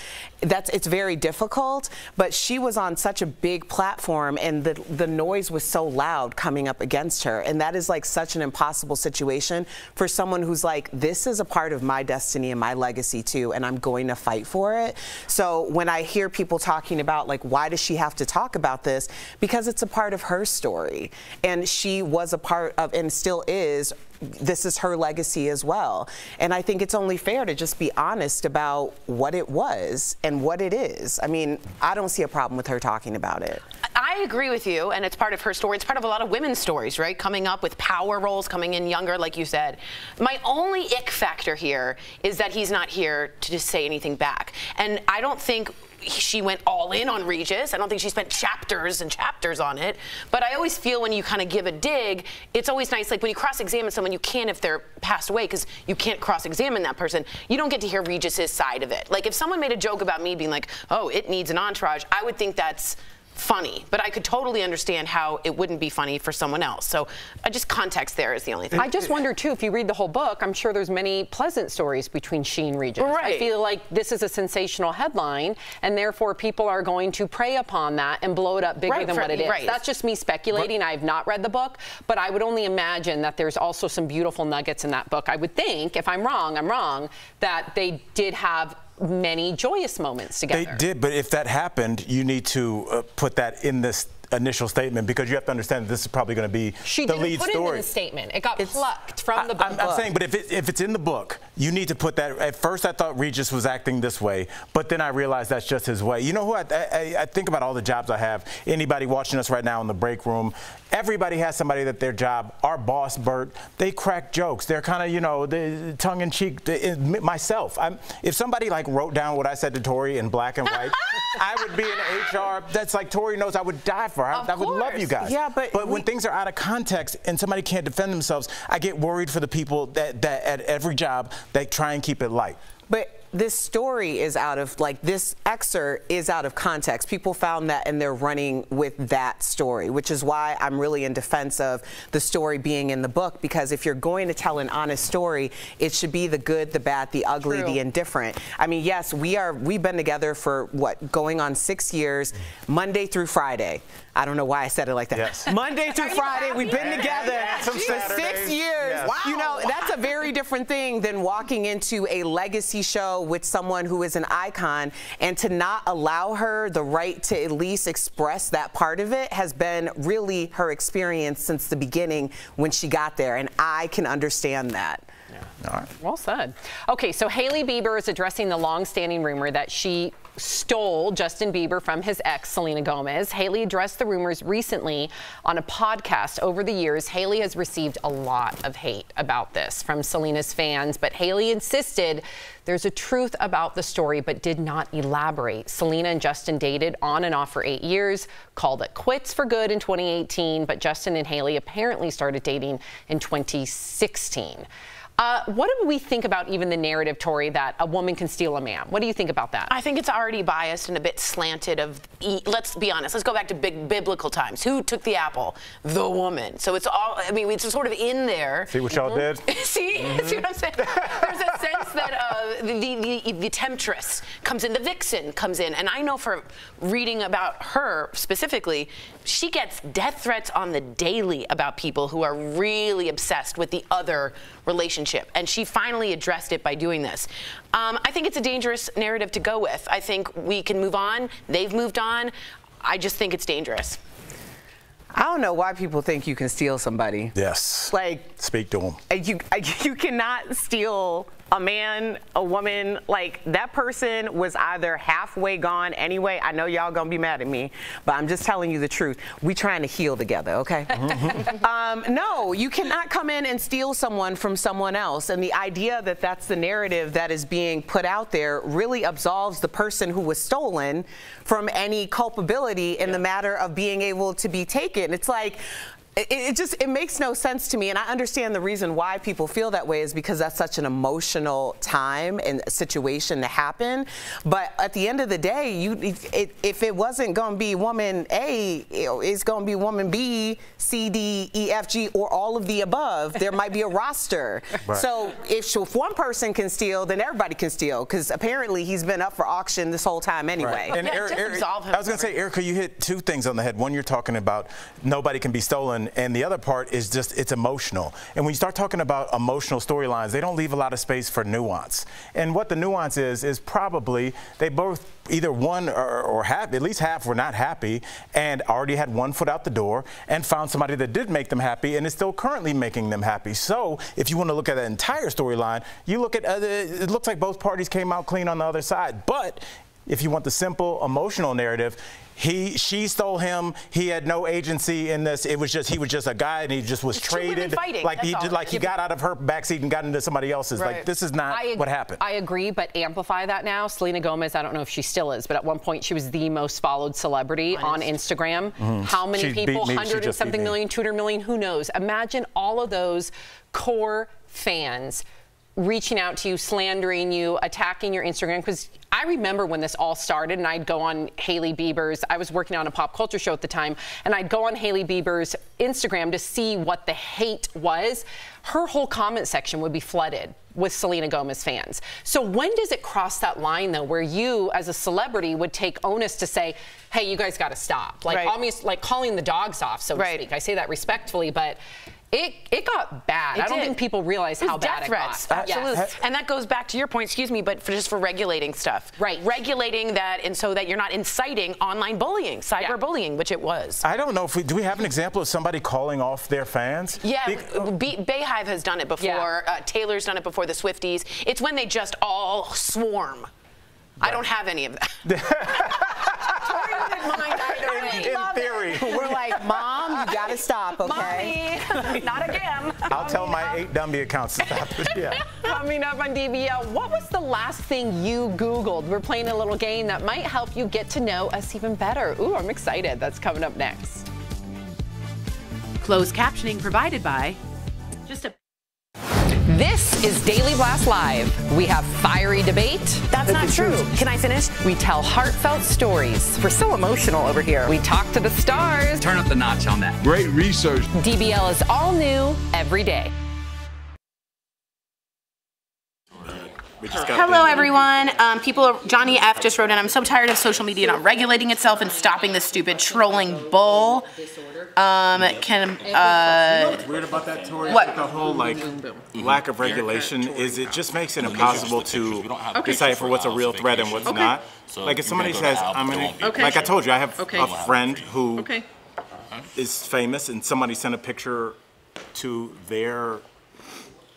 that's it's very difficult. But she was on such a big platform, and the the noise was so loud coming up against her, and that is like such an impossible situation for someone who's like, this is a part of my destiny and my legacy too, and I'm going to fight for it. So when I hear people talking about like, why does she have to talk about this? Because it's a part of her story, and she was a part of, and still is this is her legacy as well. And I think it's only fair to just be honest about what it was and what it is. I mean, I don't see a problem with her talking about it. I agree with you, and it's part of her story. It's part of a lot of women's stories, right? Coming up with power roles, coming in younger, like you said. My only ick factor here is that he's not here to just say anything back. And I don't think she went all in on Regis. I don't think she spent chapters and chapters on it. But I always feel when you kind of give a dig, it's always nice. Like when you cross-examine someone, you can if they're passed away because you can't cross-examine that person. You don't get to hear Regis's side of it. Like if someone made a joke about me being like, "Oh, it needs an entourage," I would think that's funny, but I could totally understand how it wouldn't be funny for someone else. So uh, just context there is the only thing. I just wonder too, if you read the whole book, I'm sure there's many pleasant stories between she and Regis. I feel like this is a sensational headline, and therefore people are going to prey upon that and blow it up bigger Right, than for- what it is. right. That's just me speculating. I've not read the book, but I would only imagine that there's also some beautiful nuggets in that book. I would think, if I'm wrong, I'm wrong, that they did have many joyous moments together. They did, but if that happened, you need to uh, put that in this initial statement because you have to understand that this is probably going to be She the lead put it story. in the statement. It got plucked from the book. I'm, I'm saying, but if, it, if it's in the book, you need to put that. At first, I thought Regis was acting this way, but then I realized that's just his way. You know who I, I, I think about all the jobs I have. Anybody watching us right now in the break room, everybody has somebody that their job. Our boss, Bert, they crack jokes. They're kind of, you know, the tongue in cheek. Myself, I'm, if somebody like wrote down what I said to Tori in black and white, I would be in HR. That's like Tori knows I would die for her. I, I would love you guys. Yeah, but but when things are out of context and somebody can't defend themselves, I get worried for the people that, that at every job that try and keep it light. But this story is out of like this excerpt is out of context. People found that and they're running with that story, which is why I'm really in defense of the story being in the book because if you're going to tell an honest story, it should be the good, the bad, the ugly, True. the indifferent. I mean, yes, we are we've been together for what going on 6 years, Monday through Friday. I don't know why I said it like that. Yes. Monday through Friday, we've been And- together and some for six years. Yes. You know, that's a very different thing than walking into a legacy show with someone who is an icon and to not allow her the right to at least express that part of it has been really her experience since the beginning when she got there. And I can understand that. Yeah. All right. Well said. Okay, so Hailey Bieber is addressing the long-standing rumor that she stole Justin Bieber from his ex, Selena Gomez. Hailey addressed the rumors recently on a podcast. Over the years, Hailey has received a lot of hate about this from Selena's fans, but Hailey insisted there's a truth about the story, but did not elaborate. Selena and Justin dated on and off for eight years, called it quits for good in 2018, but Justin and Hailey apparently started dating in 2016. Uh, what do we think about even the narrative, Tori, that a woman can steal a man? What do you think about that? I think it's already biased and a bit slanted. Of e- let's be honest. Let's go back to big biblical times. Who took the apple? The woman. So it's all. I mean, it's sort of in there. See what y'all did? see, Mm-hmm. see what I'm saying? There's a sense that uh, the, the, the the temptress comes in, the vixen comes in, and I know for reading about her specifically, she gets death threats on the daily about people who are really obsessed with the other relationship, and she finally addressed it by doing this. Um, I think it's a dangerous narrative to go with. I think we can move on. They've moved on. I just think it's dangerous. I don't know why people think you can steal somebody. Yes. Like Speak to him. Uh, you you cannot steal a man, a woman. Like that person was either halfway gone anyway. I know y'all gonna be mad at me, but I'm just telling you the truth. We trying to heal together, okay? um, no, you cannot come in and steal someone from someone else. And the idea that that's the narrative that is being put out there really absolves the person who was stolen from any culpability in the matter of being able to be taken. It's like it, it just it makes no sense to me and i understand the reason why people feel that way is because that's such an emotional time and situation to happen. But at the end of the day you it, if it wasn't going to be woman a it's going to be woman b c d e f g or all of the above there might be a roster. Right. so if, if one person can steal then everybody can steal because apparently he's been up for auction this whole time anyway. And Eric- Eric- I was going to say, Erica, you hit two things on the head. One, you're talking about nobody can be stolen, and the other part is just it's emotional. And when you start talking about emotional storylines, they don't leave a lot of space for nuance. And what the nuance is is probably they both either one or, or half, at least half, were not happy and already had one foot out the door and found somebody that did make them happy and is still currently making them happy. So if you want to look at the entire storyline, you look at it looks like both parties came out clean on the other side. But if you want the simple emotional narrative, he she stole him. He had no agency in this. It was just he was just a guy and he just was It's two women traded. fighting, like that's he all. did, like he got out of her backseat and got into somebody else's. Like this is not I ag- what happened. I agree, but amplify that now. Selena Gomez, I don't know if she still is, but at one point she was the most followed celebrity on Instagram. Mhm. How many She people? 100 and just beat something me. million, 200 million, who knows? Imagine all of those core fans reaching out to you, slandering you, attacking your Instagram. Because I remember when this all started, and I'd go on Hailey Bieber's. I was working on a pop culture show at the time, and I'd go on Hailey Bieber's Instagram to see what the hate was. Her whole comment section would be flooded with Selena Gomez fans. So when does it cross that line though, where you as a celebrity would take onus to say, "Hey, you guys got to stop," like Right. almost like calling the dogs off, so to speak. I say that respectfully, but. It, it got bad. It I don't did. think people realize how bad death it threats. got. Absolutely. Yes. And that goes back to your point, excuse me, but for just for regulating stuff. Right. Regulating that and so that you're not inciting online bullying, cyberbullying, which it was. I don't know if we do. We have an example of somebody calling off their fans. Yeah, B- BeyHive has done it before. Uh, Taylor's done it before. The Swifties. It's when they just all swarm. I don't have any of that. In theory. we're like mom you gotta stop okay Mommy, not again. I'll tell my eight dummy accounts to stop. Yeah. Coming up on DBL, what was the last thing you Googled? We're playing a little game that might help you get to know us even better. Ooh, I'm excited. That's coming up next. Closed captioning provided by just a This is Daily Blast Live. We have fiery debate. That's not true. Can I finish? We tell heartfelt stories. We're so emotional over here. We talk to the stars. Turn up the notch on that. Great research. DBL is all new every day. Hello, everyone. Um, people, are, Johnny F just wrote in. I'm so tired of social media not regulating itself and stopping this stupid trolling bull. Um, can uh, What's weird about that, Tori? What? The whole like lack of regulation is it just makes it impossible to decipher what's a real threat and what's Okay. not. Like if somebody says, "I'm gonna," Okay. like I told you, I have Okay. a friend who is Okay. famous, and somebody sent a picture to their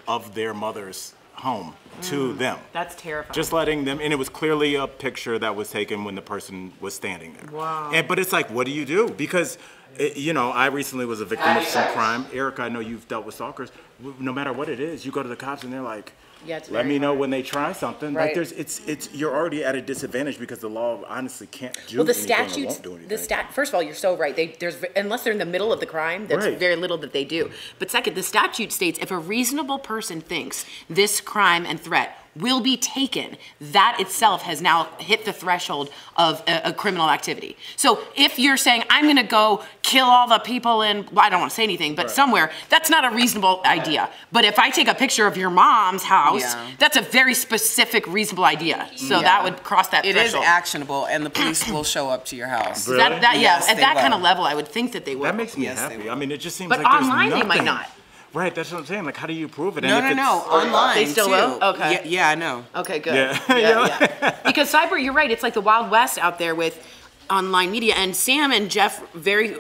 of their mother's home to them. That's terrifying. Just letting them, and it was clearly a picture that was taken when the person was standing there. Wow. And, but it's like, what do you do? Because, eh, you know, I recently was a victim of some crime. Erica, I know you've dealt with stalkers. No matter what it is, you go to the cops and they're like, Yeah, it's let me know when they try something. Right. Like there's, it's, it's, you're already at a disadvantage because the law honestly can't do well, the statutes, won't do anything. the stat. First of all, you're so right. They, there's unless they're in the middle of the crime, there's Right. very little that they do. But second, the statute states if a reasonable person thinks this crime and threat will be taken, that itself has now hit the threshold of a, a criminal activity. So if you're saying I'm going to go kill all the people in, well, I don't want to say anything, but somewhere, that's not a reasonable idea. But if I take a picture of your mom's house, Yeah. that's a very specific, reasonable idea. So Yeah. that would cross that It is threshold. actionable, and the police will show up to your house. That, that, Yes, yeah, at they that kind of level, I would think that they would. That makes me happy. I mean, it just seems But like there's online, they might not. Right, that's what I'm saying. Like, how do you prove it? No, And no, if no. it's- Online They still too. will? Okay. Yeah, yeah, I know. Okay, good. Yeah. Yeah, yeah. because cyber, you're right. It's like the wild west out there with online media. And Sam and Jeff very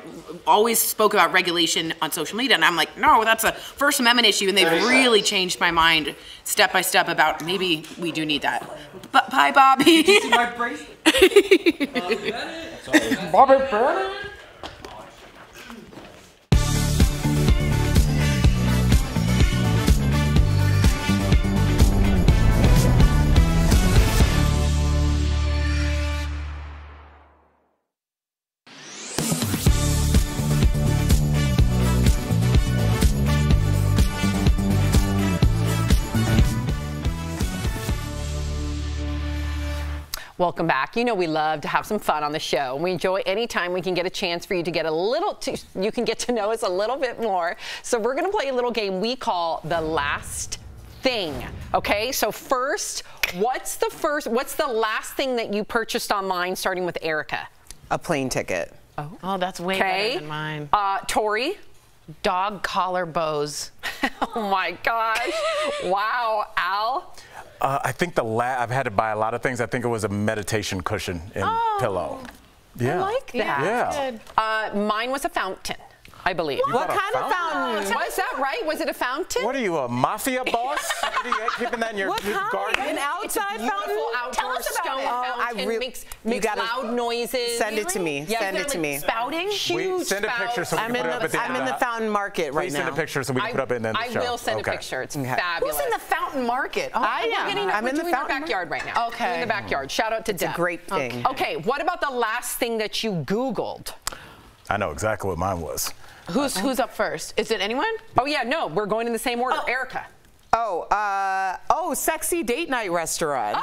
always spoke about regulation on social media, and I'm like, no, that's a First Amendment issue, and they've really changed my mind step by step about maybe we do need that. But bye, Bobby. my bracelet? Bobby Bennett. Welcome back. You know we love to have some fun on the show. We enjoy any time we can get a chance for you to get a little, to, you can get to know us a little bit more. So we're going to play a little game we call the last thing. Okay, so first, what's the first, what's the last thing that you purchased online starting with Erica? A plane ticket. Oh, Oh, that's way Okay. better than mine. Uh, Tori? Dog collar bows. oh my gosh. wow. Al? Uh, I think the la- I've had to buy a lot of things. I think it was a meditation cushion and pillow. Yeah. Oh, I like that. Yeah. Uh, mine was a fountain, I believe. You What got a kind of fountain? fountain? Was that right? Was it a fountain? What are you, a mafia boss? what are you keeping that in your, What garden? An outside fountain? Outdoor Tell us about stone it. Oh, I fountain re- makes, you makes gotta loud noises. send it to me. Yeah, Send is it there, to like, me. Spouting? Huge send a picture so we I'm can put it up at the I'm in the the- fountain market right Please now. send a picture so we can put up in the I show. will send okay. a picture. It's Okay. fabulous. Who's in the fountain market? Oh, I am. getting- I'm in the fountain backyard right now. Okay. In the backyard. Shout out to It's a great thing. Okay, what about the last thing that you Googled? I know exactly what mine was. Who's who's up first? Is it anyone? Oh yeah, no, we're going in the same order. Erica. Oh, uh, oh, sexy date night restaurants.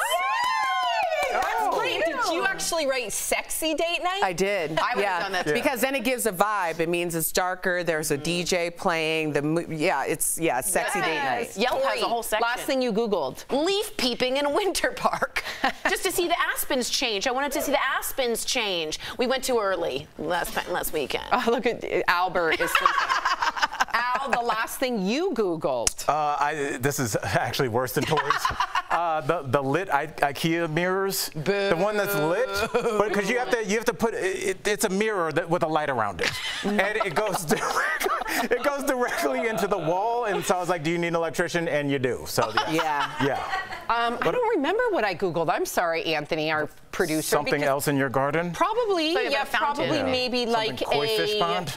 That's great. Did you actually write sexy date night? I did. I would yeah. have done that too. Because then it gives a vibe. It means it's darker. There's a DJ playing. The yeah, it's yeah, sexy date night. Yelp has a whole section. Last thing you Googled. Leaf peeping in a winter park, just to see the aspens change. I wanted to see the aspens change. We went too early last last weekend. Oh, look at Albert is sleeping. Al, the last thing you Googled. Uh, I, this is actually worse than Tori's. Uh, the the lit I, IKEA mirrors, the one that's lit, because you have to you have to put it, it's a mirror that, with a light around it, and it goes directly, it goes directly into the wall. And so I was like, "Do you need an electrician?" And you do. So Yeah. yeah. Um, I don't remember what I Googled. I'm sorry, Anthony, our producer. Something else in your garden? Probably, Something yeah, about a fountain. probably Yeah. maybe Something like a fish pond?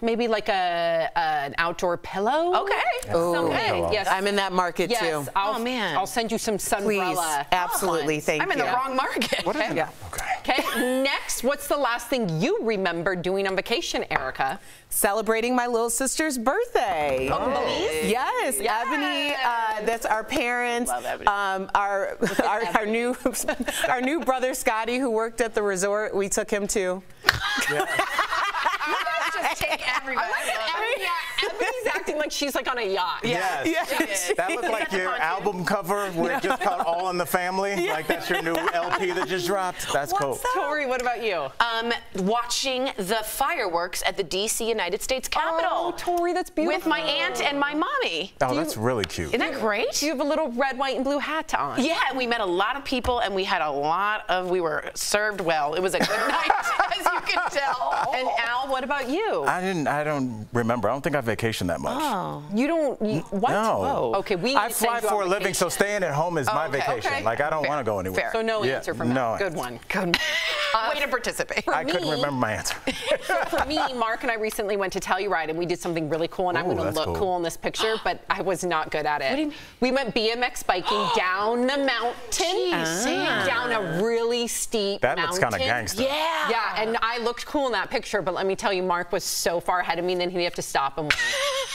Maybe like a an outdoor pillow. Okay. Ooh. Something. Pillow. Yes. I'm in that market Yes, too. I'll, Oh, man. I'll send you some Please, sunbrella. absolutely, ones. thank I'm in the wrong market. What is okay? it? Yeah. Okay. Okay. Next, what's the last thing you remember doing on vacation, Erica? Celebrating my little sister's birthday. Oh, Belize? Yes, Ebony. Uh, that's our parents. Um, our, our our new our new brother Scotty, who worked at the resort. We took him to. You guys just take everybody. Ebony, yeah, Ebony's acting like she's like on a yacht. Yes. Yes. That looked like your album cover where it just called All in the Family. Like that's your new LP that just dropped. That's cool. Tori, what about you? Um, watching the fireworks at the D.C. United States Capitol. Oh, Tori, that's beautiful. With my aunt and my mommy. Oh, that's really cute. Isn't that great? You have a little red, white, and blue hat on. Yeah, and we met a lot of people, and we had a lot of. We were served well. It was a good night, as you can tell. And Al, what What about you? I didn't. I don't remember. I don't think I vacation that much. Oh. You don't. You, what? No. Okay, we. I need to send fly you for a living, vacation. so staying at home is Oh, my okay, vacation. okay. Like I don't want to go anywhere. fair. So no Yeah, answer from no that. Good one. Good. Uh, Way to participate. I couldn't remember my answer. so for me, Mark and I recently went to Telluride and we did something really cool, and I'm going to look cool. cool. in this picture, but I was not good at it. What do you- mean? We went BMX biking down the mountain, Jeez, Sam. down a really steep That looks mountain. kinda gangsta. Yeah. Yeah, and I looked cool in that picture, but let me tell you, Mark was so far ahead of me, and then he'd have to stop him.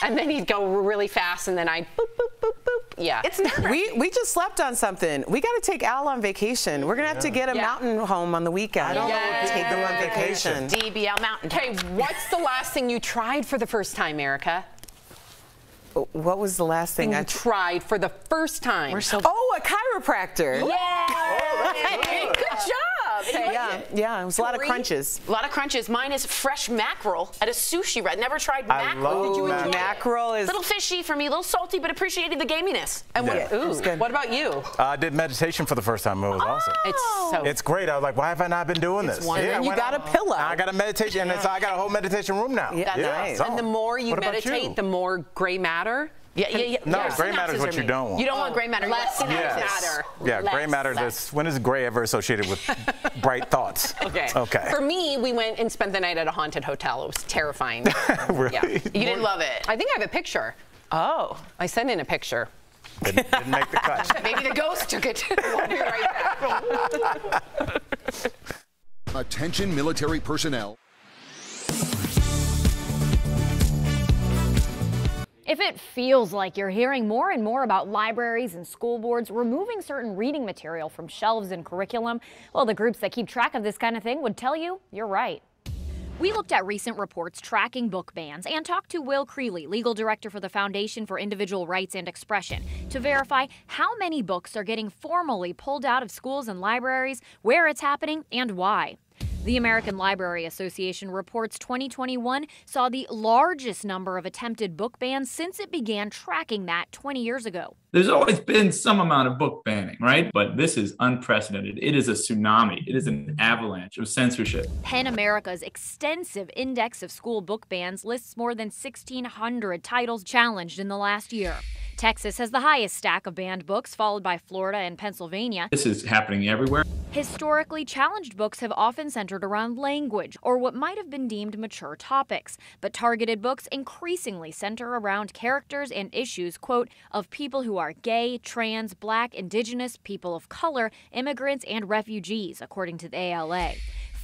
And then he'd go really fast, and then I'd boop, boop, boop, boop. Yeah. It's nerve We we just slept on something. We got to take Al on vacation. We're gonna have to get a Yeah. mountain home on the weekend. I don't know take them on vacation. DBL Mountain. Okay, what's the last thing you tried for the first time, Erica? What was the last thing Thing I you tried for the first time. We're so. Oh, a chiropractor. Yay! Good job. Okay, yeah, yeah. It was a lot of crunches. A lot of crunches. Mine is fresh mackerel at a sushi restaurant. Never tried mackerel. I mackerel. love Did you enjoy mackerel. it? Mackerel is. little fishy for me, a little salty, but appreciated the gaminess. And what, Yeah. ooh, what about you? I did meditation for the first time. It was awesome. Oh. It's so. It's great. I was like, why have I not been doing It's this? wonderful. And you went got a pillow. I got a meditation, and it's, I got a whole meditation room now. Yeah, nice. so- and the more you What meditate, you? the more gray matter. Yeah, yeah, yeah. No, yeah, gray matter is what you made. don't want. You don't want gray matter. Less You synapses. synapses. matter. Yeah, gray matter. This when is gray ever associated with bright thoughts? Okay. Okay. For me, we went and spent the night at a haunted hotel. It was terrifying. really? Yeah. You didn't love it. I think I have a picture. Oh. I sent in a picture. Didn't, didn't make the cut. Maybe the ghost took it. I'll be right back. Attention military personnel. If it feels like you're hearing more and more about libraries and school boards removing certain reading material from shelves and curriculum, well, the groups that keep track of this kind of thing would tell you you're right. We looked at recent reports tracking book bans and talked to Will Creeley, legal director for the Foundation for Individual Rights and Expression, to verify how many books are getting formally pulled out of schools and libraries, where it's happening, and why. The American Library Association reports 2021 saw the largest number of attempted book bans since it began tracking that 20 years ago. There's always been some amount of book banning, right? But this is unprecedented. It is a tsunami. It is an avalanche of censorship. PEN America's extensive index of school book bans lists more than 1,600 titles challenged in the last year. Texas has the highest stack of banned books, followed by Florida and Pennsylvania. This is happening everywhere. Historically, challenged books have often centered around language or what might have been deemed mature topics, but targeted books increasingly center around characters and issues, quote, of people who are gay, trans, black, indigenous, people of color, immigrants, and refugees, according to the ALA.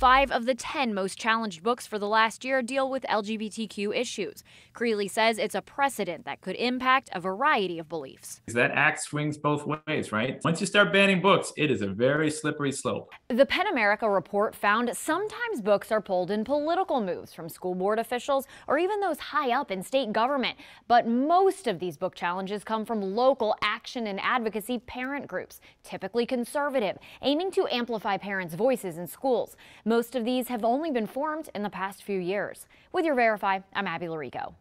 Five of the 10 most challenged books for the last year deal with LGBTQ issues. Creeley says it's a precedent that could impact a variety of beliefs. That axe swings both ways, right? Once you start banning books, it is a very slippery slope. The PEN America report found sometimes books are pulled in political moves from school board officials or even those high up in state government. But most of these book challenges come from local action and advocacy parent groups, typically conservative, aiming to amplify parents' voices in schools. Most of these have only been formed in the past few years. With your Verify, I'm Abby Llorico.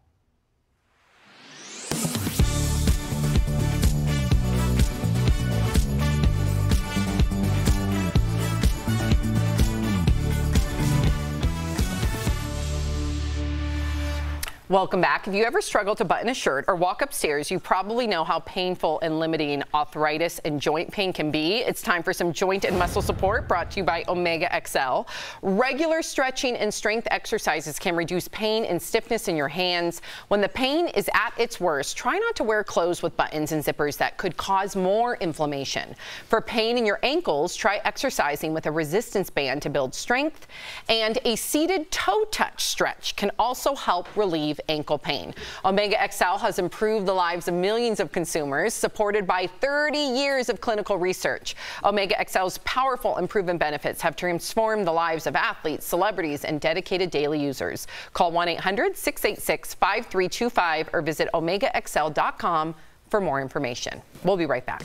Welcome back. If you ever struggle to button a shirt or walk upstairs, you probably know how painful and limiting arthritis and joint pain can be. It's time for some joint and muscle support brought to you by Omega XL. Regular stretching and strength exercises can reduce pain and stiffness in your hands. When the pain is at its worst, try not to wear clothes with buttons and zippers that could cause more inflammation. For pain in your ankles, try exercising with a resistance band to build strength. And a seated toe touch stretch can also help relieve ankle pain. Omega XL has improved the lives of millions of consumers, supported by 30 years of clinical research. Omega XL's powerful and proven benefits have transformed the lives of athletes, celebrities, and dedicated daily users. Call 1 800 686 5325 or visit omegaxl.com for more information. We'll be right back.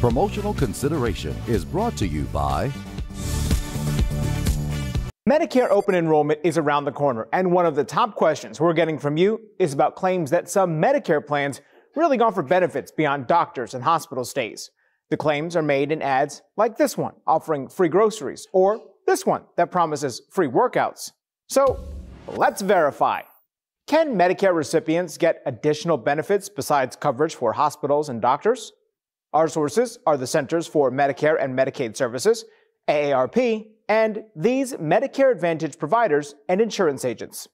Promotional consideration is brought to you by Medicare open enrollment is around the corner, and one of the top questions we're getting from you is about claims that some Medicare plans really offer benefits beyond doctors and hospital stays. The claims are made in ads like this one, offering free groceries, or This one that promises free workouts. So let's verify. Can Medicare recipients get additional benefits besides coverage for hospitals and doctors? Our sources are the Centers for Medicare and Medicaid Services, AARP, and these Medicare Advantage providers and insurance agents.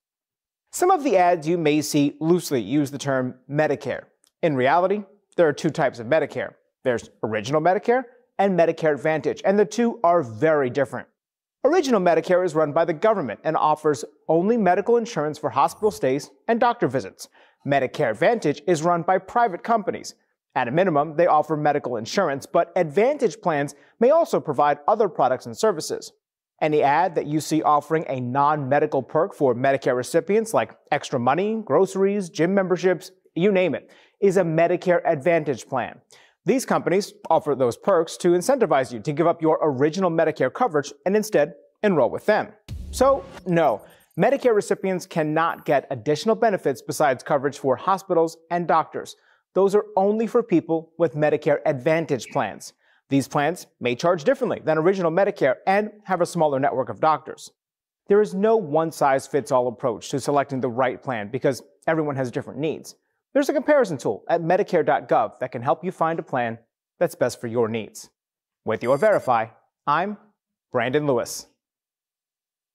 Some of the ads you may see loosely use the term Medicare. In reality, there are two types of Medicare there's Original Medicare and Medicare Advantage, and the two are very different. Original Medicare is run by the government and offers only medical insurance for hospital stays and doctor visits. Medicare Advantage is run by private companies. At a minimum, they offer medical insurance, but Advantage plans may also provide other products and services. Any ad that you see offering a non medical perk for Medicare recipients, like extra money, groceries, gym memberships, you name it, is a Medicare Advantage plan. These companies offer those perks to incentivize you to give up your original Medicare coverage and instead enroll with them. So, no, Medicare recipients cannot get additional benefits besides coverage for hospitals and doctors. Those are only for people with Medicare Advantage plans. These plans may charge differently than original Medicare and have a smaller network of doctors. There is no one size fits all approach to selecting the right plan because everyone has different needs. There's a comparison tool at Medicare.gov that can help you find a plan that's best for your needs. With your Verify, I'm Brandon Lewis.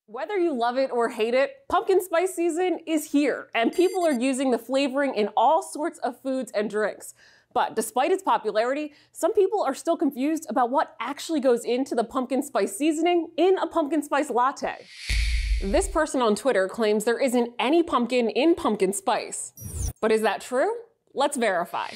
Whether you love it or hate it, pumpkin spice season is here, and people are using the flavoring in all sorts of foods and drinks. But despite its popularity, some people are still confused about what actually goes into the pumpkin spice seasoning in a pumpkin spice latte. This person on Twitter claims there isn't any pumpkin in pumpkin spice. But is that true? Let's verify.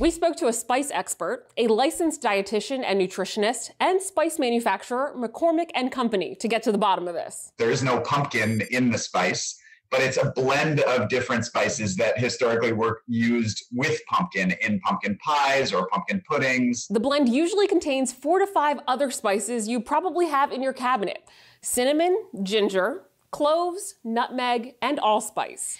We spoke to a spice expert, a licensed dietitian and nutritionist, and spice manufacturer McCormick and Company to get to the bottom of this. There is no pumpkin in the spice, but it's a blend of different spices that historically were used with pumpkin in pumpkin pies or pumpkin puddings. The blend usually contains four to five other spices you probably have in your cabinet cinnamon, ginger, cloves, nutmeg, and allspice.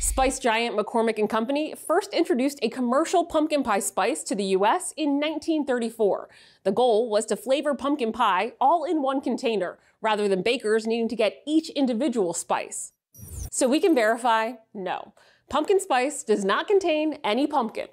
Spice giant McCormick and Company first introduced a commercial pumpkin pie spice to the US in 1934. The goal was to flavor pumpkin pie all in one container, rather than bakers needing to get each individual spice. So we can verify, no. Pumpkin spice does not contain any pumpkin.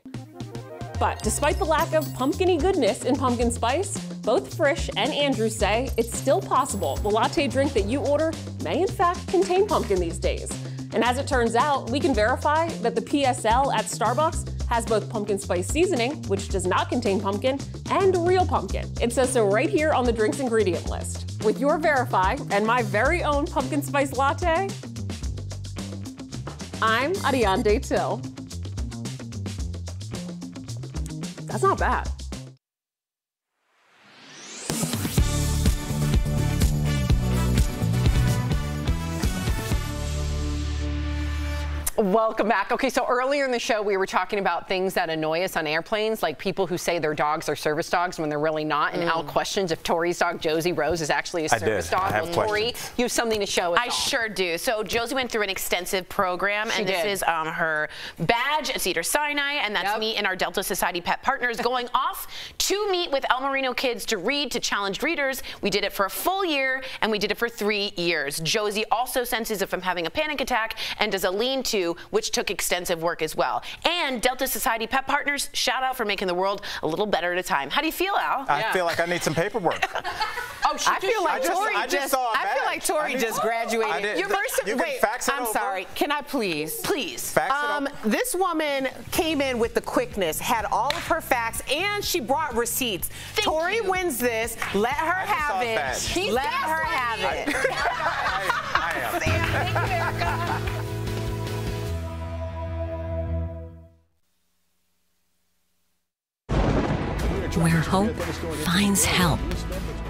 But despite the lack of pumpkiny goodness in pumpkin spice, both Frisch and Andrew say it's still possible the latte drink that you order may in fact contain pumpkin these days. And as it turns out, we can verify that the PSL at Starbucks has both pumpkin spice seasoning, which does not contain pumpkin, and real pumpkin. It says so right here on the drink's ingredient list. With your Verify and my very own pumpkin spice latte, I'm Ariande Till. That's not bad. Welcome back. Okay, so earlier in the show, we were talking about things that annoy us on airplanes, like people who say their dogs are service dogs when they're really not. And Al questions if Tori's dog, Josie Rose, is actually a service did. I dog. have well, Tori, questions. you have something to show us. I sure do. So Josie went through an extensive program, She and this did. is um, her badge at Cedar Sinai, and that's me and our Delta Society pet partners going off to meet with El Marino kids to read to challenged readers. We did it for a full year, and we did it for three years. Josie also senses if I'm having a panic attack and does a lean-to, which took extensive work as well. And Delta Society pet partners, shout out for making the world a little better at a time. How do you feel, Al? I feel like I need some paperwork. Oh, I feel like I just- Tori I just just, saw a I feel like Tori I did- just graduated. did- Your first, You can wait, fax it I'm over? sorry. Can I please? Please. Fax it Um, this woman came in with the quickness, had all of her facts, and she brought receipts. Tori wins this. Let her I have it. badge. She's Let her have it. I am. Where hope finds help.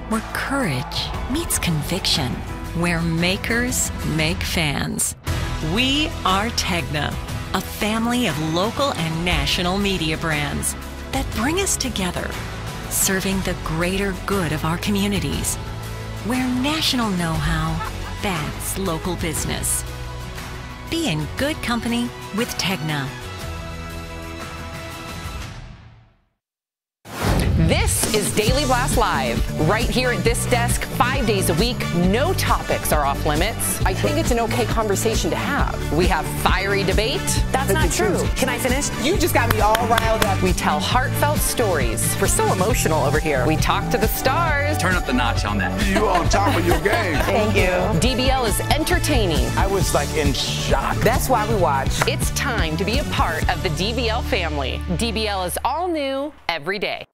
Where courage meets conviction. Where makers make fans. We are Tegna, a family of local and national media brands that bring us together, serving the greater good of our communities. Where national know how, that's local business. Be in good company with Tegna. This is Daily Blast Live, right here at this desk, five days a week. No topics are off limits. I think it's an okay conversation to have. We have fiery debate. That's not true. Can I finish? You just got me all riled up. We tell heartfelt stories. We're so emotional over here. We talk to the stars. Turn up the notch on that. You on top of your game. Thank you. DBL is entertaining. I was like in shock. That's why we watch. It's time to be a part of the DBL family. DBL is all new every day.